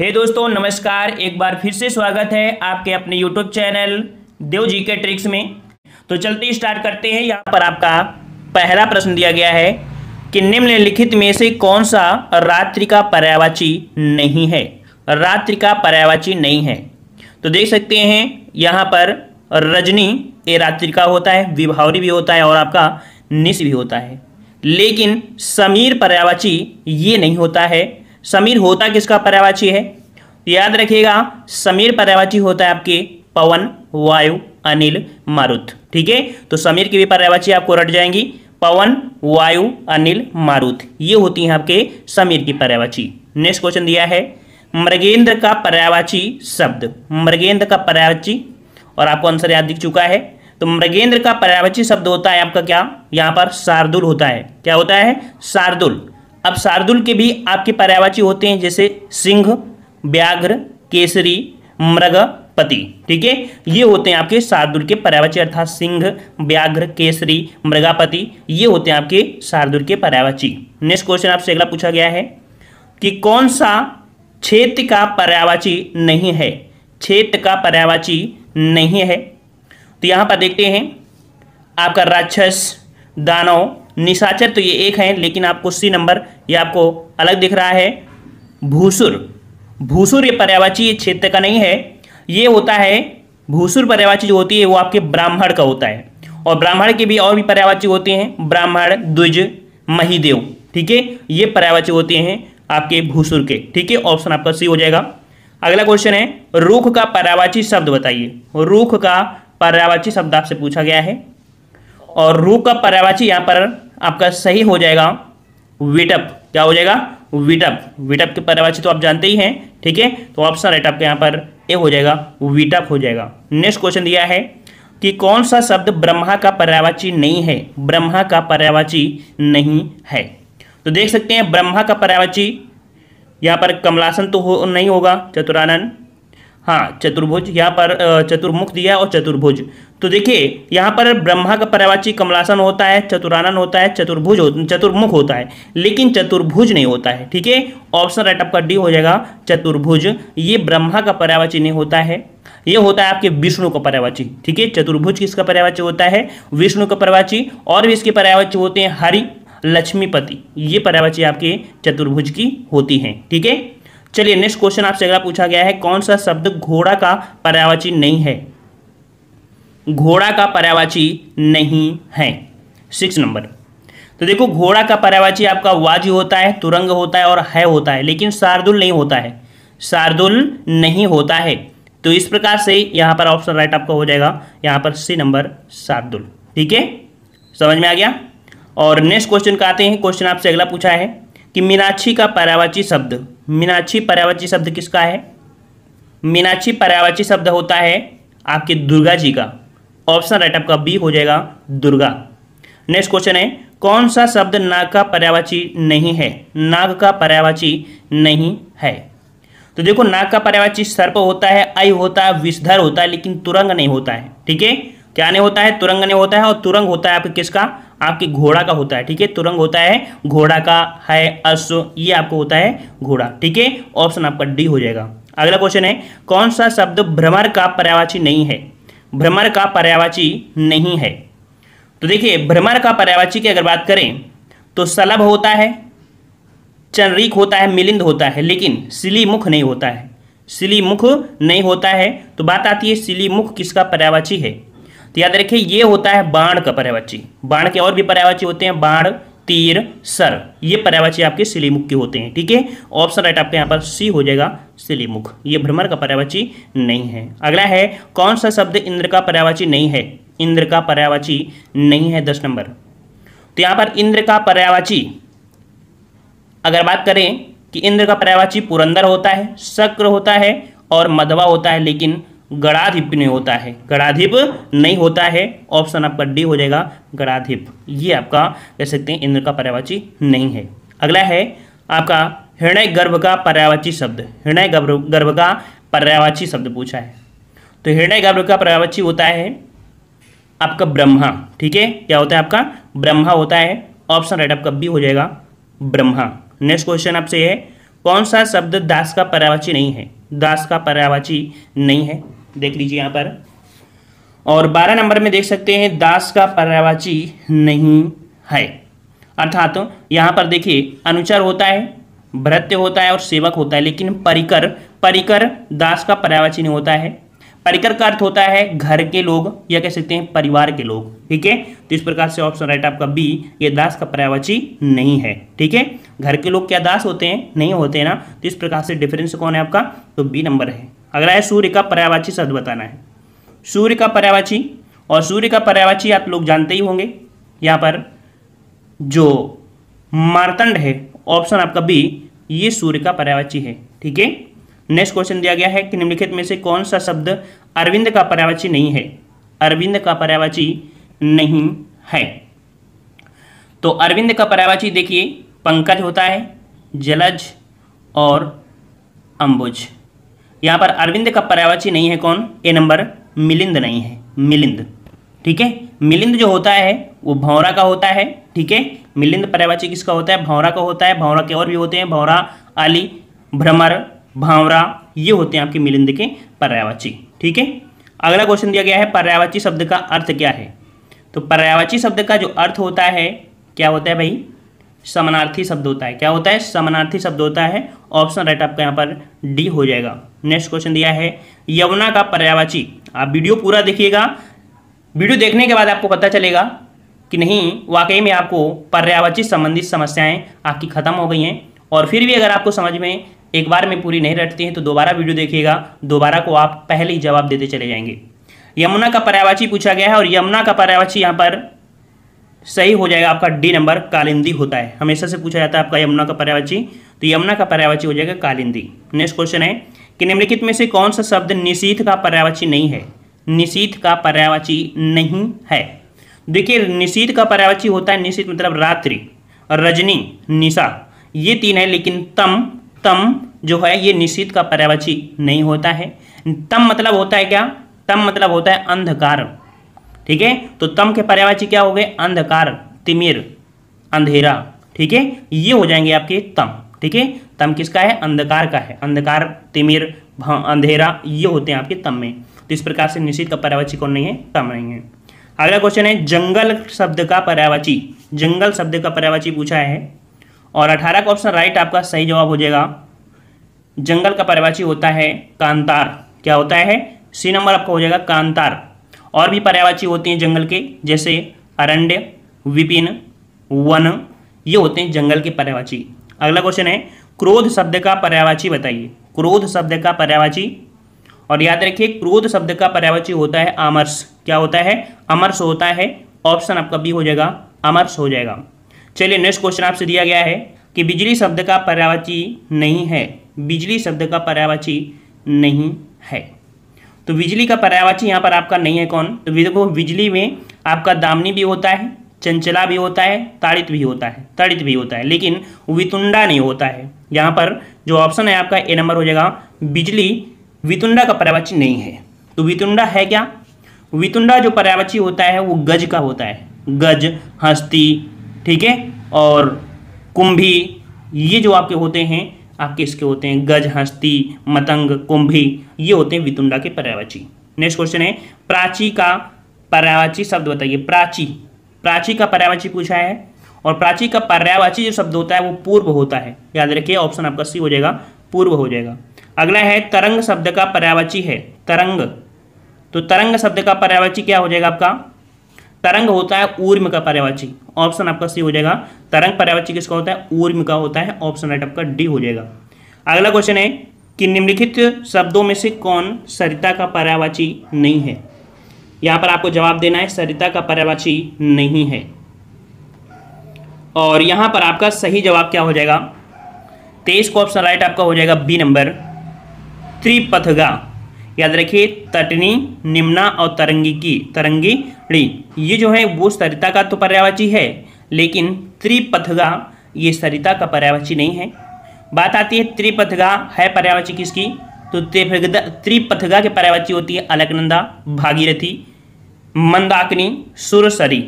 हे दोस्तों, नमस्कार। एक बार फिर से स्वागत है आपके अपने यूट्यूब चैनल देव जी के ट्रिक्स में। तो चलते स्टार्ट करते हैं। यहाँ पर आपका पहला प्रश्न दिया गया है कि निम्नलिखित में से कौन सा रात्रि का पर्यावाची नहीं है? रात्रि का पर्यावाची नहीं है। तो देख सकते हैं, यहाँ पर रजनी ये रात्रि का होता है, विभावरी भी होता है और आपका निश भी होता है। लेकिन समीर पर्यावाची ये नहीं होता है। समीर होता किसका पर्यावाची है? याद रखिएगा, समीर पर्यावाची होता है आपके पवन, वायु, अनिल, मारुत। ठीक है? तो समीर की भी पर्यावाची आपको रट जाएँगी। पवन, वायु, अनिल, मारुत। ये होती हैं आपके समीर की पर्यावाची नेक्स्ट क्वेश्चन दिया है, मृगेंद्र का पर्यावाची शब्द। मृगेंद्र का पर्यावाची और आपको आंसर याद दिख चुका है। तो मृगेंद्र का पर्यावाची शब्द होता है आपका क्या? यहाँ पर शार्दुल होता है। क्या होता है? शार्दुल। अब शार्दुल के भी आपके पर्यावाची होते हैं, जैसे सिंह व्याघ्र केसरी, मृगपति। ठीक है? ये होते हैं आपके शार्दुल के पर्यावाची अर्थात सिंह व्याघ्र केसरी, मृगापति। ये होते हैं आपके शार्दुल के पर्यावाची नेक्स्ट क्वेश्चन आपसे अगला पूछा गया है कि कौन सा क्षेत्र का पर्यावाची नहीं है? क्षेत्र का पर्यावाची नहीं है। तो यहाँ पर देखते हैं, आपका राक्षस दानव, निशाचर तो ये एक है, लेकिन आपको सी नंबर ये आपको अलग दिख रहा है। भूसुर। भूसुर ये पर्यावाची क्षेत्र का नहीं है। ये होता है, भूसुर पर्यावाची जो होती है, वो आपके ब्राह्मण का होता है। और ब्राह्मण के भी और भी पर्यावाची होते हैं, ब्राह्मण, द्विज, महीदेव। ठीक है? ये पर्यावाची होते हैं आपके भूसुर के। ठीक है? ऑप्शन आपका सी हो जाएगा। अगला क्वेश्चन है, रूख का पर्यावाची शब्द बताइए। रूख का पर्यावाची शब्द आपसे पूछा गया है। और रू का पर्यावाची यहाँ पर आपका सही हो जाएगा। विटअप क्या हो जाएगा? विटअप विटअप के पर्यावाची तो आप जानते ही हैं, ठीक है? तो ऑप्शन राइट आपके यहाँ पर ए हो जाएगा विटअप हो जाएगा। नेक्स्ट क्वेश्चन दिया है कि कौन सा शब्द ब्रह्मा का पर्यावाची नहीं है? ब्रह्मा का पर्यावाची नहीं है। तो देख सकते हैं, ब्रह्मा का पर्यावाची यहाँ पर कमलासन तो हो, नहीं होगा, चतुरानंद। हाँ चतुर्भुज, यहाँ पर चतुर्मुख दिया और चतुर्भुज। तो देखिए, यहाँ पर ब्रह्मा का पर्यावाची कमलासन होता है चतुरानन होता है, चतुर्भुज हो, चतुर्मुख होता है, लेकिन चतुर्भुज नहीं होता है, ठीक है? ऑप्शन राइट आपका डी हो जाएगा, चतुर्भुज। ये ब्रह्मा का पर्यावाची नहीं होता है, ये होता है आपके विष्णु का पर्यावाची ठीक है? चतुर्भुज किसका पर्यावाची होता है? विष्णु का पर्यावाची और भी इसके पर्यावाची होते हैं, हरि, लक्ष्मीपति, ये पर्यावाची आपके चतुर्भुज की होती हैं, ठीक है? चलिए नेक्स्ट क्वेश्चन आपसे अगला पूछा गया है, कौन सा शब्द घोड़ा का पर्यावाची नहीं है? घोड़ा का पर्यावाची नहीं है। सिक्स नंबर तो देखो, घोड़ा का पर्यावाची आपका वाजी होता है, तुरंग होता है और है होता है, लेकिन शार्दुल नहीं होता है। शार्दुल नहीं होता है। तो इस प्रकार से यहाँ पर ऑप्शन राइट आपका हो जाएगा। यहाँ पर सी नंबर शार्दुल। ठीक है? समझ में आ गया? और नेक्स्ट क्वेश्चन का आते हैं। क्वेश्चन आपसे अगला पूछा है कि मीनाक्षी का पर्यावाची शब्द, मीनाक्षी पर्यावाची शब्द किसका है? मीनाक्षी पर्यावाची शब्द होता है आपके दुर्गा जी का। ऑप्शन राइट आपका बी हो जाएगा दुर्गा। नेक्स्ट क्वेश्चन है, कौन सा शब्द नाग का पर्यावाची नहीं है? नाग का पर्यावाची नहीं है। तो देखो, नाग का पर्यावाची सर्प होता है आई होता है, विषधर होता है, लेकिन तुरंग नहीं होता है। ठीक है? क्या नहीं होता है? तुरंग नहीं होता है, और तुरंग होता है आपके किसका? आपके घोड़ा का होता है। ठीक है? तुरंग होता है, घोड़ा का है, अश्व, ये आपको होता है घोड़ा। ठीक है? ऑप्शन आपका डी हो जाएगा। अगला क्वेश्चन है, कौन सा शब्द भ्रमर का पर्यावाची नहीं है? भ्रमर का पर्यावाची नहीं है। तो देखिए, भ्रमर का पर्यावाची की अगर बात करें तो सलभ होता है चनरीक होता है, मिलिंद होता है, लेकिन सिली मुख नहीं होता है। सिली मुख नहीं होता है तो बात आती है सिली मुख किसका पर्यावाची है? तो याद रखिए, ये होता है बाण का पर्यावाची। बाण के और भी पर्यावाची होते हैं, बाण, तीर, सर। ये पर्यावाची आपके सिलीमुख के होते हैं, ठीक है? ऑप्शन राइट आपके यहाँ पर सी हो जाएगा। सिलीमुख। ये भ्रमर का पर्यावाची नहीं है। अगला है, कौन सा शब्द इंद्र का पर्यावाची नहीं है? इंद्र का पर्यावाची नहीं है, दस नंबर। तो यहाँ पर इंद्र का पर्यावाची, अगर बात करें कि इंद्र का पर्यावाची पुरंदर होता है, शक्र होता है और मधवा होता है, लेकिन गणाधिप नहीं होता है। गणाधिप नहीं होता है, ऑप्शन आपका डी हो जाएगा गणाधिप ये आपका, कह सकते हैं, इंद्र का पर्यावाची नहीं है। अगला है, आपका हृदय गर्भ का पर्यावाची शब्द हृदय गर्भ गर्भ का पर्यावाची शब्द पूछा है। तो हृदय गर्भ का पर्यावाची होता है आपका ब्रह्मा, ठीक है? क्या होता है आपका? ब्रह्मा होता है। ऑप्शन राइट आपका बी हो जाएगा, ब्रह्मा। नेक्स्ट क्वेश्चन आपसे है, कौन सा शब्द दास का पर्यावाची नहीं है? दास का पर्यावाची नहीं है। देख लीजिए यहाँ पर। और बारह नंबर में देख सकते हैं, दास का पर्यावाची नहीं है। अर्थात तो यहाँ पर देखिए, अनुचर होता है भृत्य होता है और सेवक होता है, लेकिन परिकर परिकर दास का पर्यावाची नहीं होता है। परिकर का अर्थ होता है घर के लोग, या कह सकते हैं परिवार के लोग, ठीक है? तो इस प्रकार से ऑप्शन राइट आपका बी ये दास का पर्यावाची नहीं है, ठीक है? घर के लोग क्या दास होते हैं? नहीं होते हैं ना? तो इस प्रकार से डिफरेंस कौन है आपका? तो बी नंबर है। अगला है सूर्य का पर्यावाची शब्द बताना है। सूर्य का पर्यावाची और सूर्य का पर्यावाची आप लोग जानते ही होंगे। यहाँ पर जो मारतंड है ऑप्शन आपका बी ये सूर्य का पर्यावाची है, ठीक है? नेक्स्ट क्वेश्चन दिया गया है कि निम्नलिखित में से कौन सा शब्द अरविंद का पर्यावाची नहीं है? अरविंद का पर्यावाची नहीं है। तो अरविंद का पर्यावाची देखिए, पंकज होता है, जलज और अंबुज। यहाँ पर अरविंद का पर्यावाची नहीं है कौन? ए नंबर मिलिंद नहीं है, मिलिंद, ठीक है? मिलिंद जो होता है, वो भौरा का होता है, ठीक है? मिलिंद पर्यावाची किसका होता है? भावरा का होता है। भावरा के और भी होते हैं। भौरा आली भ्रमर, भावरा, ये होते हैं आपके मिलिंद के पर्यावाची ठीक है? अगला क्वेश्चन दिया गया है पर्यावाची शब्द का अर्थ क्या है? तो पर्यावाची शब्द का जो अर्थ होता है, क्या होता है भाई? समानार्थी शब्द होता है। क्या होता है? समानार्थी शब्द होता है। ऑप्शन राइट आपका यहाँ पर डी हो जाएगा। नेक्स्ट क्वेश्चन दिया है, यमुना का पर्यावाची आप वीडियो पूरा देखिएगा। वीडियो देखने के बाद आपको पता चलेगा कि नहीं, वाकई में आपको पर्यावाची संबंधित समस्याएँ आपकी खत्म हो गई हैं। और फिर भी अगर आपको समझ में एक बार में पूरी नहीं रटती हैं तो दोबारा वीडियो देखिएगा। दोबारा को आप पहले ही जवाब देते चले जाएँगे। यमुना का पर्यावाची पूछा गया है और यमुना का पर्यावाची यहाँ पर सही हो जाएगा। आपका डी नंबर कालिंदी होता है। हमेशा से पूछा जाता है आपका यमुना का पर्यावाची तो यमुना का पर्यावाची हो जाएगा कालिंदी। नेक्स्ट क्वेश्चन है कि निम्नलिखित में से कौन सा शब्द निशीथ का पर्यावाची नहीं है? निशीथ का पर्यावाची नहीं है। देखिए, निशीत का पर्यावाची होता है निशीथ मतलब रात्रि, और रजनी, निशा, ये तीन है, लेकिन तम तम जो है, ये निश्चित का पर्यावाची नहीं होता है। तम मतलब होता है क्या? तम मतलब होता है अंधकार। ठीक है? तो तम के पर्यावाची क्या हो गए? अंधकार, तिमिर, अंधेरा। ठीक है? ये हो जाएँगे आपके तम। ठीक है? तम किसका है? अंधकार का है। अंधकार, तिमिर अंधेरा, ये होते हैं आपके तम में। तो इस प्रकार से निश्चित का पर्यावाची कौन नहीं है? तम नहीं है। अगला क्वेश्चन है, जंगल शब्द का पर्यावाची। जंगल शब्द का पर्यावाची पूछा है। और अठारह का ऑप्शन राइट आपका सही जवाब हो जाएगा। जंगल का पर्यावाची होता है कांतार। क्या होता है? सी नंबर आपका हो जाएगा कांतार। और भी पर्यावाची होते हैं जंगल के, जैसे अरण्य, विपिन, वन, ये होते हैं जंगल के पर्यावाची। अगला क्वेश्चन है, क्रोध शब्द का पर्यावाची बताइए। क्रोध शब्द का पर्यावाची और याद रखिए, क्रोध शब्द का पर्यावाची होता है अमर्ष क्या होता है? अमर्ष होता है ऑप्शन आपका बी हो जाएगा अमर्ष हो जाएगा। चलिए नेक्स्ट क्वेश्चन आपसे दिया गया है कि बिजली शब्द का पर्यावाची नहीं है। बिजली शब्द का पर्यावची नहीं है। तो बिजली का पर्यावाची यहाँ पर आपका नहीं है कौन? तो देखो बिजली में आपका दामनी भी होता है, चंचला भी होता है, ताड़ित भी होता है, ताड़ित भी होता है। लेकिन वितुंडा नहीं होता है। यहाँ पर जो ऑप्शन है आपका ए नंबर हो जाएगा, बिजली वितुंडा का पर्यावाची नहीं है। तो वितुंडा है क्या? वितुंडा जो पर्यावाची होता है, वो गज का होता है। गज, हस्ती, ठीक है? और कुंभी, ये जो आपके होते हैं, आपके इसके होते हैं गज, हस्ती, मतंग, कुंभी, ये होते हैं वितुंडा के पर्यावाची। नेक्स्ट क्वेश्चन है, प्राची का पर्यावाची शब्द बताइए। प्राची प्राची का पर्यावाची पूछा है, और प्राची का पर्यावाची जो शब्द होता है, वो पूर्व होता है। याद रखिए ऑप्शन आपका सी हो जाएगा, पूर्व हो जाएगा। अगला है तरंग शब्द का पर्यावाची है। तरंग। तो तरंग शब्द का पर्यावाची क्या हो जाएगा आपका? तरंग होता है ऊर्म का पर्यावाची। ऑप्शन आपका सी हो जाएगा। तरंग पर्यावाची किसका होता है? ऊर्म का होता है। ऑप्शन राइट आपका डी हो जाएगा। अगला क्वेश्चन है कि निम्नलिखित शब्दों में से कौन सरिता का पर्यावाची नहीं है? यहाँ पर आपको जवाब देना है, सरिता का पर्यावाची नहीं है। और यहाँ पर आपका सही जवाब क्या हो जाएगा? तेईस को ऑप्शन राइट आपका हो जाएगा बी नंबर। त्रिपथगा। याद रखिए, तटनी, निम्ना और तरंगी की, तरंगी ड़ी ये जो है, वो सरिता का तो पर्यावाची है, लेकिन त्रिपथगा, ये सरिता का पर्यावाची नहीं है। बात आती है, त्रिपथगा है पर्यावाची किसकी? तो त्रिपथगा के पर्यावाची होती है अलकनंदा, भागीरथी, मंदाकिनी, सुरसरी।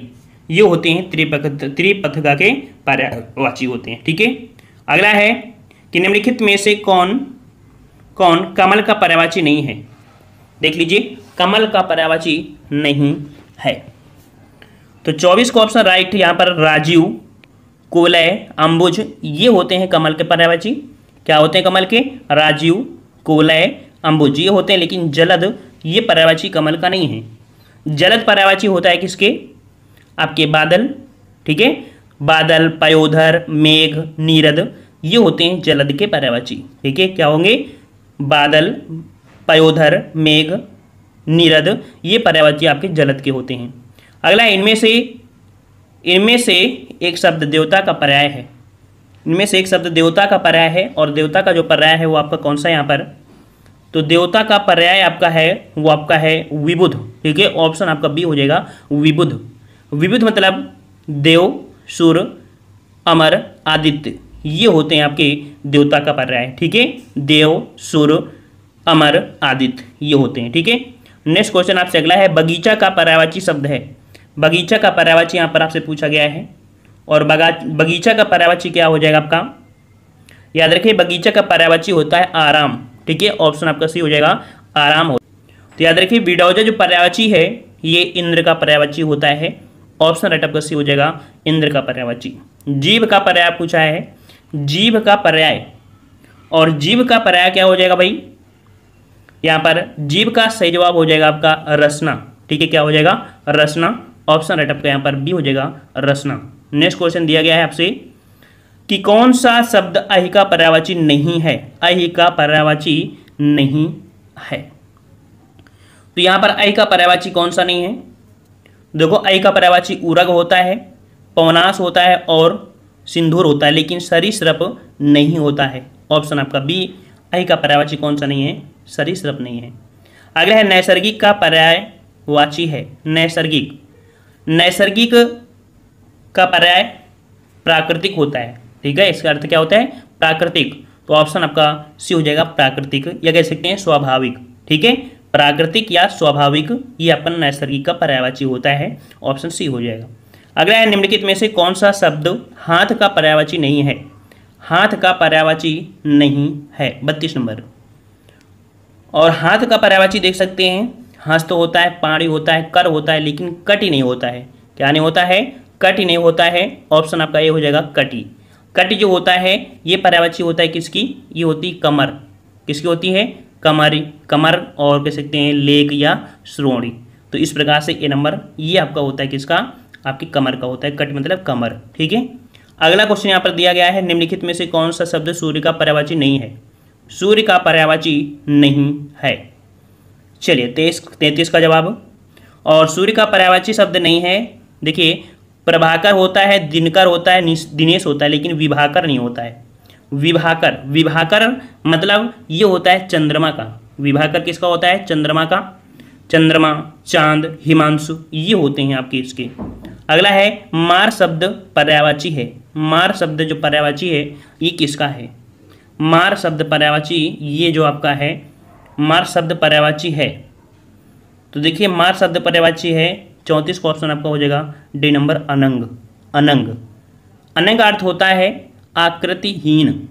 ये होते हैं त्रिपथ, त्रिपथगा के पर्यावाची होते हैं, ठीक है? अगला है, कि निम्नलिखित में से कौन कौन? कमल का पर्यावाची नहीं है। देख लीजिए, कमल का पर्यावाची नहीं है। तो 24 का ऑप्शन राइट यहाँ पर राजीव, कोलय, अंबुज, ये होते हैं कमल के पर्यावाची क्या होते हैं कमल के? राजीव, कोलय, अंबुज, ये होते हैं, लेकिन जलद, ये पर्यावाची कमल का नहीं है। जलद पर्यावाची होता है किसके? आपके बादल, ठीक है? बादल, पयोधर, मेघ, नीरद, ये होते हैं जलद के पर्यावाची ठीक है? क्या होंगे? बादल, पयोधर, मेघ, नीरद, ये पर्यावाची आपके जलद के होते हैं। अगला, इनमें से इनमें से एक शब्द देवता का पर्याय है। इनमें से एक शब्द देवता का पर्याय है और देवता का जो पर्याय है वो आपका कौन सा यहाँ पर? तो देवता का पर्याय आपका है, वो आपका है विबुध। ठीक है? ऑप्शन आपका बी हो जाएगा, विबुध। विबुध मतलब देव सुर अमर, आदित्य। ये होते हैं आपके देवता का पर्याय, ठीक है? देव, सुर, अमर, आदित्य, ये होते हैं, ठीक है? नेक्स्ट क्वेश्चन आपसे अगला है, बगीचा का पर्यावाची शब्द है। बगीचा का पर्यावाची यहाँ पर आपसे पूछा गया है। और बगा, बगीचा का पर्यावाची क्या हो जाएगा आपका? याद रखिए, बगीचा का पर्यावाची होता है आराम, ठीक है? ऑप्शन आपका सी हो जाएगा, आराम हो। तो याद रखिए बिडौजा जो पर्यावाची है, ये इंद्र का पर्यावाची होता है। ऑप्शन राइट आपका सी हो जाएगा, इंद्र का पर्यावाची जीव का पर्याय पूछा है जीव का पर्याय। और जीव का पर्याय क्या हो जाएगा भाई? यहाँ पर जीव का सही जवाब हो जाएगा आपका रसना। ठीक है, क्या हो जाएगा? रसना। ऑप्शन राइट आपका यहाँ पर बी हो जाएगा रसना। नेक्स्ट क्वेश्चन दिया गया है आपसे कि कौन सा शब्द अहि का पर्यावाची नहीं है? अहि का पर्यावाची नहीं है। तो यहाँ पर अहि का पर्यावाची कौन सा नहीं है? देखो, अहि का पर्यावाची उरग होता है, पवनाश होता है और सिंदूर होता है, लेकिन सरीसृप नहीं होता है। ऑप्शन आपका बी अहि का पर्यावाची कौन सा नहीं है? सरीसृप नहीं है। अगला है, नैसर्गिक का पर्यायवाची है। नैसर्गिक। नैसर्गिक का पर्याय प्राकृतिक होता है। ठीक है, इसका अर्थ क्या होता है? प्राकृतिक। तो ऑप्शन आपका सी हो जाएगा प्राकृतिक। या कह सकते हैं स्वाभाविक। ठीक है, प्राकृतिक या स्वाभाविक, ये अपन नैसर्गिक का पर्यायवाची होता है। ऑप्शन सी हो जाएगा। अगला है, निम्नलिखित में से कौन सा शब्द हाथ का पर्यायवाची नहीं है? हाथ का पर्यायवाची नहीं है। बत्तीस नंबर। और हाथ का पर्यायवाची देख सकते हैं। हस्त होता है पाणी होता है, कर होता है, लेकिन कट ही नहीं होता है। क्या नहीं होता है? कट ही नहीं होता है। ऑप्शन आपका ये हो जाएगा, कटी। कटी जो होता है, ये पर्यावाची होता है किसकी? ये होती कमर। किसकी होती है? कमरी। कमर और कह सकते हैं, लेक या श्रोणी। तो इस प्रकार से ये नंबर, ये आपका होता है किसका? आपकी कमर का होता है, कट मतलब कमर, ठीक है? अगला क्वेश्चन यहाँ पर दिया गया है, निम्नलिखित में से कौन सा शब्द सूर्य का पर्यावाची नहीं है? सूर्य का पर्यावाची नहीं है। चलिए, तेईस, तैंतीस का जवाब। और सूर्य का पर्यावाची शब्द नहीं है, देखिए, प्रभाकर होता है, दिनकर होता है दिनेश होता है, लेकिन विभाकर नहीं होता है। विभाकर विभाकर मतलब ये होता है चंद्रमा का। विभाकर किसका होता है? चंद्रमा का। चंद्रमा, चाँद, हिमांशु, ये होते हैं आपके इसके। अगला है, मार शब्द पर्यावाची है। मार शब्द जो पर्यावाची है, ये किसका है? मार शब्द पर्यावाची, ये जो आपका है, मार शब्द पर्यावाची है। तो देखिए, मार शब्द पर्यावाची है, चौंतीस का ऑप्शन आपका हो जाएगा, डी नंबर अनंग। अनंग। अनंग अर्थ होता है आकृतिहीन।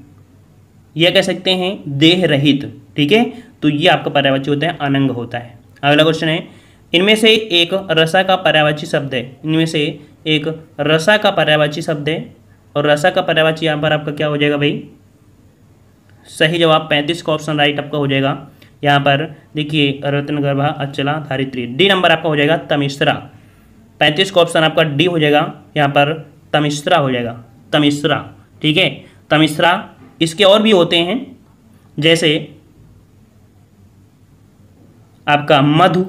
यह कह सकते हैं देह रहित ठीक है? तो ये आपका पर्यावाची होता है, अनंग होता है। अगला क्वेश्चन है इनमें से एक रसा का पर्यावाची शब्द है। इनमें से एक रसा का पर्यावाची शब्द है और रसा का पर्यावाची यहाँ पर आपका क्या हो जाएगा भाई? सही जवाब, पैंतीस का ऑप्शन राइट आपका हो जाएगा। यहाँ पर देखिए, रत्नगर्भा, अचला, धारित्री। डी नंबर आपका हो जाएगा तमिश्रा। पैंतीस का ऑप्शन आपका डी हो जाएगा। यहाँ पर तमिश्रा हो जाएगा। तमिश्रा, ठीक है? तमिश्रा, इसके और भी होते हैं। जैसे आपका मधु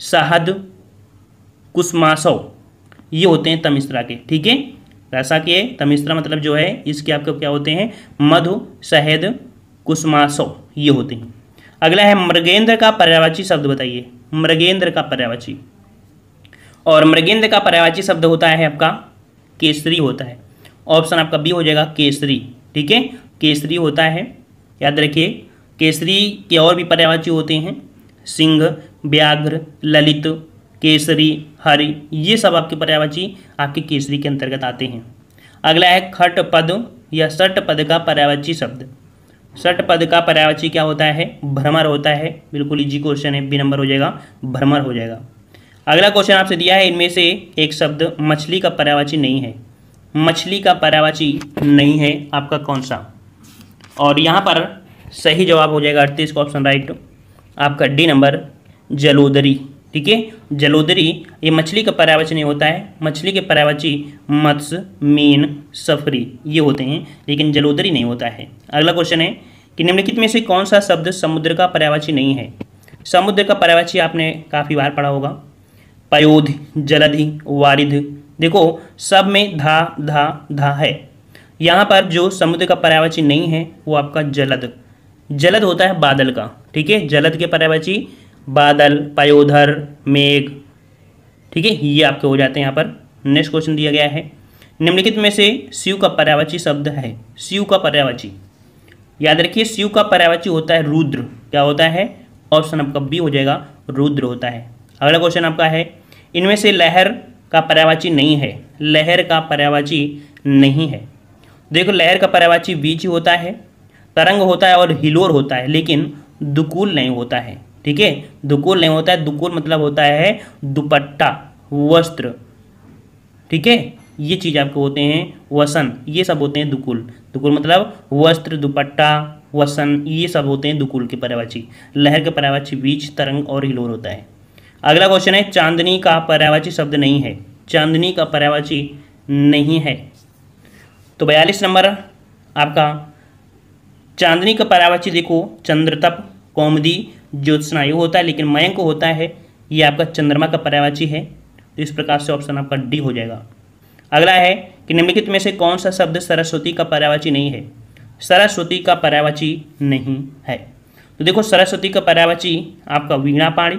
शहद कुसमासव ये होते हैं तमिश्रा के, ठीक है? ऐसा कि तमिश्रा मतलब जो है, इसके आपके क्या होते हैं? मधु, शहद कुसमासव ये होते हैं। अगला है मृगेंद्र का पर्यावाची शब्द बताइए। मृगेंद्र का पर्यावाची। और मृगेंद्र का पर्यावाची शब्द होता है आपका केसरी होता है। ऑप्शन आपका बी हो जाएगा केसरी, ठीक है? केसरी होता है, याद रखिए, केसरी के और भी पर्यावाची होते हैं, सिंह व्याघ्र, ललित, केसरी, हरि, ये सब आपके पर्यावाची आपके केसरी के अंतर्गत आते हैं। अगला है खट पद या सट पद का पर्यावाची शब्द। सट पद का पर्यावाची क्या होता है? भ्रमर होता है। बिल्कुल इजी क्वेश्चन है बी नंबर हो जाएगा, भ्रमर हो जाएगा। अगला क्वेश्चन आपसे दिया है, इनमें से एक शब्द मछली का पर्यावाची नहीं है। मछली का पर्यावाची नहीं है, आपका कौन सा? और यहाँ पर सही जवाब हो जाएगा, अड़तीस का ऑप्शन राइट आपका डी नंबर जलोदरी, ठीक है? जलोदरी, ये मछली का पर्यावाची नहीं होता है। मछली के पर्यावची, मत्स्य, मीन, सफरी, ये होते हैं, लेकिन जलोदरी नहीं होता है। अगला क्वेश्चन है कि निम्नलिखित में से कौन सा शब्द समुद्र का पर्यावची नहीं है? समुद्र का पर्यावची आपने काफ़ी बार पढ़ा होगा। पयोध, जलधि, वारिध। देखो, सब में धा धा धा है। यहाँ पर जो समुद्र का पर्यावाची नहीं है, वो आपका जलद। जलद होता है बादल का, ठीक है? जलद के पर्यावाची बादल, पयोधर, मेघ, ठीक है? ये आपके हो जाते हैं यहाँ पर। नेक्स्ट क्वेश्चन दिया गया है। निम्नलिखित में से शिव का पर्यावाची शब्द है। शिव का पर्यावाची। याद रखिए, शिव का पर्यावाची होता है रुद्र। क्या होता है? ऑप्शन आपका बी हो जाएगा, रुद्र होता है। अगला क्वेश्चन आपका है, इनमें से लहर का पर्यावाची नहीं है। लहर का पर्यावाची नहीं है। देखो, लहर का पर्यावाची बीच होता है, तरंग होता है और हिलोर होता है, लेकिन दुकूल नहीं होता है। ठीक है? दुकुल नहीं होता है दुकुल मतलब होता है दुपट्टा, वस्त्र। ठीक है? ये चीज़ आपको होते हैं वसन, ये सब होते हैं दुकुल। दुकुल मतलब वस्त्र, दुपट्टा, वसन, ये सब होते हैं दुकुल के पर्यावाची। लहर के पर्यावाची बीच, तरंग और हिलोर होता है। अगला क्वेश्चन है, चांदनी का पर्यावाची शब्द नहीं है। चांदनी का पर्यावाची नहीं है। तो बयालीस नंबर आपका, चांदनी का पर्यावाची देखो, चंद्रतप, कौमदी ज्योत्सना ये होता है, लेकिन मयंक होता है, ये आपका चंद्रमा का पर्यावाची है तो इस प्रकार से ऑप्शन आपका डी हो जाएगा। अगला है कि निम्नलिखित में से कौन सा शब्द सरस्वती का पर्यावाची नहीं है? सरस्वती का पर्यावाची नहीं है। तो देखो, सरस्वती का पर्यावाची आपका वीणा पाणी,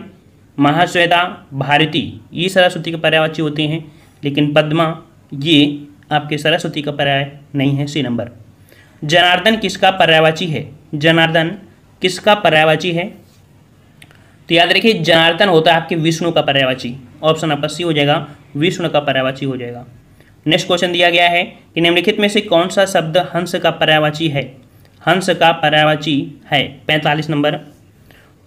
महाश्वेता, भारती, ये सरस्वती के पर्यावाची होते हैं, लेकिन पद्मा, ये आपके सरस्वती का पर्याय नहीं है, सी नंबर। जनार्दन किसका पर्यावाची है? जनार्दन किसका पर्यावाची है? तो याद रखिए, जनार्दन होता है आपके विष्णु का पर्यावाची ऑप्शन आपका सी हो जाएगा, विष्णु का पर्यावाची हो जाएगा। नेक्स्ट क्वेश्चन दिया गया है कि निम्नलिखित में से कौन सा शब्द हंस का पर्यावाची है? हंस का पर्यावाची है, पैंतालीस नंबर।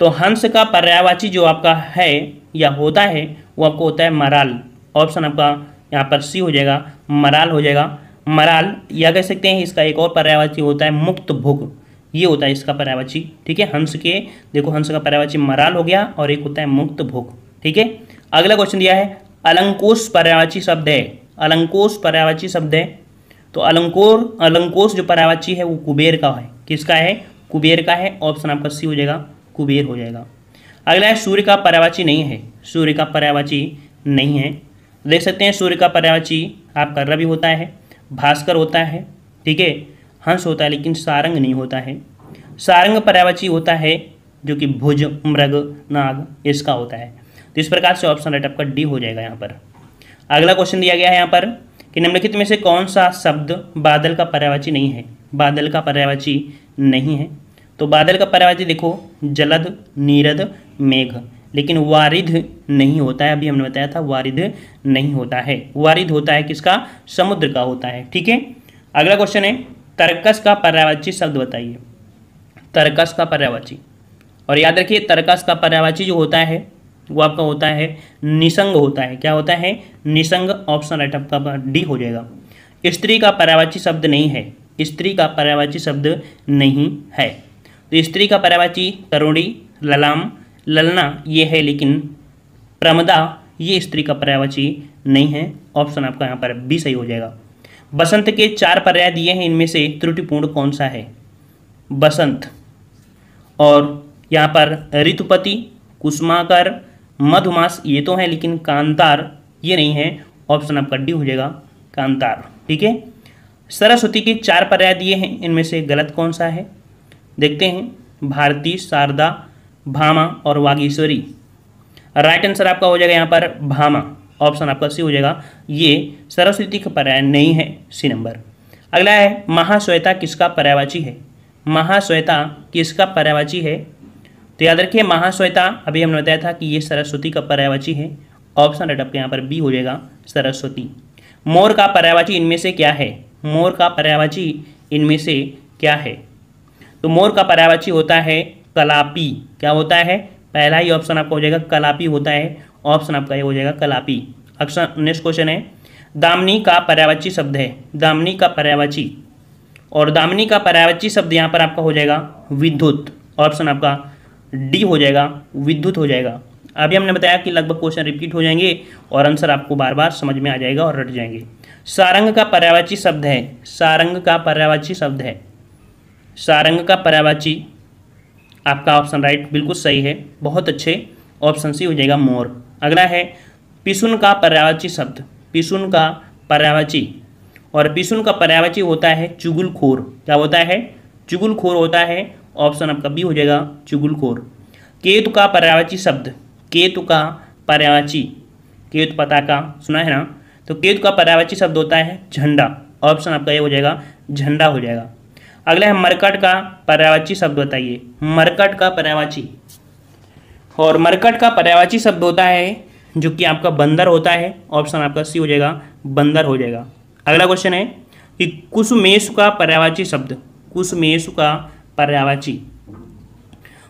तो हंस का पर्यावाची जो आपका है या होता है, वो आपको होता है मराल। ऑप्शन आपका यहाँ पर सी हो जाएगा, मराल हो जाएगा। मराल, या कह सकते हैं इसका एक और पर्यावाची होता है मुक्त भुग ये होता है इसका पर्यावाची ठीक है? हंस के, देखो हंस का पर्यावाची मराल हो गया और एक होता है मुक्त भोग, ठीक है? अगला क्वेश्चन दिया है, अलंकोश पर्यावाची शब्द है। अलंकोश पर्यावाची शब्द है। तो अलंकोर, अलंकोश जो पर्यावाची है वो कुबेर का है। किसका है? कुबेर का है। ऑप्शन आपका सी हो जाएगा, कुबेर हो जाएगा। अगला है, सूर्य का पर्यावाची नहीं है। सूर्य का पर्यावाची नहीं है। देख सकते हैं, सूर्य का पर्यावाची आपका रवि होता है, भास्कर होता है, ठीक है? हंस होता है, लेकिन सारंग नहीं होता है। सारंग पर्यावाची होता है, जो कि भुज, मृग, नाग, इसका होता है। तो इस प्रकार से ऑप्शन राइट आपका डी हो जाएगा यहाँ पर। अगला क्वेश्चन दिया गया है यहाँ पर कि निम्नलिखित में से कौन सा शब्द बादल का पर्यावाची नहीं है? बादल का पर्यावाची नहीं है। तो बादल का पर्यावाची देखो, जलद, नीरद, मेघ। लेकिन वारिध नहीं होता है, अभी हमने बताया था, वारिध नहीं होता है। वारिध होता है किसका? समुद्र का होता है, ठीक है? अगला क्वेश्चन है तर्कस का पर्यावाची शब्द बताइए। तर्कस का पर्यावाची। और याद रखिए, तर्कस का पर्यावाची जो होता है, वो आपका होता है निसंग होता है। क्या होता है? निसंग ऑप्शन राइट आपका डी हो जाएगा। स्त्री का पर्यावाची शब्द नहीं है। स्त्री का पर्यावाची शब्द नहीं है। तो स्त्री का पर्यावाची तरुणी ललाम, ललना ये है, लेकिन प्रमदा ये स्त्री का पर्यावाची नहीं है। ऑप्शन आपका यहाँ पर बी सही हो जाएगा। बसंत के चार पर्याय दिए हैं, इनमें से त्रुटिपूर्ण कौन सा है? बसंत। और यहाँ पर ऋतुपति, कुसुमाकर, मधुमास, ये तो है, लेकिन कांतार ये नहीं है। ऑप्शन आपका डी हो जाएगा, कांतार। ठीक है? सरस्वती के चार पर्याय दिए हैं, इनमें से गलत कौन सा है? देखते हैं। भारती, शारदा, भामा और वागीश्वरी। राइट आंसर आपका हो जाएगा यहाँ पर भामा। ऑप्शन आपका सी हो जाएगा। ये सरस्वती का पर्याय नहीं है सी नंबर। अगला है, महाश्वेता किसका पर्यावाची है? महाश्वेता किसका पर्यावाची है? तो याद रखिए, महाश्वेता, अभी हमने बताया था कि ये सरस्वती का पर्यावाची है। ऑप्शन राइट आपके यहाँ पर बी हो जाएगा, सरस्वती। मोर का पर्यावाची इनमें से क्या है? मोर का पर्यावाची इनमें से क्या है? तो मोर का पर्यावाची होता है कलापी। क्या होता है? पहला ही ऑप्शन आपका हो जाएगा, कलापी होता है। ऑप्शन आपका ये हो जाएगा कलापी। अक्सर नेक्स्ट क्वेश्चन है। दामनी का पर्यावाची शब्द है। दामनी का पर्यावाची। और दामनी का पर्यावाची शब्द यहाँ पर आपका हो जाएगा विद्युत। ऑप्शन आपका डी हो जाएगा, विद्युत हो जाएगा। अभी हमने बताया कि लगभग क्वेश्चन रिपीट हो जाएँगे और आंसर आपको बार बार समझ में आ जाएगा और रट जाएँगे। सारंग का पर्यावाची शब्द है। सारंग का पर्यावाची शब्द है। सारंग का पर्यावाची। आपका ऑप्शन राइट बिल्कुल सही है। बहुत अच्छे ऑप्शन सी हो जाएगा मोर। अगला है पिसुन का पर्यावाची शब्द। पिसुन का पर्यावाची। और पिसुन का पर्यावाची होता है चुगुलखोर। क्या होता है? चुगुलखोर होता है। ऑप्शन आपका बी हो जाएगा, चुगुलखोर। केतु का पर्यावाची शब्द। केतु का पर्यावाची। केतु पताका सुना है ना? तो केतु का पर्यावाची शब्द होता है झंडा। ऑप्शन आपका ये हो जाएगा, झंडा हो जाएगा। अगला है मरकट का पर्यावाची शब्द बताइए। मरकट का पर्यावाची। और मरकट का पर्यावाची शब्द होता है, जो कि आपका बंदर होता है ऑप्शन आपका सी हो जाएगा, बंदर हो जाएगा। अगला क्वेश्चन है कि कुसुमेश का पर्यावाची शब्द, कुसुमेश का पर्यावाची।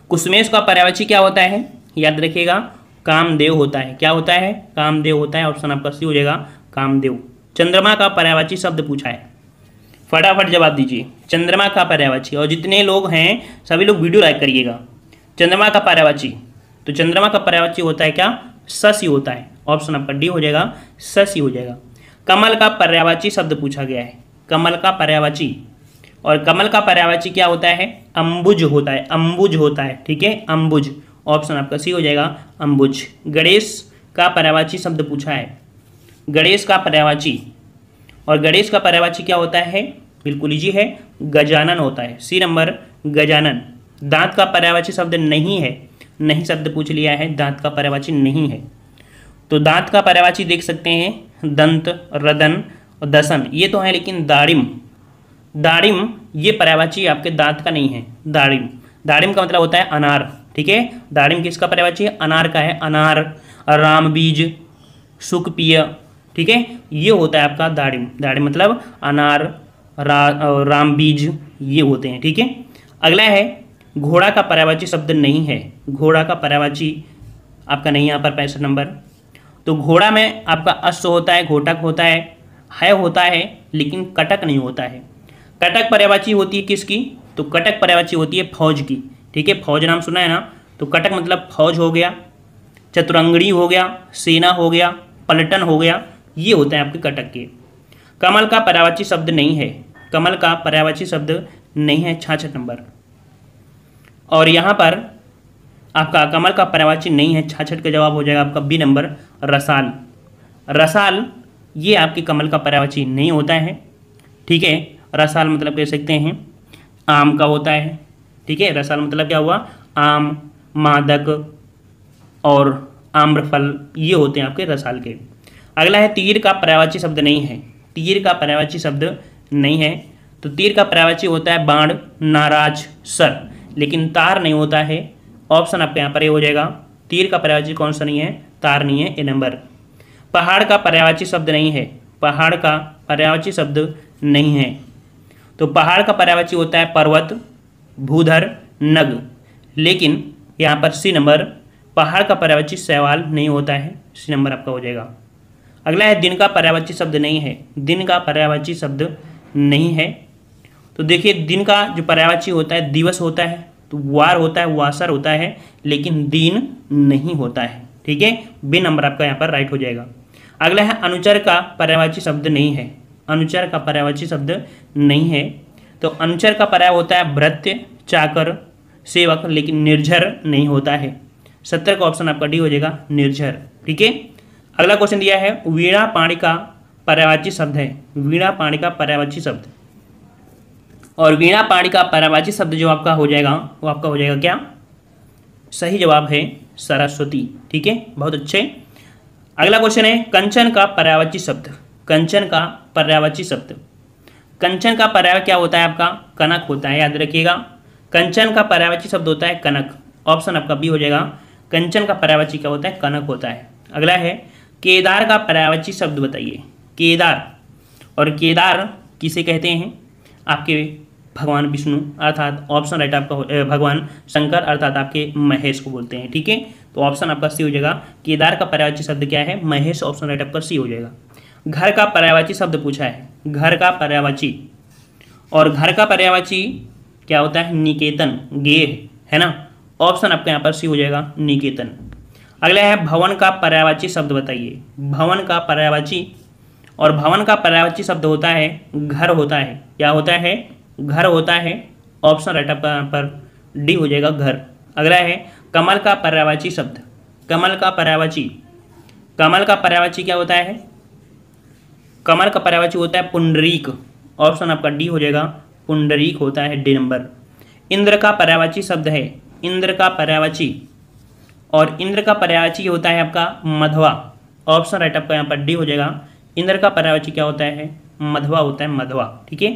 कुसुमेश का पर्यावाची क्या होता है? याद रखिएगा, कामदेव होता है। क्या होता है? कामदेव होता है ऑप्शन आपका सी हो जाएगा, कामदेव। चंद्रमा का पर्यावाची शब्द पूछा है। फटाफट जवाब दीजिए। चंद्रमा का पर्यावाची। और जितने लोग हैं, सभी लोग वीडियो लाइक करिएगा। चंद्रमा का पर्यावाची। तो चंद्रमा का पर्यावाची होता है क्या? ससी होता है। ऑप्शन आपका डी हो जाएगा, ससी हो जाएगा। कमल का पर्यावाची शब्द पूछा गया है। कमल का पर्यावाची और कमल का पर्यावाची क्या होता है? अम्बुज होता है। अम्बुज होता है, ठीक है? अम्बुज ऑप्शन आपका सी हो जाएगा अम्बुज गणेश का पर्यावाची शब्द पूछा है। गणेश का पर्यावाची और गणेश का पर्यावाची क्या होता है? बिल्कुल इजी है। गजानन होता है। सी नंबर गजानन। दांत का पर्यावाची शब्द नहीं है। नहीं शब्द पूछ लिया है दांत का पर्यावाची नहीं है। तो दांत का पर्यावाची देख सकते हैं दंत रदन और दसन ये तो है लेकिन दाड़िम। दाड़िम ये पर्यावाची आपके दांत का नहीं है दाड़िम। दाड़िम का मतलब होता है अनार ठीक है? दाड़िम किसका पर्यावाची है? अनार का है। अनार राम बीज सुखपिय ठीक है? ये होता है आपका दाड़िम। दाड़िम मतलब अनार रा, राम बीज ये होते हैं ठीक है? अगला है घोड़ा का पर्यावाची शब्द नहीं है। घोड़ा का पर्यावाची आपका नहीं यहाँ पर पैंसठ नंबर। तो घोड़ा में आपका अश्व होता है, घोटक होता है है होता है, लेकिन कटक नहीं होता है। कटक पर्यावाची होती है किसकी? तो कटक पर्यावाची होती है फौज की। ठीक है, फौज नाम सुना है ना? तो कटक मतलब फौज हो गया, चतुरंगड़ी हो गया, सेना हो गया, पलटन हो गया, ये होते हैं आपके कटक के। कमल का पर्यावाची शब्द नहीं है। कमल का पर्यावाची शब्द नहीं है, छाछठ नंबर। और यहाँ पर आपका कमल का पर्यावाची नहीं है, छाछठ का जवाब हो जाएगा आपका बी नंबर, रसाल। रसाल, ये आपके कमल का पर्यावाची नहीं होता है, ठीक है? रसाल मतलब कह सकते हैं, आम का होता है, ठीक है? रसाल मतलब क्या हुआ? आम, मादक और आम्रफल, ये होते हैं आपके रसाल के। अगला है, तीर का पर्यावाची शब्द नहीं है। तीर का पर्यावाची शब्द नहीं है। तो तीर का पर्यावाची होता है बाण, नाराज़, सर। लेकिन तार नहीं होता है। ऑप्शन आपके यहाँ पर ये हो जाएगा। तीर का पर्यावाची कौन सा नहीं है? तार नहीं है ए नंबर। पहाड़ का पर्यावाची शब्द नहीं है। पहाड़ का पर्यावाची शब्द नहीं है। तो पहाड़ का पर्यावाची होता है पर्वत, भूधर, नग। लेकिन यहाँ पर सी नंबर, पहाड़ का पर्यावाची सवाल नहीं होता है। सी नंबर आपका हो जाएगा। अगला है, दिन का पर्यावाची शब्द नहीं है। दिन का पर्यावाची शब्द नहीं है। तो देखिए, दिन का जो पर्यावाची होता है, दिवस होता है तो वार होता है, वासर होता है, लेकिन दिन नहीं होता है। ठीक है? बी नंबर आपका यहाँ पर राइट हो जाएगा। अगला है, अनुचर का पर्यावाची शब्द नहीं है। अनुचर का पर्यावाची शब्द नहीं है। तो अनुचर का पर्याय होता है भ्रत्य चाकर, सेवक, लेकिन निर्झर नहीं होता है। सत्तर का ऑप्शन आपका डी हो जाएगा, निर्झर। ठीक है? अगला क्वेश्चन दिया है, वीणा पाणी का पर्यावाची शब्द है। वीणा पाणी का पर्यावाची शब्द। और वीणा पाणी का पर्यावाची शब्द जो आपका हो जाएगा, वो आपका हो जाएगा क्या? सही जवाब है सरस्वती। ठीक है? बहुत अच्छे। अगला क्वेश्चन है, कंचन का पर्यावाची शब्द। कंचन का पर्यावाची शब्द। कंचन का पर्याय क्या होता है आपका? कनक होता है, याद रखिएगा। कंचन का पर्यावाची शब्द होता है कनक। ऑप्शन आपका बी हो जाएगा। कंचन का पर्यावाची क्या होता है? कनक होता है। अगला है, केदार का पर्यावाची शब्द बताइए। केदार। और केदार किसे कहते हैं? आपके भगवान विष्णु अर्थात ऑप्शन राइट आपका भगवान शंकर अर्थात आपके महेश को बोलते हैं, ठीक है? तो ऑप्शन आपका सी हो जाएगा। केदार का पर्यावाची शब्द क्या है? महेश ऑप्शन राइट आपका सी हो जाएगा। घर का पर्यावाची शब्द पूछा है। घर का पर्यावाची और घर का पर्यावाची क्या होता है? निकेतन, गेह, है ना? ऑप्शन आपका यहाँ पर सी हो जाएगा, निकेतन। अगला है, भवन का पर्यावाची शब्द बताइए। भवन का पर्यावाची और भवन का पर्यावाची शब्द होता है घर होता है। क्या होता है? घर होता है। ऑप्शन राइट आपका यहाँ पर डी हो जाएगा घर। अगला है, कमल का पर्यावाची शब्द। कमल का पर्यावाची कमल का पर्यावाची क्या होता है? कमल का पर्यावाची होता है पुंडरीक। ऑप्शन आपका डी हो जाएगा। पुंडरीक होता है डी नंबर इंद्र का पर्यावाची शब्द है। इंद्र का पर्यावाची और इंद्र का पर्यावाची होता है आपका मधवा ऑप्शन राइट आपका यहाँ पर डी हो जाएगा। इंद्र का पर्यावाची क्या होता है? मधवा होता है, मधवा, ठीक है?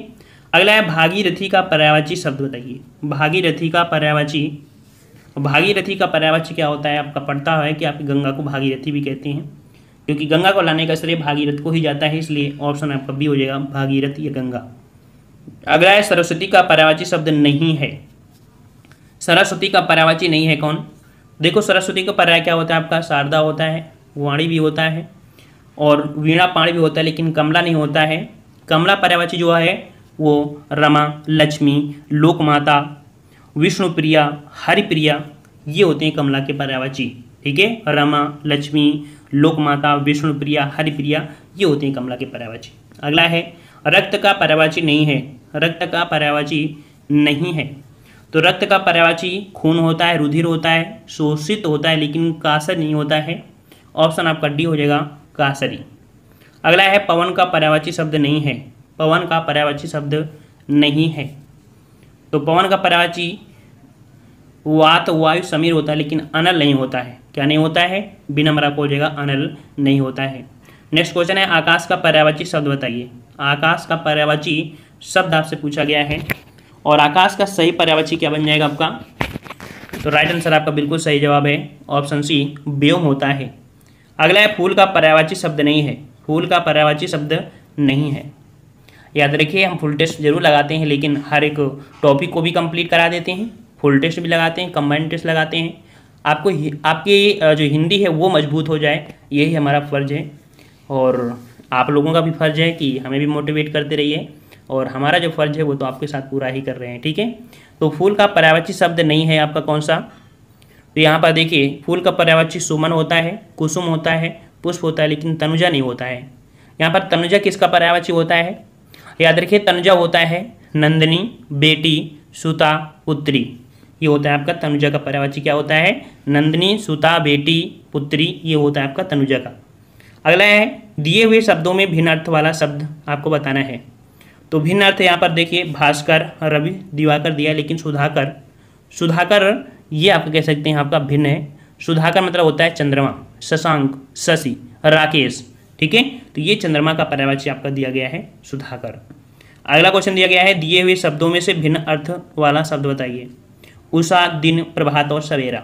अगला है भागीरथी का पर्यावाची शब्द बताइए। भागीरथी का पर्यावाची भागीरथी का पर्यावाची क्या होता है? आपका पढ़ता है कि आप गंगा को भागीरथी भी कहते हैं, क्योंकि गंगा को लाने का श्रेय भागीरथ को ही जाता है, इसलिए ऑप्शन आपका बी हो जाएगा, भागीरथ या गंगा। अगला है सरस्वती का पर्यावाची शब्द नहीं है। सरस्वती का पर्यावाची नहीं है कौन? देखो सरस्वती का पर्याय क्या होता है आपका? शारदा होता है, वाणी भी होता है और वीणा पाणी भी होता है, लेकिन कमला नहीं होता है। कमला पर्यावाची जो है, वो रमा, लक्ष्मी, लोकमाता, विष्णुप्रिया, हरिप्रिया, ये होते हैं कमला के पर्यावाची। ठीक है? रमा, लक्ष्मी, लोकमाता, विष्णुप्रिया, हरिप्रिया, ये होते हैं कमला के पर्यावाची। अगला है, रक्त का पर्यावाची नहीं है। रक्त का पर्यावाची नहीं है। तो रक्त का पर्यावाची खून होता है, रुधिर होता है, शोषित होता है, लेकिन कासर नहीं होता है। ऑप्शन आपका डी हो जाएगा कासरी। अगला है, पवन का पर्यावाची शब्द नहीं है। पवन का पर्यावाची शब्द नहीं है। तो पवन का पर्यावाची वात वायु समीर होता है, लेकिन अनल नहीं होता है। क्या नहीं होता है? बिना को जाएगा, अनल नहीं होता है। नेक्स्ट क्वेश्चन है, आकाश का पर्यावाची शब्द बताइए। आकाश का पर्यावाची शब्द आपसे पूछा गया है, और आकाश का सही पर्यावाची क्या बन जाएगा आपका? तो राइट आंसर आपका बिल्कुल सही जवाब है ऑप्शन सी व्योम होता है। अगला है, फूल का पर्यावाची शब्द नहीं है। फूल का पर्यावाची शब्द नहीं है। याद रखिए, हम फुल टेस्ट ज़रूर लगाते हैं, लेकिन हर एक टॉपिक को भी कंप्लीट करा देते हैं। फुल टेस्ट भी लगाते हैं कंबाइंड टेस्ट लगाते हैं। आपको आपकी जो हिंदी है, वो मज़बूत हो जाए। यही हमारा फ़र्ज़ है। और आप लोगों का भी फ़र्ज़ है कि हमें भी मोटिवेट करते रहिए। और हमारा जो फ़र्ज़ है, वो तो आपके साथ पूरा ही कर रहे हैं, ठीक है? तो फूल का पर्यावाची शब्द नहीं है आपका कौन सा? तो यहाँ पर देखिए, फूल का पर्यावाची सुमन होता है, कुसुम होता है, पुष्प होता है, लेकिन तनुजा नहीं होता है। यहाँ पर तनुजा किसका पर्यावाची होता है? याद रखिए, तनुजा होता है नंदिनी, बेटी, सुता, पुत्री। ये होता है आपका तनुजा का पर्यावाची क्या होता है? नंदिनी, सुता, बेटी, पुत्री, ये होता है आपका तनुजा का। अगला है, दिए हुए शब्दों में भिन्न अर्थ वाला शब्द आपको बताना है। तो भिन्न अर्थ यहाँ पर देखिए, भास्कर, रवि, दिवाकर दिया, लेकिन सुधाकर। सुधाकर ये आप कह सकते हैं आपका भिन्न है। सुधाकर मतलब होता है चंद्रमा, शशांक, शशि, राकेश, ठीक है? तो ये चंद्रमा का पर्यावाची आपका दिया गया है सुधाकर। अगला क्वेश्चन दिया गया है, दिए हुए शब्दों में से भिन्न अर्थ वाला शब्द बताइए। उषा, दिन, प्रभात और सवेरा।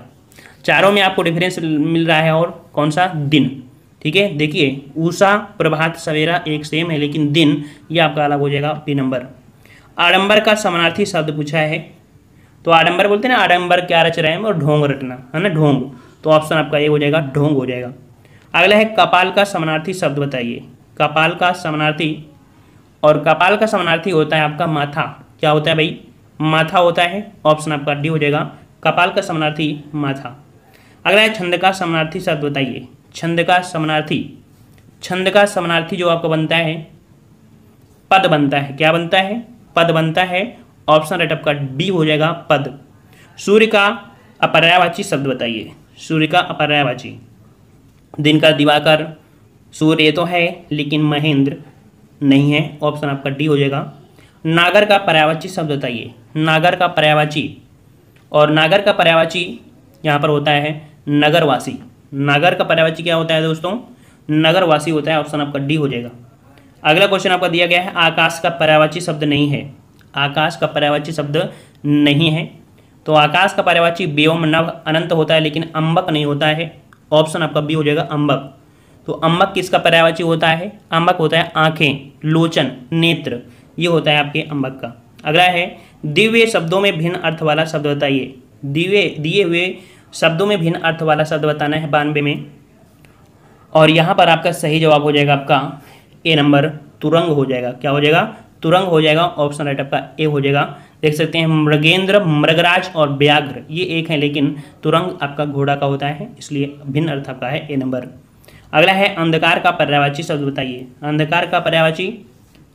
चारों में आपको डिफरेंस मिल रहा है और कौन सा? दिन। ठीक है? देखिए, उषा, प्रभात, सवेरा एक सेम है, लेकिन दिन, ये आपका अलग हो जाएगा पी नंबर आडंबर का समानार्थी शब्द पूछा है तो आडम्बर बोलते हैं ना आडम्बर क्या रच रहे हैं और ढोंग रटना, है ना? ढोंग। तो ऑप्शन आपका ये हो जाएगा, ढोंग हो जाएगा। अगला है कपाल का समानार्थी शब्द बताइए। कपाल का समानार्थी, और कपाल का समानार्थी होता है आपका माथा। क्या होता है भाई? माथा होता है ऑप्शन आपका डी हो जाएगा। कपाल का समानार्थी, माथा। अगला है छंद का समानार्थी शब्द बताइए। छंद का समानार्थी, छंद का समानार्थी जो आपका बनता है, पद बनता है। क्या बनता है? पद बनता है ऑप्शन राइट आपका डी हो जाएगा पद। सूर्य का अपर्यावाची शब्द बताइए। सूर्य का अपर्यावाची दिन का दिवाकर, सूर्य तो है, लेकिन महेंद्र नहीं है। ऑप्शन आपका डी हो जाएगा। नागर का पर्यावाची शब्द बताइए। नागर का पर्यावाची और नागर का पर्यावाची यहाँ पर होता है नगरवासी। नागर का पर्यावाची क्या होता है दोस्तों? नगरवासी होता है, ऑप्शन आपका डी हो जाएगा। अगला क्वेश्चन आपका दिया गया है, आकाश का पर्यावाची शब्द नहीं है। आकाश का पर्यावाची शब्द नहीं है। तो आकाश का पर्यावाची बेवम नव अनंत होता है, लेकिन अम्बक नहीं होता है। ऑप्शन आपका बी हो जाएगा अम्बक तो अम्बक किसका पर्यावाची होता है? अम्बक होता है आँखें, लोचन, नेत्र। ये होता है आपके अंबक का। अगला है, दिव्य शब्दों में भिन्न अर्थ वाला शब्द बताइए। दिव्य, दिए हुए शब्दों में भिन्न अर्थ वाला शब्द बताना है बानवे में। और यहाँ पर आपका सही जवाब हो जाएगा आपका ए नंबर तुरंग हो जाएगा। क्या हो जाएगा? तुरंग हो जाएगा ऑप्शन राइट आपका ए हो जाएगा। देख सकते हैं मृगेंद्र, मृगराज और व्याघ्र ये एक है, लेकिन तुरंग आपका घोड़ा का होता है, इसलिए भिन्न अर्थ आपका है ए नंबर अगला है अंधकार का पर्यावाची शब्द बताइए। अंधकार का पर्यावाची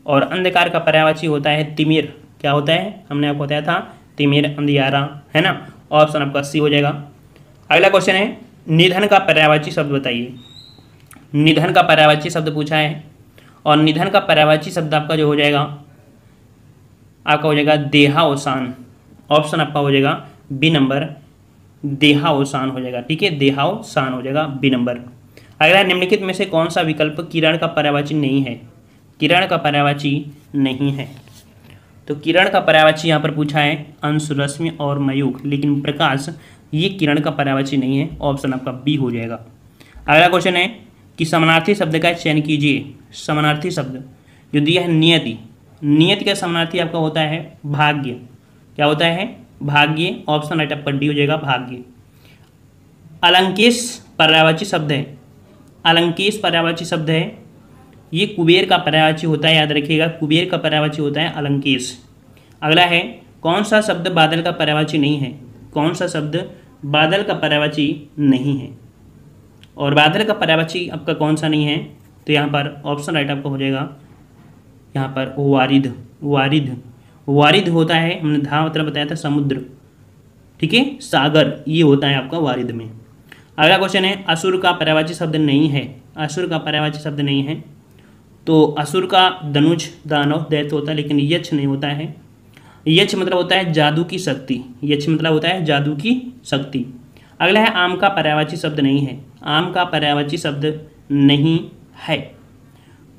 और अंधकार का पर्यावाची होता है तिमिर। क्या होता है? हमने आपको बताया था, तिमिर, अंधियारा, है ना? ऑप्शन आपका सी हो जाएगा। अगला क्वेश्चन है, निधन का पर्यावाची शब्द बताइए। निधन का पर्यावाची शब्द पूछा है। और निधन का पर्यावाची शब्द आपका जो हो जाएगा, आपका हो जाएगा देहावसान। ऑप्शन आपका हो जाएगा बी नंबर देहावसान हो जाएगा। ठीक है, देहावसान हो जाएगा बी नंबर अगला, निम्नलिखित में से कौन सा विकल्प किरण का पर्यावाची नहीं है? किरण का पर्यावाची नहीं है। तो किरण का पर्यावाची यहाँ पर पूछा है, अंश, रश्मि और मयूख। लेकिन प्रकाश, ये किरण का पर्यावाची नहीं है। ऑप्शन आपका बी हो जाएगा। अगला क्वेश्चन है कि समानार्थी शब्द का चयन कीजिए। समानार्थी शब्द। जो दिया है नियति। नियति का समानार्थी आपका होता है भाग्य। क्या होता है? भाग्य ऑप्शन राइट आपका डी हो जाएगा भाग्य। अलंकेश पर्यावाची शब्द है। अलंकेश पर्यावाची शब्द है। ये कुबेर का पर्यावाची होता है, याद रखिएगा। कुबेर का पर्यावाची होता है अलंकेश। अगला है, कौन सा शब्द बादल का पर्यावाची नहीं है? कौन सा शब्द बादल का पर्यावाची नहीं है? और बादल का पर्यावाची आपका कौन सा नहीं है? तो यहाँ पर ऑप्शन राइट आपका हो जाएगा। यहाँ पर वारिद वारिद वारिद होता है, हमने धा मतलब बताया था समुद्र। ठीक है? सागर, ये होता है आपका वारिद में। अगला क्वेश्चन है, असुर का पर्यावाची शब्द नहीं है। असुर का पर्यावाची शब्द नहीं है। तो असुर का धनुष दानव दैत्य होता है, लेकिन यक्ष नहीं होता है। यक्ष मतलब होता है जादू की शक्ति। यक्ष मतलब होता है जादू की शक्ति। अगला है, आम का पर्यावाची शब्द नहीं है। आम का पर्यावाची शब्द नहीं है।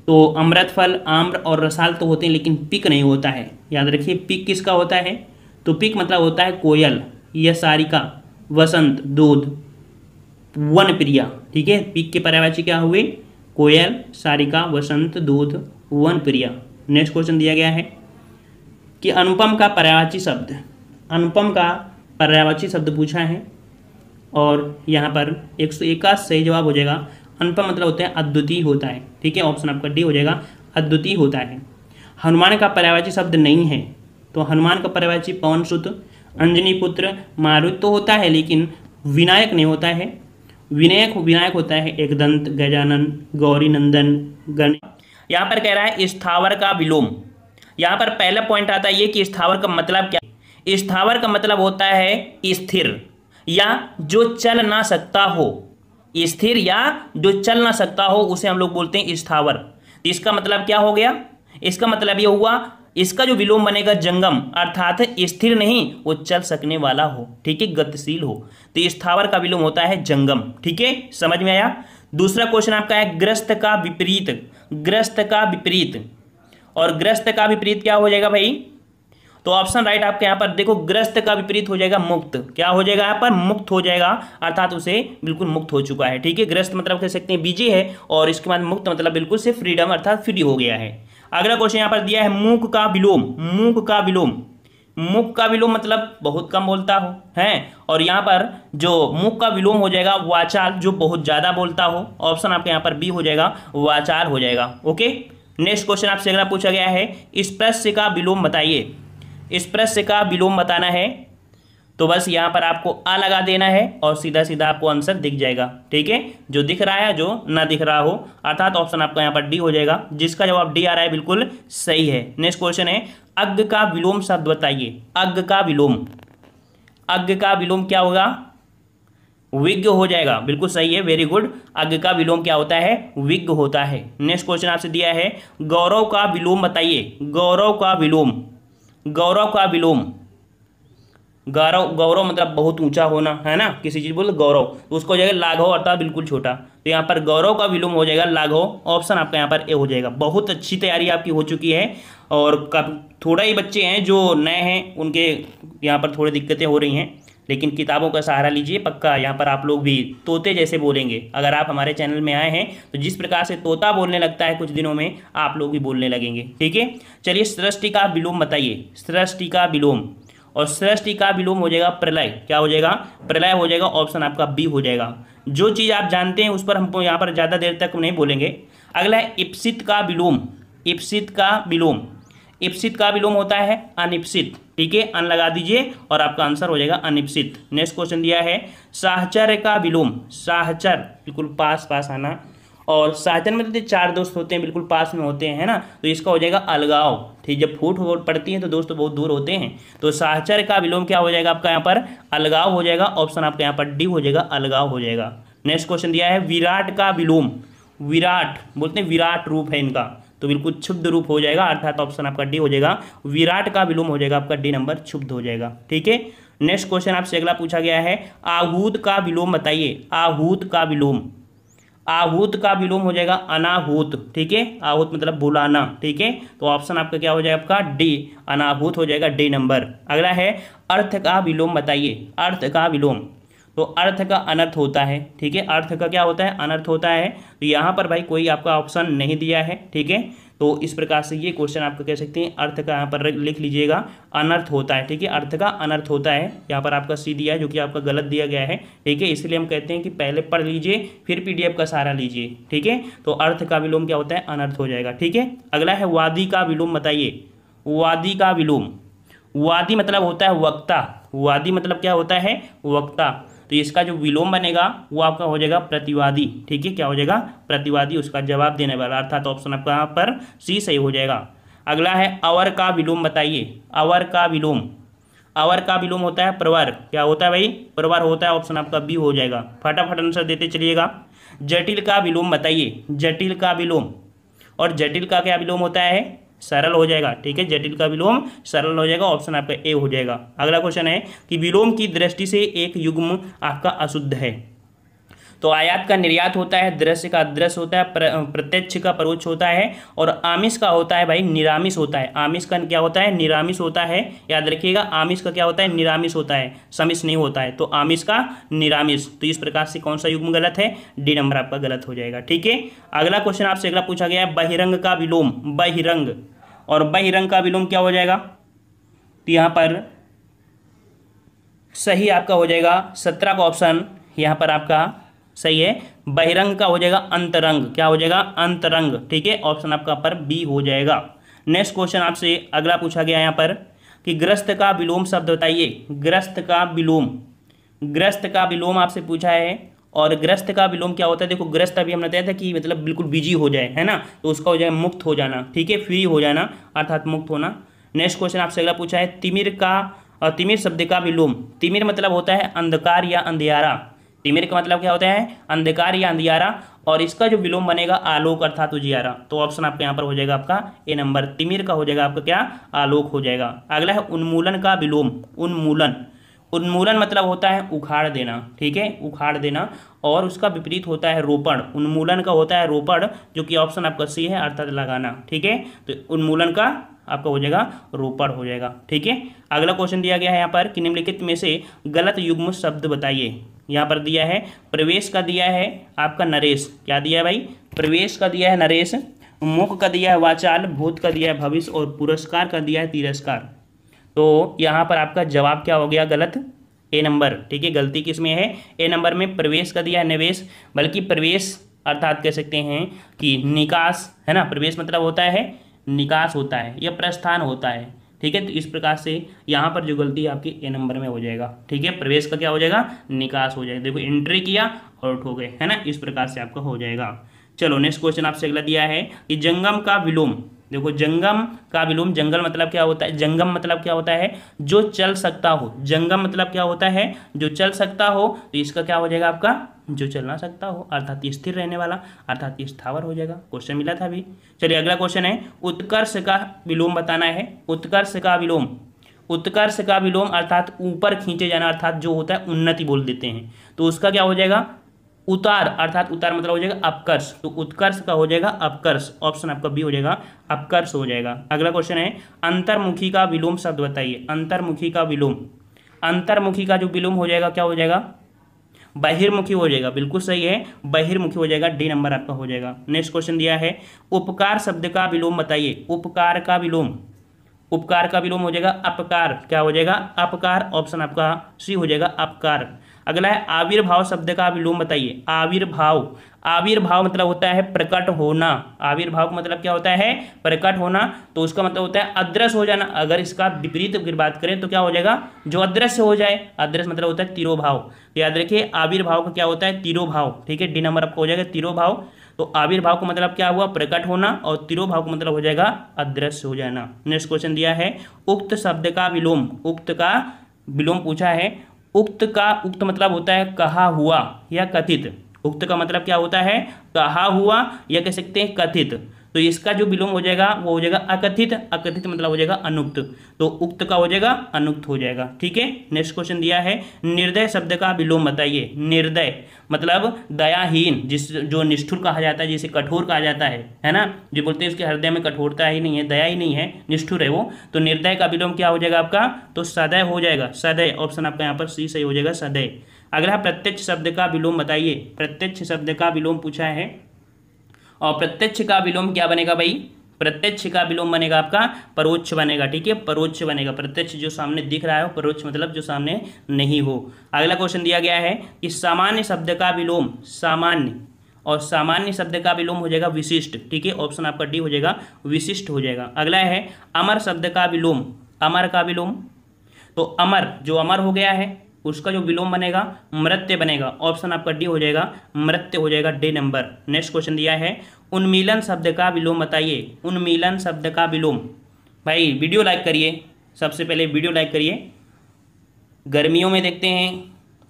तो अमृत फल, आम्र और रसाल तो होते हैं, लेकिन पिक नहीं होता है। याद रखिए, पिक किसका होता है? तो पिक मतलब होता है कोयल या सारिका वसंत, दूध वन प्रिया ठीक है? पिक के पर्यावाची क्या हुए? कोयल सारिका वसंत, दूध वन प्रिया नेक्स्ट क्वेश्चन दिया गया है कि अनुपम का पर्यावाची शब्द। अनुपम का पर्यावाची शब्द पूछा है। और यहाँ पर एक सौ का सही जवाब हो जाएगा। अनुपम मतलब होता है अद्वितीय होता है। ठीक है ऑप्शन आपका डी हो जाएगा। अद्वितीय होता है। हनुमान का पर्यावाची शब्द नहीं है तो हनुमान का पर्यावाची पवन सुत अंजनी पुत्र, मारुत तो होता है, लेकिन विनायक नहीं होता है। विनायक विनायक होता है एक दंत, गजानन, गौरी नंदन, गण। यहाँ पर कह रहा है स्थावर का विलोम। यहाँ पर पहला पॉइंट आता है ये कि स्थावर का मतलब क्या स्थावर का मतलब होता है स्थिर। या जो चल ना सकता हो। स्थिर या जो चल ना सकता हो, उसे हम लोग बोलते हैं स्थावर। तो इसका मतलब क्या हो गया? इसका मतलब ये हुआ, इसका जो विलोम बनेगा जंगम, अर्थात स्थिर नहीं, वो चल सकने वाला हो, ठीक है, गतिशील हो। तो स्थावर का विलोम होता है जंगम, ठीक है, समझ में आया? दूसरा क्वेश्चन आपका है, ग्रस्त का विपरीत, ग्रस्त का विपरीत। और ग्रस्त का विपरीत क्या हो जाएगा भाई? तो ऑप्शन राइट आपके यहाँ पर देखो, ग्रस्त का विपरीत हो जाएगा मुक्त। क्या हो जाएगा यहाँ पर? मुक्त हो जाएगा, अर्थात उसे बिल्कुल मुक्त हो चुका है। ठीक है? ग्रस्त मतलब कह सकते हैं बीजे है, और इसके बाद मुक्त मतलब बिल्कुल से फ्रीडम अर्थात फ्री हो गया है। अगला क्वेश्चन यहाँ पर दिया है, मूक का विलोम। मूक का विलोम। मुख का विलोम मतलब बहुत कम बोलता हो, है? और यहाँ पर जो मुख का विलोम हो जाएगा वाचाल जो बहुत ज़्यादा बोलता हो ऑप्शन आपके यहाँ पर बी हो जाएगा वाचाल हो जाएगा। ओके नेक्स्ट क्वेश्चन आपसे अगला पूछा गया है, इस प्रश्न का विलोम बताइए। इस प्रश्न का विलोम बताना है। तो बस यहाँ पर आपको आ लगा देना है और सीधा सीधा आपको आंसर दिख जाएगा। ठीक है? जो दिख रहा है, जो ना दिख रहा हो। अर्थात ऑप्शन आपका यहाँ पर डी हो जाएगा, जिसका जवाब डी आ रहा है बिल्कुल सही है। नेक्स्ट क्वेश्चन है, अग्ग का विलोम शब्द बताइए। अग्ग का विलोम। अग्ग का विलोम क्या होगा? विज्ञ हो जाएगा। बिल्कुल सही है वेरी गुड अग्ग का विलोम क्या होता है? विज्ञ होता है। नेक्स्ट क्वेश्चन आपसे दिया है, गौरव का विलोम बताइए। गौरव का विलोम। गौरव का विलोम। गौरव गौरव मतलब बहुत ऊँचा होना, है ना? किसी चीज़ बोले गौरव तो उसको हो जाएगा लाघव अर्थात बिल्कुल छोटा। तो यहाँ पर गौरव का विलोम हो जाएगा लाघव ऑप्शन आपका यहाँ पर ए हो जाएगा। बहुत अच्छी तैयारी आपकी हो चुकी है, और थोड़ा ही बच्चे हैं जो नए हैं, उनके यहाँ पर थोड़ी दिक्कतें हो रही हैं। लेकिन किताबों का सहारा लीजिए, पक्का। यहाँ पर आप लोग भी तोते जैसे बोलेंगे। अगर आप हमारे चैनल में आए हैं तो जिस प्रकार से तोता बोलने लगता है कुछ दिनों में, आप लोग भी बोलने लगेंगे। ठीक है? चलिए, सृष्टि का विलोम बताइए। सृष्टि का विलोम। और सृष्टि का विलोम हो जाएगा प्रलय। क्या हो जाएगा? प्रलय हो जाएगा ऑप्शन आपका बी हो जाएगा। जो चीज़ आप जानते हैं, उस पर हमको यहाँ पर ज़्यादा देर तक नहीं बोलेंगे। अगला है, इप्सित का विलोम। इप्सित का विलोम। इप्सित का विलोम होता है अनिप्सित। ठीक है? अन लगा दीजिए और आपका आंसर हो जाएगा अनिप्सित। नेक्स्ट क्वेश्चन दिया है, साहचर्य का विलोम। साहचर बिल्कुल पास पास आना। और साहचर में तो चार दोस्त होते हैं, बिल्कुल पास में होते हैं ना? तो इसका हो जाएगा अलगाव। ठीक, जब फूट पड़ती है तो दोस्त बहुत दूर होते हैं। तो साहचर्य का विलोम क्या हो जाएगा आपका यहाँ पर? अलगाव हो जाएगा। ऑप्शन आपका यहाँ पर डी हो जाएगा, अलगाव हो जाएगा। नेक्स्ट क्वेश्चन दिया है, विराट का विलोम। विराट, बोलते हैं विराट रूप है इनका। तो बिल्कुल क्षुब्ध रूप हो जाएगा, अर्थात ऑप्शन आपका डी हो जाएगा, विराट का विलोम हो जाएगा, आपका डी नंबर क्षुब्ध हो जाएगा, ठीक है? नेक्स्ट क्वेश्चन आपसे अगला पूछा गया है, आहूत का विलोम बताइए, आहूत का विलोम, आहूत का विलोम हो जाएगा अनाहूत, ठीक है? आहूत मतलब बुलाना, ठीक है? तो ऑप्शन आपका क्या हो जाएगा, आपका डी अनाहूत हो जाएगा डी नंबर अगला है, अर्थ का विलोम बताइए, अर्थ का विलोम तो अर्थ का अनर्थ होता है, ठीक है? अर्थ का क्या होता है? अनर्थ होता है। तो यहाँ पर भाई कोई आपका ऑप्शन नहीं दिया है, ठीक है? तो इस प्रकार से ये क्वेश्चन आपको कह सकते हैं, अर्थ का यहाँ पर लिख लीजिएगा, अनर्थ होता है, ठीक है? अर्थ का अनर्थ होता है। यहाँ पर आपका सी दिया है, जो कि आपका गलत दिया गया है, ठीक है? इसलिए हम कहते हैं कि पहले पढ़ लीजिए, फिर पीडीएफ का सहारा लीजिए, ठीक है? तो अर्थ का विलोम क्या होता है? अनर्थ हो जाएगा, ठीक है? अगला है वादी का विलोम बताइए। वादी का विलोम। वादी मतलब होता है वक्ता। वादी मतलब क्या होता है? वक्ता। तो इसका जो विलोम बनेगा, वो आपका हो जाएगा प्रतिवादी। ठीक है? क्या हो जाएगा? प्रतिवादी, उसका जवाब देने वाला। अर्थात ऑप्शन आपका यहाँ पर सी सही हो जाएगा। अगला है अवर का विलोम बताइए। अवर का विलोम। अवर का विलोम होता है प्रवर। क्या होता है भाई? प्रवर होता है ऑप्शन आपका बी हो जाएगा। फटाफट आंसर देते चलिएगा। जटिल का विलोम बताइए। जटिल का विलोम। और जटिल का क्या विलोम होता है? सरल हो जाएगा, ठीक है? जटिल का विलोम सरल हो जाएगा ऑप्शन आपका ए हो जाएगा। अगला क्वेश्चन है कि विलोम की दृष्टि से एक युग्म आपका अशुद्ध है। तो आयात का निर्यात होता है, दृश्य का दृश्य होता है प्रत्यक्ष का परोक्ष होता है और आमिष का होता है भाई निरामिष होता है। आमिष का क्या होता है? निरामिष होता है। याद रखिएगा, आमिष का क्या होता है? निरामिष होता है। समिष नहीं होता है। तो आमिष का निरामिष। तो इस प्रकार से कौन सा युग्म गलत है? डी नंबर आपका गलत हो जाएगा। ठीक है? अगला क्वेश्चन आपसे अगला पूछा गया है, बहिरंग का विलोम। बहिरंग। और बहिरंग का विलोम क्या हो जाएगा? तो यहाँ पर सही आपका हो जाएगा, सत्रह का ऑप्शन यहाँ पर आपका सही है? बहिरंग का हो जाएगा अंतरंग। क्या हो जाएगा? अंतरंग। ठीक है? ऑप्शन आपका पर बी हो जाएगा। नेक्स्ट क्वेश्चन आपसे अगला पूछा गया यहाँ पर कि ग्रस्त का विलोम शब्द बताइए। ग्रस्त का विलोम। ग्रस्त का विलोम आपसे पूछा है और ग्रस्त का विलोम क्या होता है? देखो, ग्रस्त अभी हमने बताया था कि मतलब बिल्कुल बिज़ी हो जाए, है ना? तो उसका हो जाए मुक्त हो जाना। ठीक है? फ्री हो जाना, अर्थात मुक्त होना। नेक्स्ट क्वेश्चन आपसे अगला पूछा है, तिमिर का और तिमिर शब्द का विलोम। तिमिर मतलब होता है अंधकार या अंधियारा। तिमिर का मतलब क्या होता है? अंधकार या अंधियारा। और इसका जो विलोम बनेगा, आलोक अर्थात उजियारा। तो ऑप्शन आपका यहाँ पर हो जाएगा आपका ए नंबर तिमिर का हो जाएगा आपका क्या? आलोक हो जाएगा। अगला है उन्मूलन का विलोम। उन्मूलन। उन्मूलन मतलब होता है उखाड़ देना। ठीक है? उखाड़ देना। और उसका विपरीत होता है रोपण। उन्मूलन का होता है रोपण, जो कि ऑप्शन आपका सी है, अर्थात लगाना। ठीक है? तो उन्मूलन का आपका हो जाएगा रोपण हो जाएगा। ठीक है? अगला क्वेश्चन दिया गया है यहाँ पर कि निम्नलिखित में से गलत युग्म शब्द बताइए। यहाँ पर दिया है, प्रवेश का दिया है आपका नरेश। क्या दिया है भाई? प्रवेश का दिया है नरेश, मुख का दिया है वाचाल, भूत का दिया है भविष्य और पुरस्कार का दिया है तिरस्कार। तो यहाँ पर आपका जवाब क्या हो गया? गलत। ए नंबर, ठीक है, गलती किसमें है? ए नंबर में प्रवेश का दिया है निवेश, बल्कि प्रवेश अर्थात कह सकते हैं कि निकास, है ना? प्रवेश मतलब होता है, निकास होता है या प्रस्थान होता है। ठीक है? तो इस प्रकार से यहाँ पर जो गलती है आपकी ए नंबर में हो जाएगा। ठीक है? प्रवेश का क्या हो जाएगा? निकास हो जाएगा। देखो एंट्री किया और हो गए, है ना? इस प्रकार से आपका हो जाएगा। चलो नेक्स्ट क्वेश्चन आपसे अगला दिया है कि जंगम का विलोम, देखो, जंगम का विलोम, जंगल मतलब क्या होता है? जंगम मतलब क्या होता है? जो चल सकता हो। जंगम मतलब क्या होता है? जो चल सकता हो तो इसका क्या हो जाएगा आपका? जो चल ना सकता हो, अर्थात स्थिर रहने वाला, अर्थात स्थावर हो जाएगा। क्वेश्चन मिला था अभी। चलिए, अगला क्वेश्चन है, उत्कर्ष का विलोम बताना है। उत्कर्ष का विलोम। उत्कर्ष का विलोम अर्थात ऊपर खींचे जाना, अर्थात जो होता है, उन्नति बोल देते हैं। तो उसका क्या हो जाएगा? उतार, अर्थात उतार मतलब हो जाएगा अपकर्ष। तो उत्कर्ष का हो जाएगा अपकर्ष। ऑप्शन आपका बी हो जाएगा, अपकर्ष हो जाएगा। अगला क्वेश्चन है, अंतर्मुखी का विलोम शब्द बताइए। अंतर्मुखी का विलोम। अंतर्मुखी का जो विलोम हो जाएगा, क्या हो जाएगा? बहिर्मुखी हो जाएगा। बिल्कुल सही है, बहिर्मुखी हो जाएगा डी नंबर आपका हो जाएगा। नेक्स्ट क्वेश्चन दिया है, उपकार शब्द का विलोम बताइए। उपकार का विलोम, उपकार का विलोम हो जाएगा, अपकार। क्या हो जाएगा? अपकार ऑप्शन आपका सी हो जाएगा, अपकार। अगला है, आविर्भाव शब्द का विलोम बताइए। आविर्भाव आविर्भाव मतलब होता है प्रकट होना। आविर्भाव मतलब क्या होता है? प्रकट होना। तो उसका मतलब होता है अदृश्य हो जाना। अगर इसका विपरीत अगर बात करें तो क्या हो जाएगा? जो अदृश्य हो जाए। अदृश्य मतलब होता है तिरोभाव। तो याद रखिए, आविर्भाव का क्या होता है? तिरोभाव। ठीक है? डी नंबर आपका हो जाएगा तिरोभाव। तो आविर्भाव का मतलब क्या हुआ? प्रकट होना और तिरोभाव का मतलब हो जाएगा अदृश्य हो जाना। नेक्स्ट क्वेश्चन दिया है, उक्त शब्द का विलोम। उक्त का विलोम पूछा है। उक्त का उक्त मतलब होता है कहा हुआ या कथित। उक्त का मतलब क्या होता है? कहा हुआ, या कह सकते हैं कथित। तो इसका जो विलोम हो जाएगा, वो हो जाएगा अकथित। अकथित मतलब हो जाएगा अनुक्त। तो उक्त का हो जाएगा, अनुक्त हो जाएगा। ठीक है? नेक्स्ट क्वेश्चन दिया है। निर्दय शब्द का विलोम बताइए। निर्दय मतलब दयाहीन, जिस जो निष्ठुर कहा जाता है, जिसे कठोर कहा जाता है। है ना? जो बोलते हैं उसके हृदय में कठोरता ही नहीं है, दया ही नहीं है, निष्ठुर है वो। तो निर्दय का विलोम क्या हो जाएगा आपका? तो सदय हो जाएगा। सदय ऑप्शन आपका यहाँ पर सी सही हो जाएगा, सदय। अगला प्रत्यक्ष शब्द का विलोम बताइए, प्रत्यक्ष शब्द का विलोम पूछा है। और प्रत्यक्ष का विलोम क्या बनेगा भाई? प्रत्यक्ष का विलोम बनेगा आपका, परोक्ष बनेगा, ठीक है? परोक्ष बनेगा। प्रत्यक्ष जो सामने दिख रहा है परोक्ष मतलब जो सामने नहीं हो। अगला क्वेश्चन दिया गया है कि सामान्य शब्द का विलोम, सामान्य, और सामान्य शब्द का विलोम हो जाएगा विशिष्ट, ठीक है? ऑप्शन आपका डी हो जाएगा, विशिष्ट हो जाएगा। अगला है, अमर शब्द का विलोम, अमर का विलोम। तो अमर, जो अमर हो गया है उसका जो विलोम बनेगा, मृत्य बनेगा। ऑप्शन आपका डी हो जाएगा, मृत्य हो जाएगा डे नंबर नेक्स्ट क्वेश्चन दिया है, उन्मीलन शब्द का विलोम बताइए। उन्मीलन शब्द का विलोम। भाई वीडियो लाइक करिए। सबसे पहले वीडियो लाइक करिए। गर्मियों में देखते हैं,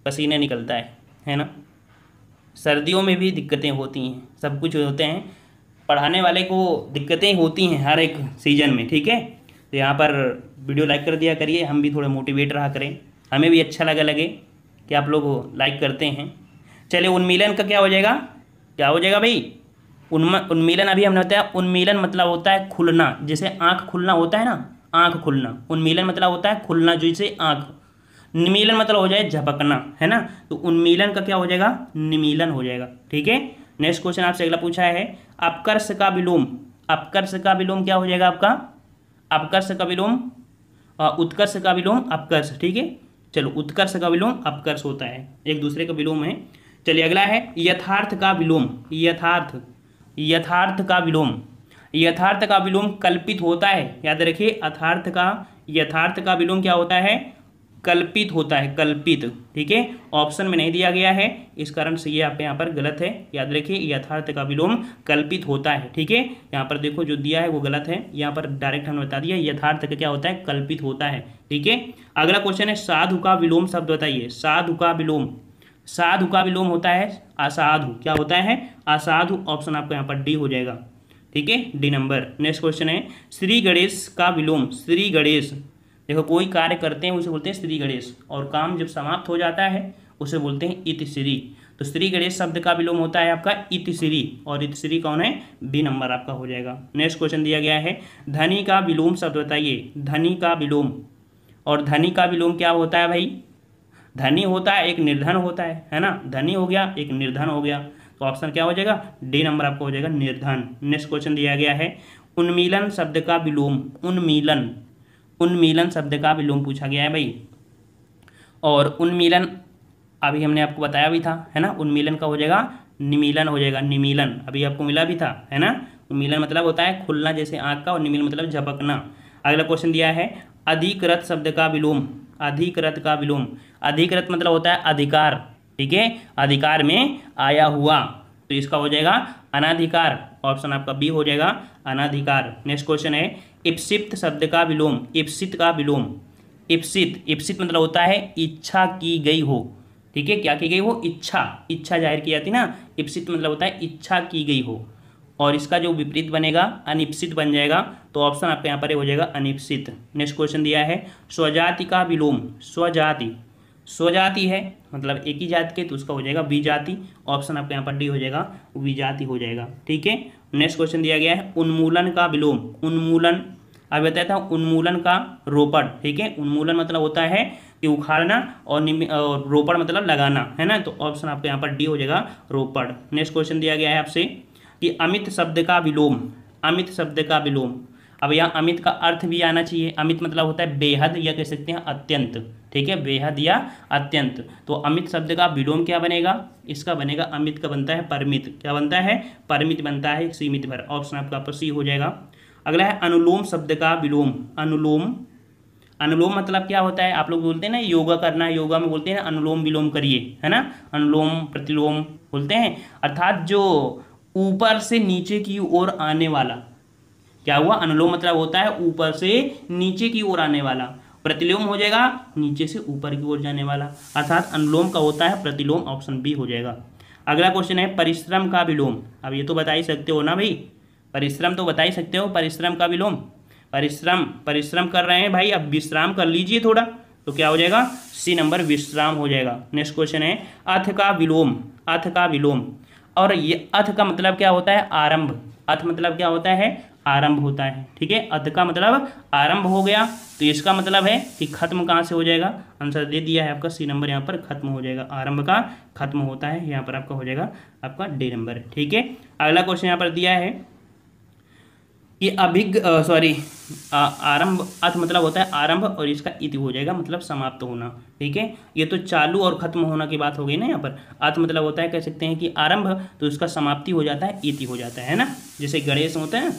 पसीने निकलता है है ना? सर्दियों में भी दिक्कतें होती हैं, सब कुछ होते हैं। पढ़ाने वाले को दिक्कतें होती हैं हर एक सीज़न में, ठीक है? तो यहाँ पर वीडियो लाइक कर दिया करिए, हम भी थोड़े मोटिवेट रहा करें। हमें भी अच्छा लगा लगे कि आप लोग लाइक करते हैं। चलिए, उन्मीलन का क्या हो जाएगा? क्या हो जाएगा भाई? उन्म, उन्मीलन अभी हमने बताया, उन्मीलन मतलब होता है खुलना। जैसे आँख खुलना होता है ना, आँख खुलना। उन्मीलन मतलब होता है खुलना, जैसे आँख। निमीलन मतलब हो जाए झपकना, है ना? तो उन्मीलन का क्या हो जाएगा? निमीलन हो जाएगा, ठीक है? नेक्स्ट क्वेश्चन आपसे अगला पूछा है, अपकर्ष का विलोम। अपकर्ष का विलोम क्या हो जाएगा आपका? अपकर्ष का विलोम उत्कर्ष का विलोम अपकर्ष, ठीक है? चलो उत्कर्ष का विलोम अपकर्ष होता है, एक दूसरे का विलोम है। चलिए अगला है, यथार्थ का विलोम, यथार्थ यथार्थ का विलोम, यथार्थ का विलोम कल्पित होता है। याद रखिए, अथार्थ का, यथार्थ का विलोम क्या होता है? कल्पित होता है, कल्पित, ठीक है? ऑप्शन में नहीं दिया गया है। इस कारण से ये आप यहाँ पर गलत है। याद रखिए, यथार्थ का विलोम कल्पित होता है, ठीक है? यहाँ पर देखो, जो दिया है वो गलत है। यहाँ पर डायरेक्ट हमने बता दिया, यथार्थ का क्या होता है? कल्पित होता है, ठीक है? अगला क्वेश्चन है, साधु का विलोम शब्द बताइए। साधु का विलोम, साधु का विलोम होता है असाधु। क्या होता है? असाधु ऑप्शन आपको यहाँ पर डी हो जाएगा, ठीक है? डी नंबर नेक्स्ट क्वेश्चन है, श्री गणेश का विलोम, श्री गणेश। देखो, कोई कार्य करते हैं, उसे बोलते हैं श्री गणेश, और काम जब समाप्त हो जाता है, उसे बोलते हैं इत श्री। तो श्री गणेश शब्द का विलोम होता है आपका इत श्री, और इत श्री कौन है? बी नंबर आपका हो जाएगा। नेक्स्ट क्वेश्चन दिया गया है, धनी का विलोम शब्द बताइए। धनी का विलोम, और धनी का विलोम क्या होता है भाई? धनी होता है, एक निर्धन होता है है ना? धनी हो गया, एक निर्धन हो गया। तो ऑप्शन क्या हो जाएगा? डी नंबर आपका हो जाएगा निर्धन। नेक्स्ट क्वेश्चन दिया गया है, उन्मीलन शब्द का विलोम, उन्मीलन। उन्मीलन शब्द का विलोम पूछा गया है भाई। और उन्मीलन, अभी हमने आपको बताया भी था, है ना? उन्मीलन का हो जाएगा, निमीलन हो जाएगा, निमीलन। अभी आपको मिला भी था, है ना? उन्मीलन मतलब होता है खुलना जैसे आँख का, और निमीलन मतलब झपकना। अगला क्वेश्चन दिया है, अधिकृत शब्द का विलोम, अधिकृत का विलोम। अधिकृत मतलब होता है अधिकार, ठीक है? अधिकार में आया हुआ। तो इसका हो जाएगा अनाधिकार ऑप्शन आपका बी हो जाएगा अनाधिकार। नेक्स्ट क्वेश्चन है इप्सित शब्द का विलोम, इप्सित का विलोम। इप्सित इप्सित मतलब होता है इच्छा की गई हो। ठीक है? क्या की गई हो? इच्छा। इच्छा ज़ाहिर की जाती ना? इप्सित मतलब होता है इच्छा की गई हो। और इसका जो विपरीत बनेगा, अनिप्सित बन जाएगा तो ऑप्शन आपका यहाँ पर हो जाएगा अनिप्सित। नेक्स्ट क्वेश्चन दिया है, स्वजाति का विलोम। स्वजाति। स्वजाति है मतलब एक ही जाति के तो उसका हो जाएगा विजाति। ऑप्शन आपका यहाँ पर डी हो जाएगा, विजाति हो जाएगा। ठीक है? नेक्स्ट क्वेश्चन दिया गया है उन्मूलन का विलोम। उन्मूलन अब बताया था उन्मूलन का रोपण ठीक है? उन्मूलन मतलब होता है कि उखाड़ना और, और रोपड़ मतलब लगाना है ना? तो ऑप्शन आपका यहाँ पर डी हो जाएगा रोपण। नेक्स्ट क्वेश्चन दिया गया है आपसे कि अमित शब्द का विलोम अमित शब्द का विलोम। अब यहाँ अमित का अर्थ भी आना चाहिए। अमित मतलब होता है बेहद या कह सकते हैं अत्यंत। ठीक है? बेहद या अत्यंत। तो अमित शब्द का विलोम क्या बनेगा? इसका बनेगा अमित का बनता है परमित। क्या बनता है? परमित बनता है, सीमित भर। ऑप्शन आपका पर सी हो जाएगा। अगला है अनुलोम शब्द का विलोम। अनुलोम। अनुलोम मतलब क्या होता है? आप लोग बोलते हैं ना, योगा करना, योगा में बोलते हैं ना, अनुलोम विलोम करिए, है ना? अनुलोम, प्रतिलोम बोलते हैं। अर्थात जो ऊपर से नीचे की ओर आने वाला क्या हुआ? अनुलोम मतलब होता है ऊपर से नीचे की ओर आने वाला। प्रतिलोम हो जाएगा नीचे से ऊपर की ओर जाने वाला। अर्थात अनुलोम का होता है प्रतिलोम ऑप्शन बी हो जाएगा। अगला क्वेश्चन है, परिश्रम का विलोम। अब ये तो बता ही सकते हो ना भाई? परिश्रम तो बता ही सकते हो, परिश्रम का विलोम। परिश्रम परिश्रम कर रहे हैं भाई, अब विश्राम कर लीजिए थोड़ा तो क्या हो जाएगा? सी नंबर विश्राम हो जाएगा। नेक्स्ट क्वेश्चन है, अथ का विलोम, अथ का विलोम। और ये अथ का मतलब क्या होता है? आरंभ। अथ मतलब क्या होता है? आरंभ होता है, ठीक है? अध का मतलब आरंभ हो गया। तो इसका मतलब है कि खत्म कहाँ से हो जाएगा? आंसर दे दिया है आपका, सी नंबर यहाँ पर खत्म हो जाएगा। आरंभ का खत्म होता है, यहाँ पर आपका हो जाएगा आपका डी नंबर, ठीक है? अगला क्वेश्चन यहाँ पर दिया है ये अभिज्ञ सॉरी आरंभ अर्थ मतलब होता है आरंभ और इसका इति हो जाएगा मतलब समाप्त होना, ठीक है? ये तो चालू और खत्म होना की बात हो गई ना यहाँ पर। अर्थ मतलब होता है, कह सकते हैं कि आरंभ तो इसका समाप्ति हो जाता है, इति हो जाता है ना? जैसे गणेश होता है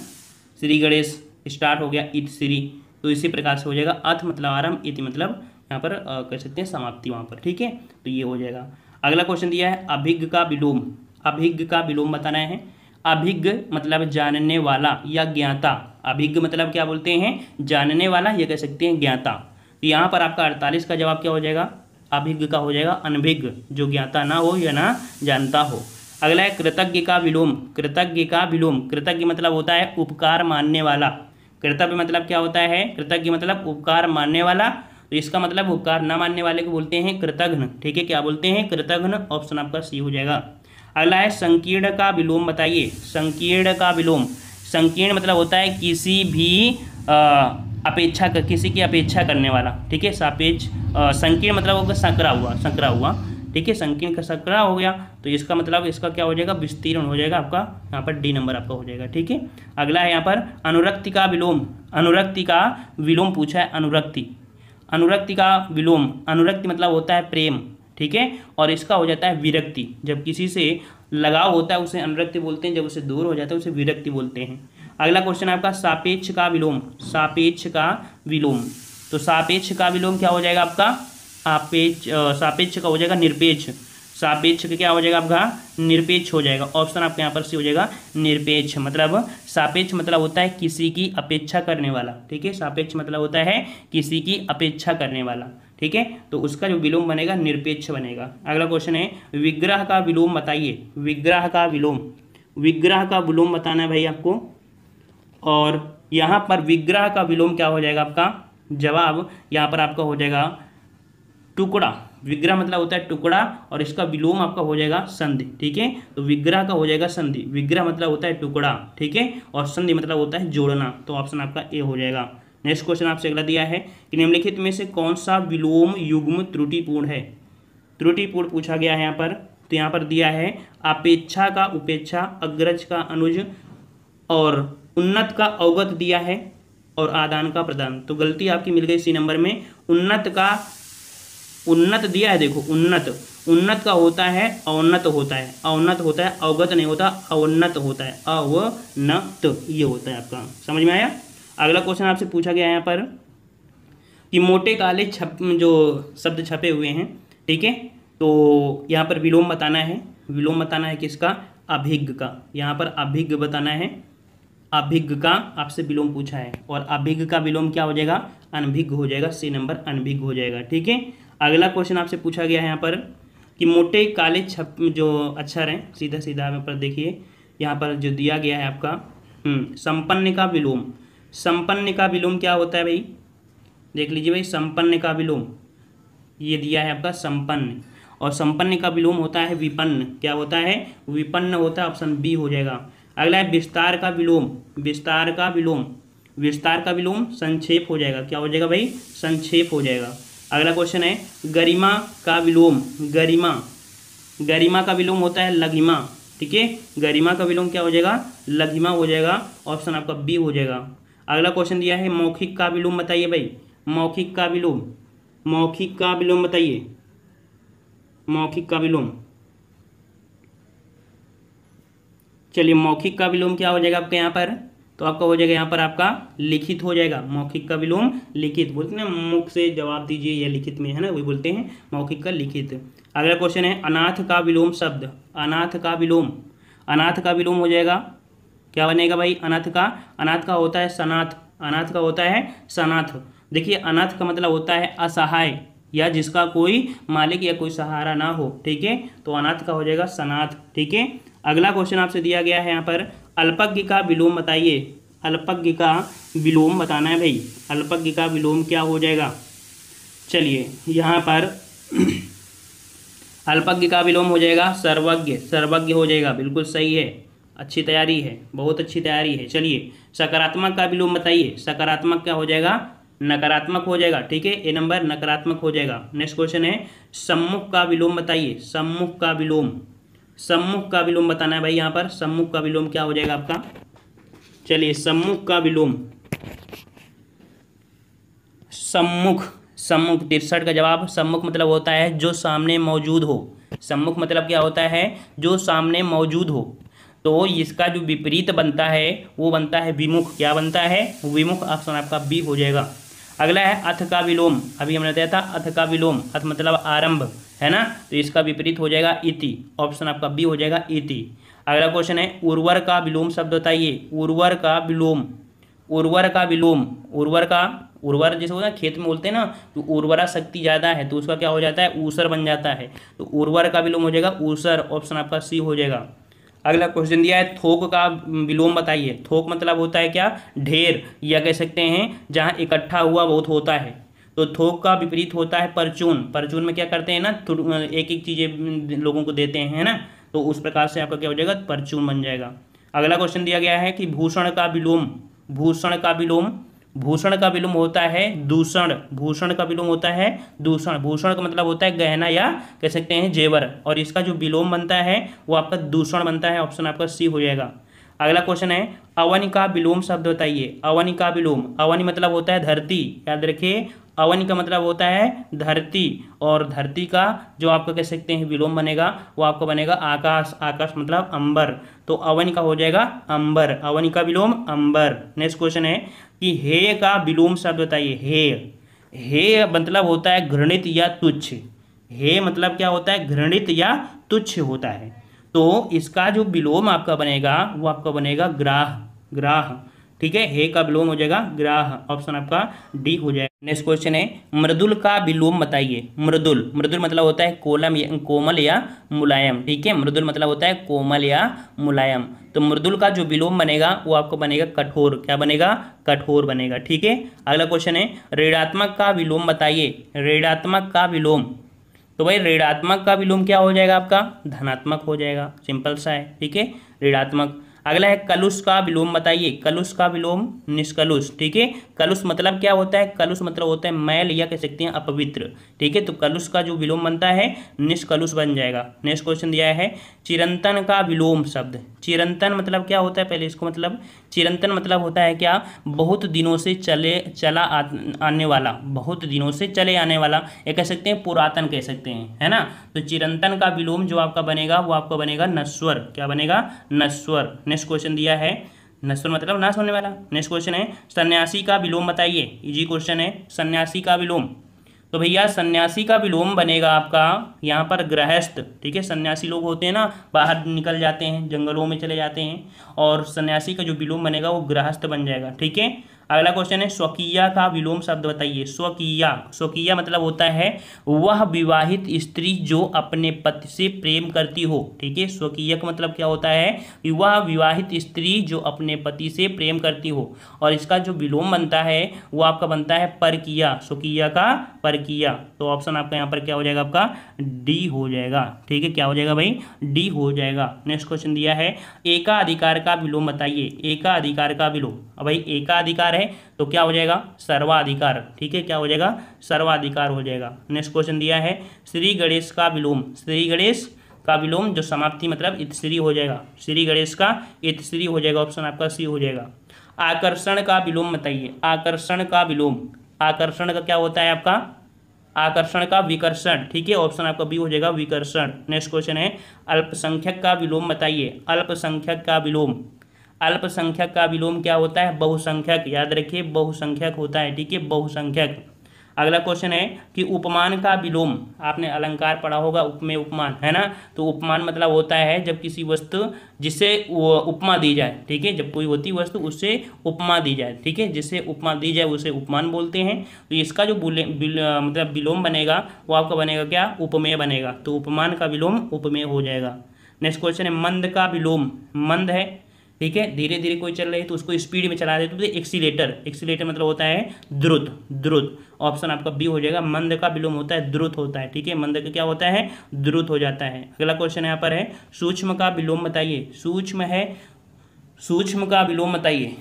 श्री गणेश स्टार्ट हो गया, इत श्री। तो इसी प्रकार से हो जाएगा, अथ मतलब आरंभ, इति मतलब यहाँ पर कह सकते हैं समाप्ति वहाँ पर, ठीक है? तो ये हो जाएगा। अगला क्वेश्चन दिया है, अभिज्ञ का विलोम। अभिज्ञ का विलोम बताना है। अभिज्ञ मतलब जानने वाला या ज्ञाता। अभिज्ञ मतलब क्या बोलते हैं? जानने वाला या कह सकते हैं ज्ञाता। तो यहाँ पर आपका अड़तालीस का जवाब क्या हो जाएगा? अभिज्ञ का हो जाएगा, अनभिज्ञ, जो ज्ञाता ना हो या ना जानता हो। अगला है कृतज्ञ का विलोम। कृतज्ञ का विलोम। कृतज्ञ मतलब होता है उपकार मानने वाला। कृतज्ञ मतलब क्या होता है? कृतज्ञ मतलब उपकार मानने वाला। तो इसका मतलब उपकार न मानने वाले को बोलते हैं कृतघ्न। ठीक है, क्या बोलते हैं? कृतघ्न। ऑप्शन आपका सी हो जाएगा। अगला है संकीर्ण का विलोम बताइए। संकीर्ण का विलोम। संकीर्ण मतलब होता है किसी भी अपेक्षा किसी की अपेक्षा करने वाला। ठीक है, सापेक्ष संकीर्ण मतलब होगा संकरा हुआ संकरा हुआ। ठीक है संकीर्ण का संकरा हो गया तो इसका मतलब इसका क्या हो जाएगा? विस्तीर्ण हो जाएगा, आपका यहाँ पर डी नंबर आपका हो जाएगा, ठीक है? अगला है यहाँ पर अनुरक्ति का विलोम। अनुरक्ति का विलोम पूछा है, अनुरक्ति। अनुरक्ति का विलोम, अनुरक्ति मतलब होता है प्रेम, ठीक है? और इसका हो जाता है विरक्ति। जब किसी से लगाव होता है, उसे अनुरक्ति बोलते हैं, जब उसे दूर हो जाता है, उसे विरक्ति बोलते हैं। अगला क्वेश्चन है आपका सापेक्ष का विलोम। सापेक्ष का विलोम। तो सापेक्ष का विलोम क्या हो जाएगा आपका? सापेक्ष सापेक्ष का हो जाएगा निरपेक्ष। सापेक्ष का क्या हो जाएगा आपका? निरपेक्ष हो जाएगा। ऑप्शन आपके यहाँ पर सी हो जाएगा, निरपेक्ष। मतलब सापेक्ष मतलब होता है किसी की अपेक्षा करने वाला, ठीक है? सापेक्ष मतलब होता है किसी की अपेक्षा करने वाला, ठीक है? तो उसका जो विलोम बनेगा, निरपेक्ष बनेगा। अगला क्वेश्चन है, विग्रह का विलोम बताइए। विग्रह का विलोम। विग्रह का विलोम बताना है भाई आपको। और यहाँ पर विग्रह का विलोम क्या हो जाएगा आपका? जवाब यहाँ पर आपका हो जाएगा टुकड़ा, विग्रह मतलब होता है टुकड़ा और इसका विलोम आपका हो जाएगा संधि, ठीक है? तो विग्रह का हो जाएगा संधि, विग्रह मतलब होता है टुकड़ा, ठीक है? और संधि मतलब होता है जोड़ना तो ऑप्शन आपका ए हो जाएगा। नेक्स्ट क्वेश्चन आपसे अगला दिया है कि निम्नलिखित में से कौन सा विलोम युग्म त्रुटिपूर्ण है? त्रुटिपूर्ण पूछा गया है यहाँ पर तो यहाँ पर दिया है, अपेक्षा का उपेक्षा, अग्रज का अनुज और उन्नत का अवगत दिया है और आदान का प्रदान। तो गलती आपकी मिल गई इसी नंबर में, उन्नत का उन्नत दिया है, देखो, उन्नत। उन्नत का होता है अवन्नत होता है। अवन्नत होता है, अवगत नहीं होता अवन्नत होता है। अवनत, ये होता है आपका। समझ में आया? अगला क्वेश्चन आपसे पूछा गया है यहाँ पर कि मोटे काले छप, जो शब्द छपे हुए हैं, ठीक है? तो यहाँ पर विलोम बताना है। विलोम बताना है किसका? अभिज्ञ का। यहाँ पर अभिज्ञ बताना है। अभिज्ञ का आपसे विलोम पूछा है। और अभिज्ञ का विलोम क्या हो जाएगा? अनभिज्ञ हो जाएगा। सी नंबर अनभिज्ञ हो जाएगा, ठीक है? अगला क्वेश्चन आपसे पूछा गया है यहाँ पर कि मोटे काले छप जो अक्षर हैं सीधा सीधा यहाँ पर देखिए यहाँ पर जो दिया गया है आपका हम्म, संपन्न का विलोम। संपन्न का विलोम क्या होता है भाई? देख लीजिए भाई संपन्न का विलोम। ये दिया है आपका संपन्न। और संपन्न का विलोम होता है विपन्न। क्या होता है? विपन्न होता है ऑप्शन बी हो जाएगा। अगला है विस्तार का विलोम। विस्तार का विलोम। विस्तार का विलोम संक्षेप हो जाएगा। क्या हो जाएगा भाई? संक्षेप हो जाएगा। अगला क्वेश्चन है, गरिमा का विलोम, गरिमा। गरिमा का विलोम होता है लघिमा, ठीक है? गरिमा का विलोम क्या हो जाएगा? लघिमा हो जाएगा ऑप्शन आपका बी हो जाएगा। अगला क्वेश्चन दिया है, मौखिक का विलोम बताइए भाई। मौखिक का विलोम, मौखिक का विलोम बताइए। मौखिक का विलोम। चलिए, मौखिक का विलोम क्या हो जाएगा आपके यहाँ पर? तो आपका हो जाएगा यहाँ पर आपका लिखित हो जाएगा। मौखिक का विलोम लिखित। बोलते हैं मुख से जवाब दीजिए, या लिखित में, है ना, वही बोलते हैं, मौखिक का लिखित। अगला क्वेश्चन है, अनाथ का विलोम शब्द। अनाथ का विलोम। अनाथ का विलोम हो जाएगा। क्या बनेगा भाई? अनाथ का। अनाथ का होता है सनाथ। अनाथ का होता है सनाथ। देखिए, अनाथ का मतलब होता है असहाय, या जिसका कोई मालिक या कोई सहारा ना हो, ठीक है? तो अनाथ का हो जाएगा सनाथ, ठीक है? अगला क्वेश्चन आपसे दिया गया है यहाँ पर। अल्पज्ञ का विलोम बताइए। अल्पज्ञ का विलोम बताना है भाई। अल्पज्ञ का विलोम क्या हो जाएगा? चलिए, यहाँ पर अल्पज्ञ का विलोम हो जाएगा सर्वज्ञ। सर्वज्ञ हो जाएगा, बिल्कुल सही है। अच्छी तैयारी है, बहुत अच्छी तैयारी है। चलिए, सकारात्मक का विलोम बताइए। सकारात्मक क्या हो जाएगा? नकारात्मक हो जाएगा, ठीक है? ए नंबर, नकारात्मक हो जाएगा। नेक्स्ट क्वेश्चन है, सम्मुख का विलोम बताइए। सम्मुख का विलोम। सम्मुख का विलोम बताना है भाई यहाँ पर। सम्मुख का विलोम क्या हो जाएगा आपका? चलिए, सम्मुख का विलोम। सम्मुख सम्मुख, तिरसठ का जवाब। सम्मुख मतलब होता है जो सामने मौजूद हो। सम्मुख मतलब क्या होता है? जो सामने मौजूद हो। तो इसका जो विपरीत बनता है, वो बनता है विमुख। क्या बनता है? विमुख ऑप्शन आपका बी हो जाएगा। अगला है अथ का विलोम। अभी हमने बताया था अथ का विलोम। अथ मतलब आरंभ, है ना? तो इसका विपरीत हो जाएगा इति। ऑप्शन आपका बी हो जाएगा इति। अगला क्वेश्चन है, उर्वर का विलोम शब्द बताइए। उर्वर का विलोम। उर्वर का विलोम। उर्वर का, उर्वर जैसे होता है, खेत में बोलते हैं ना तो उर्वरा शक्ति ज़्यादा है तो उसका क्या हो जाता है? ऊसर बन जाता है। तो उर्वर का विलोम हो जाएगा ऊसर। ऑप्शन आपका सी हो जाएगा। अगला क्वेश्चन दिया है, थोक का विलोम बताइए। थोक मतलब होता है क्या? ढेर, या कह सकते हैं, जहाँ इकट्ठा हुआ बहुत होता है। तो थोक का विपरीत होता है परचून। परचून में क्या करते हैं ना एक एक चीज़ें लोगों को देते हैं ना? तो उस प्रकार से आपका क्या हो जाएगा? परचून बन जाएगा। अगला क्वेश्चन दिया गया है कि भूषण का विलोम। भूषण का विलोम भूषण का विलोम होता है दूषण। भूषण का विलोम होता है दूषण। भूषण का मतलब होता है गहना या कह सकते हैं जेवर। और इसका जो विलोम बनता है, वो आपका दूषण बनता है। ऑप्शन आपका सी हो जाएगा। अगला क्वेश्चन है, अवनिका विलोम शब्द बताइए। अवनिका विलोम। अवनि मतलब होता है धरती। याद रखिए अवनि का मतलब होता है धरती, और धरती का जो आपका कह सकते हैं विलोम बनेगा, वो आपका बनेगा आकाश आकाश मतलब अंबर। तो अवन का हो जाएगा अंबर, अवनि का विलोम अंबर। नेक्स्ट क्वेश्चन है कि हे का विलोम शब्द बताइए, हे। हे मतलब होता है घृणित या तुच्छ। हे मतलब क्या होता है? घृणित या तुच्छ होता है। तो इसका जो विलोम आपका बनेगा, वो आपका बनेगा ग्राह ग्राह। ठीक है? हे का विलोम हो जाएगा, ग्राह ऑप्शन आपका डी हो जाएगा। नेक्स्ट क्वेश्चन है, मृदुल का विलोम बताइए। मृदुल मृदुल मतलब होता है कोलम या, कोमल या मुलायम, ठीक है? मृदुल मतलब होता है कोमल या मुलायम। तो मृदुल का जो विलोम बनेगा, वो आपको बनेगा कठोर। क्या बनेगा? कठोर बनेगा, ठीक है? अगला क्वेश्चन है, ऋणात्मक का विलोम बताइए। ऋणात्मक का विलोम तो भाई, ऋणात्मक का विलोम क्या हो जाएगा आपका? धनात्मक हो जाएगा। सिंपल सा है, ठीक है? ऋणात्मक। अगला है कलुष का विलोम, बताइए। कलुष का विलोम निष्कलुष, ठीक है? कलुष मतलब क्या होता है? कलुष मतलब होता है मैल, या कह सकते हैं अपवित्र, ठीक है? तो कलुष का जो विलोम बनता है, निष्कलुष बन जाएगा। नेक्स्ट क्वेश्चन दिया है, चिरंतन का विलोम शब्द। चिरंतन मतलब क्या होता है? पहले इसको मतलब चिरंतन मतलब होता है क्या? बहुत दिनों से चले, चला आने वाला, बहुत दिनों से चले आने वाला, ये कह सकते हैं पुरातन कह सकते हैं, है ना? तो चिरंतन का विलोम जो आपका बनेगा, वो आपका बनेगा नस्वर क्या बनेगा? नस्वर नेक्स्ट क्वेश्चन दिया है। नस्वर मतलब नाश होने वाला। नेक्स्ट क्वेश्चन है, सन्यासी का विलोम बताइए। इजी क्वेश्चन है, सन्यासी का विलोम। तो भैया, सन्यासी का विलोम बनेगा आपका यहाँ पर गृहस्थ। ठीक है, सन्यासी लोग होते हैं ना, बाहर निकल जाते हैं, जंगलों में चले जाते हैं, और सन्यासी का जो विलोम बनेगा वो गृहस्थ बन जाएगा। ठीक है अगला क्वेश्चन है, स्वकीया का विलोम शब्द बताइए। स्वकीया स्वकीया मतलब होता है वह विवाहित स्त्री जो अपने पति से प्रेम करती हो। ठीक है, स्वकीय का मतलब क्या होता है? वह विवाहित स्त्री जो अपने पति से प्रेम करती हो। और इसका जो विलोम बनता है, वो आपका बनता है परकिया। स्वकीया का परकिया। तो ऑप्शन आपका यहाँ पर क्या हो जाएगा आपका? डी हो जाएगा। ठीक है, क्या हो जाएगा भाई? डी हो जाएगा। नेक्स्ट क्वेश्चन दिया है एका अधिकार का विलोम बताइए। एका अधिकार का विलोम। भाई एका अधिकार है तो क्या हो जाएगा? सर्वाधिकार। ठीक है, क्या हो जाएगा? सर्वाधिकार हो जाएगा। नेक्स्ट क्वेश्चन दिया है, श्री गणेश का विलोम। श्री गणेश का विलोम जो समाप्ति मतलब इतश्री हो जाएगा। श्री गणेश का इतश्री हो जाएगा ऑप्शन आपका सी हो जाएगा। आकर्षण का विलोम बताइए। आकर्षण का विलोम। आकर्षण का क्या होता है आपका? आकर्षण का विकर्षण। ठीक है ऑप्शन आपका बी हो जाएगा, विकर्षण। नेक्स्ट क्वेश्चन है, अल्पसंख्यक का विलोम बताइए। अल्पसंख्यक का विलोम। अल्पसंख्यक का विलोम क्या होता है? बहुसंख्यक। याद रखिए बहुसंख्यक होता है ठीक है? बहुसंख्यक। अगला क्वेश्चन है कि उपमान का विलोम आपने अलंकार पढ़ा होगा उपमेय उपमान है ना? तो उपमान मतलब होता है जब किसी वस्तु जिसे उपमा दी जाए ठीक है? जब कोई होती वस्तु उससे उपमा दी जाए ठीक है? जिससे उपमा दी जाए उसे उपमान बोलते हैं। तो इसका जो बुले बिल, मतलब विलोम बनेगा वो आपका बनेगा क्या? उपमेय बनेगा। तो उपमान का विलोम उपमेय हो जाएगा। नेक्स्ट क्वेश्चन है मंद का विलोम मंद है? ठीक है? धीरे धीरे कोई चल रही है तो उसको स्पीड में चला देते तो एक्सीलेटर एक्सीलेटर मतलब होता है द्रुत द्रुत। ऑप्शन आपका बी हो जाएगा। मंद का विलोम होता है, द्रुत होता है। ठीक है? मंद का क्या होता है? द्रुत हो जाता है। अगला क्वेश्चन यहाँ पर है। सूक्ष्म का विलोम बताइए। सूक्ष्म है, सूक्ष्म का विलोम बताइए।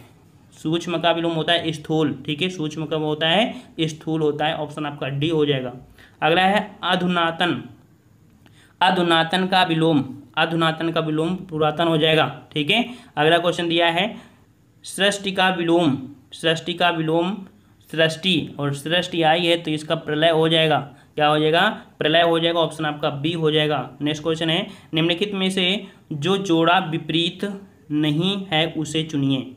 सूक्ष्म का विलोम होता है स्थूल। ठीक है? सूक्ष्म का होता है, स्थूल होता है। ऑप्शन आपका डी हो जाएगा। अगला है अधुनातन। अधुनातन का विलोम। अधुनातन का विलोम पुरातन हो जाएगा, ठीक है? अगला क्वेश्चन दिया है, सृष्टि का विलोम, सृष्टि का विलोम, सृष्टि और सृष्टि आई है तो इसका प्रलय हो जाएगा। क्या हो जाएगा? प्रलय हो जाएगा ऑप्शन आपका बी हो जाएगा। नेक्स्ट क्वेश्चन है, निम्नलिखित में से जो जोड़ा विपरीत नहीं है उसे चुनिए।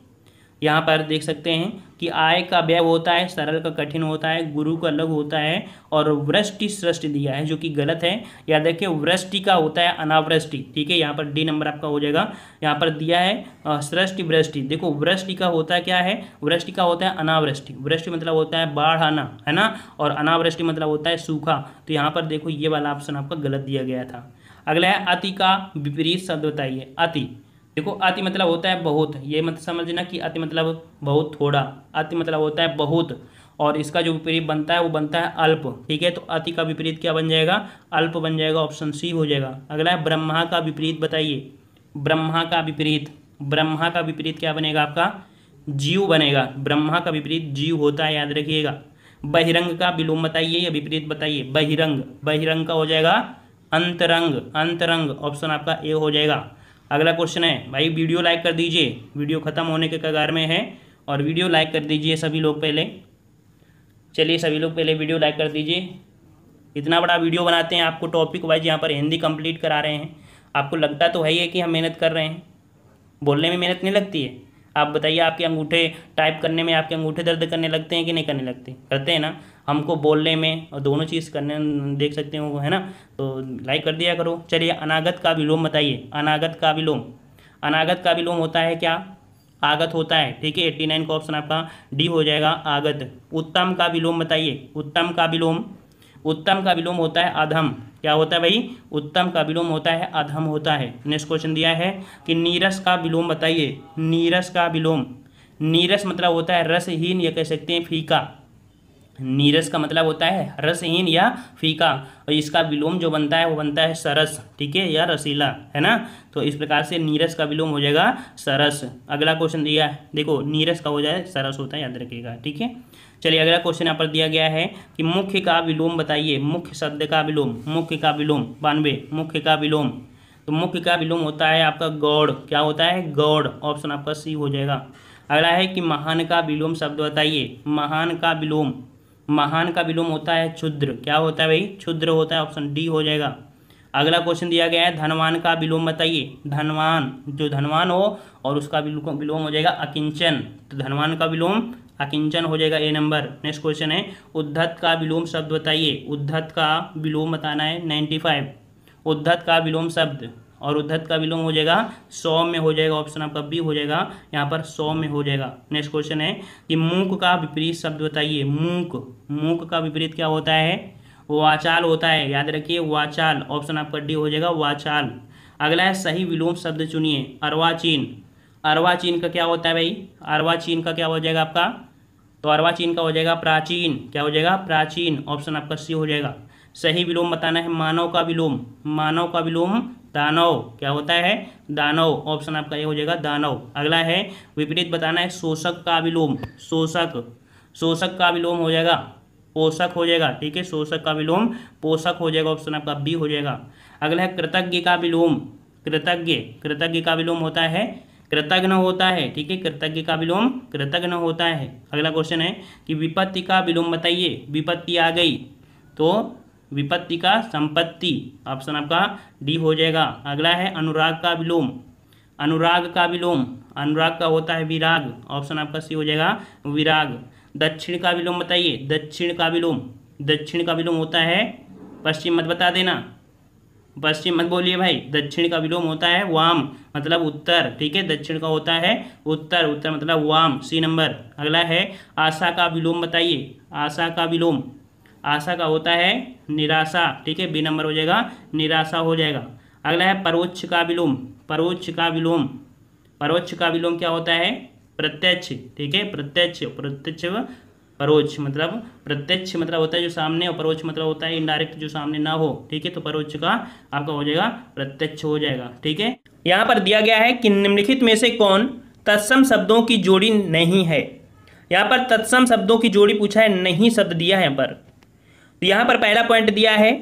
यहाँ पर देख सकते हैं कि आय का व्यय होता है, सरल का कठिन होता है, गुरु का अलग होता है और वृष्टि सृष्टि दिया है, जो कि गलत है। याद रखिए, वृष्टि का होता है अनावृष्टि, ठीक है? यहाँ पर डी नंबर आपका हो जाएगा। यहाँ पर दिया है सृष्टि वृष्टि। देखो, वृष्टि का होता है क्या है? वृष्टि का होता है अनावृष्टि। वृष्टि मतलब होता है बाढ़ आना है ना? और अनावृष्टि मतलब होता है सूखा। तो यहाँ पर देखो, ये वाला ऑप्शन आपका गलत दिया गया था। अगला है अति का विपरीत शब्द बताइए। अति। देखो, अति मतलब होता है बहुत। ये मत समझना कि अति मतलब बहुत थोड़ा। अति मतलब होता है बहुत। और इसका जो विपरीत बनता है, वो बनता है अल्प। ठीक है? तो अति का विपरीत क्या बन जाएगा? अल्प बन जाएगा ऑप्शन सी हो जाएगा। अगला है, ब्रह्मा का विपरीत बताइए। ब्रह्मा का विपरीत। ब्रह्मा का विपरीत क्या बनेगा आपका? जीव बनेगा। ब्रह्मा का विपरीत जीव होता है, याद रखिएगा। बहिरंग का विलोम बताइए या विपरीत बताइए। बहिरंग। बहिरंग का हो जाएगा अंतरंग। अंतरंग ऑप्शन आपका ए हो जाएगा। अगला क्वेश्चन है, भाई वीडियो लाइक कर दीजिए। वीडियो ख़त्म होने के कगार में है और वीडियो लाइक कर दीजिए सभी लोग पहले। चलिए सभी लोग पहले वीडियो लाइक कर दीजिए। इतना बड़ा वीडियो बनाते हैं आपको टॉपिक वाइज यहाँ पर हिंदी कंप्लीट करा रहे हैं। आपको लगता तो है ही है कि हम मेहनत कर रहे हैं। बोलने में मेहनत नहीं लगती है। आप बताइए, आपके अंगूठे टाइप करने में आपके अंगूठे दर्द करने लगते हैं कि नहीं करने लगते? करते हैं ना? हमको बोलने में और दोनों चीज़ करने देख सकते हो, है ना? तो लाइक कर दिया करो। चलिए, अनागत का विलोम बताइए। अनागत का विलोम। अनागत का विलोम होता है क्या? आगत होता है। ठीक है, एट्टी नाइन का ऑप्शन आपका डी हो जाएगा आगत। उत्तम का विलोम बताइए। उत्तम का विलोम। उत्तम का विलोम होता है अधम। क्या होता है भाई? उत्तम का विलोम होता है, अधम होता है। नेक्स्ट क्वेश्चन दिया है कि नीरस का विलोम बताइए। नीरस का विलोम। नीरस मतलब होता है रसहीन, या कह सकते हैं फीका। नीरस का मतलब होता है रसहीन या फीका। और इसका विलोम जो बनता है, वो बनता है सरस। ठीक है? या रसीला, है ना? तो इस प्रकार से नीरस का विलोम हो जाएगा सरस। अगला क्वेश्चन दिया है। देखो, नीरस का हो जाए, सरस होता है, याद रखिएगा। ठीक है? चलिए, अगला क्वेश्चन यहाँ पर दिया गया है कि मुख्य का विलोम बताइए। मुख्य शब्द का विलोम, मुख्य का विलोम, बानवे, मुख्य का विलोम। तो मुख्य का विलोम होता है आपका गौड़। क्या होता है? गौड़। ऑप्शन आपका सी हो जाएगा। अगला है कि महान का विलोम शब्द बताइए। महान का विलोम, महान का विलोम होता है क्षुद्र। क्या होता है भाई? क्षुद्र होता है। ऑप्शन डी हो जाएगा। अगला क्वेश्चन दिया गया है, धनवान का विलोम बताइए। धनवान, जो धनवान हो और उसका विलोम हो जाएगा अकिंचन। तो धनवान का विलोम अकिंचन हो जाएगा ए नंबर। नेक्स्ट क्वेश्चन है, उद्धत का विलोम शब्द बताइए। उद्धत का विलोम बताना है नाइन्टी फाइव उद्धत का विलोम शब्द और उद्धत का विलोम हो जाएगा सौ में हो जाएगा ऑप्शन आपका बी हो जाएगा, यहाँ पर सौ में हो जाएगा। नेक्स्ट क्वेश्चन है कि मूक का विपरीत शब्द बताइए। मूक मूक का विपरीत क्या होता है? वाचाल होता है, याद रखिए, वाचाल। ऑप्शन आपका डी हो जाएगा, वाचाल। अगला है सही विलोम शब्द चुनिए अर्वाचीन अर्वाचीन का क्या होता है भाई? अर्वाचीन का क्या हो जाएगा आपका? तो अर्वाचीन का हो जाएगा प्राचीन। क्या हो जाएगा? प्राचीन। ऑप्शन आपका सी हो जाएगा। सही विलोम बताना है। मानव का विलोम। मानव का विलोम दानव। क्या होता है? दानव। ऑप्शन आपका ये हो जाएगा दानव। अगला है, विपरीत बताना है। शोषक का विलोम। शोषक। शोषक का विलोम हो जाएगा। पोषक हो जाएगा। ठीक है? शोषक का विलोम। पोषक हो जाएगा। ऑप्शन आपका बी हो जाएगा। अगला है, कृतज्ञ का विलोम। कृतज्ञ। कृतज्ञ का विलोम होता है कृतज्ञ होता है, ठीक है? कृतज्ञ का विलोम, कृतज्ञ होता है। अगला क्वेश्चन है कि विपत्ति का विलोम बताइए। विपत्ति आ गई तो विपत्ति का संपत्ति ऑप्शन आपका डी हो जाएगा। अगला है अनुराग का विलोम। अनुराग का विलोम, अनुराग का होता है विराग। ऑप्शन आपका सी हो जाएगा विराग। दक्षिण का विलोम बताइए। दक्षिण का विलोम, दक्षिण का विलोम होता है, पश्चिम मत बता देना। पश्चिम मत बोलिए भाई, दक्षिण का विलोम होता है वाम मतलब उत्तर, ठीक है? दक्षिण का होता है उत्तर उत्तर मतलब वाम, सी नंबर। अगला है, आशा का विलोम बताइए। आशा का विलोम, आशा का होता है निराशा, ठीक है? बी नंबर हो जाएगा, निराशा हो जाएगा। अगला है, परोक्ष का विलोम, परोक्ष का विलोम, परोक्ष का विलोम क्या होता है? प्रत्यक्ष, ठीक है? प्रत्यक्ष प्रत्यक्ष परोक्ष मतलब प्रत्यक्ष मतलब होता है जो सामने और परोक्ष मतलब होता है इनडायरेक्ट जो सामने ना हो, ठीक है? तो परोक्ष का आपका हो जाएगा, प्रत्यक्ष हो जाएगा, ठीक है? यहाँ पर दिया गया है कि निम्नलिखित में से कौन तत्सम शब्दों की जोड़ी नहीं है। यहाँ पर तत्सम शब्दों की जोड़ी पूछा है, नहीं शब्द दिया है यहाँ पर। तो यहाँ पर पहला पॉइंट दिया है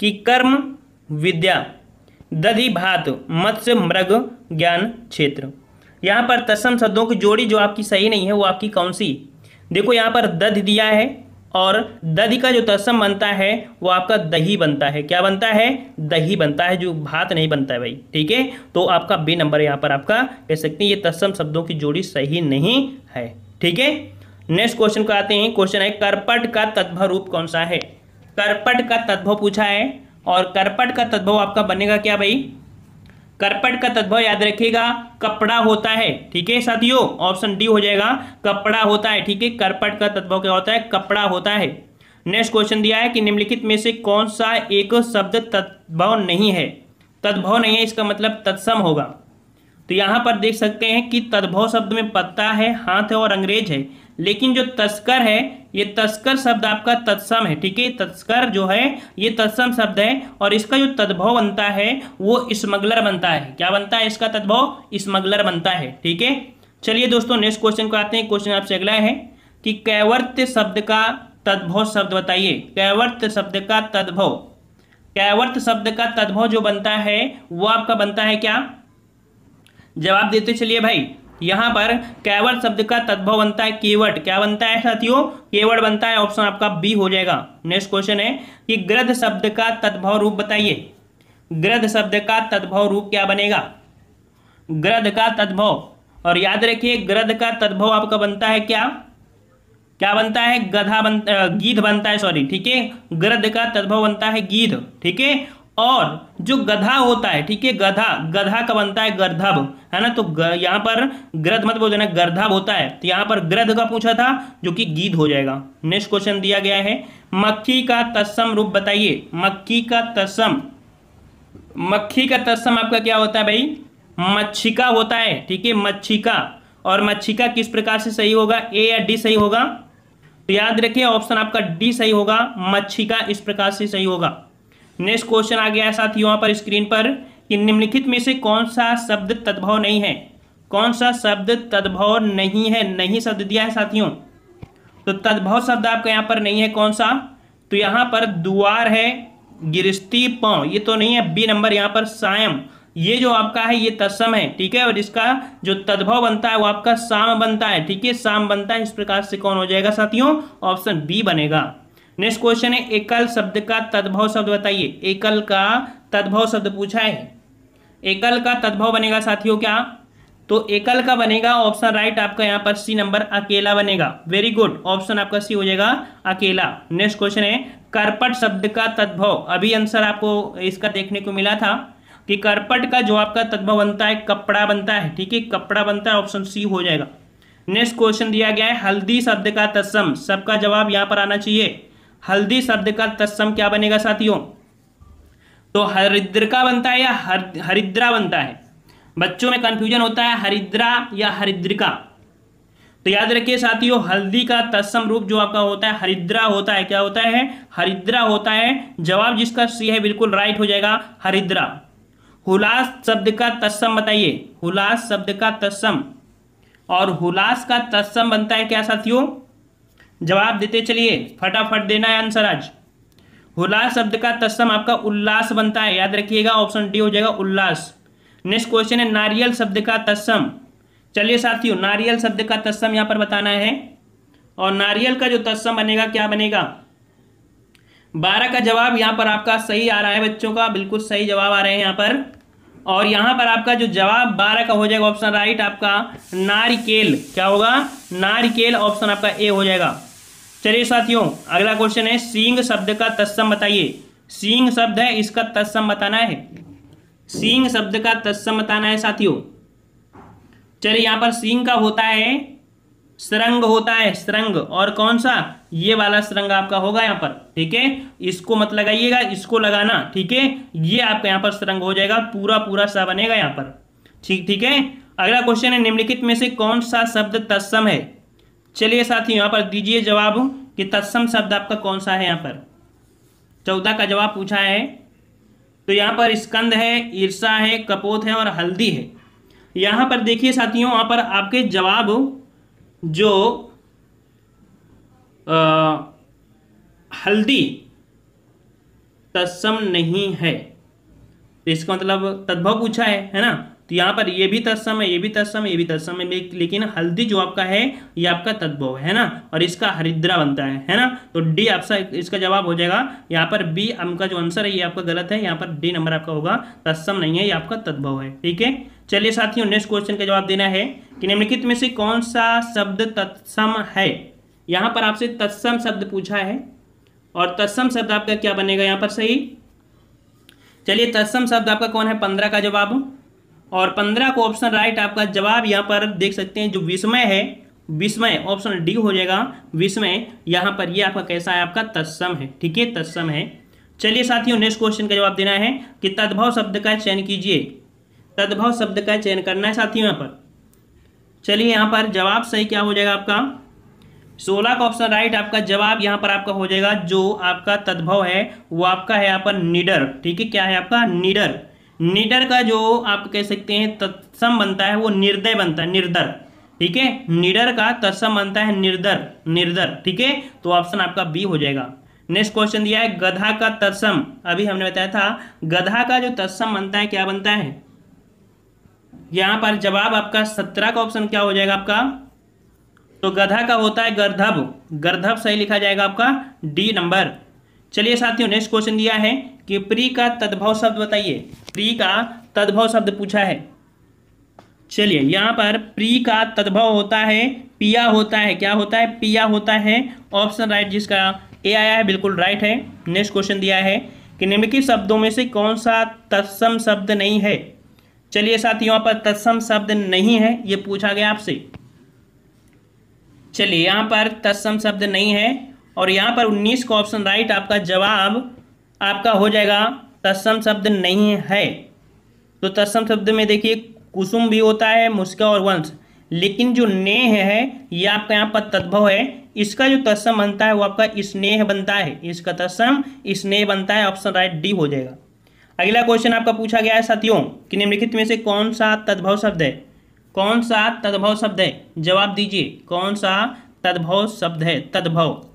कि कर्म, विद्या, दधि, भात, मत्स्य, मृग, ज्ञान, क्षेत्र। यहाँ पर तत्सम शब्दों की जोड़ी जो आपकी सही नहीं है, वो आपकी कौन सी? देखो यहाँ पर दध दिया है और दधि का जो तत्सम बनता है, वो आपका दही बनता है। क्या बनता है? दही बनता है, जो भात नहीं बनता है भाई। ठीक है? तो आपका बी नंबर यहाँ पर आपका, कह सकते हैं ये तत्सम शब्दों की जोड़ी सही नहीं है। ठीक है? नेक्स्ट क्वेश्चन को आते हैं। क्वेश्चन है, करपट का तद्भव रूप कौन सा है? करपट का तद्भव पूछा है और करपट का तद्भव आपका बनेगा क्या भाई? करपट का तद्भव याद रखिएगा, कपड़ा होता है, ठीक है साथियों? ऑप्शन डी हो जाएगा, कपड़ा होता है, ठीक है? करपट का तद्भव क्या होता है? कपड़ा होता है। नेक्स्ट क्वेश्चन दिया है कि निम्नलिखित में से कौन सा एक शब्द तद्भव नहीं है? तद्भव नहीं है, इसका मतलब तत्सम होगा। तो यहाँ पर देख सकते हैं कि तद्भव शब्द में पत्ता है, हाथ है और अंग्रेज़ है। लेकिन जो तस्कर है, ये तस्कर शब्द आपका तत्सम है, ठीक है? तस्कर जो है, ये तत्सम शब्द है और इसका जो तद्भव बनता है, वो स्मगलर बनता है। क्या बनता है इसका तद्भव? स्मगलर बनता है, ठीक है? चलिए दोस्तों, नेक्स्ट क्वेश्चन को आते हैं। क्वेश्चन आपसे अगला है कि कैवर्त शब्द का तद्भव शब्द बताइए। कैवर्त शब्द का तद्भव। कैवर्त शब्द का तद्भव जो बनता है, वो आपका बनता है क्या? जवाब देते चलिए भाई। यहाँ पर कैवर्ड शब्द का तद्भव बनता है? केवट क्या बनता है साथियों? केवट बनता है ऑप्शन आपका बी हो जाएगा। नेक्स्ट क्वेश्चन है कि ग्रद शब्द का तद्भव रूप बताइए। ग्रद शब्द का तद्भव रूप क्या बनेगा? ग्रद का तद्भव। और याद रखिए, ग्रद का तद्भव आपका बनता है क्या? क्या बनता है? गधा बन गीध बनता है सॉरी ठीक है? ग्रद का तद्भव बनता है गीध, ठीक है? और जो गधा होता है, ठीक है, गधा गधा का बनता है गर्धभ, है ना? तो यहाँ पर ग्रध मत बोल देना गर्धभ होता है। तो यहाँ पर ग्रध का पूछा था, जो कि गीध हो जाएगा। नेक्स्ट क्वेश्चन दिया गया है, मक्खी का तत्सम रूप बताइए। मक्खी का तत्सम, मक्खी का तत्सम आपका क्या होता है भाई? मच्छिका होता है, ठीक है, मच्छिका। और मच्छिका किस प्रकार से सही होगा? ए या डी सही होगा? तो याद रखिए ऑप्शन आपका डी सही होगा, मच्छिका इस प्रकार से सही होगा। नेक्स्ट क्वेश्चन आ गया है साथ यहाँ पर स्क्रीन पर कि निम्नलिखित में से कौन सा शब्द तद्भव नहीं है? कौन सा शब्द तद्भव नहीं है? नहीं शब्द दिया है साथियों। तो तद्भव शब्द आपका यहाँ पर नहीं है कौन सा? तो यहाँ पर दुआर है, गिरस्ती पाँव ये तो नहीं है बी नंबर यहाँ पर सायम ये जो आपका है, ये तत्सम है, ठीक है? और इसका जो तद्भव बनता है, वो आपका साम बनता है, ठीक है? साम बनता है, इस प्रकार से कौन हो जाएगा साथियों? ऑप्शन बी बनेगा। नेक्स्ट क्वेश्चन है, एकल शब्द का तद्भव शब्द बताइए। एकल का तद्भव शब्द पूछा है। एकल का तद्भव बनेगा साथियों क्या? तो एकल का बनेगा ऑप्शन राइट आपका यहाँ पर सी नंबर अकेला बनेगा। वेरी गुड ऑप्शन आपका सी हो जाएगा अकेला। नेक्स्ट क्वेश्चन है, करपट शब्द का तद्भव। अभी आंसर आपको इसका देखने को मिला था कि करपट का जो आपका तद्भव बनता है, कपड़ा बनता है, ठीक है? कपड़ा बनता है ऑप्शन सी हो जाएगा। नेक्स्ट क्वेश्चन दिया गया है, हल्दी शब्द का तत्सम। सबका जवाब यहाँ पर आना चाहिए। हल्दी शब्द का तत्सम क्या बनेगा साथियों? तो हरिद्रका बनता है या हर, हरिद्रा बनता है? बच्चों में कंफ्यूजन होता है, हरिद्रा या हरिद्रिका। तो याद रखिए साथियों, हल्दी का तत्सम रूप जो आपका होता है, हरिद्रा होता है, क्या होता है? हरिद्रा होता है। जवाब जिसका सी है बिल्कुल राइट हो जाएगा, हरिद्रा। हुलास शब्द का तत्सम बताइए। हुलास शब्द का तत्सम। और हुलास का तत्सम बनता है क्या साथियों? जवाब देते चलिए। फटाफट देना है आंसर आज। हुलास शब्द का तत्सम आपका उल्लास बनता है। याद रखिएगा ऑप्शन डी हो जाएगा उल्लास। नेक्स्ट क्वेश्चन है, नारियल शब्द का तत्सम। चलिए साथियों, नारियल शब्द का तत्सम यहाँ पर बताना है। और नारियल का जो तत्सम बनेगा, क्या बनेगा? बारह का जवाब यहाँ पर आपका सही आ रहा है बच्चों का। बिल्कुल सही जवाब आ रहे हैं यहाँ पर। और यहाँ पर आपका जो जवाब बारह का हो जाएगा ऑप्शन राइट आपका नारिकेल। क्या होगा? नारिकेल ऑप्शन आपका ए हो जाएगा। चलिए साथियों, अगला क्वेश्चन है, सींग शब्द का तत्सम बताइए। सींग शब्द है, इसका तत्सम बताना है। सींग शब्द का तत्सम बताना है साथियों। चलिए यहाँ पर सींग का होता है, सरंग होता है, सरंग। और कौन सा? ये वाला सरंग आपका होगा यहाँ पर, ठीक है? इसको मत लगाइएगा, इसको लगाना, ठीक है? ये आपका यहाँ पर सरंग हो जाएगा पूरा पूरा सा बनेगा यहाँ पर, ठीक ठीक है? अगला क्वेश्चन है, निम्नलिखित में से कौन सा शब्द तत्सम है? चलिए साथी यहाँ पर दीजिए जवाब कि तत्सम शब्द आपका कौन सा है यहाँ पर? चौदह का जवाब पूछा है। तो यहाँ पर स्कंद है ईर्षा है कपोत है और हल्दी है। यहाँ पर देखिए साथियों वहाँ पर आपके जवाब जो आ, हल्दी तत्सम नहीं है। तो इसका मतलब तद्भव पूछा है है ना? तो यहाँ पर ये भी तत्सम है, ये भी तत्सम है, ये भी तत्सम है। लेकिन हल्दी जो आपका है, ये आपका तद्भव है ना? और इसका हरिद्रा बनता है है ना? तो डी आपका इसका जवाब हो जाएगा। यहाँ पर बी आपका जो आंसर है, ये आपका गलत है। यहाँ पर डी नंबर आपका होगा, तत्सम नहीं है, ये आपका तद्भव है, ठीक है? चलिए साथियों नेक्स्ट क्वेश्चन का जवाब देना है कि निम्नलिखित में से कौन सा शब्द तत्सम है? यहाँ पर आपसे तत्सम शब्द पूछा है, और तत्सम शब्द आपका क्या बनेगा यहाँ पर सही? चलिए तत्सम शब्द आपका कौन है? पंद्रह का जवाब। और पंद्रह को ऑप्शन राइट आपका जवाब यहाँ पर देख सकते हैं, जो विस्मय है, विस्मय ऑप्शन डी हो जाएगा, विस्मय, यहाँ पर ये आपका कैसा है, आपका तत्सम है, ठीक है, तत्सम है। चलिए साथियों नेक्स्ट क्वेश्चन का जवाब देना है कि तद्भव शब्द का चयन कीजिए। तद्भव शब्द का चयन करना है साथियों यहाँ पर। चलिए यहाँ पर जवाब सही क्या हो जाएगा आपका? सोलह का ऑप्शन राइट आपका जवाब यहाँ पर आपका हो जाएगा, जो आपका तद्भव है, वो आपका है यहाँ पर निडर, ठीक है, क्या है आपका? निडर। निडर का जो आप कह सकते हैं तत्सम बनता है, वो निर्दय बनता है, निर्दर। ठीक है? निडर का तत्सम बनता है, निर्दर निर्दर। ठीक है? तो ऑप्शन आपका बी हो जाएगा। नेक्स्ट क्वेश्चन दिया है, गधा का तत्सम। अभी हमने बताया था, गधा का जो तत्सम बनता है, क्या बनता है? यहाँ पर जवाब आपका सत्रह का ऑप्शन क्या हो जाएगा आपका? तो गधा का होता है गर्धभ। गर्धभ सही लिखा जाएगा आपका डी नंबर चलिए साथियों नेक्स्ट क्वेश्चन दिया है कि प्री का तद्भव शब्द बताइए। प्री का तद्भव शब्द पूछा है। चलिए, यहाँ पर प्री का तद्भव होता है, पिया होता है। क्या होता है? पिया होता है। ऑप्शन राइट जिसका ए आया है, बिल्कुल राइट है। नेक्स्ट क्वेश्चन दिया है कि निम्नलिखित शब्दों में से कौन सा तत्सम शब्द नहीं है? चलिए साथ यहाँ पर तत्सम शब्द नहीं है, ये पूछा गया आपसे। चलिए, यहाँ पर तत्सम शब्द नहीं है और यहाँ पर उन्नीस का ऑप्शन राइट, आपका जवाब आपका हो जाएगा तत्सम शब्द नहीं है। तो तत्सम शब्द में देखिए, कुसुम भी होता है, मुस्का और वंश। लेकिन जो नेह है, ये आपका यहाँ पर तद्भव है। इसका जो तत्सम बनता है, वो आपका स्नेह बनता है। इसका तत्सम, स्नेह बनता है ऑप्शन राइट डी हो जाएगा। अगला क्वेश्चन आपका पूछा गया है, साथियों, कि निम्नलिखित में से कौन सा तद्भव शब्द है? कौन सा तद्भव शब्द है? जवाब दीजिए, कौन सा तद्भव शब्द है? तद्भव।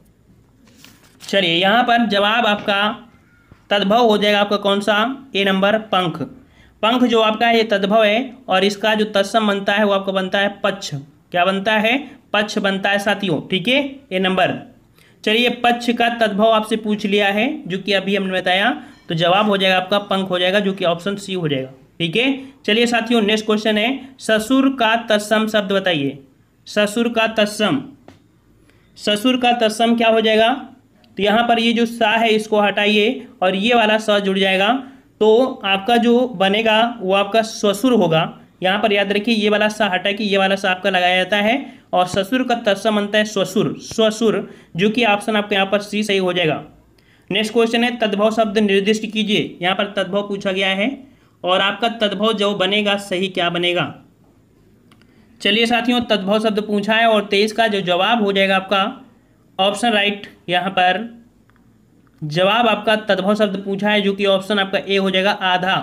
चलिए, यहाँ पर जवाब आपका तद्भव हो जाएगा आपका कौन सा? ए नंबर, पंख। पंख जो आपका है, ये तद्भव है, और इसका जो तत्सम बनता है, वो आपका बनता है पक्ष। क्या बनता है? पक्ष बनता है साथियों, ठीक है? A number. चलिए, पक्ष का तद्भव आपसे पूछ लिया है, जो कि अभी हमने बताया तो जवाब हो जाएगा आपका, पंख हो जाएगा, जो कि ऑप्शन सी हो जाएगा, ठीक है? चलिए साथियों नेक्स्ट क्वेश्चन है, ससुर का तत्सम शब्द बताइए। ससुर का तत्सम। ससुर का तत्सम क्या हो जाएगा? तो यहाँ पर ये जो सा है, इसको हटाइए और ये वाला स जुड़ जाएगा। तो आपका जो बनेगा, वो आपका ससुर होगा। यहाँ पर याद रखिए, ये वाला सा हटा के ये वाला सा आपका लगाया जाता है और ससुर का तत्सम बनता है स्वसुर स्वसुर जो कि ऑप्शन आपके यहाँ पर सी सही हो जाएगा। नेक्स्ट क्वेश्चन है, तद्भव शब्द निर्दिष्ट कीजिए। यहाँ पर तद्भव पूछा गया है और आपका तद्भव जो बनेगा, सही क्या बनेगा? चलिए साथियों, तद्भव शब्द पूछा है और तेईस का जो जवाब हो जाएगा आपका। ऑप्शन राइट यहाँ पर जवाब आपका तद्भव शब्द पूछा है, जो कि ऑप्शन आपका ए हो जाएगा आधा।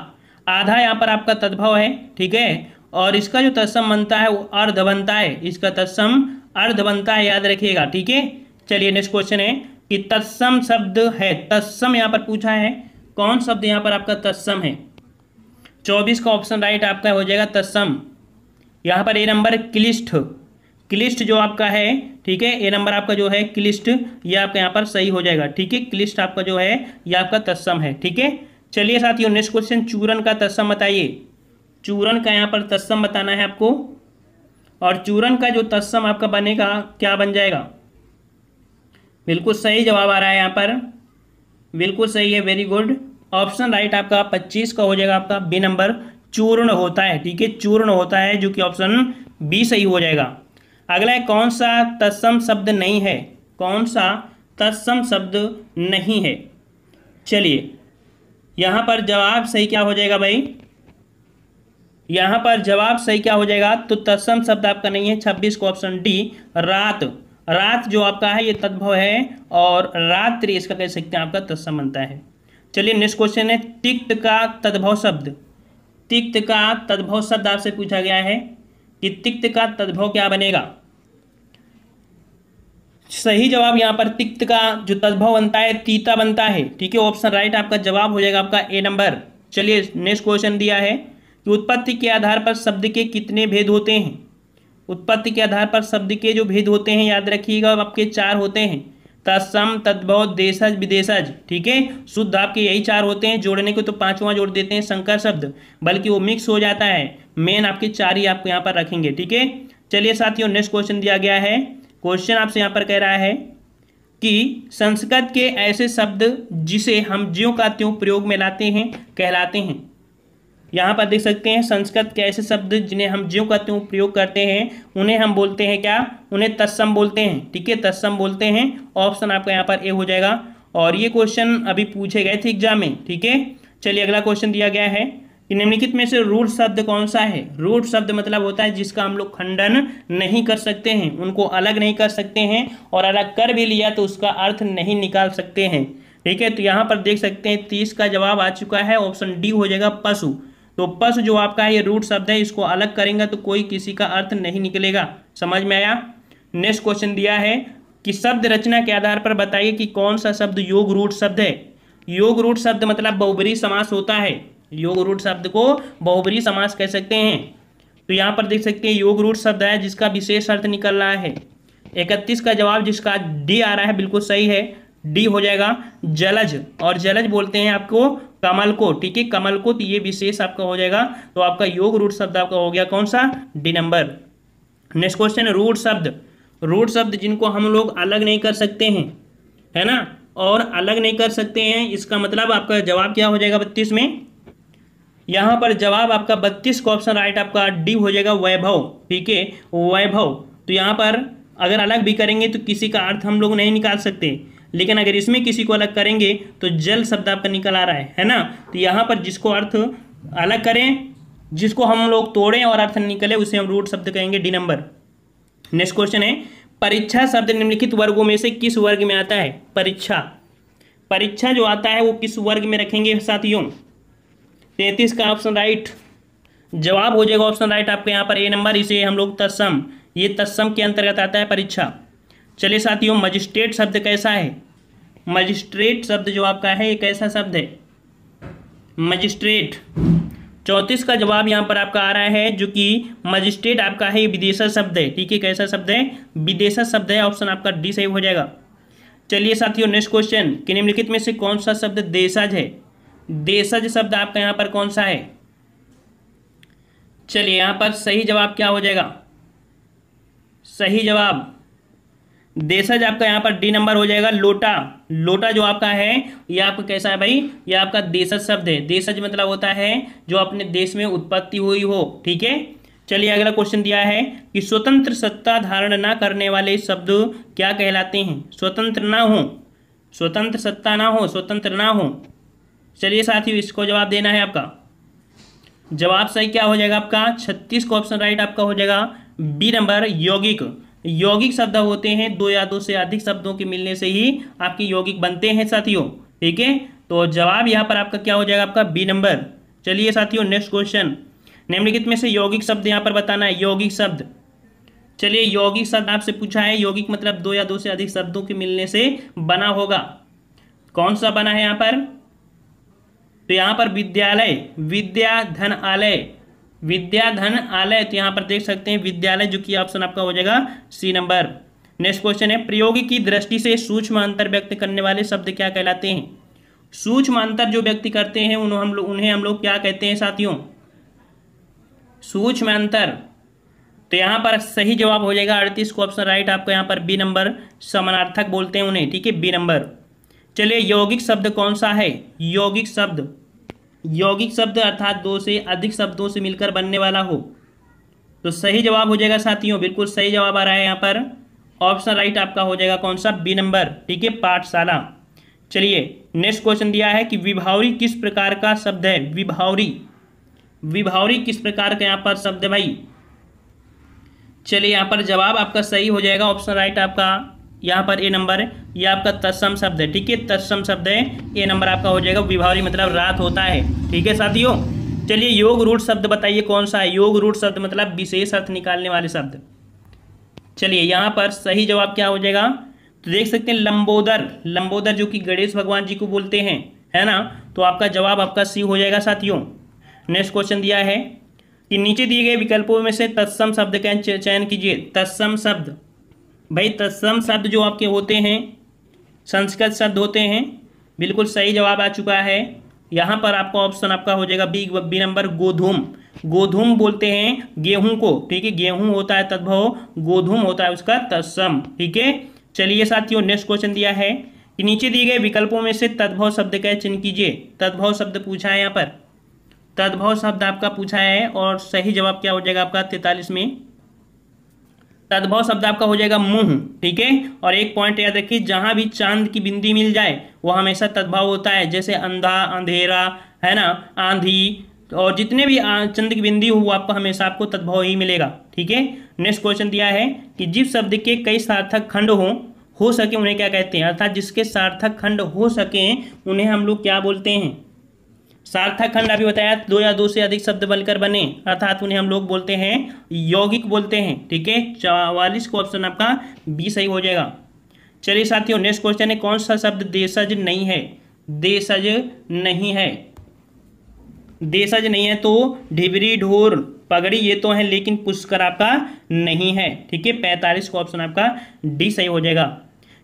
आधा यहाँ पर आपका तद्भव है, ठीक है? और इसका जो तत्सम बनता है वो अर्ध बनता है। इसका तत्सम अर्ध बनता है, याद रखिएगा, ठीक है? चलिए नेक्स्ट क्वेश्चन है कि तत्सम शब्द है। तत्सम यहाँ पर पूछा है, कौन शब्द यहाँ पर आपका तत्सम है? चौबीस का ऑप्शन राइट आपका हो जाएगा तत्सम। यहाँ पर ए नंबर क्लिष्ट। क्लिष्ट जो आपका है, ठीक है, ए नंबर आपका जो है क्लिस्ट, ये आपका यहाँ पर सही हो जाएगा, ठीक है, क्लिस्ट आपका जो है, ये आपका तत्सम है, ठीक है। चलिए साथियों नेक्स्ट क्वेश्चन चूरन का तत्सम बताइए। चूरन का यहाँ पर तत्सम बताना है आपको, और चूरन का जो तत्सम आपका बनेगा, क्या बन जाएगा? बिल्कुल सही जवाब आ रहा है यहाँ पर, बिल्कुल सही है वेरी गुड ऑप्शन राइट आपका पच्चीस का हो जाएगा आपका बी नंबर चूर्ण होता है, ठीक है, चूर्ण होता है, जो कि ऑप्शन बी सही हो जाएगा। अगला है, कौन सा तत्सम शब्द नहीं है? कौन सा तत्सम शब्द नहीं है? चलिए, यहाँ पर जवाब सही क्या हो जाएगा भाई? यहाँ पर जवाब सही क्या हो जाएगा? तो तत्सम शब्द आपका नहीं है, छब्बीस को ऑप्शन डी, रात। रात जो आपका है, ये तद्भव है, और रात्रि इसका कह सकते हैं आपका तत्सम बनता है। चलिए, नेक्स्ट क्वेश्चन है, तिक्त का तद्भव शब्द। तिक्त का तद्भव शब्द आपसे पूछा गया है कि तिक्त का तद्भव क्या बनेगा? सही जवाब यहाँ पर तिक्त का जो तद्भव बनता है, तीता बनता है। ठीक है ऑप्शन राइट आपका जवाब हो जाएगा आपका ए नंबर चलिए नेक्स्ट क्वेश्चन दिया है कि उत्पत्ति के आधार पर शब्द के कितने भेद होते हैं? उत्पत्ति के आधार पर शब्द के जो भेद होते हैं, याद रखिएगा आपके चार होते हैं। तत्सम तद्भव देशज विदेशज। ठीक है? शुद्ध आपके यही चार होते हैं, जोड़ने को तो पांचवा जोड़ देते हैं शंकर शब्द। बल्कि वो मिक्स हो जाता है। मेन आपके चार ही आपको यहाँ पर रखेंगे, ठीक है? चलिए साथियों नेक्स्ट क्वेश्चन दिया गया है। क्वेश्चन आपसे यहाँ पर कह रहा है कि संस्कृत के ऐसे शब्द जिसे हम ज्यों का त्यों प्रयोग में लाते हैं, कहलाते हैं। यहाँ पर देख सकते हैं, संस्कृत के ऐसे शब्द जिन्हें हम ज्यों का त्यों प्रयोग करते हैं, उन्हें हम बोलते हैं क्या? उन्हें तत्सम बोलते हैं। ठीक है, तत्सम बोलते हैं। ऑप्शन आपका यहाँ पर ए हो जाएगा। और ये क्वेश्चन अभी पूछे गए थे एग्ज़ाम में। ठीक है? चलिए, अगला क्वेश्चन दिया गया है कि निम्नलिखित में से रूट शब्द कौन सा है? रूट शब्द मतलब होता है जिसका हम लोग खंडन नहीं कर सकते हैं, उनको अलग नहीं कर सकते हैं और अलग कर भी लिया तो उसका अर्थ नहीं निकाल सकते हैं। ठीक है? तो यहाँ पर देख सकते हैं, तीस का जवाब आ चुका है ऑप्शन डी हो जाएगा पशु। तो पशु जो आपका है, ये रूट शब्द है, इसको अलग करेंगे तो कोई किसी का अर्थ नहीं निकलेगा। समझ में आया? नेक्स्ट क्वेश्चन दिया है कि शब्द रचना के आधार पर बताइए कि कौन सा शब्द योग रूट शब्द है। योग रूट शब्द मतलब बहुबरी समास होता है। योग रूट शब्द को बहुबरी समास कह सकते हैं। तो यहाँ पर देख सकते हैं, योग रूट शब्द है जिसका विशेष अर्थ निकल रहा है। इकतीस का जवाब जिसका डी आ रहा है, बिल्कुल सही है। डी हो जाएगा जलज, और जलज बोलते हैं आपको कमल को ठीक है? कमल को तो ये विशेष आपका हो जाएगा। तो आपका योग रूट शब्द आपका हो गया कौन सा? D number. Next question, root शब्द। रूट शब्द जिनको हम लोग अलग नहीं कर सकते हैं, है ना? और अलग नहीं कर सकते हैं, इसका मतलब आपका जवाब क्या हो जाएगा बत्तीस में? यहाँ पर जवाब आपका बत्तीस का ऑप्शन राइट आपका डी हो जाएगा वैभव, ठीक है? वैभव। तो यहाँ पर अगर अलग भी करेंगे तो किसी का अर्थ हम लोग नहीं निकाल सकते। लेकिन अगर इसमें किसी को अलग करेंगे तो जल शब्द आपका निकल आ रहा है है ना? तो यहाँ पर जिसको अर्थ अलग करें, जिसको हम लोग तोड़ें और अर्थ निकले, उसे हम रूट शब्द कहेंगे डी नंबर नेक्स्ट क्वेश्चन है, परीक्षा शब्द निम्नलिखित वर्गों में से किस वर्ग में आता है? परीक्षा. परीक्षा जो आता है, वो किस वर्ग में रखेंगे साथियों? तैतीस का ऑप्शन राइट जवाब हो जाएगा ऑप्शन राइट आपके यहाँ पर ए नंबर इसे हम लोग तत्सम. ये तत्सम के अंतर्गत आता है परीक्षा. चलिए साथियों मजिस्ट्रेट शब्द कैसा है? मजिस्ट्रेट शब्द जो आपका है ये कैसा शब्द है। मजिस्ट्रेट। चौंतीस का जवाब यहाँ पर आपका आ रहा है, जो कि मजिस्ट्रेट आपका है विदेशा शब्द है। ठीक है कैसा शब्द है, विदेशा शब्द है, ऑप्शन आपका डी सही हो जाएगा। चलिए साथियों, नेक्स्ट क्वेश्चन। कि निम्नलिखित में से कौन सा शब्द देशज है? देशज शब्द आपका यहाँ पर कौन सा है? चलिए, यहाँ पर सही जवाब क्या हो जाएगा? सही जवाब। देशज आपका यहाँ पर डी नंबर हो जाएगा, लोटा। लोटा जो आपका है, ये आपका कैसा है भाई? ये आपका देशज शब्द है। देशज मतलब होता है जो अपने देश में उत्पत्ति हुई हो, ठीक है? चलिए अगला क्वेश्चन दिया है कि स्वतंत्र सत्ता धारण ना करने वाले शब्द क्या कहलाते हैं? स्वतंत्र ना हो। स्वतंत्र सत्ता ना हो, स्वतंत्र ना हो। चलिए साथियों, इसको जवाब देना है आपका। जवाब सही क्या हो जाएगा आपका? छत्तीस का ऑप्शन राइट आपका हो जाएगा बी नंबर यौगिक। यौगिक शब्द होते हैं, दो या दो से अधिक शब्दों के मिलने से ही आपके यौगिक बनते हैं साथियों, ठीक है? तो जवाब यहाँ पर आपका क्या हो जाएगा आपका? B number. चलिए साथियों नेक्स्ट क्वेश्चन निम्नलिखित में से यौगिक शब्द यहाँ पर बताना है, यौगिक शब्द। चलिए, यौगिक शब्द आपसे पूछा है, यौगिक मतलब दो या दो से अधिक शब्दों के मिलने से बना होगा। कौन सा बना है यहाँ पर? तो यहाँ पर विद्यालय विद्या धन आलय विद्या धन आलय तो यहाँ पर देख सकते हैं विद्यालय, जो कि ऑप्शन आपका हो जाएगा सी नंबर नेक्स्ट क्वेश्चन है, प्रयोग की दृष्टि से सूक्ष्म अंतर व्यक्त करने वाले शब्द क्या कहलाते हैं? सूक्ष्म अंतर जो व्यक्ति करते हैं, उन्हें हम लोग उन्हें हम लोग क्या कहते हैं साथियों? सूक्ष्म अंतर। तो यहाँ पर सही जवाब हो जाएगा अड़तीस को ऑप्शन राइट आपको यहाँ पर बी नंबर समानार्थक बोलते हैं उन्हें, ठीक है? बी नंबर चलिए, यौगिक शब्द कौन सा है? यौगिक शब्द। यौगिक शब्द अर्थात दो से अधिक शब्दों से मिलकर बनने वाला हो। तो सही जवाब हो जाएगा साथियों, बिल्कुल सही जवाब आ रहा है यहाँ पर। ऑप्शन राइट आपका हो जाएगा कौन सा? बी नंबर, ठीक है, पाठशाला। चलिए, नेक्स्ट क्वेश्चन दिया है कि विभावरी किस प्रकार का शब्द है? विभावरी। विभावरी किस प्रकार का यहाँ पर शब्द है भाई? चलिए, यहाँ पर जवाब आपका सही हो जाएगा, ऑप्शन राइट आपका। यहाँ पर ए नंबर ये आपका तत्सम शब्द है, ठीक है? तत्सम शब्द है। ए नंबर आपका हो जाएगा विभावरी मतलब रात होता है, ठीक है साथियों? चलिए योग रूट शब्द बताइए, कौन सा है? योग रूट शब्द मतलब विशेष अर्थ निकालने वाले शब्द। चलिए यहाँ पर सही जवाब क्या हो जाएगा? तो देख सकते हैं लंबोदर लंबोदर जो कि गणेश भगवान जी को बोलते हैं, है ना? तो आपका जवाब आपका सी हो जाएगा साथियों। नेक्स्ट क्वेश्चन दिया है कि नीचे दिए गए विकल्पों में से तत्सम शब्द का चयन कीजिए। तत्सम शब्द। भाई, तत्सम शब्द जो आपके होते हैं, संस्कृत शब्द होते हैं, बिल्कुल सही जवाब आ चुका है। यहाँ पर आपका ऑप्शन आपका हो जाएगा बी बी नंबर गोधूम। गोधूम बोलते हैं गेहूँ को, ठीक है? गेहूँ होता है तद्भव, गोधूम होता है उसका तत्सम, ठीक है? चलिए साथियों नेक्स्ट क्वेश्चन दिया है कि नीचे दिए गए विकल्पों में से तद्भव शब्द का चिन्ह कीजिए। तद्भव शब्द पूछा है यहाँ पर। तद्भव शब्द आपका पूछा है और सही जवाब क्या हो जाएगा आपका तैतालीस में? तद्भव शब्द आपका हो जाएगा मुँह, ठीक है? और एक पॉइंट याद रखिए, जहाँ भी चाँद की बिंदी मिल जाए वो हमेशा तद्भव होता है, जैसे अंधा, अंधेरा, है ना? आंधी, और जितने भी चंद की बिंदी हो आपको हमेशा आपको तद्भव ही मिलेगा, ठीक है? नेक्स्ट क्वेश्चन दिया है कि जिस शब्द के कई सार्थक खंड हो हो सके, उन्हें क्या कहते हैं? अर्थात जिसके सार्थक खंड हो सके, उन्हें हम लोग क्या बोलते हैं? सार्थक खंड अभी बताया, दो या दो से अधिक शब्द बनकर बने, अर्थात उन्हें हम लोग बोलते हैं, यौगिक बोलते हैं, ठीक है? चवालीस को ऑप्शन आपका बी सही हो जाएगा। चलिए साथियों नेक्स्ट क्वेश्चन है, कौन सा शब्द देशज नहीं है? देशज नहीं है। देशज नहीं है तो ढिबरी, ढोर, पगड़ी ये तो है, लेकिन पुष्कर आपका नहीं है, ठीक है? पैंतालीस को ऑप्शन आपका डी सही हो जाएगा।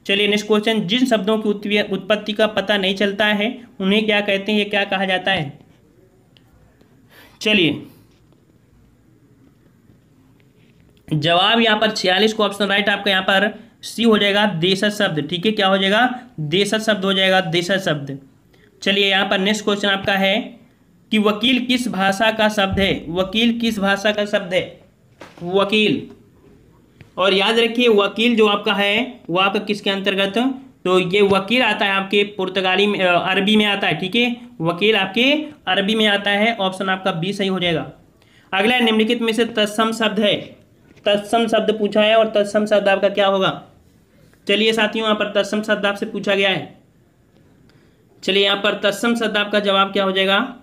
चलिए नेक्स्ट क्वेश्चन जिन शब्दों की उत्पत्ति का पता नहीं चलता है, उन्हें क्या कहते हैं, ये क्या कहा जाता है? चलिए। जवाब यहाँ पर छियालीस को ऑप्शन राइट आपका यहाँ पर सी हो जाएगा, देशज शब्द। ठीक है, क्या हो जाएगा? देशज शब्द हो जाएगा, देशज शब्द। चलिए यहाँ पर नेक्स्ट क्वेश्चन आपका है कि वकील किस भाषा का शब्द है? वकील किस भाषा का शब्द है? वकील। और याद रखिए, वकील जो आपका है, वो आपका किसके अंतर्गत? तो ये वकील आता है आपके पुर्तगाली में अरबी में आता है, ठीक है? वकील आपके अरबी में आता है, ऑप्शन आपका बी सही हो जाएगा। अगला निम्नलिखित में से तत्सम शब्द है। तत्सम शब्द पूछा है और तत्सम शब्द आपका क्या होगा? चलिए साथियों, यहाँ पर तत्सम शब्द आपसे पूछा गया है। चलिए, यहाँ पर तत्सम शब्द आपका जवाब क्या हो जाएगा?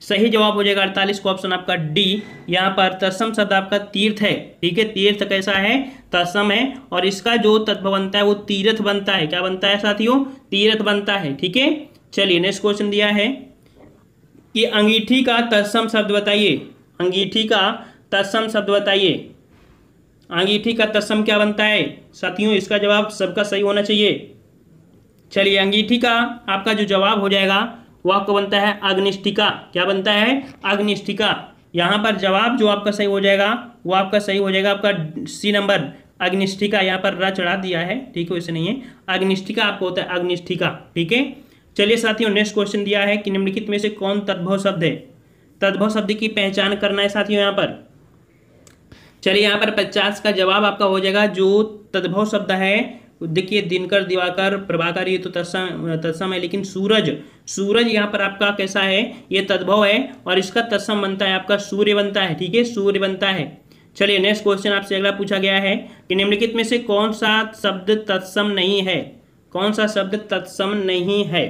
सही जवाब हो जाएगा अड़तालीस को ऑप्शन आपका डी यहाँ पर तत्सम शब्द आपका तीर्थ है। ठीक है, तीर्थ कैसा है? तत्सम है। और इसका जो तत्व बनता है, वो तीर्थ बनता है। क्या बनता है साथियों? तीर्थ बनता है। ठीक है? चलिए नेक्स्ट क्वेश्चन दिया है कि अंगीठी का तत्सम शब्द बताइए। अंगीठी का तत्सम शब्द बताइए। अंगीठी का तत्सम क्या बनता है? साथियों, इसका जवाब सबका सही होना चाहिए। चलिए, अंगीठी का आपका जो जवाब हो जाएगा वो आपको बनता है? अग्निष्ठिका। क्या बनता है? अग्निष्ठिका। यहाँ पर जवाब जो आपका सही हो जाएगा, वो आपका सही हो जाएगा आपका सी नंबर। अग्निष्ठिका यहाँ पर रा चढ़ा दिया है, ठीक है, वैसे नहीं है। अग्निष्ठिका आपको होता है अग्निष्ठिका, ठीक है? चलिए साथियों नेक्स्ट क्वेश्चन दिया है कि निम्नलिखित में से कौन तद्भव शब्द है? तद्भव शब्द की पहचान करना है साथियों यहाँ पर। चलिए यहाँ पर पचास का जवाब आपका हो जाएगा, जो तद्भव शब्द है देखिए, दिनकर दिवाकर, प्रभाकर, ये तो तत्सम तत्सम है, लेकिन सूरज सूरज यहाँ पर आपका कैसा है? ये तद्भव है और इसका तत्सम बनता है, आपका सूर्य बनता है, ठीक है? सूर्य बनता है। चलिए नेक्स्ट क्वेश्चन आपसे अगला पूछा गया है कि निम्नलिखित में से कौन सा शब्द तत्सम नहीं है? कौन सा शब्द तत्सम नहीं है?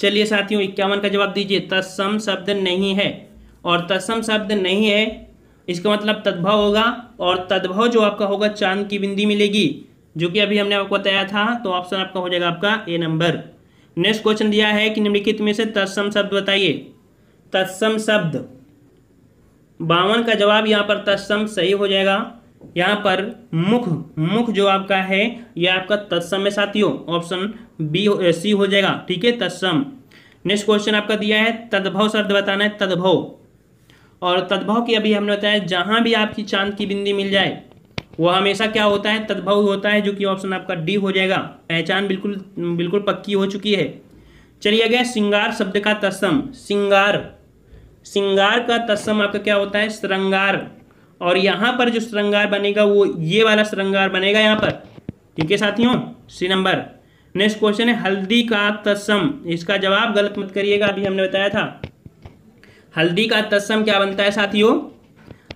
चलिए साथियों, इक्यावन का जवाब दीजिए। तत्सम शब्द नहीं है और तत्सम शब्द नहीं है, इसका मतलब तद्भव होगा और तद्भव जो आपका होगा, चाँद की बिंदी मिलेगी। जो कि अभी हमने आपको बताया था तो ऑप्शन आपका हो जाएगा आपका ए नंबर नेक्स्ट क्वेश्चन दिया है कि निम्नलिखित में से तत्सम शब्द बताइए। तत्सम शब्द। बावन का जवाब यहाँ पर तत्सम सही हो जाएगा। यहाँ पर मुख मुख जो आपका है यह आपका तत्सम है साथियों। ऑप्शन बी सी हो जाएगा, ठीक है, तत्सम। नेक्स्ट क्वेश्चन आपका दिया है, तद्भव शब्द बताना है, तद्भव। और तद्भव की अभी हमने बताया, जहाँ भी आपकी चाँद की बिंदी मिल जाए वह हमेशा क्या होता है? तद्भव होता है, जो कि ऑप्शन आपका डी हो जाएगा। पहचान बिल्कुल बिल्कुल पक्की हो चुकी है। चलिए गया सिंगार शब्द का तत्सम। सिंगार सिंगार का तत्सम आपका क्या होता है? श्रृंगार। और यहाँ पर जो श्रृंगार बनेगा, वो ये वाला श्रृंगार बनेगा यहाँ पर। ठीक है साथियों? सी नंबर नेक्स्ट क्वेश्चन है, हल्दी का तत्सम। इसका जवाब गलत मत करिएगा, अभी हमने बताया था। हल्दी का तत्सम क्या बनता है साथियों?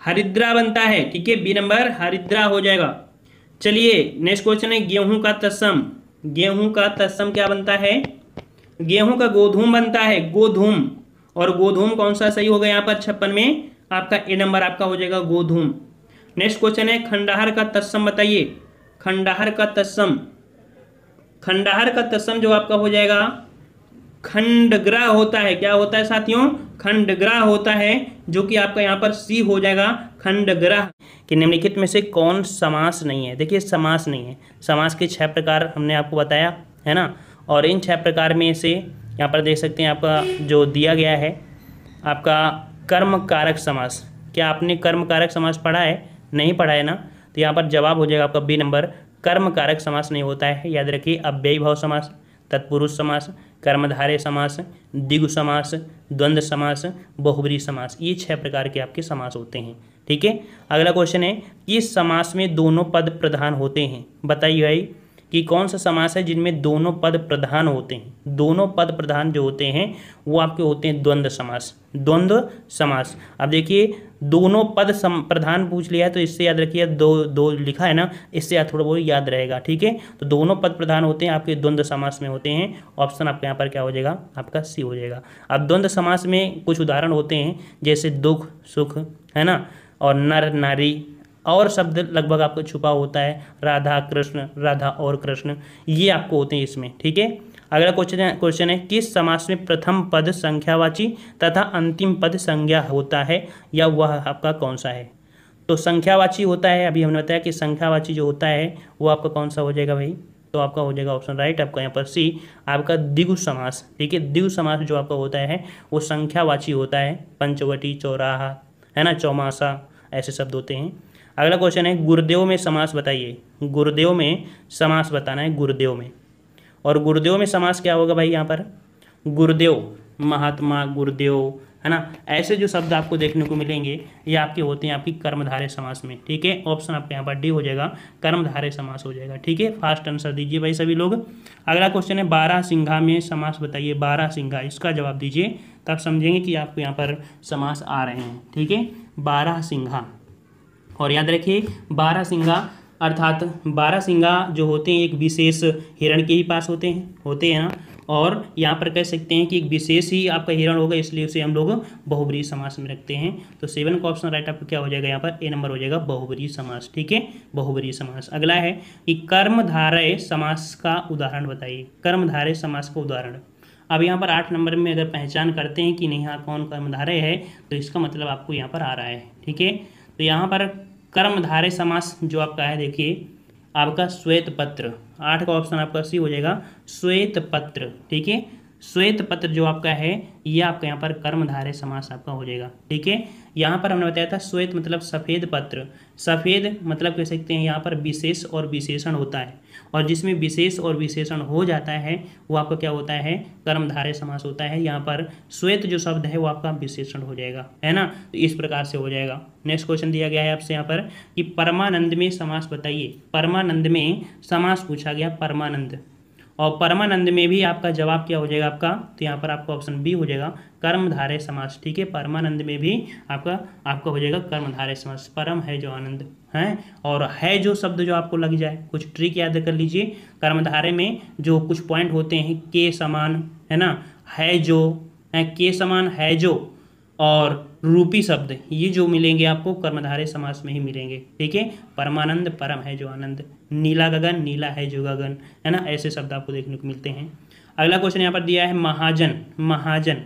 हरिद्रा बनता है, ठीक है? बी नंबर हरिद्रा हो जाएगा। चलिए नेक्स्ट क्वेश्चन है, गेहूँ का तस्म गेहूँ का तस्म क्या बनता है? गेहूँ का गोधूम बनता है, गोधूम। और गोधूम कौन सा सही होगा यहाँ पर छप्पन में? आपका ए नंबर आपका हो जाएगा गोधूम। नेक्स्ट क्वेश्चन है, खंडहर का तस्म बताइए। खंडहर का तस्म खंडहर का तस्म जो आपका हो जाएगा खंडग्रह होता है। क्या होता है साथियों? खंडग्रह होता है, जो कि आपका यहाँ पर सी हो जाएगा, खंडग्रह। कि निम्नलिखित में से कौन समास नहीं है? देखिए, समास नहीं है। समास के छह प्रकार हमने आपको बताया, है ना? और इन छह प्रकार में से यहाँ पर देख सकते हैं आपका जो दिया गया है, आपका कर्म कारक समास। क्या आपने कर्म कारक समास पढ़ा है? नहीं पढ़ा है ना? तो यहाँ पर जवाब हो जाएगा आपका बी नंबर कर्म कारक समास नहीं होता है। याद रखिए, अव्ययी भाव समास, तत्पुरुष समास कर्मधारय समास, दिगु समास द्वंद्व समास, बहुबरी समास, ये छह प्रकार के आपके समास होते हैं, ठीक है? अगला क्वेश्चन है, इस समास में दोनों पद प्रधान होते हैं, बताइए भाई। कि कौन सा समास है जिनमें दोनों पद प्रधान होते हैं? दोनों पद प्रधान जो होते हैं, वो आपके होते हैं द्वंद्व समास। द्वंद्व समास। अब देखिए, दोनों पद सम, प्रधान पूछ लिया है तो इससे याद रखिए, दो दो लिखा है ना, इससे थोड़ा बहुत याद रहेगा, ठीक है? तो दोनों पद प्रधान होते हैं, आपके द्वंद्व समास में होते हैं। ऑप्शन आपके यहाँ पर क्या हो जाएगा? आपका सी हो जाएगा। अब द्वंद्व समास में कुछ उदाहरण होते हैं, जैसे दुख, सुख, है ना? और नर, नारी और शब्द लगभग आपको छुपा होता है, राधा कृष्ण, राधा और कृष्ण, ये आपको होते हैं इसमें, ठीक है? अगला क्वेश्चन क्वेश्चन है, किस समास में प्रथम पद संख्यावाची तथा अंतिम पद संज्ञा होता है, या वह आपका कौन सा है? तो संख्यावाची होता है, अभी हमने बताया कि संख्यावाची जो होता है, वो आपका कौन सा हो जाएगा भाई? तो आपका हो जाएगा ऑप्शन राइट आपका यहाँ पर सी आपका दिगु समास, ठीक है? दिगु समास जो आपका होता है, वो संख्यावाची होता है, पंचवटी, चौराहा, है ना? चौमासा, ऐसे शब्द होते हैं। अगला क्वेश्चन है, गुरुदेव में समास बताइए। गुरुदेव में समास बताना है, गुरुदेव में। और गुरुदेव में समास क्या होगा भाई यहाँ पर? गुरुदेव, महात्मा, गुरुदेव, है ना? ऐसे जो शब्द आपको देखने को मिलेंगे, ये आपके होते हैं आपकी कर्मधारे समास में, ठीक है? ऑप्शन आपके यहाँ पर डी हो जाएगा कर्मधारे समास हो जाएगा, ठीक है? फास्ट आंसर दीजिए भाई सभी लोग। अगला क्वेश्चन है, बारह सिंघा में समास बताइए, बारह सिंघा, इसका जवाब दीजिए, तब समझेंगे कि आपको यहाँ पर समास आ रहे हैं, ठीक है? बारह सिंघा। और याद रखिए, बारह सिंगा, अर्थात बारह सिंगा जो होते हैं, एक विशेष हिरण के ही पास होते हैं होते हैं ना? और यहाँ पर कह सकते हैं कि एक विशेष ही आपका हिरण होगा, इसलिए उसे हम लोग बहुबरी समास में रखते हैं। तो सेवन का ऑप्शन राइट आपको क्या हो जाएगा? यहाँ पर ए नंबर हो जाएगा बहुबरी समास, ठीक है? बहुबरी समास। अगला है कि कर्मधारय समास का उदाहरण बताइए। कर्मधारय समास का उदाहरण। अब यहाँ पर आठ नंबर में अगर पहचान करते हैं कि नहीं हाँ कौन कर्मधारय है तो इसका मतलब आपको यहाँ पर आ रहा है, ठीक है? तो यहाँ पर कर्मधारय समास जो आपका है, देखिए, आपका श्वेत पत्र आठ का ऑप्शन आपका सी हो जाएगा श्वेत पत्र ठीक है श्वेत पत्र जो आपका है, ये आपका यहाँ पर कर्मधारय समास आपका हो जाएगा। ठीक है यहाँ पर हमने बताया था, श्वेत मतलब सफ़ेद पत्र। सफ़ेद मतलब कह सकते हैं यहाँ पर विशेष और विशेषण होता है। और जिसमें विशेष और विशेषण हो जाता है, वो आपका क्या होता है? कर्मधारय समास होता है। यहाँ पर श्वेत जो शब्द है, वो आपका विशेषण हो जाएगा, है ना? तो इस प्रकार से हो जाएगा। नेक्स्ट क्वेश्चन दिया गया है आपसे यहाँ पर कि परमानंद में समास बताइए। परमानंद में समास पूछा गया, परमानंद। और परमानंद में भी आपका जवाब क्या हो जाएगा आपका? तो यहाँ पर आपका ऑप्शन बी हो जाएगा, कर्मधारय समास, ठीक है? परमानंद में भी आपका आपका हो जाएगा कर्मधारय समास। परम है जो आनंद, है? और है जो शब्द जो आपको लग जाए, कुछ ट्रिक याद कर लीजिए। कर्मधारय में जो कुछ पॉइंट होते हैं, के समान, है ना? है जो, है? के समान, है जो, और रूपी शब्द, ये जो मिलेंगे आपको, कर्मधारय समास में ही मिलेंगे, ठीक है? परमानंद, परम है जो आनंद। नीला गगन, नीला है जो गगन, है ना? ऐसे शब्द आपको देखने को मिलते हैं। अगला क्वेश्चन यहाँ पर दिया है महाजन महाजन।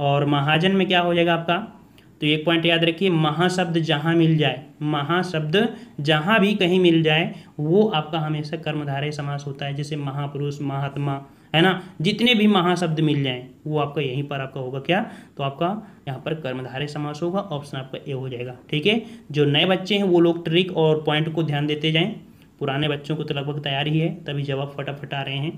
और महाजन में क्या हो जाएगा आपका? तो एक पॉइंट याद रखिए, महाशब्द जहाँ मिल जाए, महाशब्द जहाँ भी कहीं मिल जाए, वो आपका हमेशा कर्मधारय समास होता है। जैसे महापुरुष, महात्मा, है ना? जितने भी महाशब्द मिल जाएँ, वो आपका यहीं पर आपका होगा क्या? तो आपका यहाँ पर कर्मधारय समास होगा ऑप्शन आपका ए हो जाएगा। ठीक है? जो नए बच्चे हैं, वो लोग ट्रिक और पॉइंट को ध्यान देते जाएँ। पुराने बच्चों को तो लगभग तैयार ही है, तभी जवाब फटाफट आ रहे हैं।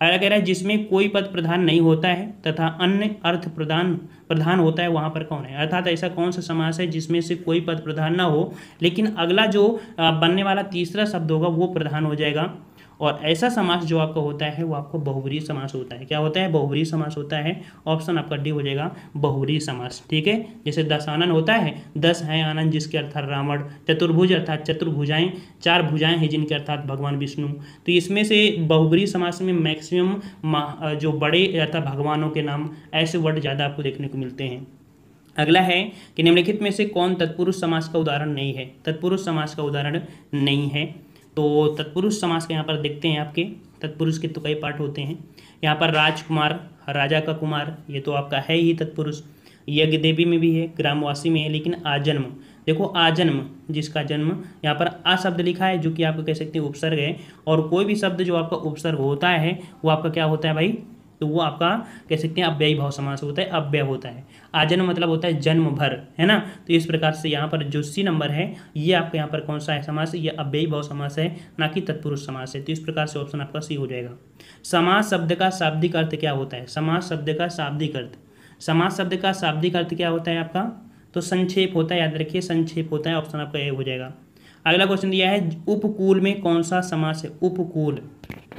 अगला कह रहा है, जिसमें कोई पद प्रधान नहीं होता है तथा अन्य अर्थ प्रधान प्रधान होता है वहाँ पर कौन है? अर्थात ऐसा कौन सा समास है जिसमें से कोई पद प्रधान ना हो, लेकिन अगला जो बनने वाला तीसरा शब्द होगा, वो प्रधान हो जाएगा। और ऐसा समास जो आपका होता है, वो आपको बहुबरी समास होता है। क्या होता है? बहुबरी समास होता है। ऑप्शन आपका डी हो जाएगा बहुवरी समास। ठीक है? जैसे दस आनंद होता है, दस है आनंद जिसके अर्थात रावण, चतुर्भुज अर्थात चतुर्भुजाएँ, चार भुजाएँ हैं जिनके अर्थात भगवान विष्णु। तो इसमें से बहुबरी समास में मैक्सिमम जो बड़े अर्थात भगवानों के नाम, ऐसे वर्ड ज़्यादा आपको देखने को मिलते हैं। अगला है कि निम्नलिखित में से कौन तत्पुरुष समास का उदाहरण नहीं है? तत्पुरुष समास का उदाहरण नहीं है। तो तत्पुरुष समाज के यहाँ पर देखते हैं आपके, तत्पुरुष के तो कई पार्ट होते हैं। यहाँ पर राजकुमार, राजा का कुमार, ये तो आपका है ही तत्पुरुष। यज्ञ देवी में भी है, ग्रामवासी में है, लेकिन आजन्म। देखो आजन्म, जिसका जन्म, यहाँ पर आ शब्द लिखा है, जो कि आपको कह सकते हैं उपसर्ग है। और कोई भी शब्द जो आपका उपसर्ग होता है, वो आपका क्या होता है भाई? तो वो आपका कह सकते हैं अव्ययी भाव समास होता है, अव्यय होता है। आजन्म मतलब होता है जन्म भर, है ना? तो इस प्रकार से यहाँ पर जो सी नंबर है, ये आपका यहाँ पर कौन सा है? समास, ये अव्ययी भाव समास है, ना कि तत्पुरुष समास है। तो इस प्रकार से ऑप्शन आपका सी हो जाएगा। समास शब्द का शाब्दिक अर्थ क्या होता है? समास शब्द का शाब्दिक अर्थ। समास शब्द का शाब्दिक अर्थ क्या होता है आपका? तो संक्षेप होता है, याद रखिए, संक्षेप होता है ऑप्शन आपका ए हो जाएगा। अगला क्वेश्चन दिया है, उपकूल में कौन सा समास है? उपकूल।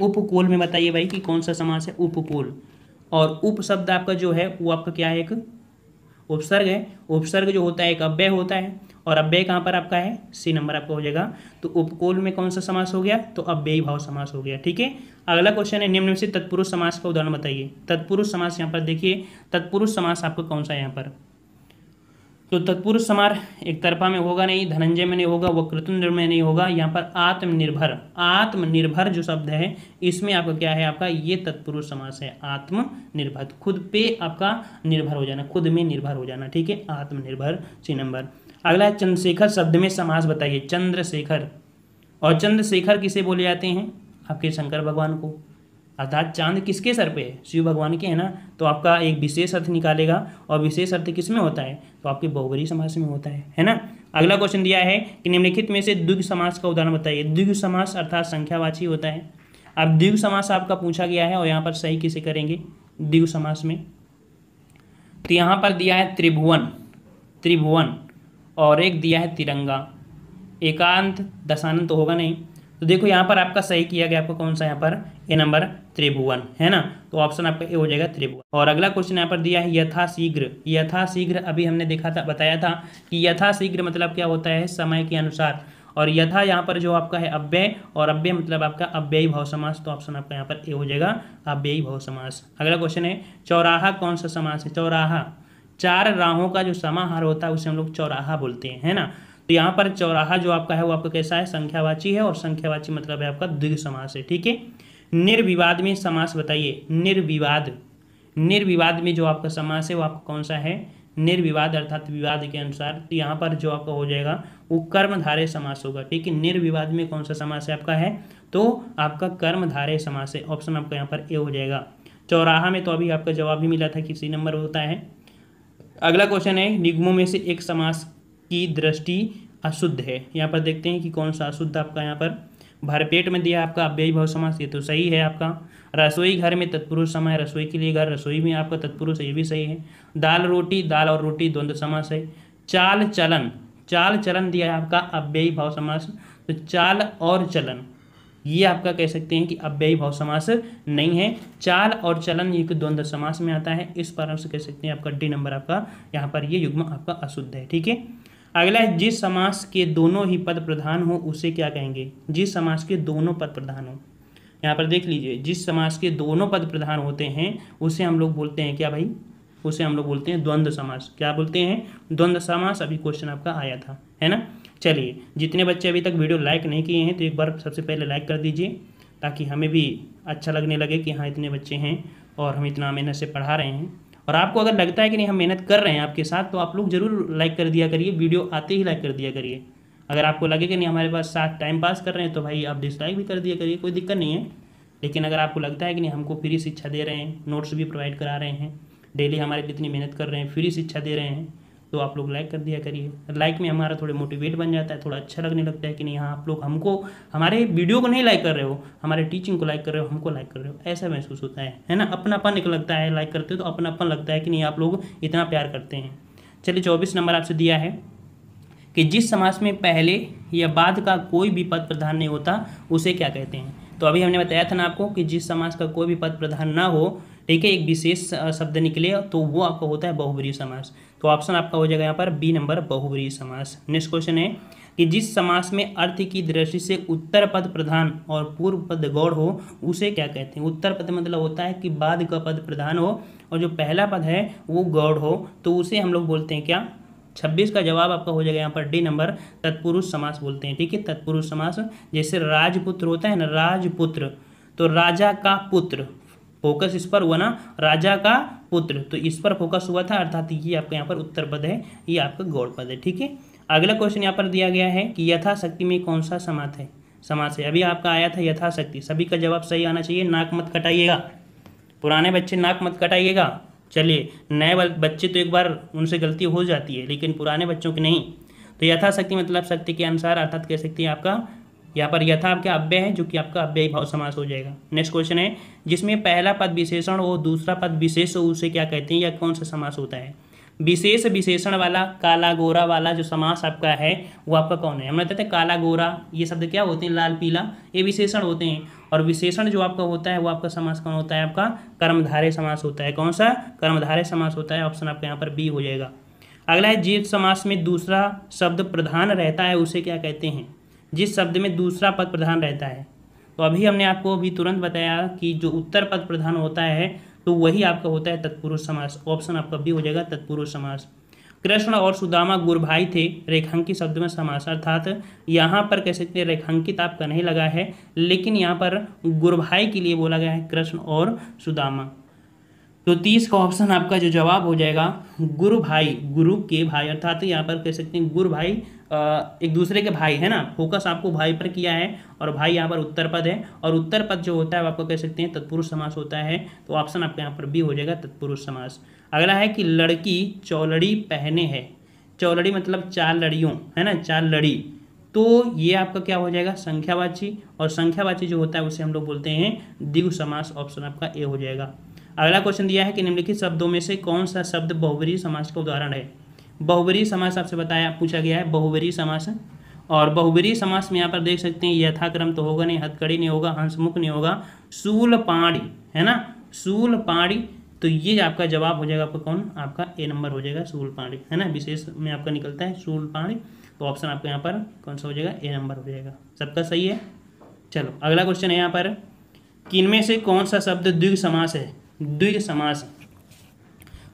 उपकूल में बताइए भाई कि कौन सा समास है? उपकूल। और उप शब्द आपका जो है, वो आपका क्या है एक? उपसर्ग है। उपसर्ग जो होता है, एक अव्यय होता है। और अव्यय कहाँ पर आपका है? सी नंबर आपका हो जाएगा। तो उपकूल में कौन सा समास हो गया? तो अव्ययी भाव समास हो गया, ठीक है? अगला क्वेश्चन है निम्न से तत्पुरुष समास का उदाहरण बताइए। तत्पुरुष समास यहाँ पर देखिए। तत्पुरुष समास आपका कौन सा है यहाँ पर? तो तत्पुरुष समार एक तरफा में होगा नहीं, धनंजय में नहीं होगा, वक्रतुंड में नहीं होगा, यहाँ पर आत्मनिर्भर। आत्मनिर्भर जो शब्द है, इसमें आपका क्या है आपका? ये तत्पुरुष समास है, आत्मनिर्भर। खुद पे आपका निर्भर हो जाना, खुद में निर्भर हो जाना, ठीक है? आत्मनिर्भर, सी नंबर। अगला है चंद्रशेखर, शब्द में समास बताइए, चंद्रशेखर। और चंद्रशेखर किसे बोले जाते हैं? आपके शंकर भगवान को। अर्थात चाँद किसके सर पे? है शिव भगवान के, है ना? तो आपका एक विशेष अर्थ निकालेगा और विशेष अर्थ किसमें होता है? तो आपके बहुबरी समास में होता है है ना? अगला क्वेश्चन दिया है कि निम्नलिखित में से द्विग समास का उदाहरण बताइए। द्विग समास अर्थात संख्यावाची होता है। अब द्विग समास आपका पूछा गया है और यहाँ पर सही किसे करेंगे? द्विग समास में। तो यहाँ पर दिया है त्रिभुवन त्रिभुवन, और एक दिया है तिरंगा। एकांत दशानंत तो होगा नहीं? तो देखो यहाँ पर आपका सही किया गया, आपको कौन सा यहाँ पर? ए नंबर त्रिभुवन, है ना? तो ऑप्शन आपका ए हो जाएगा त्रिभुवन। और अगला क्वेश्चन यहाँ पर दिया है यथाशीघ्र। यथाशीघ्र अभी हमने देखा था, बताया था कि यथाशीघ्र मतलब क्या होता है? समय के अनुसार। और यथा यहाँ पर जो आपका है अव्यय, और अव्यय मतलब आपका अव्ययी भाव समास तो ऑप्शन आपका यहाँ पर ए हो जाएगा, अव्ययी भाव समास। अगला क्वेश्चन है, चौराहा कौन सा समास है? चौराहा। चार राहों का जो समाहार होता है, उसे हम लोग चौराहा बोलते हैं, है ना? तो यहाँ पर चौराहा जो आपका है, वो आपका कैसा है? संख्यावाची है और संख्यावाची मतलब है आपका द्विग समास है, ठीक है? निर्विवाद में समास बताइए। निर्विवाद। निर्विवाद में जो आपका समास है, वो आपका कौन सा है? निर्विवाद अर्थात विवाद के अनुसार। तो यहाँ पर जो आपका हो जाएगा, वो कर्मधारय समास होगा, ठीक है? निर्विवाद में कौन सा समास है आपका है? तो आपका कर्मधारय समास है। ऑप्शन आपका यहाँ पर ए हो जाएगा। चौराहा में तो अभी आपका जवाब भी मिला था कि सी नंबर होता है। अगला क्वेश्चन है, निगमों में से एक समास की दृष्टि अशुद्ध है। यहाँ पर देखते हैं कि कौन सा अशुद्ध आपका यहाँ पर? भरपेट में दिया आपका अव्ययी भाव समास, ये तो सही है आपका। रसोई घर में तत्पुरुष समय, रसोई के लिए घर, रसोई में आपका तत्पुरुष, ये भी सही है। दाल रोटी, दाल और रोटी द्वंद्व समास है। चाल चलन चाल चलन दिया है आपका अव्ययी भाव समास। तो चाल और चलन, ये आपका कह सकते हैं कि अव्ययी भाव समास नहीं है। चाल और चलन ये द्वंद्व समास में आता है। इस पर से कह सकते हैं आपका डी नंबर आपका, यहाँ पर ये युग्म आपका अशुद्ध है, ठीक है? अगला है, जिस समास के दोनों ही पद प्रधान हो, उसे क्या कहेंगे? जिस समास के दोनों पद प्रधान हो। यहाँ पर देख लीजिए, जिस समास के दोनों पद प्रधान होते हैं, उसे हम लोग बोलते हैं क्या भाई? उसे हम लोग बोलते हैं द्वंद्व समास। क्या बोलते हैं? द्वंद्व समास। अभी क्वेश्चन आपका आया था, है ना? चलिए, जितने बच्चे अभी तक वीडियो लाइक नहीं किए हैं तो एक बार सबसे पहले लाइक कर दीजिए, ताकि हमें भी अच्छा लगने लगे कि हाँ इतने बच्चे हैं और हम इतना मेहनत से पढ़ा रहे हैं। और आपको अगर लगता है कि नहीं, हम मेहनत कर रहे हैं आपके साथ तो आप लोग ज़रूर लाइक कर दिया करिए, वीडियो आते ही लाइक कर दिया करिए। अगर आपको लगे कि नहीं, हमारे पास साथ टाइम पास कर रहे हैं तो भाई आप डिसलाइक भी कर दिया करिए, कोई दिक्कत नहीं है। लेकिन अगर आपको लगता है कि नहीं, हमको फ्री शिक्षा दे रहे हैं नोट्स भी प्रोवाइड करा रहे हैं डेली हमारे जितनी मेहनत कर रहे हैं फ्री शिक्षा दे रहे हैं तो आप लोग लाइक कर दिया करिए। लाइक में हमारा थोड़े मोटिवेट बन जाता है, थोड़ा अच्छा लगने लगता है कि नहीं हाँ आप लोग हमको, हमारे वीडियो को नहीं लाइक कर रहे हो, हमारे टीचिंग को लाइक कर रहे हो, हमको लाइक कर रहे हो, ऐसा महसूस होता है है ना? अपनापन एक लगता है लाइक करते हो तो अपनापन लगता है कि नहीं, आप लोग इतना प्यार करते हैं। चलिए, चौबीस नंबर आपसे दिया है कि जिस समाज में पहले या बाद का कोई भी पद प्रधान नहीं होता, उसे क्या कहते हैं? तो अभी हमने बताया था ना आपको कि जिस समाज का कोई भी पद प्रधान ना हो, ठीक है, एक विशेष शब्द निकले तो वो आपका होता है बहुबरी समास तो ऑप्शन आपका हो जाएगा यहाँ पर बी नंबर बहुबरी समास। नेक्स्ट क्वेश्चन है कि जिस समास में अर्थ की दृष्टि से उत्तर पद प्रधान और पूर्व पद गौड़ हो, उसे क्या कहते हैं? उत्तर पद मतलब होता है कि बाद का पद प्रधान हो और जो पहला पद है, वो गौड़ हो तो उसे हम लोग बोलते हैं क्या? छब्बीस का जवाब आपका हो जाएगा यहाँ पर डी नंबर तत्पुरुष समास बोलते हैं, ठीक है? तत्पुरुष समास, जैसे राजपुत्र होता है ना, राजपुत्र तो राजा का पुत्र फोकस इस पर हुआ ना, राजा का पुत्र। तो इस पर फोकस हुआ था, अर्थात ये आपका यहाँ पर उत्तर पद है, ये आपका गौड़ पद है, ठीक है? अगला क्वेश्चन यहाँ पर दिया गया है कि यथाशक्ति में कौन सा समास है? समास है अभी आपका आया था यथाशक्ति। सभी का जवाब सही आना चाहिए, नाक मत कटाइएगा। पुराने बच्चे नाक मत कटाइएगा। चलिए, नए बच्चे तो एक बार उनसे गलती हो जाती है, लेकिन पुराने बच्चों की नहीं। तो यथाशक्ति मतलब शक्ति के अनुसार, अर्थात कह सकते हैं आपका यहाँ पर यथा आपका अव्यय है, जो कि आपका अव्यय भाव समास हो जाएगा। नेक्स्ट क्वेश्चन है, जिसमें पहला पद विशेषण और दूसरा पद विशेष उसे क्या कहते हैं, या कौन सा समास होता है? विशेष विशेषण वाला काला गोरा वाला जो समास आपका है, वो आपका कौन है? हम कहते हैं काला गोरा ये शब्द क्या होते हैं? लाल, पीला, ये विशेषण होते हैं। और विशेषण जो आपका होता है, वो आपका समास कौन होता है? आपका कर्मधारे समास होता है। कौन सा? कर्मधारे समास होता है। ऑप्शन आपका यहाँ पर बी हो जाएगा। अगला है, जीव समास में दूसरा शब्द प्रधान रहता है, उसे क्या कहते हैं? जिस शब्द में दूसरा पद प्रधान रहता है। तो अभी हमने आपको अभी तुरंत बताया कि जो उत्तर पद प्रधान होता है तो वही आपका होता है तत्पुरुष समास। ऑप्शन आपका भी हो जाएगा तत्पुरुष समास। कृष्ण और सुदामा गुरभाई थे, रेखांकित शब्द में समास, अर्थात यहाँ पर कह सकते हैं रेखांकित आपका नहीं लगा है, लेकिन यहाँ पर गुरभाई के लिए बोला गया है कृष्ण और सुदामा। तो तीस का ऑप्शन आपका जो जवाब हो जाएगा, गुरु भाई, गुरु के भाई, अर्थात यहाँ पर कह सकते हैं गुरु भाई एक दूसरे के भाई, है ना? फोकस आपको भाई पर किया है और भाई यहाँ पर उत्तर पद है और उत्तर पद जो होता है आपको कह सकते हैं तत्पुरुष समास होता है। तो ऑप्शन आपका यहाँ पर भी हो जाएगा तत्पुरुष समास। अगला है कि लड़की चौलड़ी पहने है। चौलड़ी मतलब चार लड़ियों, है ना? चार लड़ी। तो ये आपका क्या हो जाएगा? संख्यावाची। और संख्यावाची जो होता है, उसे हम लोग बोलते हैं दिव समास। ऑप्शन आपका ए हो जाएगा। अगला क्वेश्चन दिया है कि निम्नलिखित शब्दों में से कौन सा शब्द बहुबरी समास का उदाहरण है? बहुबरी समास आपसे बताया, पूछा गया है बहुबरी समास। और बहुबरी समास में यहाँ पर देख सकते हैं, यथाक्रम तो होगा नहीं, हथकड़ी नहीं होगा, हंसमुख नहीं होगा सूल पाड़ी, है ना? सूल पाड़ी तो ये आपका जवाब हो जाएगा आपका कौन? आपका ए नंबर हो जाएगा सूल पाड़ी, है ना? विशेष में आपका निकलता है सूल पाड़ी तो ऑप्शन आपका यहाँ पर कौन सा हो जाएगा? ए नंबर हो जाएगा। सबका सही है? चलो, अगला क्वेश्चन है यहाँ पर। किनमें से कौन सा शब्द द्विग समास है? द्विग समास।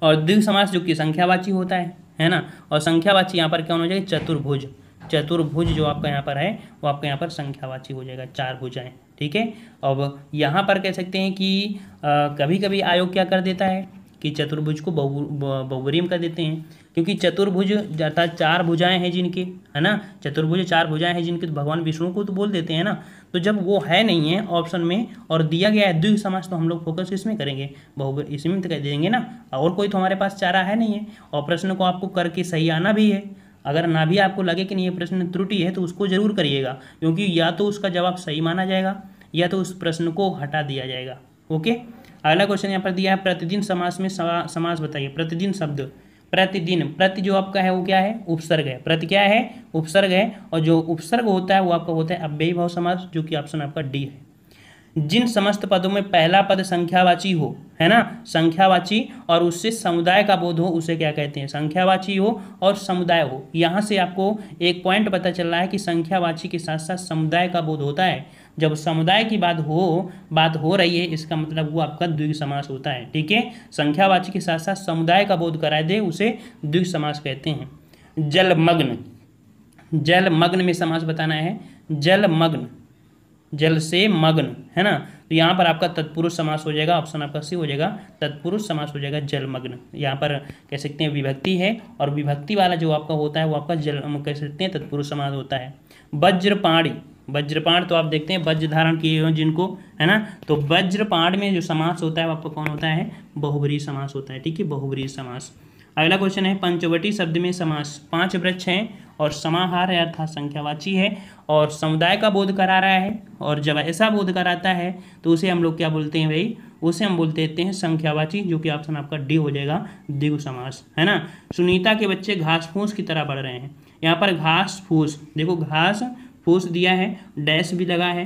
और द्विग समास जो कि संख्यावाची होता है है ना? और संख्यावाची यहाँ पर क्या होना चाहिए? चतुर्भुज। चतुर्भुज जो आपका यहाँ पर है वो आपका यहाँ पर संख्यावाची हो जाएगा चार भुजाएँ ठीक है? अब यहाँ पर कह सकते हैं कि आ, कभी कभी आयोग क्या कर देता है कि चतुर्भुज को बहु बहुवरीम कर देते हैं। क्योंकि चतुर्भुज अर्थात चार भुजाएँ हैं जिनके है ना? चतुर्भुज चार भुजाएँ हैं जिनके तो भगवान विष्णु को तो बोल देते हैं ना। तो जब वो है नहीं है ऑप्शन में और दिया गया है द्विग समास तो हम लोग फोकस इसमें करेंगे। बहु इसमें तो कह देंगे ना। और कोई तो हमारे पास चारा है नहीं है और प्रश्न को आपको करके सही आना भी है। अगर ना भी आपको लगे कि नहीं, ये प्रश्न त्रुटि है तो उसको ज़रूर करिएगा। क्योंकि या तो उसका जवाब सही माना जाएगा, या तो उस प्रश्न को हटा दिया जाएगा। ओके? अगला क्वेश्चन यहाँ पर दिया है, प्रतिदिन समास में समास बताइए। प्रतिदिन शब्द। प्रतिदिन। प्रति जो आपका है, वो क्या है? उपसर्ग है। प्रति क्या है? उपसर्ग है। और जो उपसर्ग होता है, वो आपका होता है अव्ययी भाव समास, जो कि ऑप्शन आपका डी है। जिन समस्त पदों में पहला पद संख्यावाची हो, है ना? संख्यावाची और उससे समुदाय का बोध हो, उसे क्या कहते हैं? संख्यावाची हो और समुदाय हो। यहाँ से आपको एक पॉइंट पता चल रहा है कि संख्यावाची के साथ साथ समुदाय का बोध होता है। जब समुदाय की बात हो बात हो रही है, इसका मतलब वो आपका द्विग समास होता है, ठीक है? संख्यावाची के साथ साथ समुदाय का बोध कराए दे, उसे द्विग समास कहते हैं। जलमग्न। जलमग्न में समास बताना है। जलमग्न। जल से मग्न, है ना? तो यहाँ पर आपका तत्पुरुष समास हो जाएगा ऑप्शन आपका सी हो जाएगा, तत्पुरुष समास हो जाएगा जलमग्न। यहाँ पर कह सकते हैं विभक्ति है, और विभक्ति वाला जो आपका होता है, वो आपका जल कह सकते हैं तत्पुरुष समास होता है। वज्रपाणी। वज्रपाण तो आप देखते हैं, वज्र धारण किए हुए जिनको, है ना? तो वज्रपाण में जो समास होता है वो आपका कौन होता है? बहुबरी समास होता है, ठीक है? बहुबरी समास। अगला क्वेश्चन है, पंचवटी शब्द में समास। पाँच वृक्ष हैं और समाहार है अर्थात संख्यावाची है और समुदाय का बोध करा रहा है और जब ऐसा बोध कराता है तो उसे हम लोग क्या बोलते हैं भाई? उसे हम बोलते देते हैं संख्यावाची, जो कि ऑप्शन आपका डी हो जाएगा दिव समास, है ना? सुनीता के बच्चे घास फूस की तरह बढ़ रहे हैं। यहाँ पर घास फूस, देखो घास फूस दिया है, डैश भी लगा है।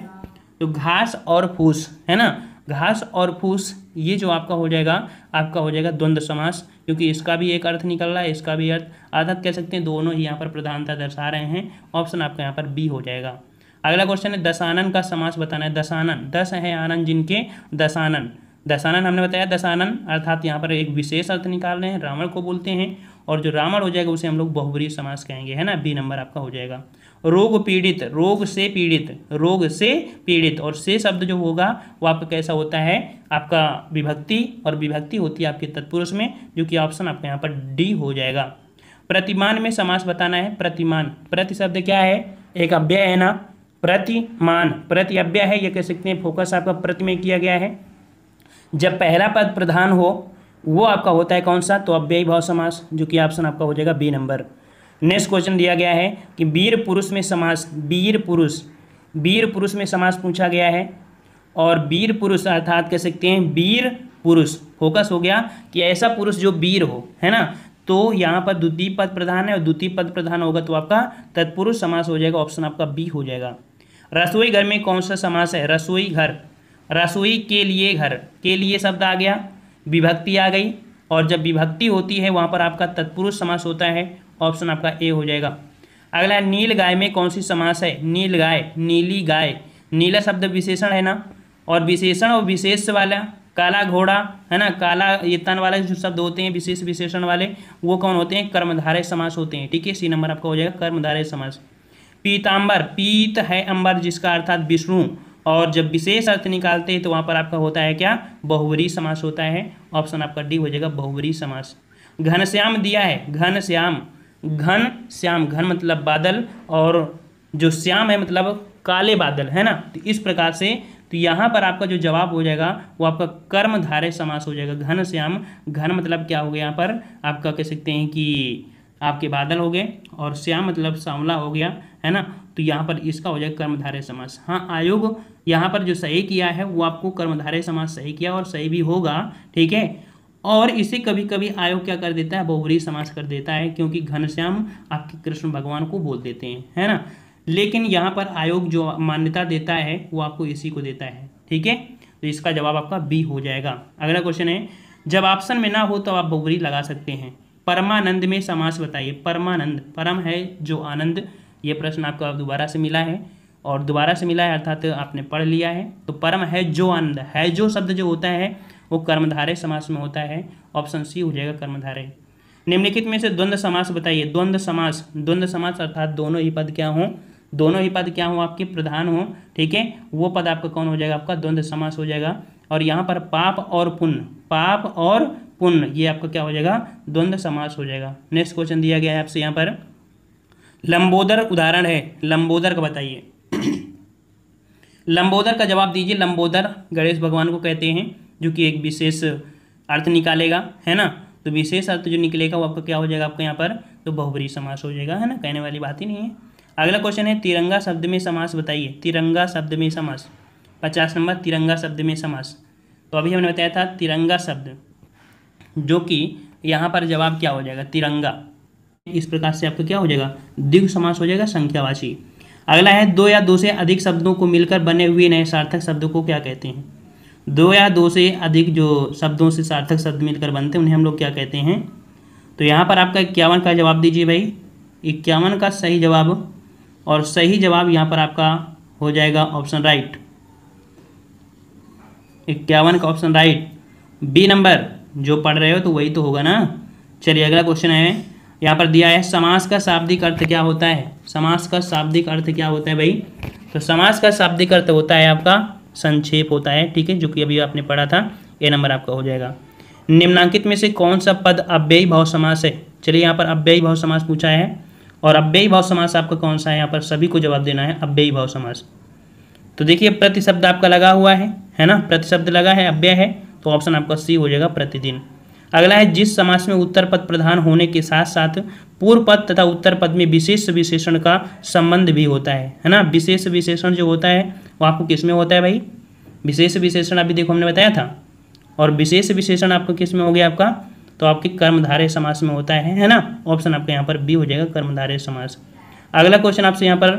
तो घास और फूस, है ना? घास और फूस, ये जो आपका हो जाएगा, आपका हो जाएगा द्वंद्व समास, क्योंकि इसका भी एक अर्थ निकल रहा है, इसका भी अर्थ अर्थात कह सकते हैं, दोनों ही यहाँ पर प्रधानता दर्शा रहे हैं ऑप्शन आपका यहाँ पर बी हो जाएगा। अगला क्वेश्चन है, दशानन का समास बताना है, दशानन, दस है आनंद जिनके, दशानन। दशानन हमने बताया, दशानन, अर्थात यहाँ पर एक विशेष अर्थ निकाल रहे हैं, रावण को बोलते हैं, और जो रावण हो जाएगा, उसे हम लोग बहुबरी समास कहेंगे, है ना? बी नंबर आपका हो जाएगा। रोग पीड़ित, रोग से पीड़ित, रोग से पीड़ित। और से शब्द जो होगा, वो आपका कैसा होता है? आपका विभक्ति और विभक्ति होती है आपके तत्पुरुष में, जो कि ऑप्शन आपका यहाँ पर डी हो जाएगा। प्रतिमान में समास बताना है, प्रतिमान। प्रति शब्द क्या है? एक अव्यय है ना? प्रतिमान। प्रति अव्यय है, ये कह सकते हैं फोकस आपका प्रति में किया गया है। जब पहला पद प्रधान हो, वो आपका होता है कौन सा? तो अव्ययी भाव समास, जो कि ऑप्शन आपका हो जाएगा बी नंबर नेक्स्ट क्वेश्चन दिया गया है कि वीर पुरुष में समास, वीर पुरुष वीर पुरुष में समास पूछा गया है और वीर पुरुष अर्थात कह सकते हैं वीर पुरुष। फोकस हो गया कि ऐसा पुरुष जो वीर हो, है ना? तो यहाँ पर द्वितीय पद प्रधान है और द्वितीय पद प्रधान होगा तो आपका तत्पुरुष समास हो जाएगा ऑप्शन आपका बी हो जाएगा। रसोई घर में कौन सा समास है? रसोई घर। रसोई के लिए घर। के लिए शब्द आ गया। विभक्ति आ गई और जब विभक्ति होती है, वहाँ पर आपका तत्पुरुष समास होता है। ऑप्शन आपका ए हो जाएगा। अगला नील गाय में कौन सी समास है? नील गाय, नीली गाय। नीला शब्द विशेषण है ना? और विशेषण और विशेष वाला, काला घोड़ा, है ना? काला ये वाले जो शब्द होते हैं, विशेष विशेषण वाले, वो कौन होते हैं? कर्मधारय समास होते हैं, ठीक है? सी नंबर आपका हो जाएगा, कर्मधारय समास। पीताम्बर पीत है अंबर, जिसका अर्थात विष्णु। और जब विशेष अर्थ निकालते हैं तो वहाँ पर आपका होता है क्या? बहुवरी समास होता है। ऑप्शन आपका डी हो जाएगा, बहुवरी समास। घनश्याम दिया है, घनश्याम। घन, श्याम। घन मतलब बादल और जो श्याम है मतलब काले बादल, है ना? तो इस प्रकार से तो यहाँ पर आपका जो जवाब हो जाएगा, वो आपका कर्मधारय समास हो जाएगा। घन, श्याम। घन मतलब क्या हो गया यहाँ पर? आपका कह सकते हैं कि आपके बादल हो गए और श्याम मतलब सांवला हो गया, है ना? तो यहाँ पर इसका हो जाएगा कर्मधारय समास। हाँ आयोग यहाँ पर जो सही किया है, वो आपको कर्मधारय समास सही किया और सही भी होगा, ठीक है? और इसे कभी कभी आयोग क्या कर देता है? बहुवरी समास कर देता है, क्योंकि घनश्याम आपके कृष्ण भगवान को बोल देते हैं, है ना? लेकिन यहाँ पर आयोग जो मान्यता देता है, वो आपको इसी को देता है, ठीक है? तो इसका जवाब आपका बी हो जाएगा। अगला क्वेश्चन है, जब ऑप्शन में ना हो तो आप बहुवरी लगा सकते हैं। परमानंद में समास बताइए। परमानंद, परम है जो आनंद, ये प्रश्न आपको दोबारा से मिला है, और दोबारा से मिला है अर्थात आपने पढ़ लिया है। तो परम है जो आनंद, है जो शब्द जो होता है वो कर्मधारय समास में होता है ऑप्शन सी हो जाएगा कर्मधारय। निम्नलिखित में से द्वंद्व समास बताइए। द्वंद्व समास। द्वंद्व समास अर्थात दोनों ही पद क्या हों? दोनों ही पद क्या हों? आपके प्रधान हों, ठीक है? वो पद आपका कौन हो जाएगा? आपका द्वंद्व समास हो जाएगा। और यहाँ पर पाप और पुण्य। पाप और पुण्य, ये आपका क्या हो जाएगा? द्वंद्व समास हो जाएगा। नेक्स्ट क्वेश्चन दिया गया है आपसे यहाँ पर। लंबोदर उदाहरण है। लंबोदर का बताइए। लंबोदर का जवाब दीजिए। लंबोदर गणेश भगवान को कहते हैं जो कि एक विशेष अर्थ निकालेगा, है ना? तो विशेष अर्थ जो निकलेगा वो आपका क्या हो जाएगा? आपका यहाँ पर तो बहुबरी समास हो जाएगा, है ना? कहने वाली बात ही नहीं है। अगला क्वेश्चन है, तिरंगा शब्द में समास बताइए। तिरंगा शब्द में समास। पचास नंबर, तिरंगा शब्द में समास। तो अभी हमने बताया था तिरंगा शब्द, जो कि यहाँ पर जवाब क्या हो जाएगा? तिरंगा। इस प्रकार से आपका क्या हो जाएगा? द्विग समास हो जाएगा, संख्यावाची। अगला है, दो या दो से अधिक शब्दों को मिलकर बने हुए नए सार्थक शब्दों को क्या कहते हैं? दो या दो से अधिक जो शब्दों से सार्थक शब्द मिलकर बनते हैं, उन्हें हम लोग क्या कहते हैं? तो यहाँ पर आपका इक्यावन का जवाब दीजिए भाई। इक्यावन का सही जवाब और सही जवाब यहाँ पर आपका हो जाएगा ऑप्शन राइट। इक्यावन का ऑप्शन राइट। बी नंबर, जो पढ़ रहे हो तो वही तो होगा ना? चलिए, अगला क्वेश्चन है। यहाँ पर दिया है, समास का शाब्दिक अर्थ क्या होता है? समास का शाब्दिक अर्थ क्या होता है भाई? तो समास का शाब्दिक अर्थ होता है आपका संक्षेप होता है, ठीक है, जो कि अभी आपने पढ़ा था ए नंबर आपका हो जाएगा। निम्नांकित में से कौन सा पद अव्ययी भाव समास है? चलिए यहाँ पर अव्ययी भाव समास पूछा है, और अव्ययी भाव समास आपका कौन सा है? यहाँ पर सभी को जवाब देना है, अव्ययी भाव समास। तो देखिए प्रति शब्द आपका लगा हुआ है है ना? प्रतिशब्द लगा है, अव्यय है तो ऑप्शन आपका सी हो जाएगा प्रतिदिन। अगला है, जिस समास में उत्तर पद प्रधान होने के साथ साथ पूर्व पद तथा उत्तर पद में विशेष विशेषण का संबंध भी होता है है ना? विशेष विशेषण जो होता है वो आपको किसमें होता है भाई? विशेष विशेषण अभी देखो हमने बताया था। और विशेष विशेषण आपको किसमें हो गया आपका? तो आपके कर्मधारय समास में होता है है ना? ऑप्शन आपका यहाँ पर बी हो जाएगा, कर्मधारय समास। अगला क्वेश्चन आपसे यहाँ पर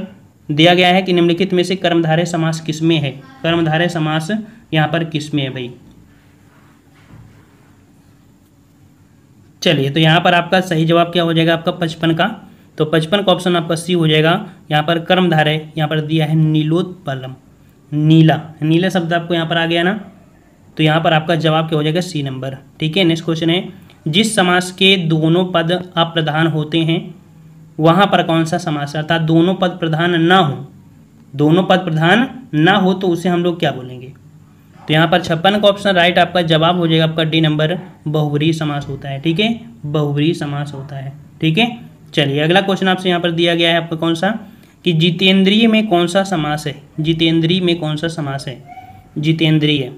दिया गया है कि निम्नलिखित में से कर्मधारय समास किसमें है? कर्मधारय समास यहाँ पर किसमें है भाई? चलिए तो यहाँ पर आपका सही जवाब क्या हो जाएगा आपका पचपन का? तो पचपन का ऑप्शन आपका सी हो जाएगा। यहाँ पर कर्मधारय यहाँ पर दिया है नीलोत्पलम। नीला नीला शब्द आपको यहाँ पर आ गया ना? तो यहाँ पर आपका जवाब क्या हो जाएगा? सी नंबर ठीक है नेक्स्ट क्वेश्चन है। जिस समास के दोनों पद अप्रधान होते हैं, वहाँ पर कौन सा समास अर्थात दोनों पद प्रधान ना हो, दोनों पद प्रधान ना हो तो उसे हम लोग क्या बोलेंगे? तो यहाँ पर छप्पन का ऑप्शन राइट आपका जवाब हो जाएगा आपका डी नंबर बहुवरी समास होता है, ठीक है? बहुवरी समास होता है, ठीक है? चलिए, अगला क्वेश्चन आपसे यहाँ पर दिया गया है आपका कौन सा? कि जितेंद्रिय में कौन सा समास है? जितेंद्रिय में कौन सा समास है? जितेंद्रिय।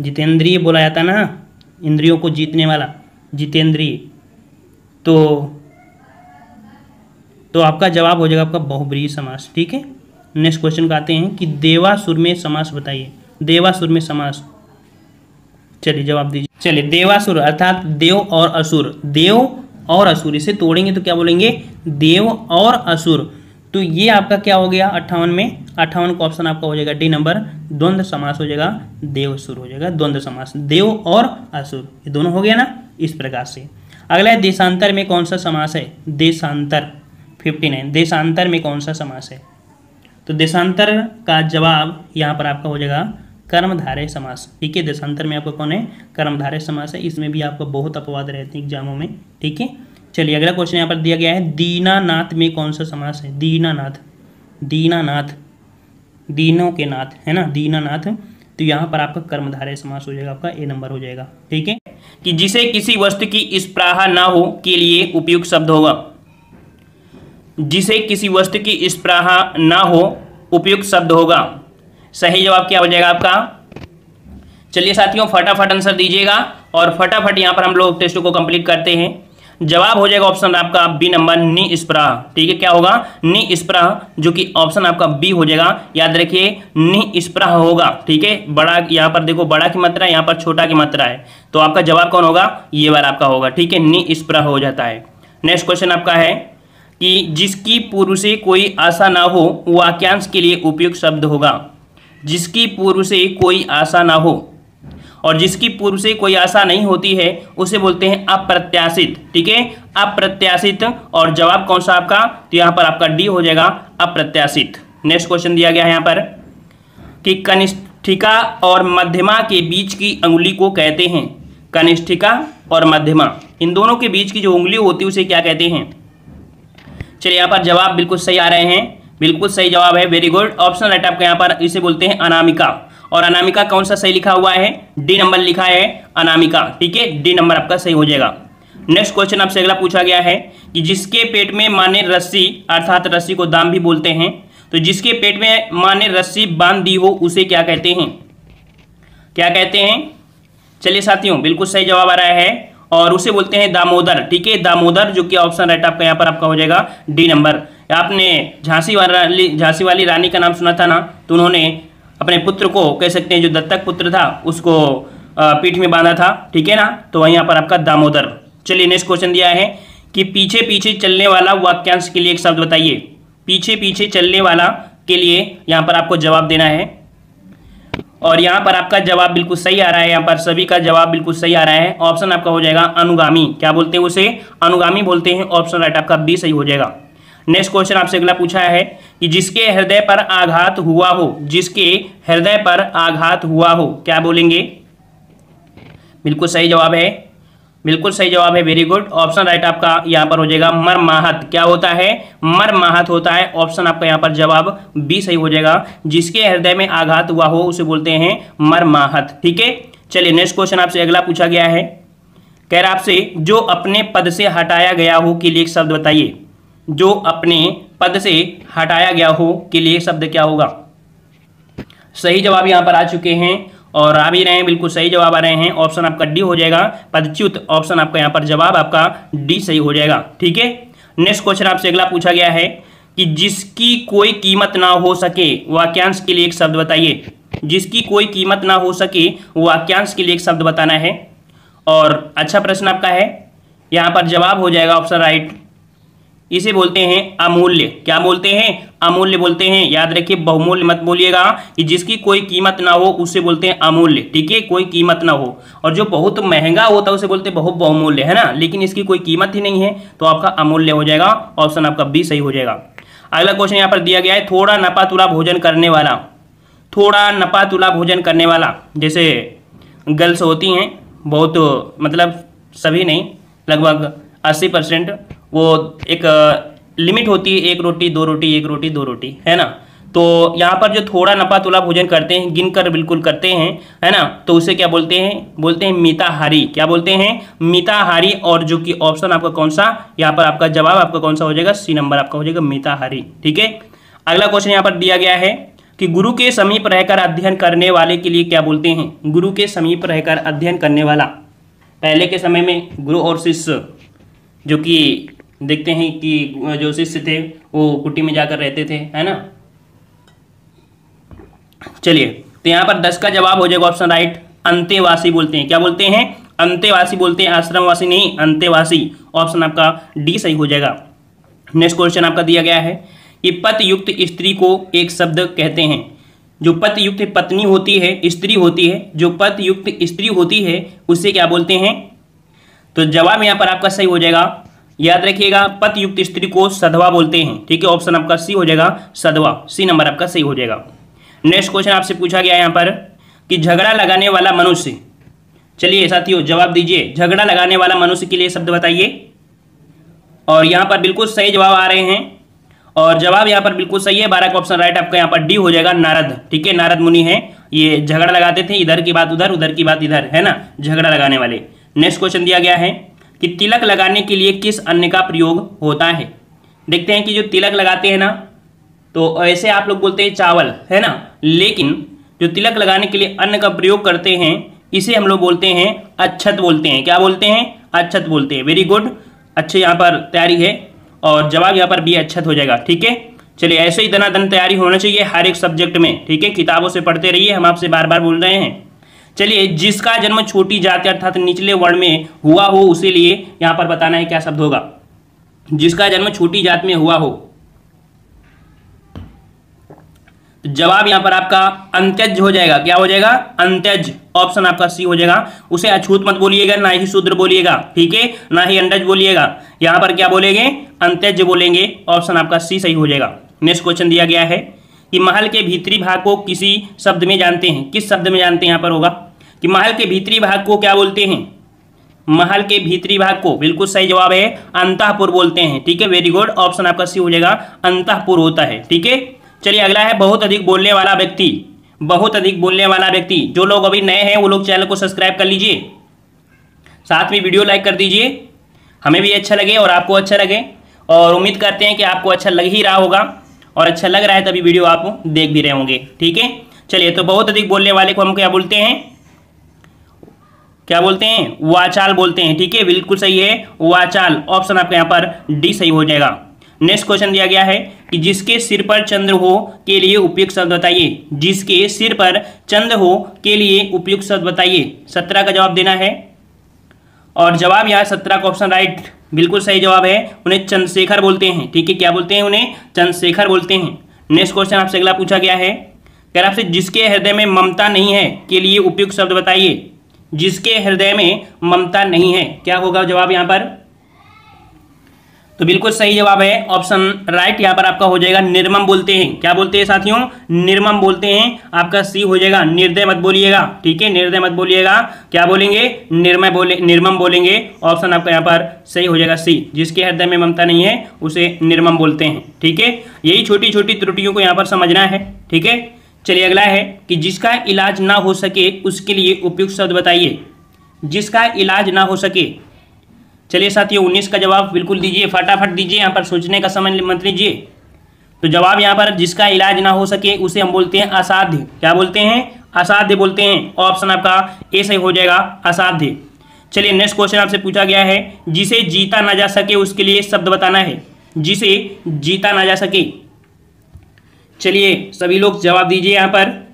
जितेंद्रिय बोला जाता ना, इंद्रियों को जीतने वाला, जितेंद्रिय। तो तो आपका जवाब हो जाएगा आपका बहुब्रीही समास, ठीक है? नेक्स्ट क्वेश्चन का आते हैं कि देवासुर में समास बताइए। देवासुर में समास। चलिए जवाब दीजिए। चलिए, देवासुर अर्थात देव और असुर। देव और असुर, इसे तोड़ेंगे तो क्या बोलेंगे? देव और असुर। तो ये आपका क्या हो गया? अट्ठावन में, अट्ठावन का ऑप्शन आपका हो जाएगा डी नंबर द्वंद्व समास हो जाएगा, देव असुर हो जाएगा द्वंद्व समास, देव और असुर, ये दोनों हो गया ना? इस प्रकार से। अगला है, देशांतर में कौन सा समास है? देशांतर फिफ्टी नाइन देशांतर में कौन सा समास है? तो देशांतर का जवाब यहाँ पर आपका हो जाएगा, कर्मधारय समास। ठीक है देशांतर में आपका कौन है? कर्मधारय समास है। इसमें भी आपको बहुत अपवाद रहते हैं एग्जामों में, ठीक है? चलिए, अगला क्वेश्चन यहाँ पर दिया गया है, दीनानाथ में कौन सा समास है? दीनानाथ दीनानाथ, दीनों के नाथ, है ना? दीनानाथ तो यहाँ पर आपका कर्मधारय समास हो जाएगा, आपका ए नंबर हो जाएगा, ठीक है? कि जिसे किसी वस्तु की स्प्राहा ना हो के लिए उपयुक्त शब्द होगा। जिसे किसी वस्तु की स्प्राहा ना हो, उपयुक्त शब्द होगा। सही जवाब क्या हो जाएगा आपका? चलिए साथियों, फटाफट आंसर दीजिएगा, और फटाफट यहाँ पर हम लोग टेस्ट को कंप्लीट करते हैं। जवाब हो जाएगा ऑप्शन आपका बी नंबर नी स्प्राह ठीक है, क्या होगा? नी स्प्राह जो कि ऑप्शन आपका बी हो जाएगा। याद रखिए, नी स्प्राह होगा। ठीक है, बड़ा, यहाँ पर देखो, बड़ा की मात्रा है, यहाँ पर छोटा की मात्रा है। तो आपका जवाब कौन होगा? ये बार आपका होगा। ठीक है, नी स्प्राह हो जाता है। नेक्स्ट क्वेश्चन आपका है कि जिसकी पूर्व से कोई आशा ना हो वाक्यांश के लिए उपयुक्त शब्द होगा। जिसकी पूर्व से कोई आशा ना हो और जिसकी पूर्व से कोई आशा नहीं होती है, उसे बोलते हैं अप्रत्याशित। ठीक है? अप्रत्याशित। और जवाब कौन सा आपका? तो यहाँ पर आपका डी हो जाएगा अप्रत्याशित। नेक्स्ट क्वेश्चन दिया गया है यहाँ पर कि कनिष्ठिका और मध्यमा के बीच की अंगुली को कहते हैं। कनिष्ठिका और मध्यमा। इन दोनों के बीच की जो उंगली होती है, उसे क्या कहते हैं? चलिए, यहाँ पर जवाब बिल्कुल सही आ रहे हैं। बिल्कुल सही जवाब है। वेरी गुड ऑप्शन राइट आपका यहाँ पर इसे बोलते हैं अनामिका। और अनामिका कौन सा सही लिखा हुआ है? डी नंबर लिखा है अनामिका, ठीक है? डी नंबर आपका सही हो जाएगा। नेक्स्ट क्वेश्चन आपसे अगला पूछा गया है कि जिसके पेट में माने रस्सी, अर्थात रस्सी को दाम भी बोलते हैं तो जिसके पेट में माने रस्सी बाँध दी हो, उसे क्या कहते हैं? क्या कहते हैं? चलिए साथियों, बिल्कुल सही जवाब आ रहा है और उसे बोलते हैं दामोदर, ठीक है? दामोदर, जो कि ऑप्शन राइट आपका यहाँ पर आपका हो जाएगा डी नंबर। आपने झांसी वाली झांसी वाली रानी का नाम सुना था ना तो उन्होंने अपने पुत्र को, कह सकते हैं, जो दत्तक पुत्र था, उसको पीठ में बांधा था, ठीक है ना? तो वहीं पर आपका दामोदर। चलिए नेक्स्ट क्वेश्चन दिया है कि पीछे पीछे चलने वाला वाक्यांश के लिए एक शब्द बताइए। पीछे पीछे चलने वाला के लिए यहाँ पर आपको जवाब देना है। और यहाँ पर आपका जवाब बिल्कुल सही आ रहा है, यहाँ पर सभी का जवाब बिल्कुल सही आ रहा है। ऑप्शन आपका हो जाएगा अनुगामी। क्या बोलते हैं उसे? अनुगामी बोलते हैं ऑप्शन राइट आपका बी सही हो जाएगा। नेक्स्ट क्वेश्चन आपसे अगला पूछा है कि जिसके हृदय पर आघात हुआ हो, जिसके हृदय पर आघात हुआ हो, क्या बोलेंगे? बिल्कुल सही जवाब है। बिल्कुल सही जवाब है वेरी गुड ऑप्शन राइट आपका यहाँ पर हो जाएगा, मरमाहत। क्या होता है? मरमाहत होता है। ऑप्शन आपका यहाँ पर जवाब बी सही हो जाएगा। जिसके हृदय में आघात हुआ हो, उसे बोलते हैं मरमाहत। ठीक है? चलिए नेक्स्ट क्वेश्चन आपसे अगला पूछा गया है। कह रहा आपसे, जो अपने पद से हटाया गया हो, के लिए एक शब्द बताइए। जो अपने पद से हटाया गया हो के लिए शब्द क्या होगा? सही जवाब यहाँ पर आ चुके हैं और आ भी रहे हैं, बिल्कुल सही जवाब आ रहे हैं। ऑप्शन आपका डी हो जाएगा, पदच्युत ऑप्शन आपका यहाँ पर जवाब आपका डी सही हो जाएगा, ठीक है? नेक्स्ट क्वेश्चन आपसे अगला पूछा गया है कि जिसकी कोई कीमत ना हो सके, वाक्यांश के लिए एक शब्द बताइए। जिसकी कोई कीमत ना हो सके, वाक्यांश के लिए एक शब्द बताना है। और अच्छा प्रश्न आपका है, यहाँ पर जवाब हो जाएगा ऑप्शन राइट इसे बोलते हैं अमूल्य। क्या बोलते हैं? अमूल्य बोलते हैं। याद रखिए, बहुमूल्य मत बोलिएगा कि जिसकी कोई कीमत ना हो, उसे बोलते हैं अमूल्य। ठीक है? कोई कीमत ना हो। और जो बहुत महँगा होता है, उसे बोलते हैं बहुत बहुमूल्य, है ना? लेकिन इसकी कोई कीमत ही नहीं है तो आपका अमूल्य हो जाएगा ऑप्शन आपका बी सही हो जाएगा। अगला क्वेश्चन यहाँ पर दिया गया है, थोड़ा नपातुला भोजन करने वाला। थोड़ा नपातुला भोजन करने वाला। जैसे गर्ल्स होती हैं, बहुत मतलब सभी नहीं, लगभग अस्सी परसेंट, वो एक लिमिट होती है, एक रोटी, दो रोटी, एक रोटी, दो रोटी, है ना? तो यहाँ पर जो थोड़ा नपा तुला भोजन करते हैं, गिनकर बिल्कुल करते हैं, है ना? तो उसे क्या बोलते हैं? बोलते हैं मिताहारी। क्या बोलते हैं? मिताहारी, और जो कि ऑप्शन आपका कौन सा? यहाँ पर आपका जवाब आपका कौन सा हो जाएगा? सी नंबर आपका हो जाएगा मिताहारी, ठीक है? अगला क्वेश्चन यहाँ पर दिया गया है कि गुरु के समीप रहकर अध्ययन करने वाले के लिए क्या बोलते हैं? गुरु के समीप रहकर अध्ययन करने वाला। पहले के समय में गुरु और शिष्य। जो कि देखते हैं कि जो शिष्य थे, वो कुटी में जाकर रहते थे, है ना? चलिए तो यहाँ पर दस का जवाब हो जाएगा ऑप्शन राइट अंत्यवासी बोलते हैं। क्या बोलते हैं? अंत्यवासी बोलते हैं, आश्रमवासी नहीं, अंत्यवासी। ऑप्शन आपका डी सही हो जाएगा। नेक्स्ट क्वेश्चन आपका दिया गया है कि पत युक्त स्त्री को एक शब्द कहते हैं। जो पत युक्त पत्नी होती है, स्त्री होती है, जो पत युक्त स्त्री होती है, उसे क्या बोलते हैं? तो जवाब यहाँ पर आपका सही हो जाएगा। याद रखिएगा पत युक्त स्त्री को सधवा बोलते हैं, ठीक है? ऑप्शन आपका सी हो जाएगा, सधवा। सी नंबर आपका सही हो जाएगा। नेक्स्ट क्वेश्चन आपसे पूछा गया यहाँ पर कि झगड़ा लगाने वाला मनुष्य, चलिए साथियों, जवाब दीजिए। झगड़ा लगाने वाला मनुष्य के लिए शब्द बताइए। और यहाँ पर बिल्कुल सही जवाब आ रहे हैं। और जवाब यहाँ पर बिल्कुल सही है। बारह का ऑप्शन राइट आपका यहाँ पर डी हो जाएगा, नारद। ठीक है? नारद मुनि है। ये झगड़ा लगाते थे, इधर की बात उधर उधर की बात इधर, है ना? झगड़ा लगाने वाले। नेक्स्ट क्वेश्चन दिया गया है कि तिलक लगाने के लिए किस अन्न का प्रयोग होता है? देखते हैं कि जो तिलक लगाते हैं ना तो ऐसे आप लोग बोलते हैं चावल, है ना? लेकिन जो तिलक लगाने के लिए अन्न का प्रयोग करते हैं, इसे हम लोग बोलते हैं अच्छत बोलते हैं। क्या बोलते हैं? अच्छत बोलते हैं। वेरी गुड अच्छे यहाँ पर तैयारी है और जवाब यहाँ पर भी अच्छत हो जाएगा। ठीक है? चलिए, ऐसे ही धनाधन तैयारी होना चाहिए हर एक सब्जेक्ट में। ठीक है? किताबों से पढ़ते रहिए। हम आपसे बार बार बोल रहे हैं। चलिए, जिसका जन्म छोटी जाति अर्थात निचले वर्ण में हुआ हो, उसे लिए यहाँ पर बताना है क्या शब्द होगा। जिसका जन्म छोटी जात में हुआ हो। तो जवाब यहाँ पर आपका अंत्यज हो जाएगा। क्या हो जाएगा? अंत्यज। ऑप्शन आपका सी हो जाएगा। उसे अछूत मत बोलिएगा, ना ही शूद्र बोलिएगा। ठीक है? ना ही अंडज बोलिएगा। यहाँ पर क्या बोलेंगे? अंत्यज बोलेंगे। ऑप्शन आपका सी सही हो जाएगा। नेक्स्ट क्वेश्चन दिया गया है। कि महल के भीतरी भाग को किसी शब्द में जानते हैं। किस शब्द में जानते हैं यहाँ पर होगा? कि महल के भीतरी भाग को क्या बोलते हैं? महल के भीतरी भाग को, बिल्कुल सही जवाब है, अंतपुर बोलते हैं। ठीक है वेरी गुड ऑप्शन आपका सी हो जाएगा, अंतपुर होता है। ठीक है? चलिए, अगला है, बहुत अधिक बोलने वाला व्यक्ति। बहुत अधिक बोलने वाला व्यक्ति। जो लोग अभी नए हैं, वो लोग चैनल को सब्सक्राइब कर लीजिए। साथ में वीडियो लाइक कर दीजिए। हमें भी अच्छा लगे और आपको अच्छा लगे। और उम्मीद करते हैं कि आपको अच्छा लग ही रहा होगा। और अच्छा लग रहा है तभी वीडियो आप देख भी रहे होंगे, ठीक है? चलिए तो बहुत अधिक बोलने वाले को हम क्या बोलते हैं? क्या बोलते हैं? वाचाल बोलते हैं, ठीक है? बिल्कुल सही है, वाचाल ऑप्शन आपका यहाँ पर डी सही हो जाएगा। नेक्स्ट क्वेश्चन दिया गया है कि जिसके सिर पर चंद्र हो के लिए उपयुक्त शब्द बताइए। जिसके सिर पर चंद्र हो के लिए उपयुक्त शब्द बताइए। सत्रह का जवाब देना है। और जवाब यहाँ सत्रह का ऑप्शन राइट बिल्कुल सही जवाब है। उन्हें चंद्रशेखर बोलते हैं। ठीक है, क्या बोलते हैं उन्हें? चंद्रशेखर बोलते हैं। नेक्स्ट क्वेश्चन आपसे अगला पूछा गया है। कह आपसे जिसके हृदय में ममता नहीं है, के लिए उपयुक्त शब्द बताइए। जिसके हृदय में ममता नहीं है, क्या होगा जवाब यहाँ पर? तो बिल्कुल सही जवाब है। ऑप्शन राइट यहाँ पर आपका हो जाएगा, निर्मम बोलते हैं। क्या बोलते हैं साथियों? निर्मम बोलते हैं। आपका सी हो जाएगा, निर्दय मत बोलिएगा। ठीक है, निर्दय मत बोलिएगा। क्या बोलेंगे? निर्मय बोले, निर्मम बोलेंगे। ऑप्शन आपका यहाँ पर सही हो जाएगा सी। जिसके हृदय में ममता नहीं है, उसे निर्मम बोलते हैं। ठीक है, यही छोटी छोटी त्रुटियों को यहाँ पर समझना है। ठीक है, चलिए अगला है कि जिसका इलाज ना हो सके, उसके लिए उपयुक्त शब्द बताइए। जिसका इलाज ना हो सके चलिए साथियों, उन्नीस का जवाब बिल्कुल दीजिए, फटाफट दीजिए, यहाँ पर सोचने का समय मत लीजिए। तो जवाब यहाँ पर, जिसका इलाज ना हो सके, उसे हम बोलते हैं असाध्य। क्या बोलते हैं? असाध्य बोलते हैं। ऑप्शन आपका ए सही हो जाएगा, असाध्य। चलिए, नेक्स्ट क्वेश्चन आपसे पूछा गया है, जिसे जीता ना जा सके, उसके लिए शब्द बताना है। जिसे जीता ना जा सके। चलिए, सभी लोग जवाब दीजिए यहाँ पर।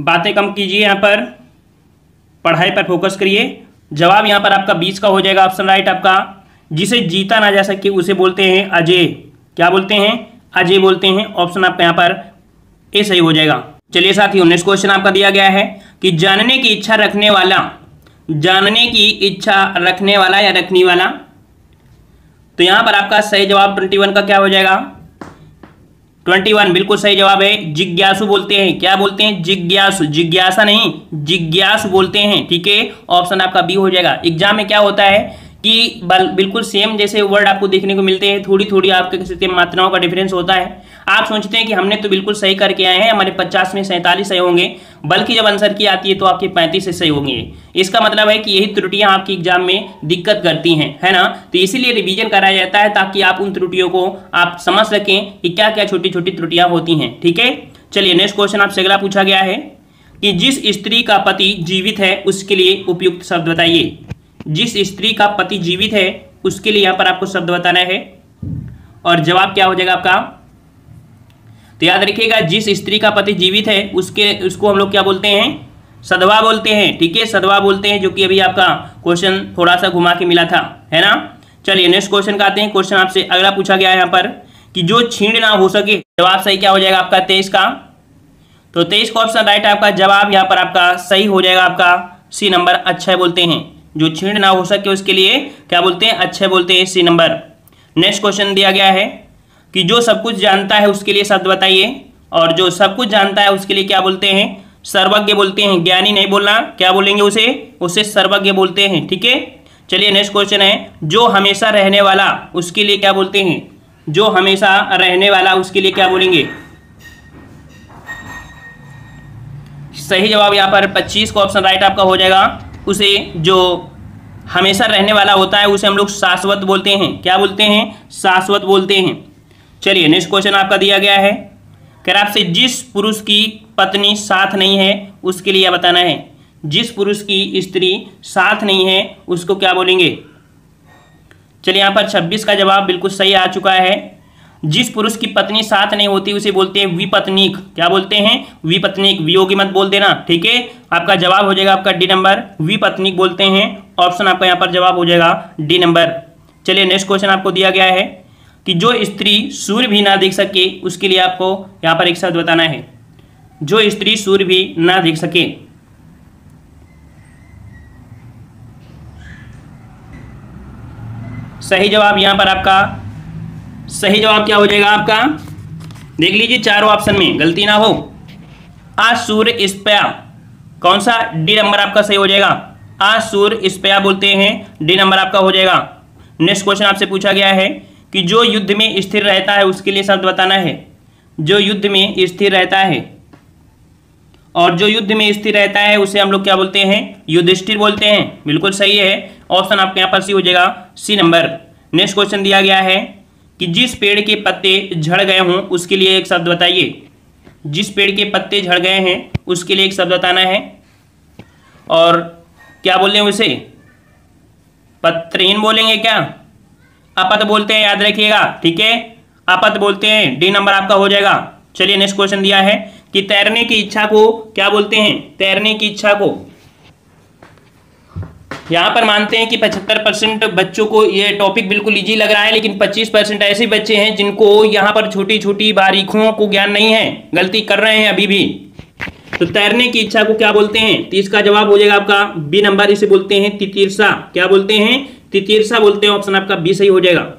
बातें कम कीजिए यहाँ पर। पढ़ाई पर फोकस करिए। जवाब यहाँ पर आपका बीच का हो जाएगा ऑप्शन राइट आपका। जिसे जीता ना जा सके उसे बोलते हैं अजय। क्या बोलते हैं? अजय बोलते हैं ऑप्शन आपका यहाँ पर ए सही हो जाएगा। चलिए साथियों नेक्स्ट क्वेश्चन आपका दिया गया है कि जानने की इच्छा रखने वाला, जानने की इच्छा रखने वाला या रखने वाला? तो यहाँ पर आपका सही जवाब ट्वेंटी वन का क्या हो जाएगा? ट्वेंटी वन, बिल्कुल सही जवाब है। जिज्ञासु बोलते हैं। क्या बोलते हैं? जिज्ञासु। जिज्ञासा नहीं, जिज्ञासु बोलते हैं। ठीक है? ऑप्शन आपका बी हो जाएगा। एग्ज़ाम में क्या होता है? कि बिल्कुल सेम जैसे वर्ड आपको देखने को मिलते हैं थोड़ी थोड़ी आपके मात्राओं का डिफरेंस होता है। आप सोचते हैं कि हमने तो बिल्कुल सही करके आए हैं, हमारे पचास में सैंतालीस सही होंगे, बल्कि जब आंसर की आती है तो आपके पैंतीस से सही होंगे। इसका मतलब है कि यही त्रुटियाँ आपकी एग्ज़ाम में दिक्कत करती हैं, है ना? तो इसीलिए रिवीजन कराया जाता है ताकि आप उन त्रुटियों को आप समझ सकें कि क्या क्या छोटी छोटी त्रुटियाँ होती हैं, ठीक है? चलिए नेक्स्ट क्वेश्चन आपसे अगला पूछा गया है कि जिस स्त्री का पति जीवित है, उसके लिए उपयुक्त शब्द बताइए। जिस स्त्री का पति जीवित है, उसके लिए यहाँ पर आपको शब्द बताना है। और जवाब क्या हो जाएगा आपका? तो याद रखिएगा, जिस स्त्री का पति जीवित है, उसके, उसको हम लोग क्या बोलते हैं? सदवा बोलते हैं, ठीक है? सदवा बोलते हैं, जो कि अभी आपका क्वेश्चन थोड़ा सा घुमा के मिला था, है ना? चलिए नेक्स्ट क्वेश्चन का आते हैं। क्वेश्चन आपसे अगला पूछा गया है यहाँ पर कि जो छीण ना हो सके, जवाब सही क्या हो जाएगा आपका? तेईस का। तो तेईस का ऑप्शन राइट आपका, जवाब यहाँ पर आपका सही हो जाएगा आपका। सी नंबर अच्छा बोलते हैं। जो छीण ना हो सके उसके लिए क्या बोलते हैं? अच्छे बोलते हैं सी नंबर। नेक्स्ट क्वेश्चन दिया गया है कि जो सब कुछ जानता है उसके लिए शब्द बताइए। और जो सब कुछ जानता है उसके लिए क्या बोलते हैं? सर्वज्ञ बोलते हैं। ज्ञानी नहीं बोलना, क्या बोलेंगे उसे? उसे सर्वज्ञ बोलते हैं। ठीक है? चलिए नेक्स्ट क्वेश्चन है। जो हमेशा रहने वाला उसके लिए क्या बोलते हैं? जो हमेशा रहने वाला उसके लिए क्या बोलेंगे? सही जवाब यहाँ पर 25 का ऑप्शन राइट आपका हो जाएगा। उसे जो हमेशा रहने वाला होता है, उसे हम लोग शाश्वत बोलते हैं। क्या बोलते हैं? शाश्वत बोलते हैं। चलिए नेक्स्ट क्वेश्चन आपका दिया गया है। कह रहा आपसे, जिस पुरुष की पत्नी साथ नहीं है, उसके लिए बताना है। जिस पुरुष की स्त्री साथ नहीं है, उसको क्या बोलेंगे? चलिए, यहाँ पर 26 का जवाब बिल्कुल सही आ चुका है। जिस पुरुष की पत्नी साथ नहीं होती, उसे बोलते हैं विपत्नीक। क्या बोलते हैं? विपत्नीक। वियोगी मत बोल देना, ठीक है? आपका जवाब हो जाएगा आपका डी नंबर। विपत्नीक बोलते हैं। ऑप्शन आपका यहाँ पर जवाब हो जाएगा डी नंबर। चलिए नेक्स्ट क्वेश्चन आपको दिया गया है कि जो स्त्री सूर्य भी ना देख सके, उसके लिए आपको यहाँ पर एक शब्द बताना है। जो स्त्री सूर्य भी ना देख सके। सही जवाब यहाँ पर आपका सही जवाब क्या हो जाएगा आपका? देख लीजिए चारों ऑप्शन में, गलती ना हो। आज सूर्य स्पया कौन सा डी नंबर आपका सही हो जाएगा? आज सूर्य स्पया बोलते हैं डी नंबर आपका हो जाएगा। नेक्स्ट क्वेश्चन आपसे पूछा गया है कि जो युद्ध में स्थिर रहता है, उसके लिए शब्द बताना है। जो युद्ध में स्थिर रहता है, और जो युद्ध में स्थिर रहता है, उसे हम लोग क्या बोलते हैं? युद्धिष्ठिर बोलते हैं। बिल्कुल सही है। ऑप्शन आपके यहाँ पर सी हो जाएगा सी नंबर नेक्स्ट क्वेश्चन दिया गया है कि जिस पेड़ के पत्ते झड़ गए हों, उसके लिए एक शब्द बताइए। जिस पेड़ के पत्ते झड़ गए हैं, उसके लिए एक शब्द बताना है। और क्या बोल रहे हैं उसे? पत्रहीन बोलेंगे क्या? अपत बोलते हैं, याद रखिएगा, ठीक है? अपत बोलते हैं, डी नंबर आपका हो जाएगा। चलिए, नेक्स्ट क्वेश्चन दिया है कि तैरने की इच्छा को क्या बोलते हैं? तैरने की इच्छा को। यहाँ पर मानते हैं कि 75 परसेंट बच्चों को ये टॉपिक बिल्कुल इजी लग रहा है, लेकिन 25 परसेंट ऐसे बच्चे हैं जिनको यहाँ पर छोटी छोटी बारीकियों को ज्ञान नहीं है, गलती कर रहे हैं अभी भी। तो तैरने की इच्छा को क्या बोलते हैं? तो इसका जवाब हो जाएगा आपका बी नंबर, इसे बोलते हैं तितीर्सा। क्या बोलते हैं? तितीर्सा बोलते हैं ऑप्शन आपका बी सही हो जाएगा।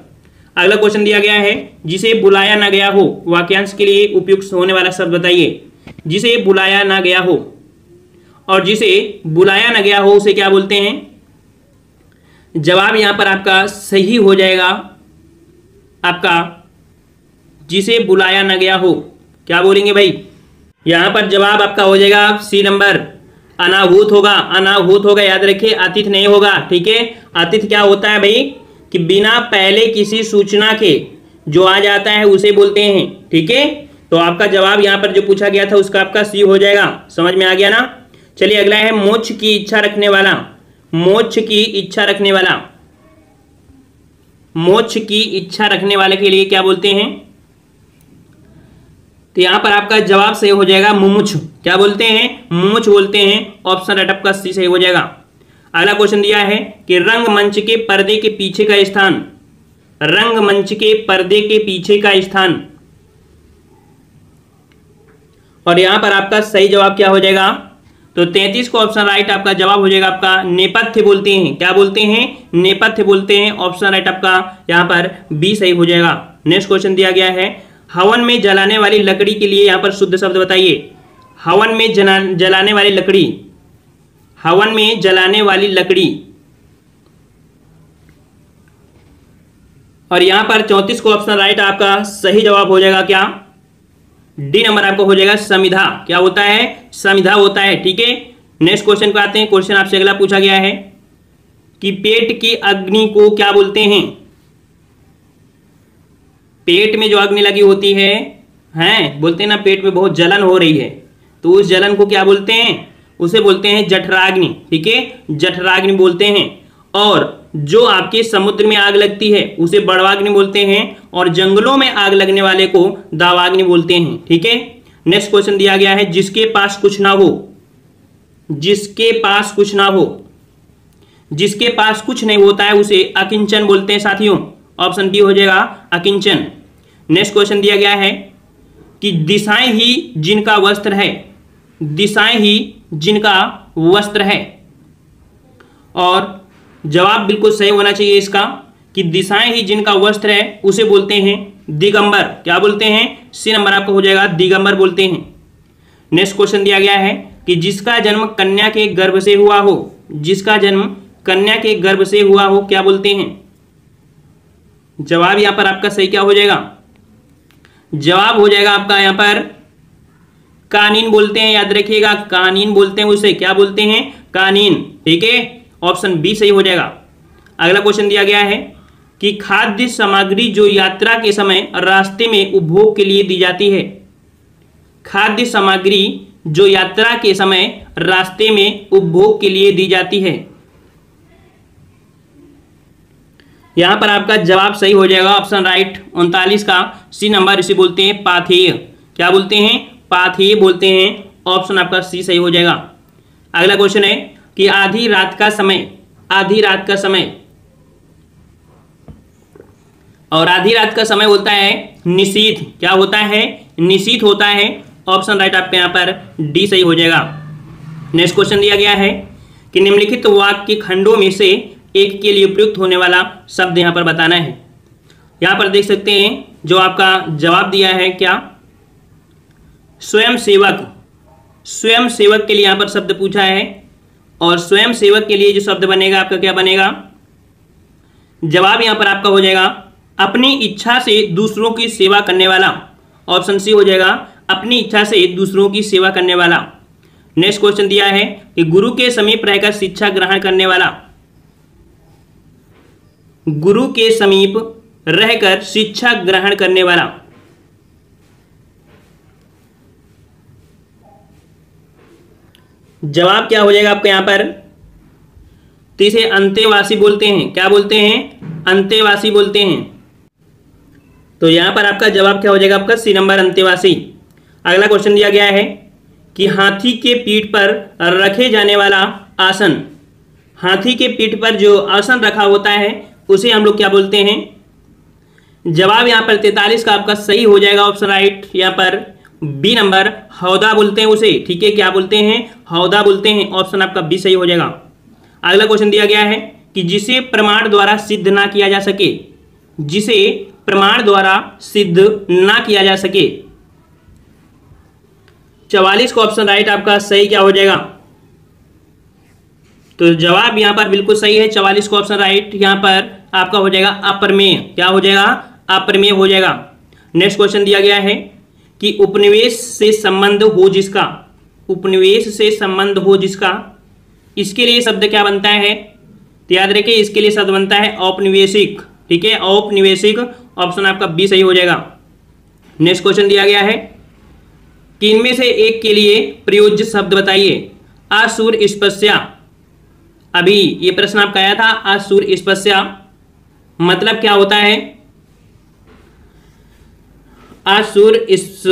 अगला क्वेश्चन दिया गया है, जिसे बुलाया ना गया हो, वाक्यांश के लिए उपयुक्त होने वाला शब्द बताइए। जिसे बुलाया ना गया हो, और जिसे बुलाया ना गया हो, उसे क्या बोलते हैं? जवाब यहाँ पर आपका सही हो जाएगा। आपका जिसे बुलाया ना गया हो। क्या बोलेंगे भाई? यहाँ पर जवाब आपका हो जाएगा सी नंबर। अनाहूत होगा। अनाहूत होगा, याद रखिए आतिथ्य नहीं होगा, ठीक है? आतिथ्य क्या होता है भाई? कि बिना पहले किसी सूचना के जो आ जाता है, उसे बोलते हैं, ठीक है? तो आपका जवाब यहाँ पर जो पूछा गया था, उसका आपका सी हो जाएगा। समझ में आ गया ना? चलिए, अगला है मोक्ष की इच्छा रखने वाला। मोक्ष की इच्छा रखने वाला। मोक्ष की इच्छा रखने वाले के लिए क्या बोलते हैं? तो यहाँ पर आपका जवाब सही हो जाएगा मुमुछ क्या बोलते हैं? मुमुछ बोलते हैं ऑप्शन राइट आपका सी सही हो जाएगा। अगला क्वेश्चन दिया है कि रंग मंच के पर्दे के पीछे का स्थान। रंग मंच के पर्दे के पीछे का स्थान। और यहाँ पर आपका सही जवाब क्या हो जाएगा? तो 33 को ऑप्शन राइट आपका जवाब हो जाएगा आपका, नेपथ्य बोलते हैं। क्या बोलते हैं? नेपथ्य बोलते हैं ऑप्शन राइट आपका यहाँ पर बी सही हो जाएगा। नेक्स्ट क्वेश्चन दिया गया है, हवन में जलाने वाली लकड़ी के लिए यहाँ पर शुद्ध शब्द बताइए। हवन में जलाने वाली लकड़ी। हवन में जलाने वाली लकड़ी। और यहाँ पर चौंतीस को ऑप्शन राइट आपका सही जवाब हो जाएगा क्या? डी नंबर आपको हो जाएगा समिधा। क्या होता है? समिधा होता है, ठीक है? नेक्स्ट क्वेश्चन पे आते हैं। क्वेश्चन आपसे अगला पूछा गया है कि पेट की अग्नि को क्या बोलते हैं? पेट में जो अग्नि लगी होती है, हैं? बोलते हैं ना, पेट में बहुत जलन हो रही है। तो उस जलन को क्या बोलते हैं? उसे बोलते हैं जठराग्नि, ठीक है? जठराग्नि बोलते हैं। और जो आपके समुद्र में आग लगती है, उसे बड़वाग्नि बोलते हैं और जंगलों में आग लगने वाले को दावाग्नि बोलते हैं, ठीक है? नेक्स्ट क्वेश्चन दिया गया है, जिसके पास कुछ ना हो, जिसके पास कुछ ना हो, जिसके पास कुछ नहीं होता है, उसे अकिंचन बोलते हैं, साथियों। ऑप्शन बी हो जाएगा अकिंचन। नेक्स्ट क्वेश्चन दिया गया है कि दिशाएँ ही जिनका वस्त्र है, दिशाएँ ही जिनका वस्त्र है, और जवाब बिल्कुल सही होना चाहिए इसका, कि दिशाएँ ही जिनका वस्त्र है, उसे बोलते हैं दिगंबर। क्या बोलते हैं? सी नंबर आपका हो जाएगा, दिगंबर बोलते हैं। नेक्स्ट क्वेश्चन दिया गया है, कि जिसका जन्म कन्या के गर्भ से हुआ हो, जिसका जन्म कन्या के गर्भ से हुआ हो, क्या बोलते हैं? जवाब यहाँ पर आपका सही क्या हो जाएगा? जवाब हो जाएगा आपका यहाँ पर, कानीन बोलते हैं, याद रखिएगा, कानीन बोलते हैं उसे, क्या बोलते हैं? कानीन, ठीक है? ऑप्शन बी सही हो जाएगा। अगला क्वेश्चन दिया गया है कि खाद्य सामग्री जो यात्रा के समय रास्ते में उपभोग के लिए दी जाती है, खाद्य सामग्री जो यात्रा के समय रास्ते में उपभोग के लिए दी जाती है। यहाँ पर आपका जवाब सही हो जाएगा ऑप्शन राइट, उनतालीस का सी नंबर, इसे बोलते हैं पाथेय। क्या बोलते हैं? पाथेय बोलते हैं, ऑप्शन आपका सी सही हो जाएगा। अगला क्वेश्चन है कि आधी रात का समय, आधी रात का समय। और आधी रात का समय होता है निशीत। क्या होता है? निशीत होता है। ऑप्शन राइट आपके यहाँ पर डी सही हो जाएगा। नेक्स्ट क्वेश्चन दिया गया है कि निम्नलिखित वाक्य के खंडों में से एक के लिए उपयुक्त होने वाला शब्द यहाँ पर बताना है। यहाँ पर देख सकते हैं जो आपका जवाब दिया है क्या? स्वयं सेवक स्वयं सेवक के लिए यहाँ पर शब्द पूछा है। और स्वयं सेवक के लिए जो शब्द बनेगा, आपका क्या बनेगा? जवाब यहाँ पर आपका हो जाएगा, अपनी इच्छा से दूसरों की सेवा करने वाला। ऑप्शन सी हो जाएगा, अपनी इच्छा से दूसरों की सेवा करने वाला। नेक्स्ट क्वेश्चन दिया है कि गुरु के समीप रहकर शिक्षा ग्रहण करने वाला। गुरु के समीप रहकर शिक्षा ग्रहण करने वाला। जवाब क्या हो जाएगा आपके यहाँ पर? तो इसे अंतेवासी बोलते हैं। क्या बोलते हैं? अंतेवासी बोलते हैं। तो यहाँ पर आपका जवाब क्या हो जाएगा आपका? सी नंबर अंतेवासी अगला क्वेश्चन दिया गया है कि हाथी के पीठ पर रखे जाने वाला आसन, हाथी के पीठ पर जो आसन रखा होता है, उसे हम लोग क्या बोलते हैं? जवाब यहाँ पर तैतालीस का आपका सही हो जाएगा ऑप्शन राइट यहाँ पर। बी नंबर, हौदा बोलते हैं उसे, ठीक है, क्या बोलते हैं? हौदा बोलते हैं, ऑप्शन आपका बी सही हो जाएगा। अगला क्वेश्चन दिया गया है कि जिसे प्रमाण द्वारा सिद्ध ना किया जा सके, जिसे प्रमाण द्वारा सिद्ध ना किया जा सके। चवालीस का ऑप्शन राइट आपका सही क्या हो जाएगा? तो जवाब यहाँ पर बिल्कुल सही है, चवालीस का ऑप्शन राइट यहाँ पर आपका हो जाएगा अप्रमेय। क्या हो जाएगा? अप्रमेय हो जाएगा। नेक्स्ट क्वेश्चन दिया गया है कि उपनिवेश से संबंध हो जिसका? उपनिवेश से संबंध हो जिसका? इसके लिए शब्द क्या बनता है? तो याद रखिए, इसके लिए शब्द बनता है औपनिवेशिक। ठीक है, औपनिवेशिक ऑप्शन आपका बी सही हो जाएगा। नेक्स्ट क्वेश्चन दिया गया है कि इनमें से एक के लिए प्रयोज्य शब्द बताइए। असुर स्पस्या अभी ये प्रश्न आपका आया था, असुर स्पस्या मतलब क्या होता है? असुर इस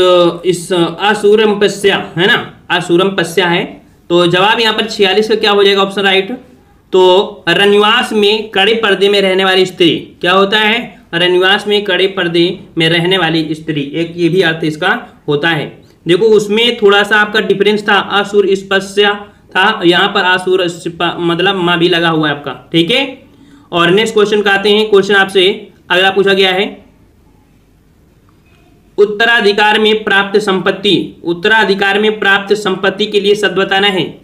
इस असुरम पस्या, है ना? असुरम पस्या है। तो जवाब यहाँ पर छियालीस का क्या हो जाएगा ऑप्शन राइट तो रनिवास में कड़े पर्दे में रहने वाली स्त्री, क्या होता है? रनिवास में कड़े पर्दे में रहने वाली स्त्री, एक ये भी अर्थ इसका होता है। देखो, उसमें थोड़ा सा आपका डिफरेंस था असुर स्पस्या था, यहाँ पर असुर मतलब माँ भी लगा हुआ है आपका, ठीक है? और नेक्स्ट क्वेश्चन का आते हैं क्वेश्चन आपसे अगला पूछा गया है। उत्तराधिकार में प्राप्त संपत्ति, उत्तराधिकार में प्राप्त संपत्ति के लिए शब्द बताना है।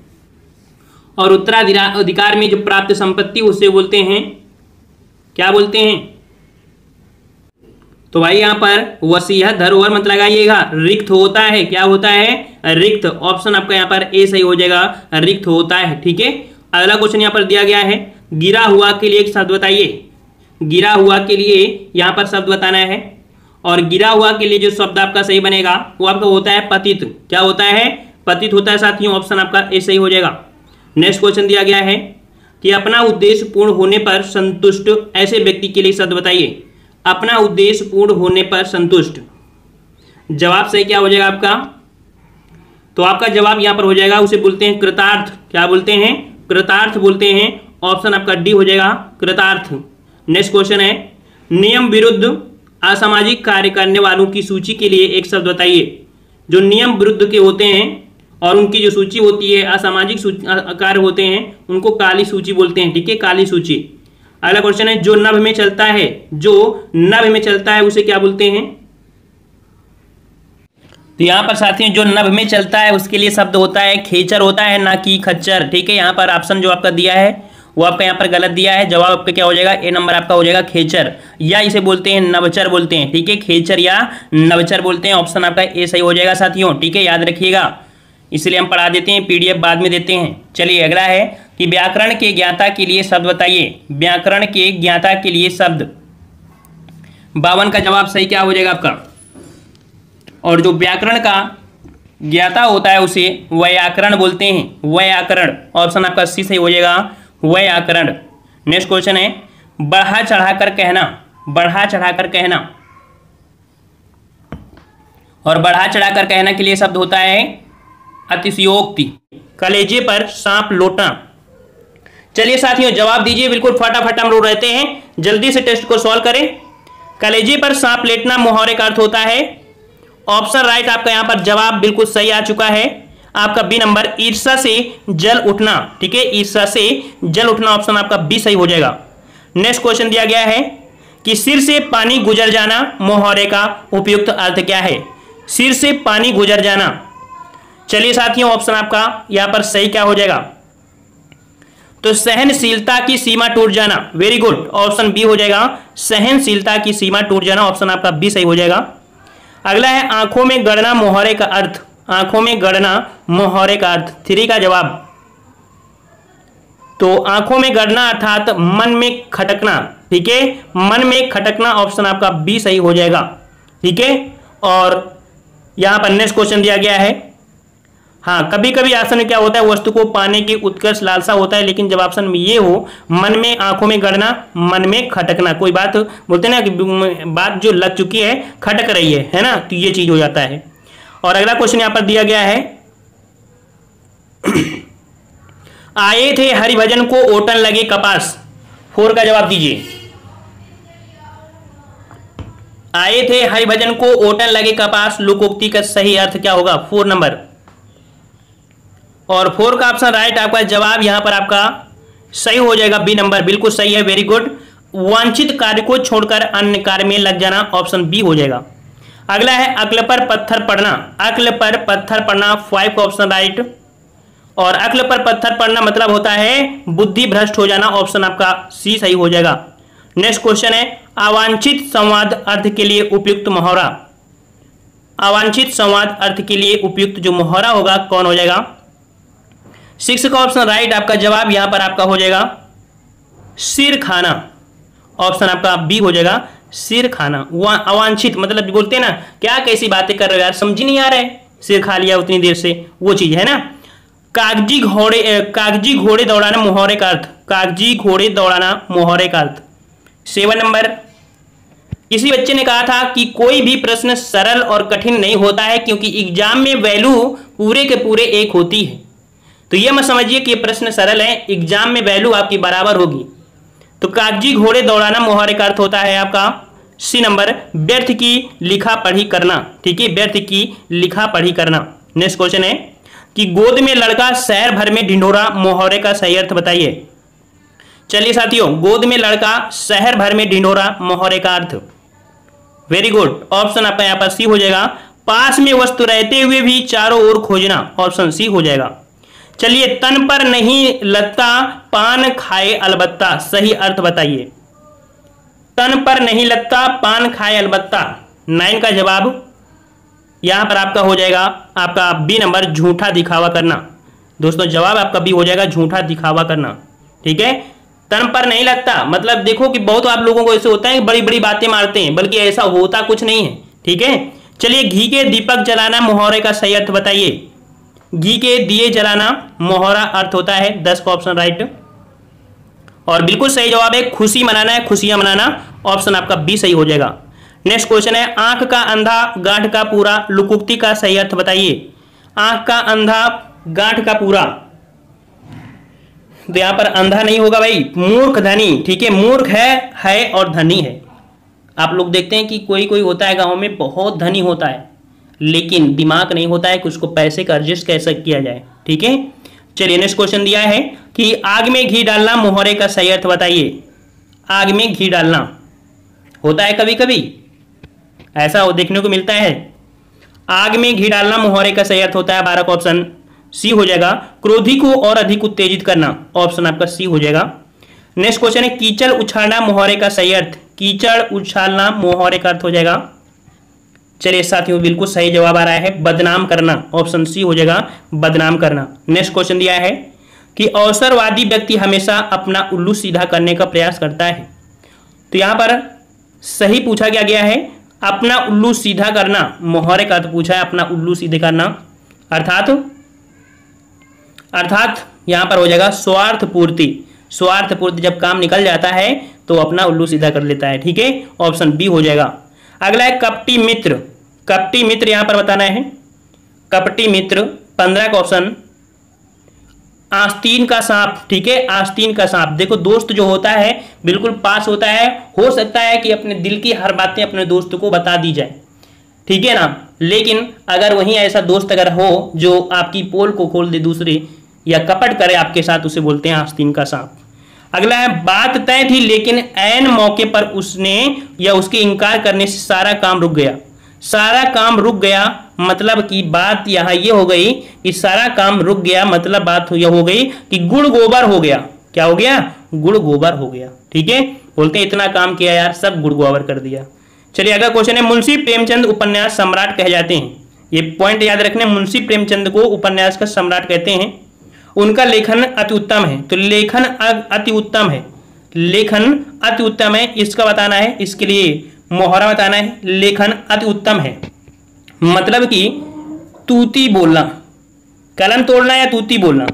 और उत्तराधिकार में जो प्राप्त संपत्ति, उसे बोलते हैं, क्या बोलते हैं? तो भाई यहाँ पर वसीह धरोहर मत लगाइएगा। रिक्त होता है, क्या होता है? रिक्त ऑप्शन आपका यहाँ पर ए सही हो जाएगा। रिक्त होता है, ठीक है? अगला क्वेश्चन यहाँ पर दिया गया है। गिरा हुआ के लिए एक शब्द बताइए। गिरा हुआ के लिए यहाँ पर शब्द बताना है। और गिरा हुआ के लिए जो शब्द आपका सही बनेगा, वो आपका होता है पतित। क्या होता है? पतित होता है साथियों ऑप्शन आपका ए सही हो जाएगा। नेक्स्ट क्वेश्चन दिया गया है कि अपना उद्देश्य पूर्ण होने पर संतुष्ट, ऐसे व्यक्ति के लिए शब्द बताइए। अपना उद्देश्य पूर्ण होने पर संतुष्ट। जवाब सही क्या हो जाएगा आपका? तो आपका जवाब यहाँ पर हो जाएगा, उसे बोलते हैं कृतार्थ। क्या बोलते हैं? कृतार्थ बोलते हैं। ऑप्शन आपका डी हो जाएगा, कृतार्थ। नेक्स्ट क्वेश्चन है, नियम विरुद्ध असामाजिक कार्य करने वालों की सूची के लिए एक शब्द बताइए, जो नियम विरुद्ध के होते हैं और उनकी जो सूची होती है, असामाजिक कार्य होते हैं, उनको काली सूची बोलते हैं, ठीक है? काली सूची। अगला क्वेश्चन है, जो नभ में चलता है, जो नभ में चलता है, उसे क्या बोलते हैं? तो यहाँ पर साथियों, जो नभ में चलता है, उसके लिए शब्द होता है, खेचर होता है, ना कि खच्चर, ठीक है? यहाँ पर ऑप्शन जो आपका दिया है वो आपका यहाँ पर गलत दिया है। जवाब आपका क्या हो जाएगा? ए नंबर आपका हो जाएगा खेचर। या इसे बोलते हैं नवचर बोलते हैं, ठीक है? खेचर या नवचर बोलते हैं। ऑप्शन आपका ए सही हो जाएगा साथियों, ठीक है? याद रखिएगा। इसलिए हम पढ़ा देते हैं पीडीएफ बाद में देते हैं। चलिए, अगला है कि व्याकरण के ज्ञाता के लिए शब्द बताइए। व्याकरण के ज्ञाता के लिए शब्द। बावन का जवाब सही क्या हो जाएगा आपका? और जो व्याकरण का ज्ञाता होता है उसे व्याकरण बोलते हैं। व्याकरण। ऑप्शन आपका सी सही हो जाएगा। व्याकरण। नेक्स्ट क्वेश्चन है, बढ़ा चढ़ाकर कहना, बढ़ा चढ़ाकर कहना। और बढ़ा चढ़ाकर कहना के लिए शब्द होता है अतिशयोक्ति। कलेजे पर सांप लोटना चलिए साथियों, जवाब दीजिए, बिल्कुल फटाफट हम लोग रहते हैं। जल्दी से टेस्ट को सॉल्व करें। कलेजे पर सांप लेटना मुहावरे का अर्थ होता है। ऑप्शन राइट आपका यहाँ पर जवाब बिल्कुल सही आ चुका है। आपका बी नंबर ईर्षा से जल उठना, ठीक है? ईर्षा से जल उठना ऑप्शन आपका बी सही हो जाएगा। नेक्स्ट क्वेश्चन दिया गया है कि सिर से पानी गुजर जाना मोहरे का उपयुक्त अर्थ क्या है? सिर से पानी गुजर जाना। चलिए साथियों ऑप्शन आपका यहाँ पर सही क्या हो जाएगा? तो सहनशीलता की सीमा टूट जाना वेरी गुड ऑप्शन बी हो जाएगा, सहनशीलता की सीमा टूट जाना ऑप्शन आपका बी सही हो जाएगा। अगला है, आँखों में गणना मोहरे का अर्थ। आँखों में गड़ना मोहरे का अर्थ थ्री का जवाब। तो आँखों में गड़ना अर्थात मन में खटकना, ठीक है? मन में खटकना ऑप्शन आपका बी सही हो जाएगा, ठीक है? और यहाँ पर नेक्स्ट क्वेश्चन दिया गया है। हाँ कभी कभी आसन क्या होता है? वस्तु को पाने की उत्कर्ष लालसा होता है, लेकिन जब ऑप्शन में ये हो, मन में, आँखों में गड़ना मन में खटकना। कोई बात बोलते ना कि बात जो लग चुकी है, खटक रही है है ना? तो ये चीज़ हो जाता है। और अगला क्वेश्चन यहाँ पर दिया गया है। आए थे हरिभजन को ओटन लगे कपास। फोर का जवाब दीजिए। आए थे हरिभजन को ओटन लगे कपास। लोकोक्ति का सही अर्थ क्या होगा? फोर नंबर और फोर का ऑप्शन राइट आपका जवाब यहाँ पर आपका सही हो जाएगा। बी नंबर बिल्कुल सही है वेरी गुड वांछित कार्य को छोड़कर अन्य कार्य में लग जाना ऑप्शन बी हो जाएगा। अगला है अक्ल पर पत्थर पड़ना। अक्ल पर पत्थर पड़ना फाइव का ऑप्शन राइट और अक्ल पर पत्थर पड़ना मतलब होता है बुद्धि भ्रष्ट हो जाना ऑप्शन आपका सी सही हो जाएगा। नेक्स्ट क्वेश्चन है, अवांछित संवाद अर्थ के लिए उपयुक्त मुहावरा अवांछित संवाद अर्थ के लिए उपयुक्त जो मुहावरा होगा, कौन हो जाएगा? सिक्स का ऑप्शन राइट आपका जवाब यहाँ पर आपका हो जाएगा, सिर खाना। ऑप्शन आपका बी हो जाएगा सिर खाना अवांछित मतलब बोलते हैं ना, क्या कैसी बातें कर रहे हो यार, समझ नहीं आ रहा है। सिर खा लिया उतनी देर से, वो चीज़ है ना। कागज़ी घोड़े कागज़ी घोड़े दौड़ाना मुहावरे का अर्थ, कागज़ी घोड़े दौड़ाना मुहावरे का अर्थ। सेवन नंबर किसी बच्चे ने कहा था कि कोई भी प्रश्न सरल और कठिन नहीं होता है, क्योंकि एग्ज़ाम में वैल्यू पूरे के पूरे एक होती है। तो यह मत समझिए कि प्रश्न सरल है, एग्ज़ाम में वैल्यू आपकी बराबर होगी। तो कागज़ी घोड़े दौड़ाना मुहावरे का अर्थ होता है आपका सी नंबर व्यर्थ की लिखा पढ़ी करना। ठीक है, व्यर्थ की लिखा पढ़ी करना। नेक्स्ट क्वेश्चन है कि गोद में लड़का शहर भर में ढिंढोरा, मोहरे का सही अर्थ बताइए। चलिए साथियों, गोद में लड़का शहर भर में ढिंढोरा, मोहरे का अर्थ। वेरी गुड ऑप्शन आपका यहाँ पर सी हो जाएगा। पास में वस्तु रहते हुए भी चारों ओर खोजना। ऑप्शन सी हो जाएगा। चलिए, तन पर नहीं लगता पान खाए अलबत्ता। सही अर्थ बताइए। तन पर नहीं लगता, पान खाए अलबत्ता। नाइन का जवाब यहाँ पर आपका हो जाएगा, आपका बी नंबर झूठा दिखावा करना। दोस्तों, जवाब आपका बी हो जाएगा झूठा दिखावा करना। ठीक है? तन पर नहीं लगता मतलब देखो कि बहुत आप लोगों को ऐसे होता है बड़ी बड़ी बातें मारते हैं, बल्कि ऐसा होता कुछ नहीं है। ठीक है? चलिए, घी के दीपक जलाना मोहरे का सही अर्थ बताइए। घी के दिए जलाना मोहरा अर्थ होता है। दस का ऑप्शन राइट और बिल्कुल सही जवाब है, खुशी मनाना है, खुशियाँ मनाना ऑप्शन आपका बी सही हो जाएगा। नेक्स्ट क्वेश्चन है, आँख का अंधा, गांठ का पूरा, लुकुक्ति का सही अर्थ बताइए। आँख का अंधा, गांठ का पूरा। तो यहाँ पर अंधा नहीं होगा भाई, मूर्ख धनी, ठीक है, मूर्ख है है और धनी है। आप लोग देखते हैं कि कोई कोई होता है गाँव में, बहुत धनी होता है, लेकिन दिमाग नहीं होता है कि उसको पैसे का एडजस्ट कैसे किया जाए, ठीक है? चलिए नेक्स्ट क्वेश्चन दिया है कि आग में घी डालना मोहरे का सही अर्थ बताइए। आग में घी डालना। होता है कभी कभी ऐसा हो देखने को मिलता है। आग में घी डालना मोहरे का सही अर्थ होता है। बारह का ऑप्शन सी हो जाएगा। क्रोधी को और अधिक उत्तेजित करना। ऑप्शन आपका सी हो जाएगा। नेक्स्ट क्वेश्चन है, कीचड़ उछालना मोहरे का सही अर्थ। कीचड़ उछालना मोहरे का अर्थ हो जाएगा। चलिए साथियों, बिल्कुल सही जवाब आ रहा है, बदनाम करना ऑप्शन सी हो जाएगा, बदनाम करना। नेक्स्ट क्वेश्चन दिया है कि अवसरवादी व्यक्ति हमेशा अपना उल्लू सीधा करने का प्रयास करता है। तो यहाँ पर सही पूछा गया गया है? अपना उल्लू सीधा करना, मोहरे का अर्थ पूछा है, अपना उल्लू सीधे करना। अर्थात अर्थात यहाँ पर हो जाएगा स्वार्थ पूर्ति स्वार्थ पूर्ति जब काम निकल जाता है तो अपना उल्लू सीधा कर लेता है, ठीक है? ऑप्शन बी हो जाएगा। अगला है कपटी मित्र। कपटी मित्र यहाँ पर बताना है। कपटी मित्र, पंद्रह का ऑप्शन आस्तीन का सांप, ठीक है? आस्तीन का सांप। देखो, दोस्त जो होता है, बिल्कुल पास होता है। हो सकता है कि अपने दिल की हर बातें अपने दोस्त को बता दी जाए। ठीक है ना? लेकिन अगर वहीं ऐसा दोस्त अगर हो, जो आपकी पोल को खोल दे दूसरे, या कपट करे आपके साथ, उसे बोलते हैं आस्तीन का सांप। अगला है, बात तय थी, लेकिन एन मौके पर उसने या उसके इनकार करने से सारा काम रुक गया। सारा काम रुक गया मतलब की बात यहाँ ये हो गई कि सारा काम रुक गया मतलब बात यह हो गई कि गुड़ गोबर हो गया। क्या हो गया? गुड़ गोबर हो गया। ठीक है? बोलते हैं, इतना काम किया यार, सब गुड़ गोबर कर दिया। चलिए, अगला क्वेश्चन है, मुंशी प्रेमचंद उपन्यास सम्राट कहे जाते हैं। ये पॉइंट याद रखने, मुंशी प्रेमचंद को उपन्यास का सम्राट कहते हैं। उनका लेखन अति उत्तम है। तो लेखन अति उत्तम है। लेखन अति उत्तम है, इसका बताना है, इसके लिए मोहरा बताना है, लेखन अति उत्तम है। मतलब कि तूती बोलना, कलम तोड़ना या तूती बोलना।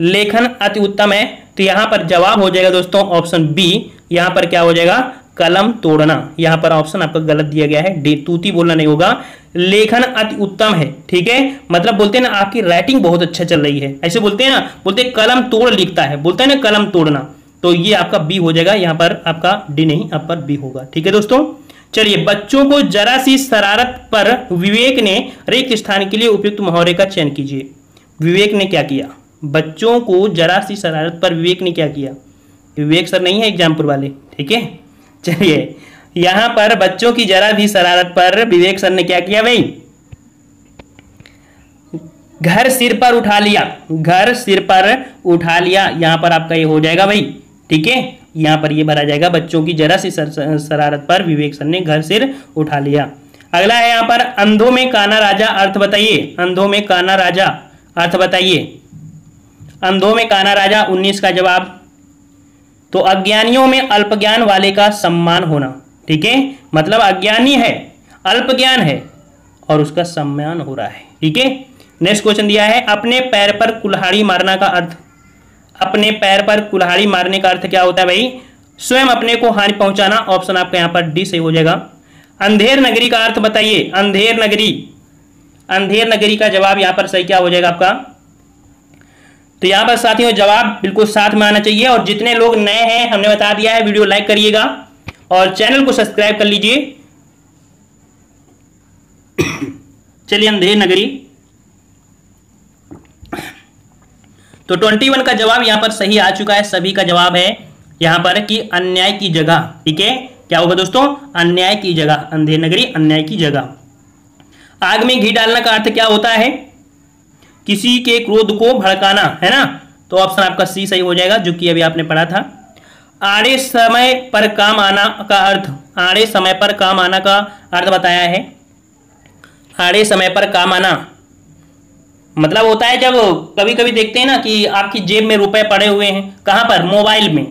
लेखन अति उत्तम है तो यहाँ पर जवाब हो जाएगा दोस्तों ऑप्शन बी यहाँ पर क्या हो जाएगा? कलम तोड़ना। यहाँ पर ऑप्शन आपका गलत दिया गया है डी तूती बोलना नहीं होगा। लेखन अति उत्तम है, ठीक है? मतलब बोलते हैं ना, आपकी राइटिंग बहुत अच्छा चल रही है। ऐसे बोलते हैं ना, बोलते कलम तोड़ लिखता है, बोलते हैं ना कलम तोड़ना। तो ये आपका बी हो जाएगा, यहाँ पर आपका डी नहीं आप पर बी होगा। ठीक है दोस्तों? चलिए, बच्चों को जरा सी शरारत पर विवेक ने रिक्त स्थान के लिए उपयुक्त मुहावरे का चयन कीजिए। विवेक ने क्या किया? बच्चों को जरा सी शरारत पर विवेक ने क्या किया? विवेक सर नहीं है एग्जामपुर वाले, ठीक है? चलिए, यहाँ पर बच्चों की जरा भी शरारत पर विवेक सर ने क्या किया भाई? घर सिर पर उठा लिया, घर सिर पर उठा लिया, यहाँ पर आपका ये हो जाएगा भाई। ठीक है? यहाँ पर ये भरा जाएगा, बच्चों की जरा सी शरारत पर विवेक सर ने घर सिर उठा लिया। अगला है यहाँ पर, अंधों में काना राजा, अर्थ बताइए। अंधों में काना राजा, अर्थ बताइए। अंधों में काना राजा 19 का जवाब। तो अज्ञानियों में अल्प ज्ञान वाले का सम्मान होना, ठीक है? मतलब अज्ञानी है अल्प ज्ञान है, और उसका सम्मान हो रहा है, ठीक है? नेक्स्ट क्वेश्चन दिया है, अपने पैर पर कुल्हाड़ी मारना का अर्थ। अपने पैर पर कुल्हाड़ी मारने का अर्थ क्या होता है भाई? स्वयं अपने को हानि पहुंचाना ऑप्शन आपका यहाँ पर डी सही हो जाएगा। अंधेर नगरी का अर्थ बताइए। अंधेर नगरी। अंधेर नगरी का जवाब यहाँ पर सही क्या हो जाएगा आपका? तो यहाँ पर साथियों, जवाब बिल्कुल साथ में आना चाहिए और जितने लोग नए हैं, हमने बता दिया है, वीडियो लाइक करिएगा और चैनल को सब्सक्राइब कर लीजिए। चलिए, अंधेर नगरी। तो 21 का जवाब यहाँ पर सही आ चुका है, सभी का जवाब है यहाँ पर कि अन्याय की जगह, ठीक है? क्या होगा दोस्तों? अन्याय की जगह, अंधेर नगरी, अन्याय की जगह। आग में घी डालना का अर्थ क्या होता है? किसी के क्रोध को भड़काना, है ना? तो ऑप्शन आपका सी सही हो जाएगा, जो कि अभी आपने पढ़ा था। आड़े समय पर काम आना का अर्थ, आड़े समय पर काम आना का अर्थ बताया है। आड़े समय पर काम आना। मतलब होता है जब कभी कभी देखते हैं ना कि आपकी जेब में रुपए पड़े हुए हैं, कहाँ पर? मोबाइल में।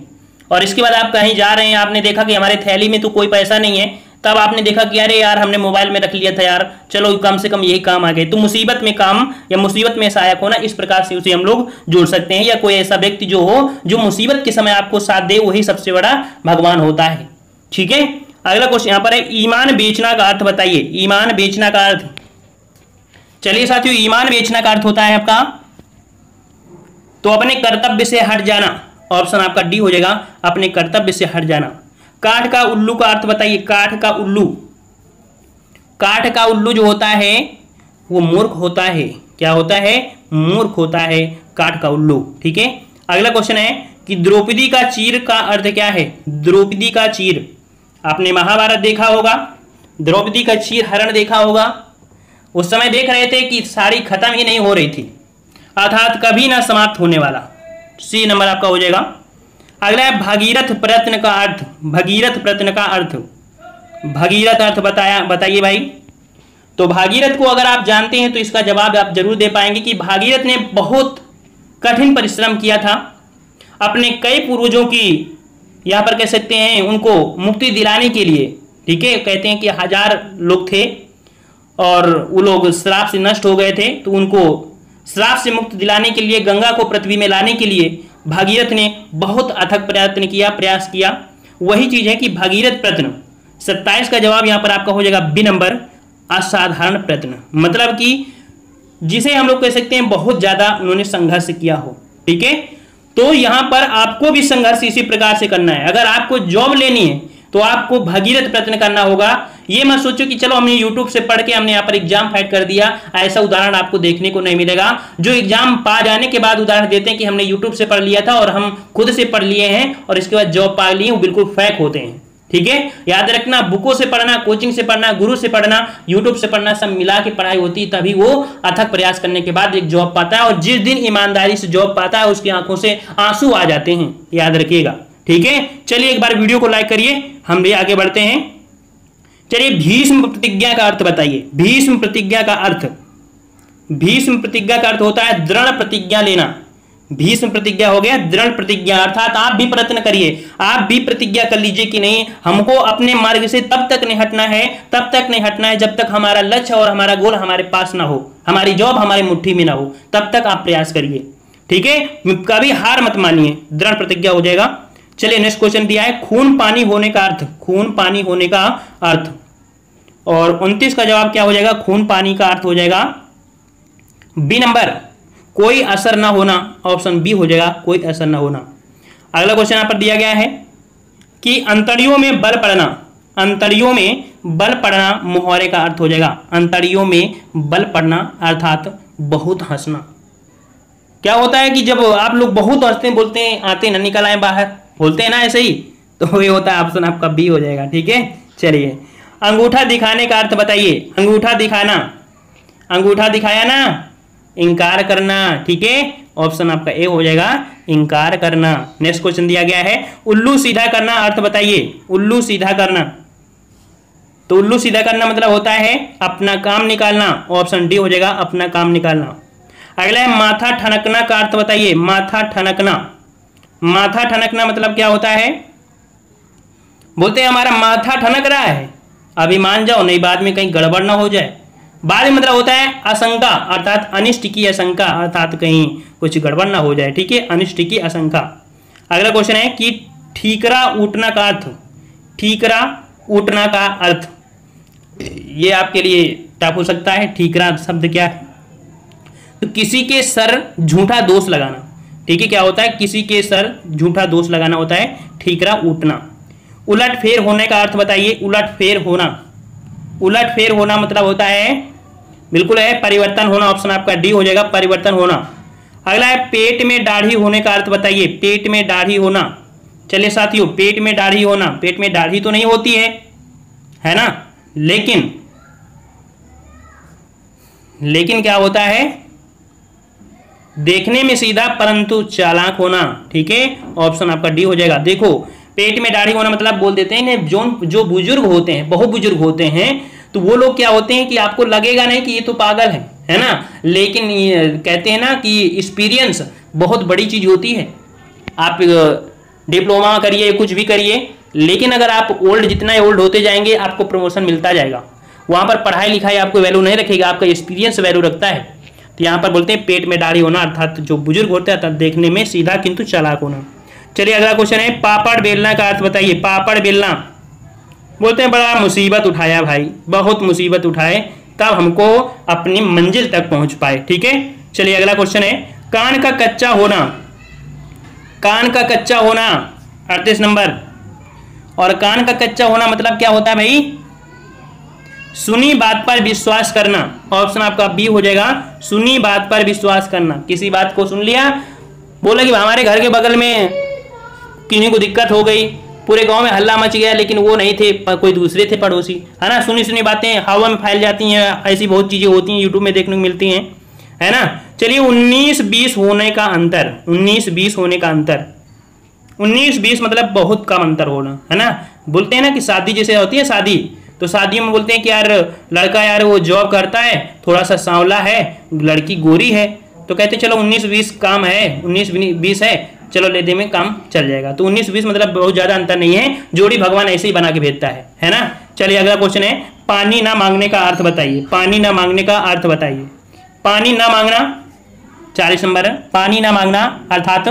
और इसके बाद आप कहीं जा रहे हैं, आपने देखा कि हमारे थैली में तो कोई पैसा नहीं है, तब आपने देखा कि अरे यार, हमने मोबाइल में रख लिया था यार, चलो कम से कम यही काम आ गए। तो मुसीबत में काम या मुसीबत में सहायक होना इस प्रकार से उसे हम लोग जोड़ सकते हैं, या कोई ऐसा व्यक्ति जो हो, जो मुसीबत के समय आपको साथ दे, वही सबसे बड़ा भगवान होता है। ठीक है? अगला क्वेश्चन यहाँ पर है, ईमान बेचना का अर्थ बताइए। ईमान बेचना का अर्थ चलिए साथियों, ईमान बेचना का अर्थ होता है आपका तो अपने कर्तव्य से हट जाना। ऑप्शन आपका डी हो जाएगा, अपने कर्तव्य से हट जाना। काठ का उल्लू का अर्थ बताइए, काठ का उल्लू। काठ का उल्लू जो होता है, वो मूर्ख होता है। क्या होता है? मूर्ख होता है, काठ का उल्लू। ठीक है? अगला क्वेश्चन है कि द्रौपदी का चीर का अर्थ क्या है? द्रौपदी का चीर। आपने महाभारत देखा होगा, द्रौपदी का चीर हरण देखा होगा। उस समय देख रहे थे कि साड़ी खत्म ही नहीं हो रही थी। अर्थात कभी ना समाप्त होने वाला। सी नंबर आपका हो जाएगा। अगला है भगीरथ प्रयत्न का अर्थ। भगीरथ प्रयत्न का अर्थ। भगीरथ अर्थ बताया, बताइए भाई। तो भागीरथ को अगर आप जानते हैं तो इसका जवाब आप ज़रूर दे पाएँगे कि भागीरथ ने बहुत कठिन परिश्रम किया था। अपने कई पूर्वजों की, यहाँ पर कह सकते हैं, उनको मुक्ति दिलाने के लिए। ठीक है, कहते हैं कि हज़ार लोग थे। और वो लोग श्राप से नष्ट हो गए थे तो उनको श्राप से मुक्त दिलाने के लिए, गंगा को पृथ्वी में लाने के लिए भागीरथ ने बहुत अथक प्रयत्न किया, प्रयास किया। वही चीज़ है कि भागीरथ प्रयत्न। सत्ताईस का जवाब यहाँ पर आपका हो जाएगा बी नंबर, असाधारण प्रयत्न। मतलब कि जिसे हम लोग कह सकते हैं बहुत ज़्यादा उन्होंने संघर्ष किया हो, ठीक है? तो यहाँ पर आपको भी संघर्ष इसी प्रकार से करना है। अगर आपको जॉब लेनी है तो आपको भगीरथ प्रयत्न करना होगा। ये मत सोचो कि चलो हमने यूट्यूब से पढ़ के हमने यहाँ पर एग्ज़ाम फाइट कर दिया, ऐसा उदाहरण आपको देखने को नहीं मिलेगा। जो एग्ज़ाम पा जाने के बाद उदाहरण देते हैं कि हमने यूट्यूब से पढ़ लिया था और हम खुद से पढ़ लिए हैं और इसके बाद जॉब पा लिए बिल्कुल फैक होते हैं। ठीक है? याद रखना बुकों से पढ़ना कोचिंग से पढ़ना गुरु से पढ़ना यूट्यूब से पढ़ना, सब मिला के पढ़ाई होती है, तभी वो अथक प्रयास करने के बाद एक जॉब पाता है और जिस दिन ईमानदारी से जॉब पाता है, उसकी आँखों से आँसू आ जाते हैं। याद रखिएगा। ठीक है? चलिए एक बार वीडियो को लाइक करिए। हम भी आगे बढ़ते हैं। चलिए, भीष्म प्रतिज्ञा का अर्थ बताइए। भीष्म प्रतिज्ञा का अर्थ। भीष्म प्रतिज्ञा का अर्थ होता है दृढ़ प्रतिज्ञा लेना। भीष्म प्रतिज्ञा हो गया दृढ़ प्रतिज्ञा। अर्थात आप भी प्रयत्न करिए। आप भी प्रतिज्ञा कर लीजिए कि नहीं, हमको अपने मार्ग से तब तक नहीं हटना है, तब तक नहीं हटना है जब तक हमारा लक्ष्य और हमारा गोल हमारे पास ना हो। हमारी जॉब हमारी मुट्ठी में ना हो। तब तक आप प्रयास करिए। ठीक है? कभी हार मत मानिए। दृढ़ प्रतिज्ञा हो जाएगा। चलिए नेक्स्ट क्वेश्चन दिया है, खून पानी होने का अर्थ, खून पानी होने का अर्थ। और उनतीस का जवाब क्या हो जाएगा? खून पानी का अर्थ हो जाएगा बी नंबर कोई असर ना होना ऑप्शन बी हो जाएगा, कोई असर ना होना। अगला क्वेश्चन यहाँ पर दिया गया है कि अंतड़ियों में बल पड़ना अंतड़ियों में बल पड़ना मुहावरे का अर्थ हो जाएगा। अंतड़ियों में बल पड़ना अर्थात बहुत हंसना। क्या होता है कि जब आप लोग बहुत हँसते बोलते हैं, आते ना निकल आए बाहर बोलते हैं ना ऐसे ही? तो ये होता है ऑप्शन आपका बी हो जाएगा, ठीक है? चलिए। अंगूठा दिखाने का अर्थ बताइए। अंगूठा दिखाना। अंगूठा दिखाया ना? इंकार करना, ठीक है? ऑप्शन आपका ए हो जाएगा, इंकार करना। नेक्स्ट क्वेश्चन दिया गया है। उल्लू सीधा करना, अर्थ बताइए। उल्लू सीधा करना। तो उल्लू सीधा करना मतलब होता है अपना काम निकालना। ऑप्शन डी हो जाएगा, अपना काम निकालना। अगला है, माथा ठनकना का अर्थ बताइए। माथा ठनकना। माथा ठनकना मतलब क्या होता है? बोलते हैं, हमारा माथा ठनक रहा है। अभी मान जाओ, नहीं बाद में कहीं गड़बड़ ना हो जाए। बाद में मतलब होता है, आशंका, अर्थात अनिष्ट की आशंका, अर्थात कहीं कुछ गड़बड़ ना हो जाए। ठीक है? अनिष्ट की आशंका। अगला क्वेश्चन है कि ठीकरा उठना का अर्थ। ठीकरा उठना का अर्थ। ये आपके लिए टफ हो सकता है। ठीकरा शब्द क्या है? तो किसी के सर झूठा दोष लगाना। ठीक है, क्या होता है? किसी के सर झूठा दोष लगाना होता है, ठीकरा उठना। उलट फेर होने का अर्थ बताइए, उलट फेर होना। उलट फेर होना मतलब होता है, बिल्कुल है, परिवर्तन होना ऑप्शन आपका डी हो जाएगा, परिवर्तन होना। अगला है, पेट में दाढ़ी होने का अर्थ बताइए, पेट में दाढ़ी होना। चलिए साथियों, पेट में दाढ़ी होना, पेट में दाढ़ी तो नहीं होती है है ना? लेकिन लेकिन क्या होता है देखने में सीधा, परंतु चालाक होना, ठीक है? ऑप्शन आपका डी हो जाएगा। देखो, पेट में दाढ़ी होना मतलब बोल देते हैं जो जो बुज़ुर्ग होते हैं, बहु बुज़ुर्ग होते हैं तो वो लोग क्या होते हैं कि आपको लगेगा नहीं कि ये तो पागल है है ना? लेकिन कहते हैं ना कि एक्सपीरियंस बहुत बड़ी चीज़ होती है। आप डिप्लोमा करिए, कुछ भी करिए, लेकिन अगर आप ओल्ड जितना ओल्ड होते जाएँगे, आपको प्रमोशन मिलता जाएगा। वहाँ पर पढ़ाई लिखाई आपको वैल्यू नहीं रखेगा, आपका एक्सपीरियंस वैल्यू रखता है। यहाँ पर बोलते हैं, पेट में दाढ़ी होना, अर्थात जो बुज़ुर्ग होते हैं देखने में सीधा किंतु चालाक होना। चलिए, अगला क्वेश्चन है, पापड़ बेलना का अर्थ बताइए। पापड़ बेलना, बोलते हैं, बड़ा मुसीबत उठाया भाई, बहुत मुसीबत उठाए, तब हमको अपनी मंजिल तक पहुँच पाए, ठीक है? चलिए, अगला क्वेश्चन है, कान का कच्चा होना, कान का कच्चा होना, अड़तीस नंबर, और कान का कच्चा होना मतलब क्या होता है भाई? सुनी बात पर विश्वास करना। ऑप्शन आपका बी हो जाएगा, सुनी बात पर विश्वास करना। किसी बात को सुन लिया, बोला कि हमारे घर के बगल में किन्हीं को दिक्कत हो गई, पूरे गाँव में हल्ला मच गया, लेकिन वो नहीं थे कोई दूसरे थे पड़ोसी। है ना? सुनी सुनी बातें, हवा में फैल जाती हैं, ऐसी बहुत चीज़ें होती हैं यूट्यूब में देखने को मिलती हैं। है ना? चलिए, उन्नीस बीस होने का अंतर, उन्नीस बीस होने का अंतर। उन्नीस बीस मतलब बहुत कम अंतर होना, है ना? बोलते हैं ना कि शादी जैसे होती है, शादी। तो शादियों में बोलते हैं कि यार, लड़का यार वो जॉब करता है थोड़ा सा सांवला है, लड़की गोरी है। तो कहते चलो उन्नीस बीस काम है उन्नीस बीस है, चलो लेते में काम चल जाएगा। तो उन्नीस बीस मतलब बहुत ज़्यादा अंतर नहीं है, जोड़ी भगवान ऐसे ही बना के भेजता है है ना? चलिए, अगला क्वेश्चन है, पानी ना मांगने का अर्थ बताइए, पानी ना मांगने का अर्थ बताइए। पानी ना मांगना, चालीस नंबर पानी ना मांगना, अर्थात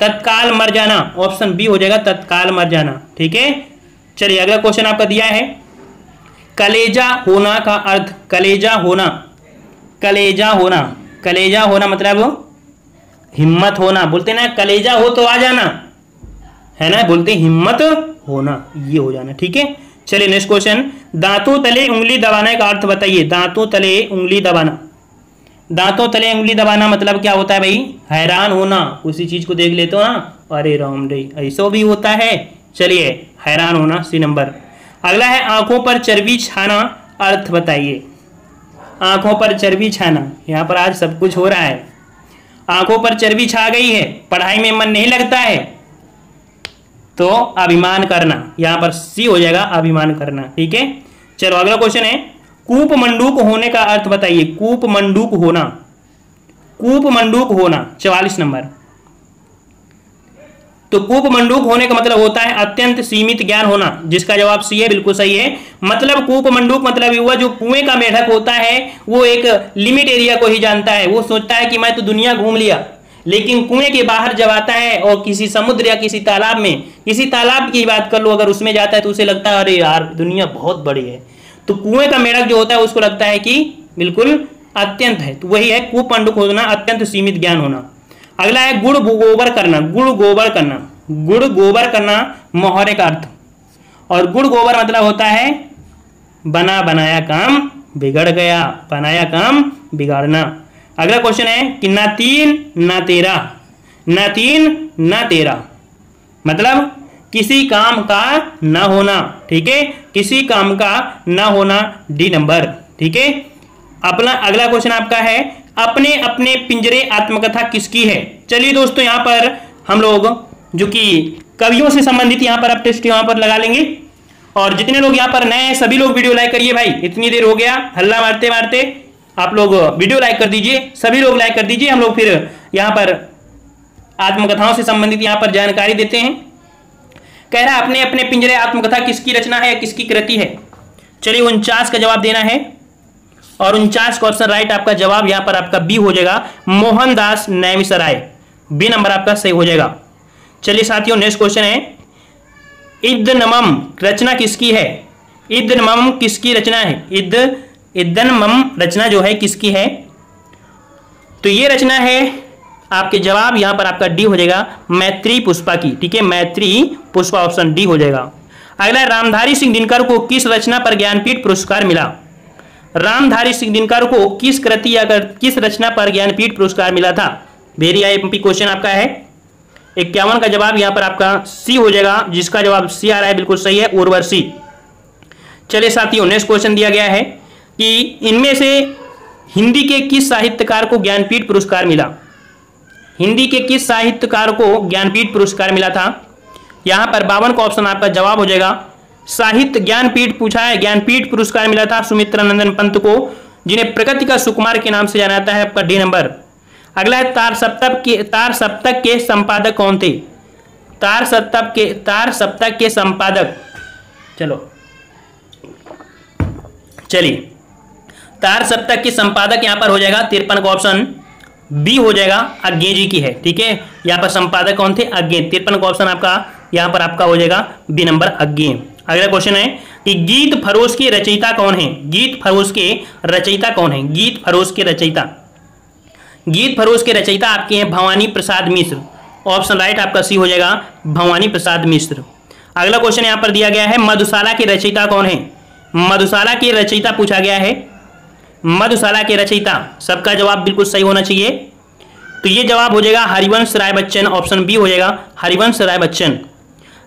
तत्काल मर जाना ऑप्शन बी हो जाएगा, तत्काल मर जाना, ठीक है? चलिए, अगला क्वेश्चन आपका दिया है। कलेजा होना का अर्थ, कलेजा होना। कलेजा होना। कलेजा होना मतलब हिम्मत होना। बोलते ना, कलेजा हो तो आ जाना। है ना? बोलते हिम्मत होना। ये हो जाना। ठीक है? चलिए नेक्स्ट क्वेश्चन दांतों तले उंगली दबाने का अर्थ बताइए। दांतों तले उंगली दबाना। दांतों तले उंगली दबाना मतलब क्या होता है भाई? हैरान होना। उसी चीज़ को देख लेते हो ना। अरे राम रे, ऐसा भी होता है। चलिए, हैरान होना। सी नंबर अगला है, आँखों पर चर्बी छाना, अर्थ बताइए। आँखों पर चर्बी छाना, यहाँ पर आज सब कुछ हो रहा है। आँखों पर चर्बी छा गई है, पढ़ाई में मन नहीं लगता है तो अभिमान करना, यहाँ पर सी हो जाएगा अभिमान करना, ठीक है? चलो, अगला क्वेश्चन है, कूप मंडूक होने का अर्थ बताइए, कूप मंडूक होना, कूप मंडूक होना, चवालीस नंबर। तो कूप मंडूक होने का मतलब होता है अत्यंत सीमित ज्ञान होना, जिसका जवाब सी है बिल्कुल सही है। मतलब कूप मंडूक मतलब हुआ जो कुएँ का मेढक होता है, वो एक लिमिट एरिया को ही जानता है। वो सोचता है कि मैं तो दुनिया घूम लिया, लेकिन कुएँ के बाहर जब आता है और किसी समुद्र या किसी तालाब में, किसी तालाब की बात कर लो, अगर उसमें जाता है तो उसे लगता है, अरे यार, दुनिया बहुत बड़ी है। तो कुएँ का मेढक जो होता है, उसको लगता है कि बिल्कुल अत्यंत है। तो वही है कुपंडुक होना अत्यंत सीमित ज्ञान होना। अगला है गुड़ गोबर करना, गुड़ गोबर करना। गुड़ गोबर करना मोहरे का अर्थ। और गुड़ गोबर मतलब होता है बना, बनाया काम, बिगड़ गया, बनाया काम, बिगाड़ना। अगला क्वेश्चन है, कि ना तीन, ना तेरा ना तीन, ना तेरा मतलब किसी काम का ना होना, ठीक है? किसी काम का ना होना डी नंबर ठीक है? अपना अगला क्वेश्चन आपका है अपने अपने पिंजरे आत्मकथा किसकी है? चलिए दोस्तों, यहाँ पर हम लोग जो कि कवियों से संबंधित यहाँ पर आप टेस्ट यहाँ पर लगा लेंगे। और जितने लोग यहाँ पर नए हैं, सभी लोग वीडियो लाइक करिए भाई। इतनी देर हो गया, हल्ला मारते मारते आप लोग वीडियो लाइक कर दीजिए, सभी लोग लाइक कर दीजिए, हम लोग फिर यहाँ पर आत्मकथाओं से संबंधित यहाँ पर जानकारी देते हैं। कह रहा अपने अपने पिंजरे आत्मकथा किसकी रचना है किसकी कृति है? चलिए उनचास का जवाब देना है। और उनचास का ऑप्शन राइट आपका जवाब यहाँ पर आपका बी हो जाएगा। मोहनदास नैमिसराय बी नंबर आपका सही हो जाएगा। चलिए साथियों नेक्स्ट क्वेश्चन है। इद नमम रचना किसकी है? इद नमम किसकी रचना है? इद इदन मम रचना जो है किसकी है? तो ये रचना है, आपके जवाब यहाँ पर आपका डी हो जाएगा, मैत्री पुष्पा की। ठीक है, मैत्री पुष्पा ऑप्शन डी हो जाएगा। अगला रामधारी सिंह दिनकर को किस रचना पर ज्ञानपीठ पुरस्कार मिला? रामधारी सिंह दिनकर को किस कृति या किस रचना पर ज्ञानपीठ पुरस्कार मिला था? वेरी आई क्वेश्चन आपका है। इक्यावन का जवाब यहाँ पर आपका सी हो जाएगा, जिसका जवाब सी आ रहा है, बिल्कुल सही है उर्वशी चलिए साथियों नेक्स्ट क्वेश्चन दिया गया है कि इनमें से हिंदी के किस साहित्यकार को ज्ञानपीठ पुरस्कार मिला? हिंदी के किस साहित्यकार को ज्ञानपीठ पुरस्कार मिला था? यहाँ पर बावन का ऑप्शन आपका जवाब हो जाएगा साहित्य ज्ञानपीठ पूछा है। ज्ञानपीठ पुरस्कार मिला था सुमित्रा नंदन पंत को, जिन्हें प्रगति का सुकुमार के नाम से जाना जाता है। आपका डी नंबर। अगला है, तार सप्तक के, तार सप्तक के संपादक कौन थे? तार सप्तक के, तार सप्तक के संपादक। चलो। चलिए। तार सप्तक के संपादक यहाँ पर हो जाएगा। तिरपन का ऑप्शन बी हो जाएगा। अज्ञे जी की है, ठीक है? यहाँ पर संपादक कौन थे? अज्ञे तिरपन का ऑप्शन आपका, यहाँ पर आपका हो जाएगा बी नंबर अज्ञे अगला क्वेश्चन है कि गीत फरोश के रचयिता कौन है? गीत फरोश के रचयिता कौन है? गीत फरोश के रचयिता। गीत फरोश के रचयिता आपके हैं भवानी प्रसाद मिश्र। ऑप्शन राइट आपका सी हो जाएगा, भवानी प्रसाद मिश्र। अगला क्वेश्चन यहाँ पर दिया गया है, मधुशाला के रचयिता कौन है? मधुशाला के रचयिता पूछा गया है। मधुशाला के रचयिता, सबका जवाब बिल्कुल सही होना चाहिए। तो ये जवाब हो जाएगा हरिवंश राय बच्चन ऑप्शन बी हो जाएगा, हरिवंश राय बच्चन।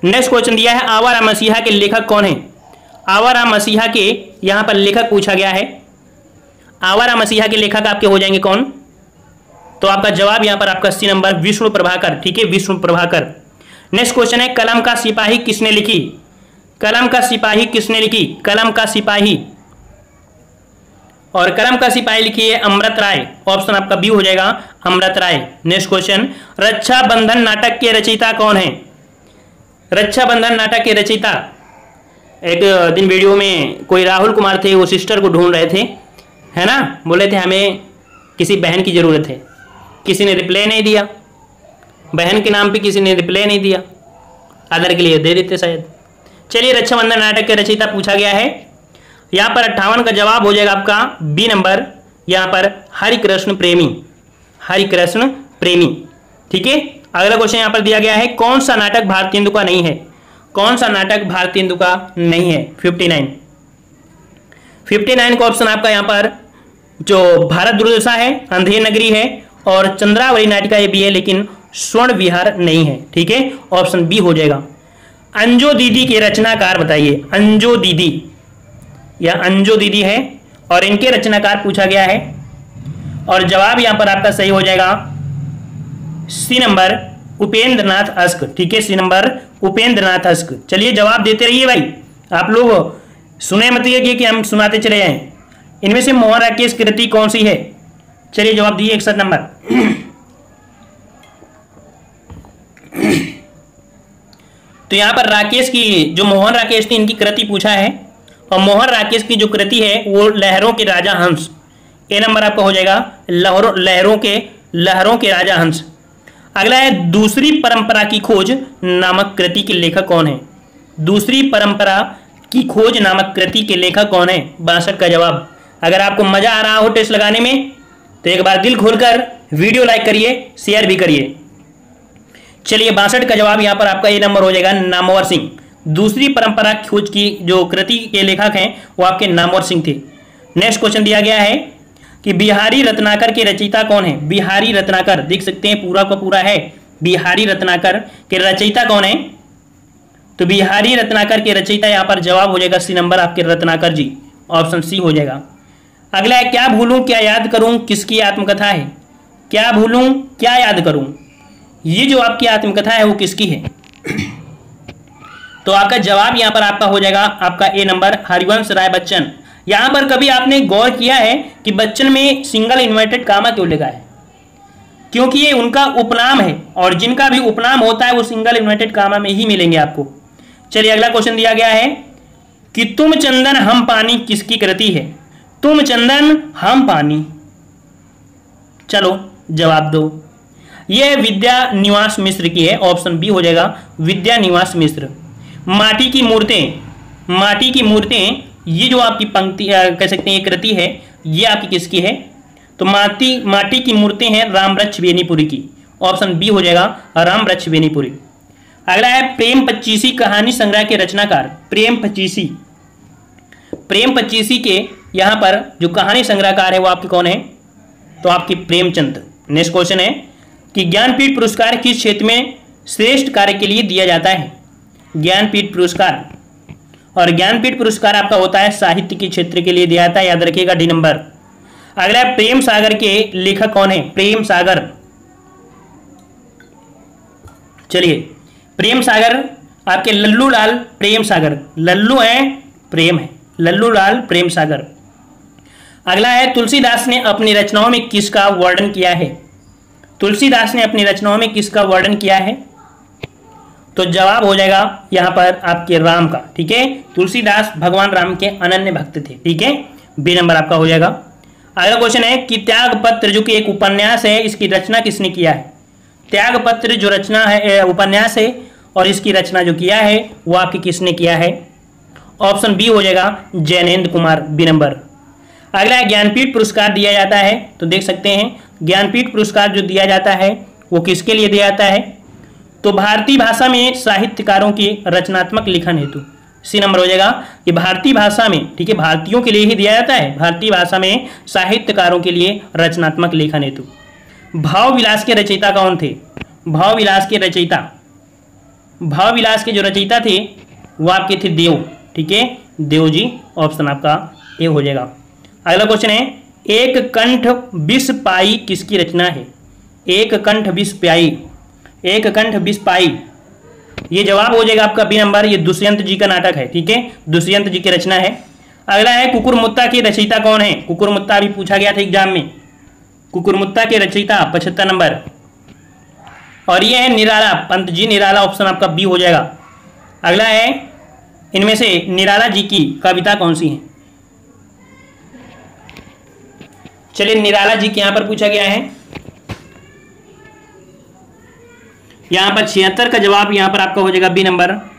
नेक्स्ट क्वेश्चन दिया है आवारा मसीहा के लेखक कौन है? आवारा मसीहा के यहाँ पर लेखक पूछा गया है। आवारा मसीहा के लेखक आपके हो जाएँगे कौन? तो आपका जवाब यहाँ पर आपका सी नंबर विष्णु प्रभाकर, ठीक है, विष्णु प्रभाकर। नेक्स्ट क्वेश्चन है, कलम का सिपाही किसने लिखी? कलम का सिपाही किसने लिखी? कलम का सिपाही। और कलम का सिपाही लिखी है अमृत राय। ऑप्शन आपका बी हो जाएगा, अमृत राय। नेक्स्ट क्वेश्चन रक्षा बंधन नाटक के रचयिता कौन है? रक्षा बंधन नाटक के रचयिता एक दिन वीडियो में कोई राहुल कुमार थे, वो सिस्टर को ढूंढ रहे थे, है ना? बोले थे, हमें किसी बहन की ज़रूरत है। किसी ने रिप्लाई नहीं दिया। बहन के नाम पे किसी ने रिप्लाई नहीं दिया। आदर के लिए दे देते शायद। चलिए, रक्षाबंधन नाटक के रचयिता पूछा गया है। यहाँ पर अट्ठावन का जवाब हो जाएगा आपका बी नंबर यहाँ पर हरिकृष्ण प्रेमी। हरिकृष्ण प्रेमी। ठीक है? अगला क्वेश्चन यहाँ पर दिया गया है, कौन सा नाटक भारतीय का नहीं है? कौन सा नाटक भारतीय का नहीं है? फिफ्टी नाइन फिफ्टी नाइन का ऑप्शन आपका यहाँ पर जो भारत दुर्दशा है, अंधेर नगरी है और चंद्रावली नाटिका ये भी है, लेकिन स्वर्ण विहार नहीं है, ठीक है? ऑप्शन बी हो जाएगा। अंजो दीदी के रचनाकार बताइए। अंजो दीदी। या अंजो दीदी है और इनके रचनाकार पूछा गया है और जवाब यहाँ पर आपका सही हो जाएगा। सी नंबर उपेंद्र नाथ अस्क, ठीक है, सी नंबर उपेंद्र नाथ अस्क। चलिए जवाब देते रहिए भाई। आप लोग सुने मत ये कि हम सुनाते चले जाएँ इनमें से मोहन राकेश कृति कौन सी है? चलिए जवाब दिए इकसठ नंबर। तो यहाँ पर राकेश की, जो मोहन राकेश थी इनकी कृति पूछा है, और मोहन राकेश की जो कृति है, वो लहरों के राजा हंस। ए नंबर आपका हो जाएगा, लहरों लहरों के लहरों के राजा हंस। अगला है, दूसरी परंपरा की खोज नामक कृति के लेखक कौन है? दूसरी परंपरा की खोज नामक कृति के लेखक कौन है? बासठ का जवाब। अगर आपको मज़ा आ रहा हो टेस्ट लगाने में तो एक बार दिल खोलकर वीडियो लाइक करिए, शेयर भी करिए। चलिए, बासठ का जवाब यहाँ पर आपका ए नंबर हो जाएगा, नामवर सिंह। दूसरी परंपरा खोज की, जो कृति के लेखक हैं, वो आपके नामवर सिंह थे। नेक्स्ट क्वेश्चन दिया गया है कि बिहारी रत्नाकर के रचयिता कौन है? बिहारी रत्नाकर, देख सकते हैं, पूरा का पूरा है। बिहारी रत्नाकर के रचयिता कौन है? तो बिहारी रत्नाकर के रचयिता यहाँ पर जवाब हो जाएगा सी नंबर आपके रत्नाकर जी, ऑप्शन सी हो जाएगा। अगला है, क्या भूलूं, क्या याद करूँ, किसकी आत्मकथा है? क्या भूलूं, क्या याद करूँ? ये जो आपकी आत्मकथा है, वो किसकी है? तो आपका जवाब यहाँ पर आपका हो जाएगा आपका ए नंबर, हरिवंश राय बच्चन। यहाँ पर कभी आपने गौर किया है कि बच्चन में सिंगल इन्वर्टेड कामा क्यों लगा है? क्योंकि ये उनका उपनाम है और जिनका भी उपनाम होता है वो सिंगल इन्वर्टेड कामा में ही मिलेंगे आपको। चलिए अगला क्वेश्चन दिया गया है कि तुम चंदन हम पानी किसकी कृति है? तुम चंदन हम पानी। चलो जवाब दो। यह विद्या निवास मिश्र की है ऑप्शन बी हो जाएगा विद्या निवास मिश्र। माटी की मूर्तें, माटी की मूर्तें ये जो आपकी पंक्ति कह सकते हैं कृति है, ये आपकी किसकी है? तो माटी माटी की मूर्तें हैं रामवृक्ष बेनीपुरी की। ऑप्शन बी हो जाएगा रामवृक्ष बेनीपुरी अगला है प्रेम पच्चीसी कहानी संग्रह के रचनाकार, प्रेम पच्चीसी। प्रेम पच्चीसी के यहाँ पर जो कहानी संग्रहकार है वो आपके कौन है? तो आपकी प्रेमचंद। नेक्स्ट क्वेश्चन है कि ज्ञानपीठ पुरस्कार किस क्षेत्र में श्रेष्ठ कार्य के लिए दिया जाता है? ज्ञानपीठ पुरस्कार। और ज्ञानपीठ पुरस्कार आपका होता है साहित्य के क्षेत्र के लिए दिया जाता है, याद रखिएगा डी नंबर। अगला प्रेम सागर के लेखक कौन है? प्रेम सागर। चलिए, प्रेम सागर, आपके लल्लू लाल प्रेम सागर। लल्लू है, प्रेम है। लल्लू लाल प्रेम सागर। अगला है, तुलसीदास ने अपनी रचनाओं में किसका वर्णन किया है? तुलसीदास ने अपनी रचनाओं में किसका वर्णन किया है? तो जवाब हो जाएगा यहाँ पर आपके राम का, ठीक है? तुलसीदास भगवान राम के अनन्य भक्त थे, ठीक है? बी नंबर आपका हो जाएगा। अगला क्वेश्चन है कि त्याग पत्र जो कि एक उपन्यास है, इसकी रचना किसने किया है? त्याग पत्र जो रचना है उपन्यास है, और इसकी रचना जो किया है, वो आपकी किसने किया है? ऑप्शन बी हो जाएगा जैनेन्द्र कुमार, बी नंबर। अगला ज्ञानपीठ पुरस्कार दिया जाता है तो देख सकते हैं, ज्ञानपीठ पुरस्कार जो दिया जाता है, वो किसके लिए दिया जाता है? तो भारतीय भाषा में साहित्यकारों की रचनात्मक लिखन हेतु। सी नंबर हो जाएगा कि भारतीय भाषा में, ठीक है, भारतीयों के लिए ही दिया जाता है, भारतीय भाषा में साहित्यकारों के लिए रचनात्मक लेखन हेतु। भाव विलास के रचयिता कौन थे? भाव विलास के रचयिता। भाव विलास के जो रचयिता थे, वो आपके थे देव, ठीक है? देव जी ऑप्शन आपका ए हो जाएगा। अगला क्वेश्चन है, एक कंठ विष पाई किसकी रचना है? एक कंठ विष पाई एक कंठ विष पाई। ये जवाब हो जाएगा आपका बी नंबर, ये दुष्यंत जी का नाटक है, ठीक है? दुष्यंत जी की रचना है। अगला है कुकुर मुत्ता की रचयिता कौन है? कुकुर मुत्ता भी पूछा गया था एग्ज़ाम में। कुकुर मुत्ता के रचयिता, पचहत्तर नंबर। और ये है निराला, पंत जी, निराला ऑप्शन आपका बी हो जाएगा। अगला है, इनमें से निराला जी की कविता कौन सी है? चलिए निराला जी के यहाँ पर पूछा गया है। यहाँ पर छिहत्तर का जवाब यहाँ पर आपका हो जाएगा बी नंबर।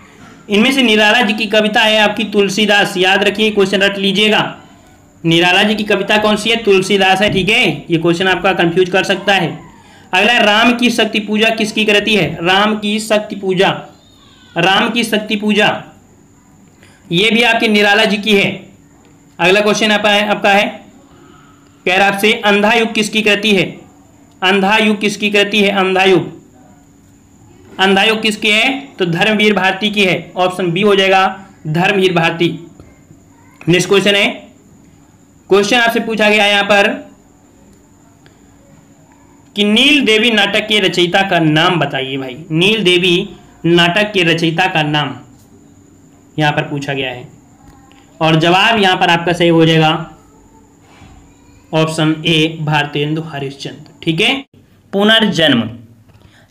इनमें से निराला जी की कविता है आपकी तुलसीदास, याद रखिए क्वेश्चन रट लीजिएगा। निराला जी की कविता कौन सी है? तुलसीदास है, ठीक है? ये क्वेश्चन आपका कंफ्यूज कर सकता है। अगला, राम की शक्ति पूजा किसकी कृति है? राम की शक्ति पूजा। राम की शक्ति पूजा। ये भी आपकी निराला जी की है। अगला क्वेश्चन आपका है आपका है। कह रहा आपसे, अंधा युग किसकी कृति है? अंधा युग किसकी कृति है? अंधा युग। अंधा युग किसकी है? तो धर्मवीर भारती की है। ऑप्शन बी हो जाएगा धर्मवीर भारती। नेक्स्ट क्वेश्चन है। क्वेश्चन आपसे पूछा गया यहाँ पर कि नील देवी नाटक के रचयिता का नाम बताइए भाई। नील देवी नाटक के रचयिता का नाम यहाँ पर पूछा गया है। और जवाब यहाँ पर आपका सही हो जाएगा। Option A Bharatendu Harishchandra. ठीक है? पुनर्जन्म।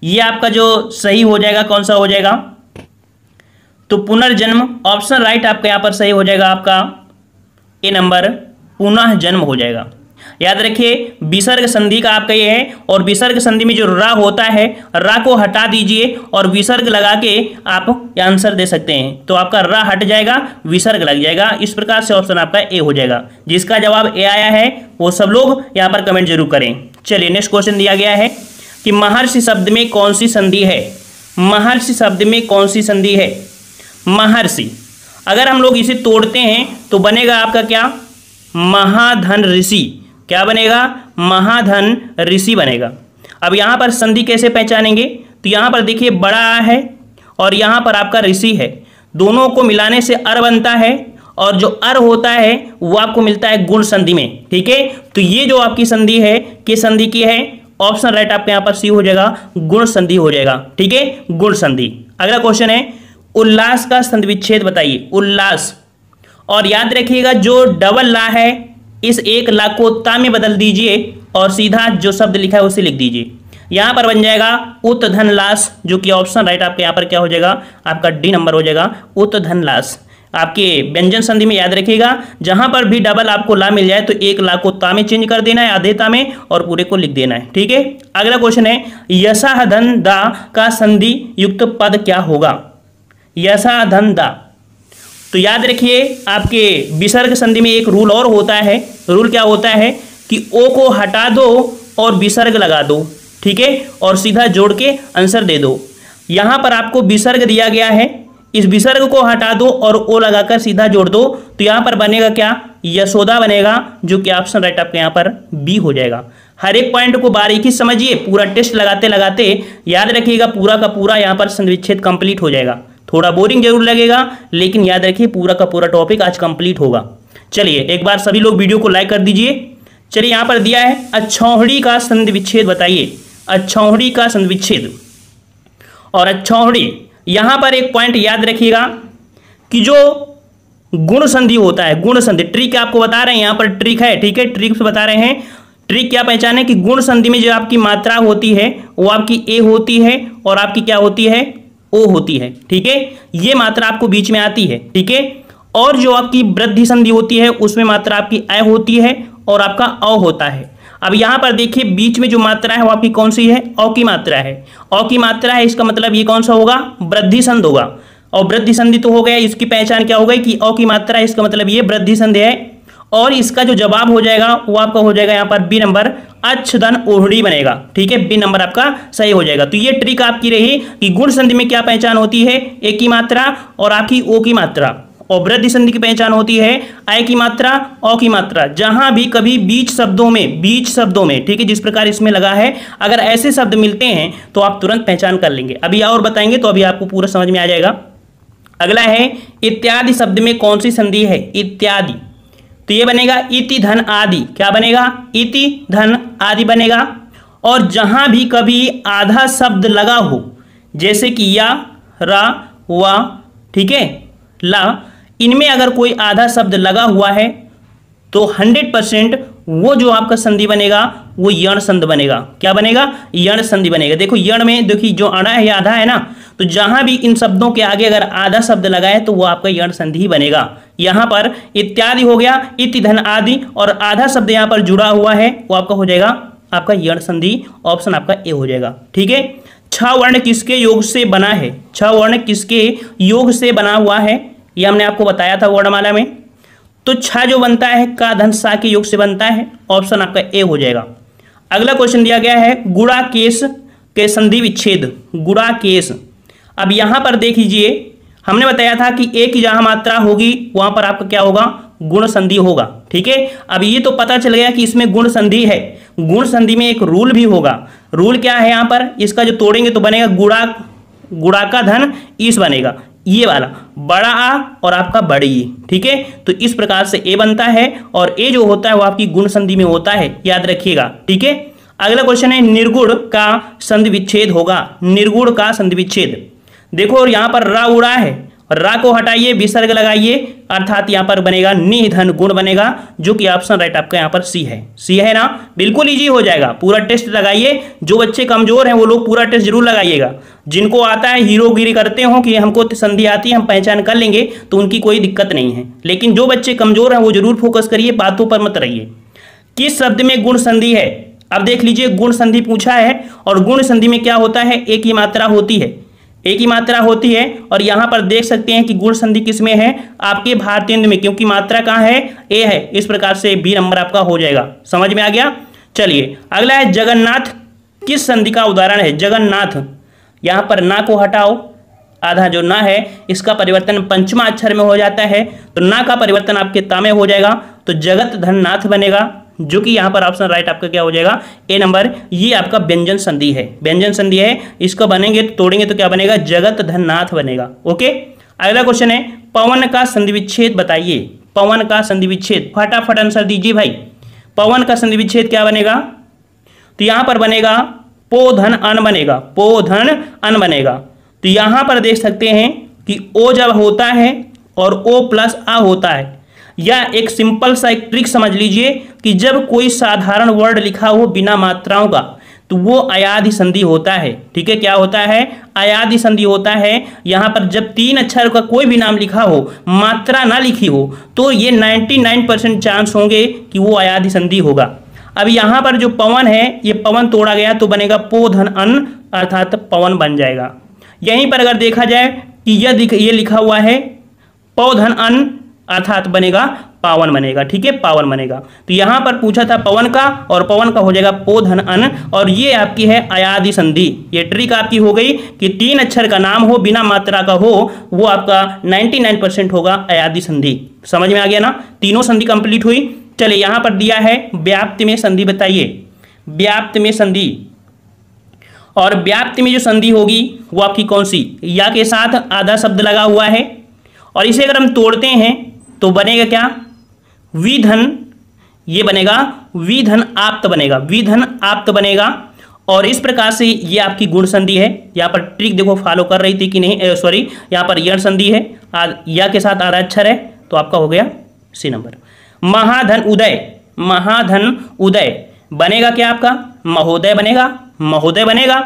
ये आपका जो सही हो जाएगा, कौन सा हो जाएगा? तो पुनर्जन्म ऑप्शन राइट आपका यहाँ पर सही हो जाएगा आपका। ए नंबर पुनः जन्म हो जाएगा। याद रखिए, विसर्ग संधि का आपका ये है, और विसर्ग संधि में जो रा होता है, रा को हटा दीजिए, और विसर्ग लगा के आप आंसर दे सकते हैं। तो आपका रा हट जाएगा, विसर्ग लग जाएगा। इस प्रकार से ऑप्शन आपका ए हो जाएगा। जिसका जवाब ए आया है, वो सब लोग यहाँ पर कमेंट ज़रूर करें। चलिए नेक्स्ट क्वेश्चन दिया गया है। कि महर्षि शब्द में कौन सी संधि है? महर्षि शब्द में कौन सी संधि है? महर्षि। अगर हम लोग इसे तोड़ते हैं तो बनेगा आपका क्या? महाधन ऋषि। क्या बनेगा? महाधन ऋषि बनेगा। अब यहाँ पर संधि कैसे पहचानेंगे? तो यहाँ पर देखिए, बड़ा आ है और यहाँ पर आपका ऋषि है। दोनों को मिलाने से अर बनता है और जो अर होता है, वो आपको मिलता है गुण संधि में। ठीक है? तो ये जो आपकी संधि है, किस संधि की है? ऑप्शन राइट आपके यहाँ पर सी हो जाएगा, गुण संधि हो जाएगा, ठीक है? गुण संधि। अगला क्वेश्चन है, उल्लास का संधि विच्छेद बताइए, उल्लास। और याद रखिएगा, जो डबल ला है, इस एक ला को ता में बदल दीजिए और सीधा जो शब्द लिखा है उसे लिख दीजिए। यहाँ पर बन जाएगा उत धन लाश जो कि ऑप्शन राइट आपके यहाँ पर क्या हो जाएगा, आपका डी नंबर हो जाएगा उत धन लाश आपके व्यंजन संधि में याद रखिएगा, जहाँ पर भी डबल आपको ला मिल जाए तो एक ला को ता में चेंज कर देना है, आधे ता में और पूरे को लिख देना है, ठीक है? अगला क्वेश्चन है यशा धन दा का संधि युक्त पद क्या होगा? यशा धन दा तो याद रखिए, आपके विसर्ग संधि में एक रूल और होता है। रूल क्या होता है? कि ओ को हटा दो और विसर्ग लगा दो, ठीक है? और सीधा जोड़ के आंसर दे दो। यहाँ पर आपको विसर्ग दिया गया है इस विसर्ग को हटा दो और ओ लगाकर सीधा जोड़ दो। तो यहाँ पर बनेगा क्या? यशोदा बनेगा, जो कि ऑप्शन राइट आपके यहाँ पर बी हो जाएगा। हर एक पॉइंट को बारीकी समझिए, पूरा टेस्ट लगाते लगाते याद रखिएगा, पूरा का पूरा यहाँ पर संविच्छेद कंप्लीट हो जाएगा। थोड़ा बोरिंग ज़रूर लगेगा, लेकिन याद रखिए, पूरा का पूरा टॉपिक आज कंप्लीट होगा। चलिए, एक बार सभी लोग वीडियो को लाइक कर दीजिए। चलिए, यहाँ पर दिया है अच्छौहड़ी का संधि विच्छेद बताइए। अच्छौहड़ी का संधि विच्छेद। और अच्छौहड़ी यहाँ पर एक पॉइंट याद रखिएगा कि जो गुण संधि होता है, गुण संधि, ट्रिक आपको बता रहे हैं, यहाँ पर ट्रिक है, ठीक है ट्रिक बता रहे हैं। ट्रिक क्या पहचाने कि गुण संधि में जो आपकी मात्रा होती है, वो आपकी ए होती है और आपकी क्या होती है? ओ होती है, ठीक है? ये मात्रा आपको बीच में आती है, ठीक है? और जो आपकी वृद्धि संधि होती है, उसमें मात्रा आपकी अ होती है और आपका अ होता है। अब यहाँ पर देखिए, बीच में जो मात्रा है वो आपकी कौन सी है? औ की मात्रा है। औ की मात्रा है, इसका मतलब ये कौन सा होगा? वृद्धि संध होगा। और वृद्धि संधि तो हो गया, इसकी पहचान क्या हो गई कि औ की मात्रा है, इसका मतलब ये वृद्धि संधि है। और इसका जो जवाब हो जाएगा, वो आपका हो जाएगा यहाँ पर बी नंबर अच्छधन ओढ़ी बनेगा। ठीक है, बी नंबर आपका सही हो जाएगा। तो ये ट्रिक आपकी रही कि गुण संधि में क्या पहचान होती है? ए की मात्रा और आपकी ओ की मात्रा। और वृद्धि संधि की पहचान होती है आय की मात्रा औ की मात्रा, जहाँ भी कभी बीच शब्दों में, बीच शब्दों में, ठीक है, जिस प्रकार इसमें लगा है, अगर ऐसे शब्द मिलते हैं तो आप तुरंत पहचान कर लेंगे। अभी और बताएँगे तो अभी आपको पूरा समझ में आ जाएगा। अगला है, इत्यादि शब्द में कौन सी संधि है? इत्यादि। तो ये बनेगा इति, धन, आदि। क्या बनेगा? इति, धन, आदि बनेगा। और जहाँ भी कभी आधा शब्द लगा हो, जैसे कि या, रा, वा, ठीक है, ला इनमें अगर कोई आधा शब्द लगा हुआ है तो हंड्रेड परसेंट वो जो आपका संधि बनेगा, वो यण संधि बनेगा। क्या बनेगा? यण संधि बनेगा। देखो, यण में देखिए, जो अड़ा है आधा है ना? तो जहाँ भी इन शब्दों के आगे अगर आधा शब्द लगाए तो वो आपका यण संधि ही बनेगा। यहाँ पर इत्यादि हो गया, इति धन आदि, और आधा शब्द यहाँ पर जुड़ा हुआ है, वो आपका हो जाएगा, आपका यण संधि, ऑप्शन आपका ए हो जाएगा। ठीक है? छ वर्ण किसके योग से बना है? छ वर्ण किसके योग से बना हुआ है? ये हमने आपको बताया था वर्णमाला में। तो छह जो बनता है, का धन सा के योग से बनता है ऑप्शन आपका ए हो जाएगा। अगला क्वेश्चन दिया गया है गुड़ा केस के संधि विच्छेद गुड़ा केस अब यहाँ पर देख लीजिए, हमने बताया था कि ए की जहाँ मात्रा होगी, वहाँ पर आपका क्या होगा, गुण संधि होगा, ठीक है? अब ये तो पता चल गया कि इसमें गुण संधि है। गुण संधि में एक रूल भी होगा। रूल क्या है यहाँ पर? इसका जो तोड़ेंगे तो बनेगा गुड़ा गुड़ा का धन ईस बनेगा। ये वाला, बड़ा आ और आपका बड़ी ई, ठीक है? तो इस प्रकार से ए बनता है और ए जो होता है वो आपकी गुण संधि में होता है, याद रखिएगा, ठीक है? अगला क्वेश्चन है, निर्गुण का संधि विच्छेद होगा, निर्गुण का संधि विच्छेद देखो, और यहाँ पर रा उड़ा है रा को हटाइए, विसर्ग लगाइए, अर्थात यहाँ पर बनेगा निधन गुण बनेगा, जो कि ऑप्शन राइट आपका यहाँ पर सी है। सी है ना? बिल्कुल इजी हो जाएगा। पूरा टेस्ट लगाइए। जो बच्चे कमज़ोर हैं, वो लोग पूरा टेस्ट ज़रूर लगाइएगा। जिनको आता है, हीरोगिरी करते हो कि हमको संधि आती है, हम पहचान कर लेंगे तो उनकी कोई दिक्कत नहीं है। लेकिन जो बच्चे कमज़ोर हैं, वो ज़रूर फोकस करिए, बातों पर मत रहिए। किस शब्द में गुण संधि है? अब देख लीजिए, गुण संधि पूछा है, और गुण संधि में क्या होता है? एक ही मात्रा होती है। एक ही मात्रा होती है और यहाँ पर देख सकते हैं कि गुण संधि किसमें है? आपके भारतीय में, क्योंकि मात्रा कहाँ है? ए है। इस प्रकार से बी नंबर आपका हो जाएगा। समझ में आ गया? चलिए, अगला है जगन्नाथ। किस संधि का उदाहरण है? जगन्नाथ। यहाँ पर ना को हटाओ। आधा जो ना है, इसका परिवर्तन पंचमा अक्षर में हो जाता है। तो ना का परिवर्तन आपके ता में हो जाएगा। तो जगत धन नाथ बनेगा। जो कि यहाँ पर ऑप्शन राइट आपका क्या हो जाएगा? ए नंबर ये आपका व्यंजन संधि है। व्यंजन संधि है, इसको बनेंगे तो तोड़ेंगे तो क्या बनेगा? जगत धननाथ बनेगा। ओके अगला क्वेश्चन है, पवन का संधि विच्छेद बताइए। पवन का संधि विच्छेद फटाफट आंसर दीजिए भाई। पवन का संधि विच्छेद क्या बनेगा? तो यहाँ पर बनेगा, पोधन अन बनेगा। पोधन अन बनेगा। तो यहाँ पर देख सकते हैं कि ओ जब होता है और ओ प्लस आ होता है या एक सिंपल सा एक ट्रिक समझ लीजिए कि जब कोई साधारण वर्ड लिखा हो बिना मात्राओं का तो वो अयाधि संधि होता है। ठीक है, क्या होता है? अयाधि संधि होता है। यहाँ पर जब तीन अक्षर का कोई भी नाम लिखा हो, मात्रा ना लिखी हो तो ये 99 परसेंट चांस होंगे कि वो अयाधि संधि होगा। अब यहाँ पर जो पवन है, ये पवन तोड़ा गया तो बनेगा पो धन अन, अर्थात पवन बन जाएगा। यहीं पर अगर देखा जाए कि यह ये लिखा हुआ है, पौधन अन अर्थात बनेगा पावन बनेगा, ठीक है? पावन बनेगा। तो यहाँ पर पूछा था पवन का, और पवन का हो जाएगा पोधन अन, और ये आपकी है अयादि संधि। ये ट्रिक आपकी हो गई कि तीन अक्षर का नाम हो, बिना मात्रा का हो, वो आपका 99 परसेंट होगा अयादि संधि। समझ में आ गया ना? तीनों संधि कंप्लीट हुई। चलिए, यहाँ पर दिया है व्याप्त में संधि, बताइए। व्याप्त में संधि। और व्याप्त में जो संधि होगी, वो आपकी कौन सी? या के साथ आधा शब्द लगा हुआ है। और इसे अगर हम तोड़ते हैं तो बनेगा क्या? विधन, ये बनेगा विधन आप्त बनेगा, विधन आप्त बनेगा। और इस प्रकार से ये आपकी गुण संधि है। यहाँ पर ट्रिक देखो फॉलो कर रही थी कि नहीं सॉरी यहाँ पर यण संधि है। या के साथ आधा अक्षर है तो आपका हो गया सी नंबर महाधन उदय महाधन उदय, बनेगा क्या आपका? महोदय बनेगा महोदय बनेगा।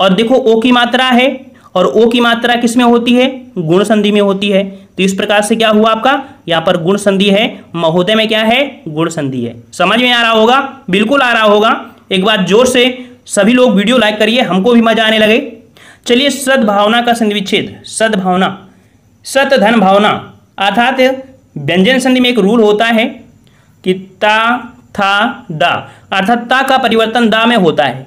और देखो, ओ की मात्रा है, और ओ की मात्रा किसमें होती है? गुण संधि में होती है। तो इस प्रकार से क्या हुआ आपका? यहाँ पर गुण संधि है। महोदय में क्या है? गुण संधि है। समझ में आ रहा होगा? बिल्कुल आ रहा होगा। एक बार ज़ोर से, सभी लोग वीडियो लाइक करिए, हमको भी मज़ा आने लगे। चलिए, सद्भावना का संधि विच्छेद सद्भावना। सत धन भावना। अर्थात व्यंजन संधि में एक रूल होता है कि ता, था, दा। अर्थात ता का परिवर्तन दा में होता है।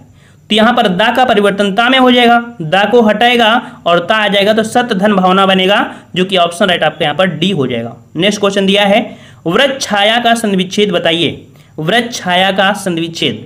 तो यहाँ पर दा का परिवर्तन ता में हो जाएगा। दा को हटाएगा और ता आ जाएगा तो सत धन भावना बनेगा, जो कि ऑप्शन राइट आपका यहाँ पर डी हो जाएगा। नेक्स्ट क्वेश्चन दिया है व्रत छाया का संविच्छेद बताइए। व्रत छाया का संविच्छेद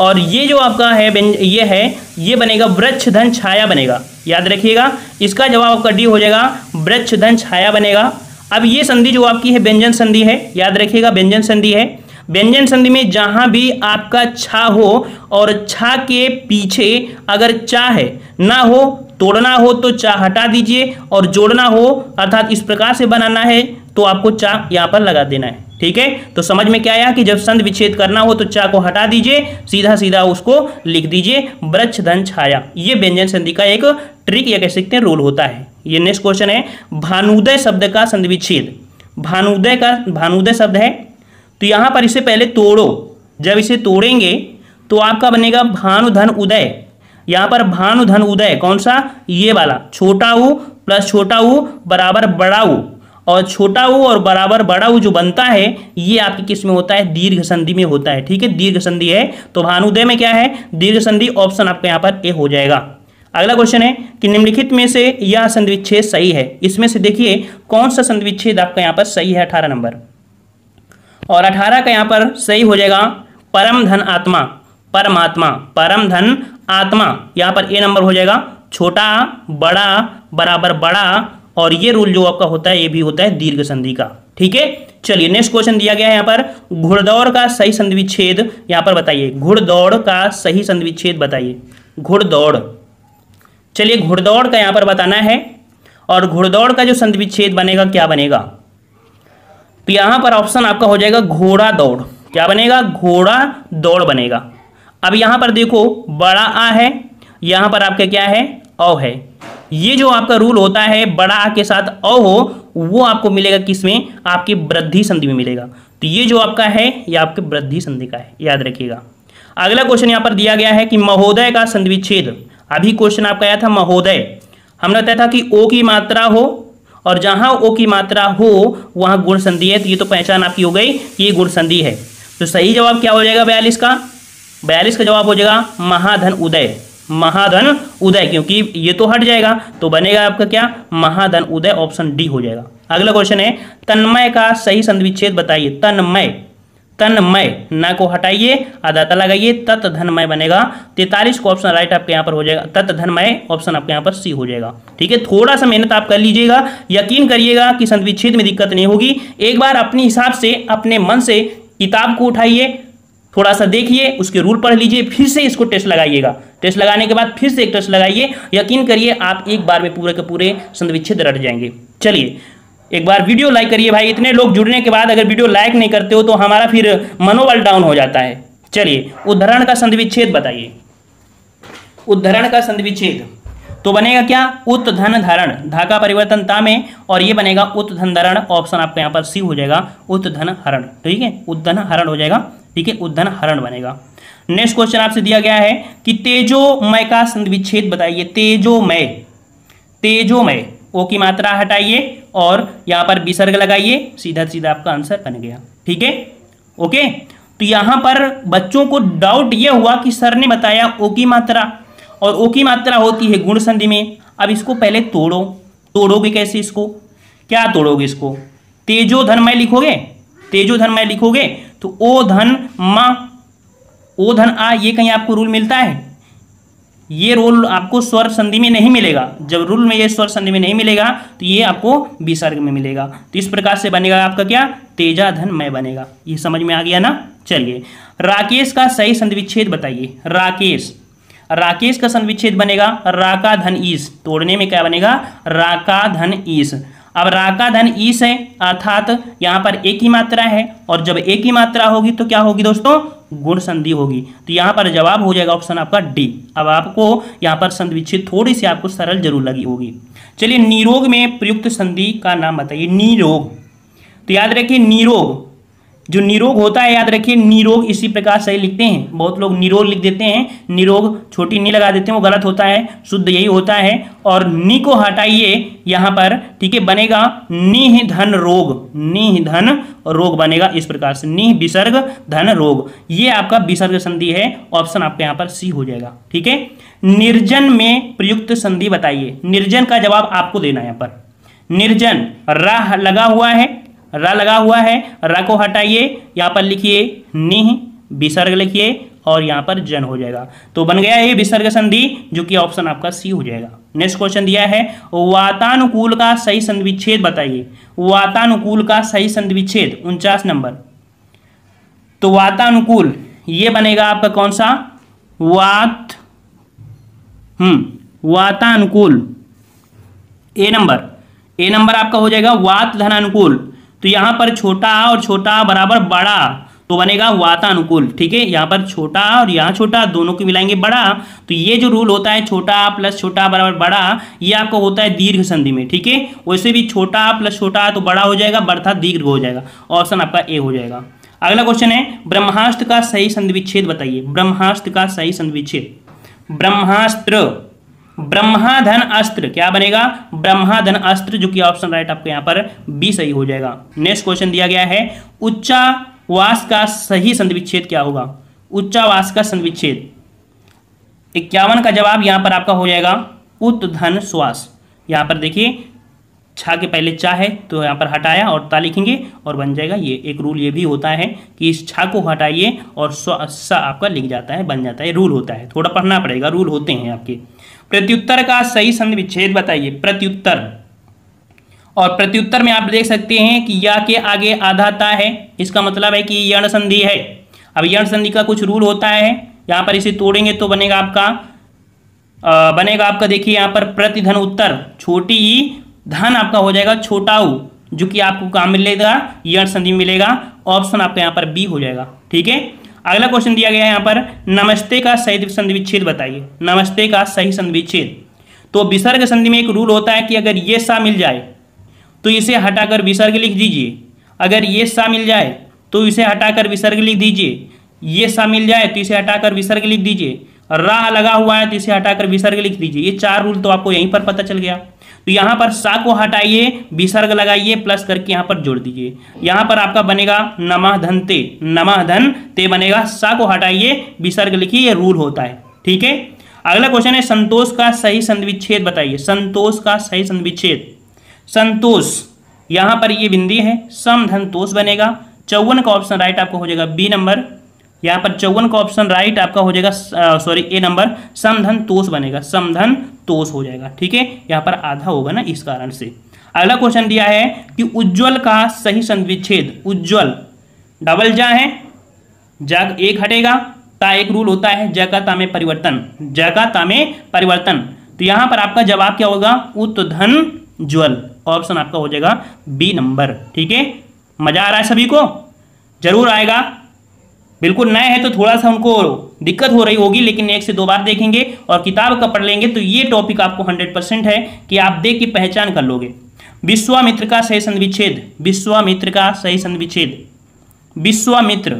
और ये जो आपका है ये है, ये बनेगा वृक्ष धन छाया बनेगा। याद रखिएगा, इसका जवाब आपका डी हो जाएगा, वृक्ष धन छाया बनेगा। अब ये संधि जो आपकी है, व्यंजन संधि है, याद रखिएगा, व्यंजन संधि है। व्यंजन संधि में जहाँ भी आपका छा हो और छा के पीछे अगर चा है, ना हो, तोड़ना हो तो चा हटा दीजिए और जोड़ना हो, अर्थात इस प्रकार से बनाना है तो आपको चा यहाँ पर लगा देना है। ठीक है? तो समझ में क्या आया कि जब संध विच्छेद करना हो तो चा को हटा दीजिए सीधा सीधा उसको लिख दीजिए वृक्ष धन, छाया। ये व्यंजन संधि का एक ट्रिक या कह सकते हैं, रोल होता है। ये नेक्स्ट क्वेश्चन है, भानुदय शब्द का संधि विच्छेद। भानुदय का, भानुदय शब्द है तो यहाँ पर इसे पहले तोड़ो। जब इसे तोड़ेंगे तो आपका बनेगा भानुधन उदय। यहाँ पर भानुधन उदय, कौन सा? ये वाला। छोटा ऊ प्लस छोटा ऊ बराबर बड़ा ऊ और छोटा ऊ और बराबर बड़ा ऊ जो बनता है, ये आपकी किसमें होता है? दीर्घ संधि में होता है, ठीक है? दीर्घ संधि है। तो भानुदय में क्या है? दीर्घ संधि ऑप्शन आपका यहाँ पर ए हो जाएगा। अगला क्वेश्चन है कि निम्नलिखित में से यह संधिविच्छेद सही है। इसमें से देखिए, कौन सा संधिविच्छेद आपका यहाँ पर सही है? अठारह नंबर। और अठारह का यहाँ पर सही हो जाएगा, परम धन आत्मा, परमात्मा, परम धन आत्मा। यहाँ पर ए नंबर हो जाएगा, छोटा, बड़ा, बराबर बड़ा, और ये रूल जो आपका होता है, ये भी होता है दीर्घ संधि का। ठीक है? चलिए नेक्स्ट क्वेश्चन दिया गया है यहाँ पर। घुड़दौड़ का सही संधि विच्छेद यहाँ पर बताइए। घुड़दौड़ का सही संधि विच्छेद बताइए। घुड़दौड़। चलिए, घुड़दौड़ का यहाँ पर बताना है, और घुड़दौड़ का जो संधि विच्छेद बनेगा, क्या बनेगा? तो यहाँ पर ऑप्शन आपका हो जाएगा घोड़ा दौड़। क्या बनेगा? घोड़ा दौड़ बनेगा। अब यहाँ पर देखो, बड़ा आ है, यहाँ पर आपका क्या है? औ है। ये जो आपका रूल होता है, बड़ा आ के साथ अ हो, वो आपको मिलेगा किसमें? आपकी वृद्धि संधि में मिलेगा। तो ये जो आपका है, ये आपके वृद्धि संधि का है, याद रखिएगा। अगला क्वेश्चन यहाँ पर दिया गया है कि महोदय का संधि विच्छेद अभी क्वेश्चन आपका आया था महोदय। हमने बताया था कि ओ की मात्रा हो और जहाँ ओ की मात्रा हो, वहाँ गुण संधि है तो ये तो पहचान आपकी हो गई, ये गुण संधि है। तो सही जवाब क्या हो जाएगा बयालीस का? बयालीस का जवाब हो जाएगा महाधन उदय। महाधन उदय, क्योंकि ये तो हट जाएगा तो बनेगा आपका क्या? महाधन उदय ऑप्शन डी हो जाएगा। अगला क्वेश्चन है, तन्मय का सही संधि विच्छेद बताइए, तन्मय। तन्मय न को हटाइए आदाता लगाइए तत् धनमय बनेगा। तैतालीस को ऑप्शन राइट आपके यहाँ पर हो जाएगा। तत् धनमय ऑप्शन आपके यहाँ पर सी हो जाएगा। ठीक है, थोड़ा सा मेहनत आप कर लीजिएगा, यकीन करिएगा कि संधि विच्छेद में दिक्कत नहीं होगी। एक बार अपने हिसाब से, अपने मन से किताब को उठाइए, थोड़ा सा देखिए, उसके रूल पढ़ लीजिए, फिर से इसको टेस्ट लगाइएगा। टेस्ट लगाने के बाद फिर से एक टेस्ट लगाइए। यकीन करिए, आप एक बार में पूरे के पूरे संधि विच्छेद रट जाएँगे। चलिए एक बार वीडियो लाइक करिए भाई। इतने लोग जुड़ने के बाद अगर वीडियो लाइक नहीं करते हो तो हमारा फिर मनोबल डाउन हो जाता है। चलिए उदाहरण का संधि विच्छेद बताइए। उदाहरण का संधि विच्छेद तो बनेगा क्या? उत धन धारण धाका परिवर्तन ता में, और ये बनेगा उत धन धारण। ऑप्शन आपके यहाँ पर सी हो जाएगा उत धन हरण। ठीक है? उद्धन हरण हो जाएगा। ठीक है? उद्धन हरण बनेगा। नेक्स्ट क्वेश्चन आपसे दिया गया है कि तेजोमय का संधि विच्छेद बताइए। तेजोमय तेजोमय, ओ की मात्रा हटाइए। और यहाँ पर विसर्ग लगाइए सीधा सीधा आपका आंसर बन गया। ठीक है? ओके तो यहाँ पर बच्चों को डाउट यह हुआ कि सर ने बताया ओ की मात्रा और ओ की मात्रा होती है गुण संधि में। अब इसको पहले तोड़ो। तोड़ोगे कैसे इसको? क्या तोड़ोगे इसको? तेजो धनमय लिखोगे? तेजो धनमय लिखोगे? तो ओ धन मा ओ धन आ, ये कहीं आपको रूल मिलता है? ये रोल आपको स्वर संधि में नहीं मिलेगा। जब रूल में ये स्वर संधि में नहीं मिलेगा तो ये आपको विसर्ग में मिलेगा। तो इस प्रकार से बनेगा आपका क्या? तेजा धन मय बनेगा। ये समझ में आ गया ना? चलिए। राकेश का सही संधि विच्छेद बताइए। राकेश। राकेश का संधि विच्छेद बनेगा। राका धन ईस तोड़ने में क्या बनेगा? राका धन ईस अब राका धन ईस है, अर्थात यहाँ पर एक ही मात्रा है, और जब एक ही मात्रा होगी तो क्या होगी दोस्तों? गुण संधि होगी। तो यहाँ पर जवाब हो जाएगा ऑप्शन आपका डी अब आपको यहाँ पर संधि विच्छेद थोड़ी सी आपको सरल ज़रूर लगी होगी। चलिए निरोग में प्रयुक्त संधि का नाम बताइए। निरोग। तो याद रखिए, निरोग। जो निरोग होता है, याद रखिए, निरोग इसी प्रकार सही लिखते हैं। बहुत लोग निरोग लिख देते हैं, निरोग छोटी नी लगा देते हैं, वो गलत होता है, शुद्ध यही होता है। और नी को हटाइए, यहाँ पर, ठीक है, बनेगा निह धन रोग। निह धन रोग बनेगा इस प्रकार से। निह विसर्ग धन रोग। ये आपका विसर्ग संधि है, ऑप्शन आपके यहाँ पर सी हो जाएगा, ठीक है? निर्जन में प्रयुक्त संधि बताइए। निर्जन का जवाब आपको देना है यहाँ पर। निर्जन, राह लगा हुआ है र लगा हुआ है। र को हटाइए। यहाँ पर लिखिए निह, विसर्ग लिखिए और यहाँ पर जन हो जाएगा। तो बन गया ये विसर्ग संधि, जो कि ऑप्शन आपका सी हो जाएगा। नेक्स्ट क्वेश्चन दिया है, वातानुकूल का सही संधि विच्छेद बताइए। वातानुकूल का सही संधि विच्छेद उनचास नंबर। तो वातानुकूल, ये बनेगा आपका कौन सा? वात हम्म वातानुकूल। ए नंबर ए नंबर आपका हो जाएगा वात धनानुकूल। तो यहाँ पर छोटा और छोटा बराबर बड़ा तो बनेगा वातानुकूल, ठीक है? यहाँ पर छोटा और यहाँ छोटा दोनों को मिलाएँगे बड़ा। तो ये जो रूल होता है छोटा प्लस छोटा बराबर बड़ा, ये आपको होता है दीर्घ संधि में, ठीक है? वैसे भी छोटा प्लस छोटा तो बड़ा हो जाएगा बढ़ता दीर्घ हो जाएगा ऑप्शन आपका ए हो जाएगा। अगला क्वेश्चन है, ब्रह्मास्त्र का सही संधि विच्छेद बताइए। ब्रह्मास्त्र का सही संधि विच्छेद ब्रह्मास्त्र ब्रह्माधन अस्त्र, क्या बनेगा? ब्रह्माधन अस्त्र, जो कि ऑप्शन राइट आपको यहाँ पर बी सही हो जाएगा। नेक्स्ट क्वेश्चन दिया गया है, उच्चावास का सही संधिविच्छेद क्या होगा? उच्चावास का संधि विच्छेद इक्यावन का जवाब यहाँ पर आपका हो जाएगा धन श्वास। यहाँ पर देखिए, छा के पहले चा है तो यहाँ पर हटाया और ता लिखेंगे और बन जाएगा ये। एक रूल ये भी होता है कि इस छा को हटाइए और स आपका लिख जाता है, बन जाता है रूल होता है। थोड़ा पढ़ना पड़ेगा रूल होते हैं आपके। प्रत्युत्तर का सही संधि विच्छेद बताइए प्रत्युत्तर। और प्रत्युत्तर में आप देख सकते हैं कि या के आगे आधाता है इसका मतलब है कि यण संधि है। अब यण संधि का कुछ रूल होता है यहाँ पर इसे तोड़ेंगे तो बनेगा आपका आ, बनेगा आपका देखिए यहाँ पर प्रतिधन उत्तर छोटी ई धन आपका हो जाएगा छोटा उ जो कि आपको काम मिलेगा यण संधि मिलेगा ऑप्शन आपका यहाँ पर बी हो जाएगा ठीक है? अगला क्वेश्चन दिया गया है यहाँ पर, नमस्ते का सही संधि विच्छेद बताइए। नमस्ते का सही संधि विच्छेद। तो विसर्ग संधि में एक रूल होता है कि अगर ये सा मिल जाए तो इसे हटाकर विसर्ग लिख दीजिए। अगर ये सा मिल जाए तो इसे हटाकर विसर्ग लिख दीजिए। ये सा मिल जाए तो इसे हटाकर विसर्ग लिख दीजिए। रा लगा हुआ है तो इसे हटाकर विसर्ग लिख दीजिए। ये चार रूल तो आपको यहीं पर पता चल गया। तो यहाँ पर सा को हटाइए विसर्ग लगाइए, प्लस करके यहाँ पर जोड़ दीजिए। यहाँ पर आपका बनेगा नमः धन ते। नमः धन ते बनेगा, सा को हटाइए विसर्ग लिखिए, ये रूल होता है। ठीक है? अगला क्वेश्चन है, संतोष का सही संविच्छेद बताइए। संतोष का सही संविच्छेद संतोष, यहाँ पर ये बिंदी है सम धन तोष बनेगा। चौवन का ऑप्शन राइट आपको हो जाएगा बी नंबर यहाँ पर चौवन का ऑप्शन राइट आपका हो जाएगा सॉरी ए नंबर समधन तोष बनेगा, समधन तोष हो जाएगा, ठीक है? यहाँ पर आधा होगा ना इस कारण से। अगला क्वेश्चन दिया है कि उज्जवल का सही संविच्छेद, उज्जवल डबल जा है जग एक हटेगा ता एक रूल होता है जगह ता में परिवर्तन जगह ता में परिवर्तन। तो यहाँ पर आपका जवाब क्या होगा? धन ज्वल ऑप्शन आपका हो जाएगा बी नंबर ठीक है? मज़ा आ रहा है सभी को? ज़रूर आएगा। बिल्कुल नए हैं तो थोड़ा सा उनको दिक्कत हो रही होगी, लेकिन एक से दो बार देखेंगे और किताब का पढ़ लेंगे तो ये टॉपिक आपको हंड्रेड परसेंट है कि आप देख के पहचान कर लोगे। विश्वामित्र का सही संविच्छेद, विश्वामित्र का सही संविच्छेद। विश्वामित्र,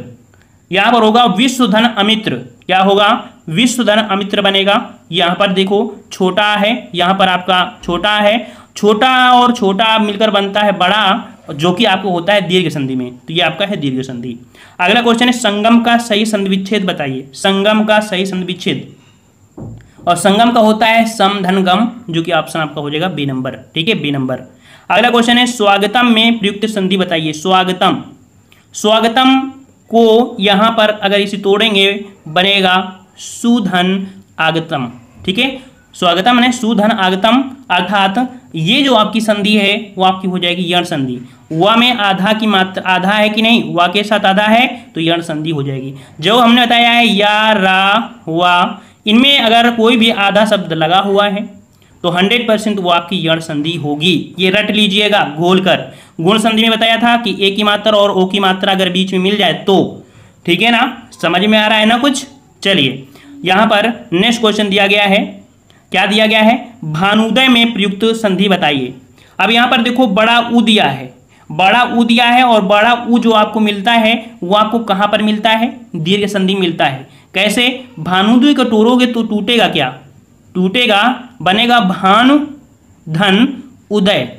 यहाँ पर होगा विश्वधन अमित्र। क्या होगा? विश्वधन अमित्र बनेगा। यहाँ पर देखो, छोटा है, यहाँ पर आपका छोटा है। छोटा और छोटा मिलकर बनता है बड़ा जो कि आपको होता है दीर्घ संधि में तो ये आपका है दीर्घ संधि। अगला क्वेश्चन है, संगम का सही संधिविच्छेद बताइए। संगम का सही संधिविच्छेद। और संगम का होता है समधनगम, जो कि ऑप्शन आपका हो जाएगा बी नंबर ठीक है बी नंबर अगला क्वेश्चन है, स्वागतम में प्रयुक्त संधि बताइए। स्वागतम। स्वागतम को यहाँ पर अगर इसे तोड़ेंगे, बनेगा सुधन आगतम। ठीक है स्वागतम ने सुधन आगतम, अर्थात ये जो आपकी संधि है, वो आपकी हो जाएगी यण संधि। व में आधा की मात्रा, आधा है कि नहीं, व के साथ आधा है तो यण संधि हो जाएगी। जो हमने बताया है, या, रा, वा, इनमें अगर कोई भी आधा शब्द लगा हुआ है तो 100 परसेंट वो आपकी यण संधि होगी। ये रट लीजिएगा, घोल कर। गुण संधि में बताया था कि ए की मात्रा और ओ की मात्रा अगर बीच में मिल जाए तो। ठीक है ना? समझ में आ रहा है ना कुछ? चलिए, यहाँ पर नेक्स्ट क्वेश्चन दिया गया है। क्या दिया गया है? भानुदय में प्रयुक्त संधि बताइए। अब यहाँ पर देखो, बड़ा ऊ दिया है। बड़ा ऊ दिया है और बड़ा ऊ जो आपको मिलता है, वो आपको कहाँ पर मिलता है? दीर्घ संधि मिलता है। कैसे? भानुदय को तोड़ोगे तो टूटेगा क्या? टूटेगा, बनेगा भानु धन उदय।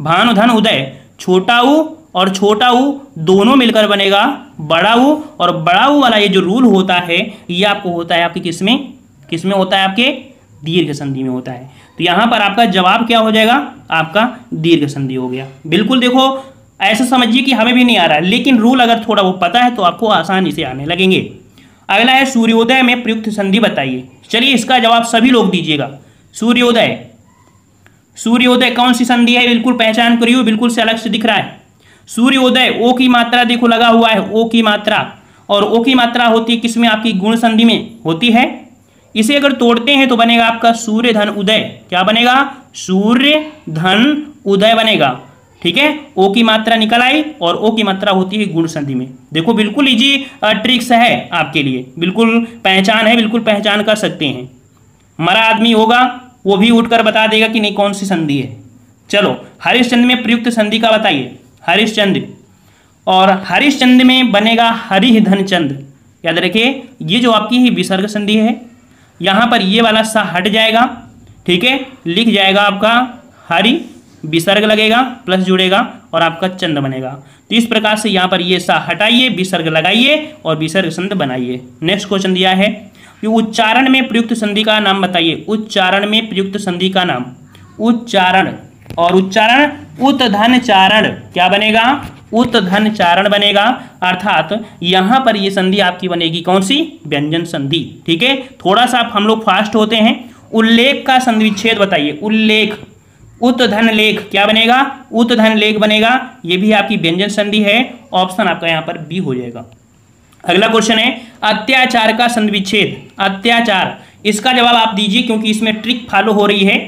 भानु धन उदय, छोटा ऊ और छोटा ऊ दोनों मिलकर बनेगा, बड़ा ऊ और बड़ा ऊ वाला ये जो रूल होता है, ये आपको होता है आपके किसमें किसमें होता है आपके? दीर्घ संधि में होता है। तो यहाँ पर आपका जवाब क्या हो जाएगा? आपका दीर्घ संधि हो गया। बिल्कुल देखो, ऐसा समझिए कि हमें भी नहीं आ रहा लेकिन रूल अगर थोड़ा वो पता है तो आपको आसानी से आने लगेंगे। अगला है सूर्योदय में प्रयुक्त संधि बताइए। चलिए इसका जवाब सभी लोग दीजिएगा। सूर्योदय। सूर्योदय कौन सी संधि है? बिल्कुल पहचान करिए बिल्कुल से अलग से दिख रहा है। सूर्योदय, ओ की मात्रा देखो, लगा हुआ है, ओ की मात्रा। और ओ की मात्रा होती है किसमें? आपकी गुण संधि में होती है। इसे अगर तोड़ते हैं तो बनेगा आपका सूर्य धन उदय। क्या बनेगा? सूर्य धन उदय बनेगा। ठीक है? ओ की मात्रा निकल आई और ओ की मात्रा होती है गुण संधि में। देखो, बिल्कुल इजी ट्रिक्स है आपके लिए। बिल्कुल पहचान है, बिल्कुल पहचान कर सकते हैं। मरा आदमी होगा, वो भी उठकर बता देगा कि नहीं, कौन सी संधि है। चलो, हरिश्चंद्र में प्रयुक्त संधि का बताइए। हरिश्चंद्र। और हरिश्चंद्र में बनेगा हरिह धनचंद्र याद रखिए, ये जो आपकी विसर्ग संधि है यहाँ पर ये वाला सा हट जाएगा, ठीक है? लिख जाएगा आपका हरि, विसर्ग लगेगा प्लस जुड़ेगा और आपका चंद बनेगा। तो इस प्रकार से यहाँ पर ये सा हटाइए, विसर्ग लगाइए और विसर्ग संध बनाइए। नेक्स्ट क्वेश्चन दिया है, कि उच्चारण में प्रयुक्त संधि का नाम बताइए। उच्चारण में प्रयुक्त संधि का नाम। उच्चारण और उच्चारण उत्धन चारण, क्या बनेगा? उत्धन चारण बनेगा, अर्थात यहाँ पर ये संधि आपकी बनेगी कौन सी? व्यंजन संधि। ठीक है? थोड़ा सा आप हम लोग फास्ट होते हैं। उल्लेख का संधि विच्छेद बताइए। उल्लेख उत्धन लेख क्या बनेगा? उत्धन लेख बनेगा। ये भी आपकी व्यंजन संधि है। ऑप्शन आपका यहाँ पर बी हो जाएगा। अगला क्वेश्चन है, अत्याचार का संधि विच्छेद अत्याचार। इसका जवाब आप दीजिए क्योंकि इसमें ट्रिक फॉलो हो रही है।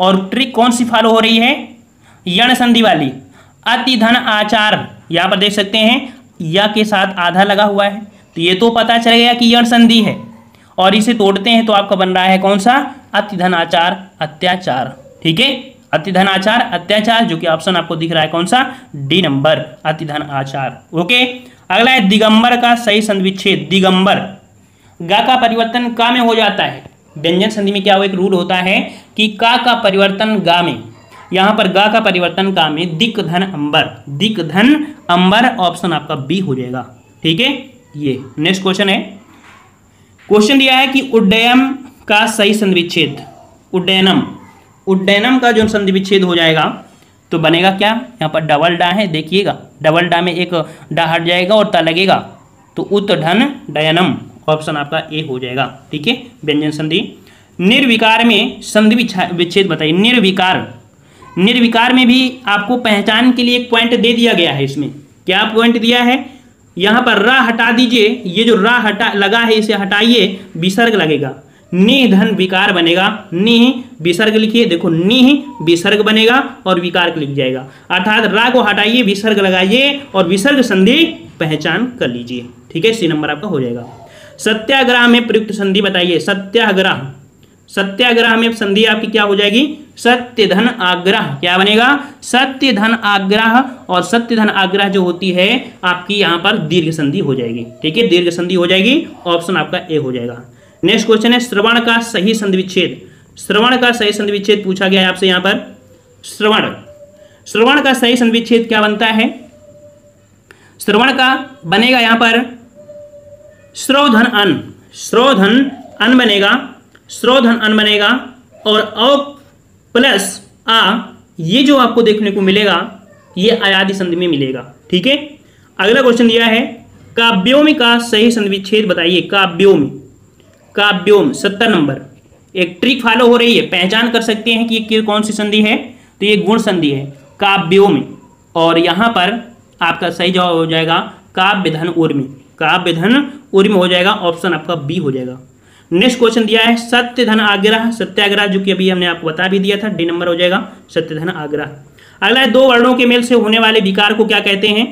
और ट्रिक कौन सी फॉलो हो रही है? यण संधि वाली। अति धन आचार, यहाँ पर देख सकते हैं, या के साथ आधा लगा हुआ है। तो ये तो पता चल गया कि यण संधि है। और इसे तोड़ते हैं तो आपका बन रहा है कौन सा? अतिधन आचार, अत्याचार। ठीक है? अतिधन आचार, अत्याचार, जो कि ऑप्शन आपको दिख रहा है कौन सा? डी नंबर अतिधन आचार। ओके अगला है दिगंबर का सही संविच्छेद दिगंबर, गा का परिवर्तन का में हो जाता है। व्यंजन संधि में क्या हो एक रूल होता है कि का का परिवर्तन गा में। यहाँ पर गा का परिवर्तन का में दिक धन अंबर। दिक धन अंबर ऑप्शन आपका बी हो जाएगा। ठीक है? ये नेक्स्ट क्वेश्चन है। क्वेश्चन दिया है कि उड्डयन का सही संधिविच्छेद। उड्डयनम। उड्डयनम का जो संधि विच्छेद हो जाएगा तो बनेगा क्या? यहाँ पर डबल डा है, देखिएगा। डबल डा में एक डा हट जाएगा और ता लगेगा। तो उत धन डयनम ऑप्शन आपका ए हो जाएगा। ठीक है? व्यंजन संधि। निर्विकार में संधि विच्छेद बताइए। निर्विकार। निर्विकार में भी आपको पहचान के लिए एक पॉइंट दे दिया गया है इसमें। क्या पॉइंट दिया है? यहाँ पर रा हटा दीजिए। ये जो रा हटा, लगा है, इसे हटाइए, विसर्ग लगेगा। नि धन विकार बनेगा। निह विसर्ग लिखिए। देखो निह विसर्ग बनेगा और विकार लिख जाएगा। अर्थात रा को हटाइए, विसर्ग लगाइए और विसर्ग संधि पहचान कर लीजिए। ठीक है? सी नंबर आपका हो जाएगा। सत्याग्रह में प्रयुक्त संधि बताइए। सत्याग्रह। सत्याग्रह में संधि आपकी क्या हो जाएगी? सत्य धन आग्रह। क्या बनेगा? सत्य धन आग्रह। और सत्य धन आग्रह जो होती है, आपकी यहाँ पर दीर्घ संधि हो जाएगी। ठीक है? दीर्घ संधि हो जाएगी। ऑप्शन आपका ए हो जाएगा। नेक्स्ट क्वेश्चन है, श्रवण का सही संधि विच्छेद। श्रवण का सही संधि विच्छेद पूछा गया है आपसे यहाँ पर। श्रवण। श्रवण का सही संधि विच्छेद क्या बनता है? श्रवण का बनेगा यहाँ पर श्रोधन अन। श्रोधन अन बनेगा। श्रोधन अन बनेगा और औ प्लस आ, ये जो आपको देखने को मिलेगा, ये आयादी संधि में मिलेगा, ठीक है? अगला क्वेश्चन दिया है, काव्योम का सही संधि विच्छेद बताइए, काव्योम काव्योम, सत्तर नंबर। एक ट्रिक फॉलो हो रही है, पहचान कर सकते हैं कि ये कौन सी संधि है? तो ये गुण संधि है, काव्योम। और यहाँ पर आपका सही जवाब हो जाएगा काव्य धन उर्मी। काव्य धन उर्मी हो जाएगा ऑप्शन आपका बी हो जाएगा। नेक्स्ट क्वेश्चन दिया है सत्य धन आग्रह। सत्याग्रह, जो कि अभी हमने आपको बता भी दिया था डी नंबर हो जाएगा सत्य धन आग्रह। अगला है, दो वर्णों के मेल से होने वाले विकार को क्या कहते हैं?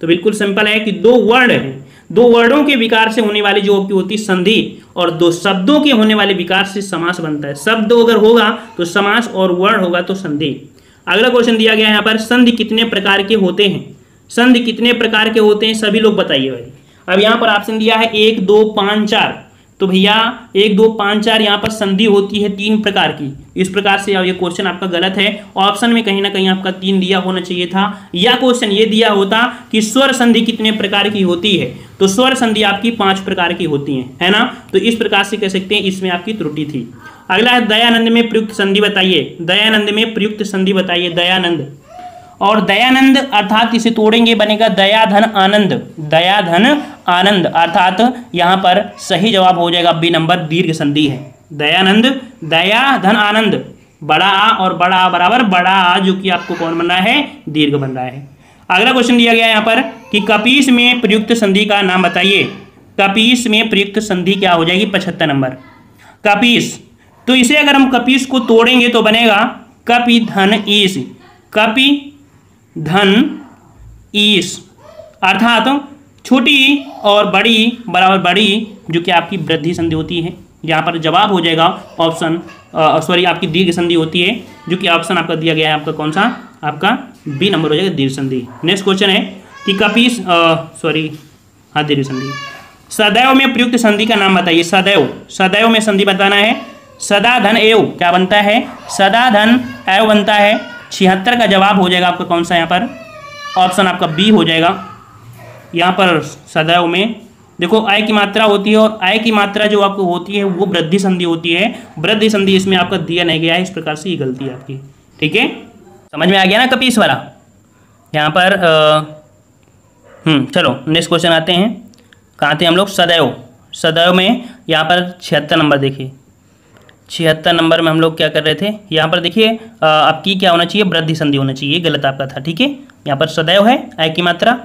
तो बिल्कुल सिंपल है कि दो वर्ण है। दो वर्णों के विकार से होने वाली जो होती है संधि और दो शब्दों के होने वाले विकार से समास बनता है। शब्द अगर होगा तो समास और वर्ण होगा तो संधि। अगला क्वेश्चन दिया गया है यहाँ पर, संधि कितने प्रकार के होते हैं? संधि कितने प्रकार के होते हैं, सभी लोग बताइए भाई। अब यहाँ पर ऑप्शन दिया है, एक, दो, पाँच, चार। तो भैया, एक, दो, पाँच, चार यहाँ पर संधि होती है तीन प्रकार की। इस प्रकार से ये क्वेश्चन आपका गलत है। ऑप्शन में कहीं ना कहीं आपका तीन दिया होना चाहिए था। या क्वेश्चन ये दिया होता कि स्वर संधि कितने प्रकार की होती है। तो स्वर संधि आपकी पाँच प्रकार की होती है है ना? तो इस प्रकार से कह सकते हैं इसमें आपकी त्रुटि थी। अगला है दयानंद में प्रयुक्त संधि बताइए। दयानंद में प्रयुक्त संधि बताइए, दयानंद। और दयानंद अर्थात इसे तोड़ेंगे बनेगा दयाधन आनंद। दयाधन आनंद अर्थात यहाँ पर सही जवाब हो जाएगा बी नंबर, दीर्घ संधि है। दयानंद दया धन आनंद, बड़ा आ और बड़ा आ बराबर, बड़ा आ जो कि आपको कौन बन रहा है? दीर्घ बन रहा है। अगला क्वेश्चन दिया गया यहाँ पर कि कपीस में प्रयुक्त संधि का नाम बताइए। कपीस में प्रयुक्त संधि क्या हो जाएगी? पचहत्तर नंबर। कपीस तो इसे अगर हम कपीस को तोड़ेंगे तो बनेगा कपि धन ईस कपि धन, ईस, अर्थात छोटी और बड़ी, बराबर बड़ी, जो कि आपकी वृद्धि संधि होती है। यहाँ पर जवाब हो जाएगा ऑप्शन सॉरी आपकी दीर्घ संधि होती है, जो कि ऑप्शन आपका दिया गया है आपका कौन सा? आपका बी नंबर हो जाएगा दीर्घ संधि। नेक्स्ट क्वेश्चन है कि कपीस सॉरी हाँ दीर्घ संधि। सदैव में प्रयुक्त संधि का नाम बताइए, सदैव। सदैव में संधि बताना है, सदा धन एव क्या बनता है? सदा धन एव बनता है। छिहत्तर का जवाब हो जाएगा आपका कौन सा यहाँ पर? ऑप्शन आपका बी हो जाएगा। यहाँ पर सदैव में देखो आय की मात्रा होती है और आय की मात्रा जो आपको होती है, वो वृद्धि संधि होती है। वृद्धि संधि इसमें आपका दिया नहीं गया है, इस प्रकार से ये गलती है आपकी। ठीक है? समझ में आ गया ना कपीस वाला? यहाँ पर हम्म चलो नेक्स्ट क्वेश्चन आते हैं। कहाँ थे हम लोग? सदैव सदैव में यहाँ पर छिहत्तर नंबर देखिए। छिहत्तर नंबर में हम लोग क्या कर रहे थे? यहाँ पर देखिए आपकी क्या होना चाहिए? वृद्धि संधि होना चाहिए। गलत आपका था, ठीक है? यहाँ पर सदैव है आय की मात्रा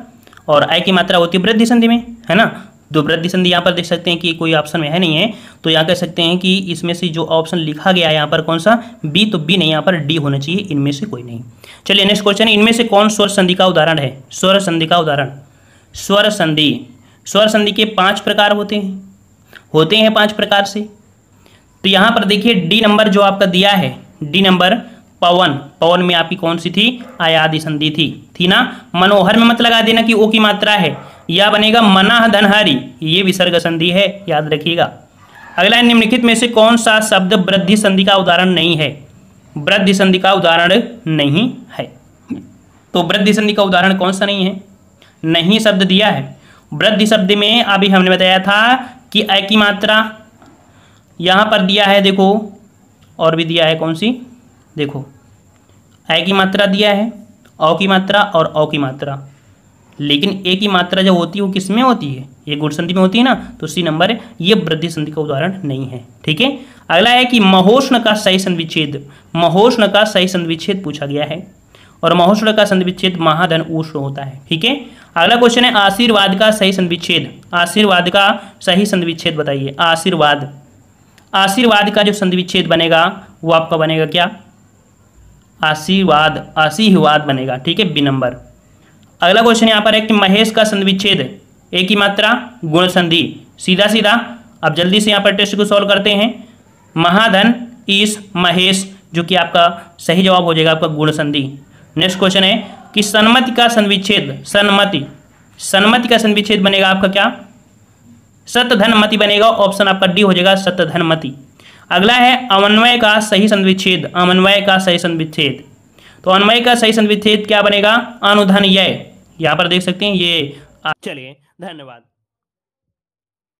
और आय की मात्रा होती है वृद्धि संधि में, है ना? तो वृद्धि संधि यहाँ पर देख सकते हैं कि कोई ऑप्शन में है नहीं है। तो यहाँ कह सकते हैं कि इसमें से जो ऑप्शन लिखा गया है यहाँ पर कौन सा? बी तो बी नहीं, यहाँ पर डी होना चाहिए, इनमें से कोई नहीं। चलिए नेक्स्ट क्वेश्चन इनमें से कौन स्वर संधि का उदाहरण है? स्वर संधि का उदाहरण। स्वर संधि। स्वर संधि के पाँच प्रकार होते हैं। होते हैं पाँच प्रकार से। तो यहाँ पर देखिए डी नंबर जो आपका दिया है डी नंबर पवन। पवन में आपकी कौन सी थी? आयादी संधि थी। थी ना? मनोहर में मत लगा देना कि ओ की मात्रा है। या बनेगा मना धनहारी। ये विसर्ग संधि है, याद रखिएगा। अगला निम्नलिखित में से कौन सा शब्द वृद्धि संधि का उदाहरण नहीं है? वृद्धि संधि का उदाहरण नहीं है। तो वृद्धि संधि का उदाहरण कौन सा नहीं है? नहीं शब्द दिया है। वृद्धि शब्द में अभी हमने बताया था कि अ की मात्रा यहाँ पर दिया है देखो, और भी दिया है कौन सी? देखो अ की मात्रा दिया है, औ की मात्रा और औ की मात्रा। लेकिन ए की मात्रा जो होती है, वो किसमें होती है? ये गुण संधि में होती है ना तो सी नंबर है, ये वृद्धि संधि का उदाहरण नहीं है, ठीक है? अगला है कि महोष्ण का सही संविच्छेद महोष्ण का सही संविच्छेद पूछा गया है, और महोष्ण का संविच्छेद महाधन उष्ण होता है, ठीक है? अगला क्वेश्चन है, आशीर्वाद का सही संविच्छेद आशीर्वाद का सही संविच्छेद बताइए, आशीर्वाद। आशीर्वाद का जो संधिविच्छेद बनेगा, वो आपका बनेगा क्या? आशीर्वाद आशीर्वाद बनेगा, ठीक है? B number. अगला क्वेश्चन यहाँ पर है कि महेश का संधिविच्छेद ए की मात्रा, गुण संधि। सीधा सीधा, अब जल्दी से यहाँ पर टेस्ट को सॉल्व करते हैं। महाधन ईस महेश, जो कि आपका सही जवाब हो जाएगा आपका गुण संधि। नेक्स्ट क्वेश्चन है कि सन्मति का संविच्छेद सन्मति। सन्मति का संविच्छेद बनेगा आपका क्या? सतधनमति बनेगा ऑप्शन आपका डी हो जाएगा सतधनमति। अगला है अमन्वय का सही संविच्छेद, अमन्वय का सही संविच्छेद। तो अन्वय का सही संविच्छेद क्या बनेगा? अनुधन यह यहाँ पर देख सकते हैं, ये चलिए, धन्यवाद।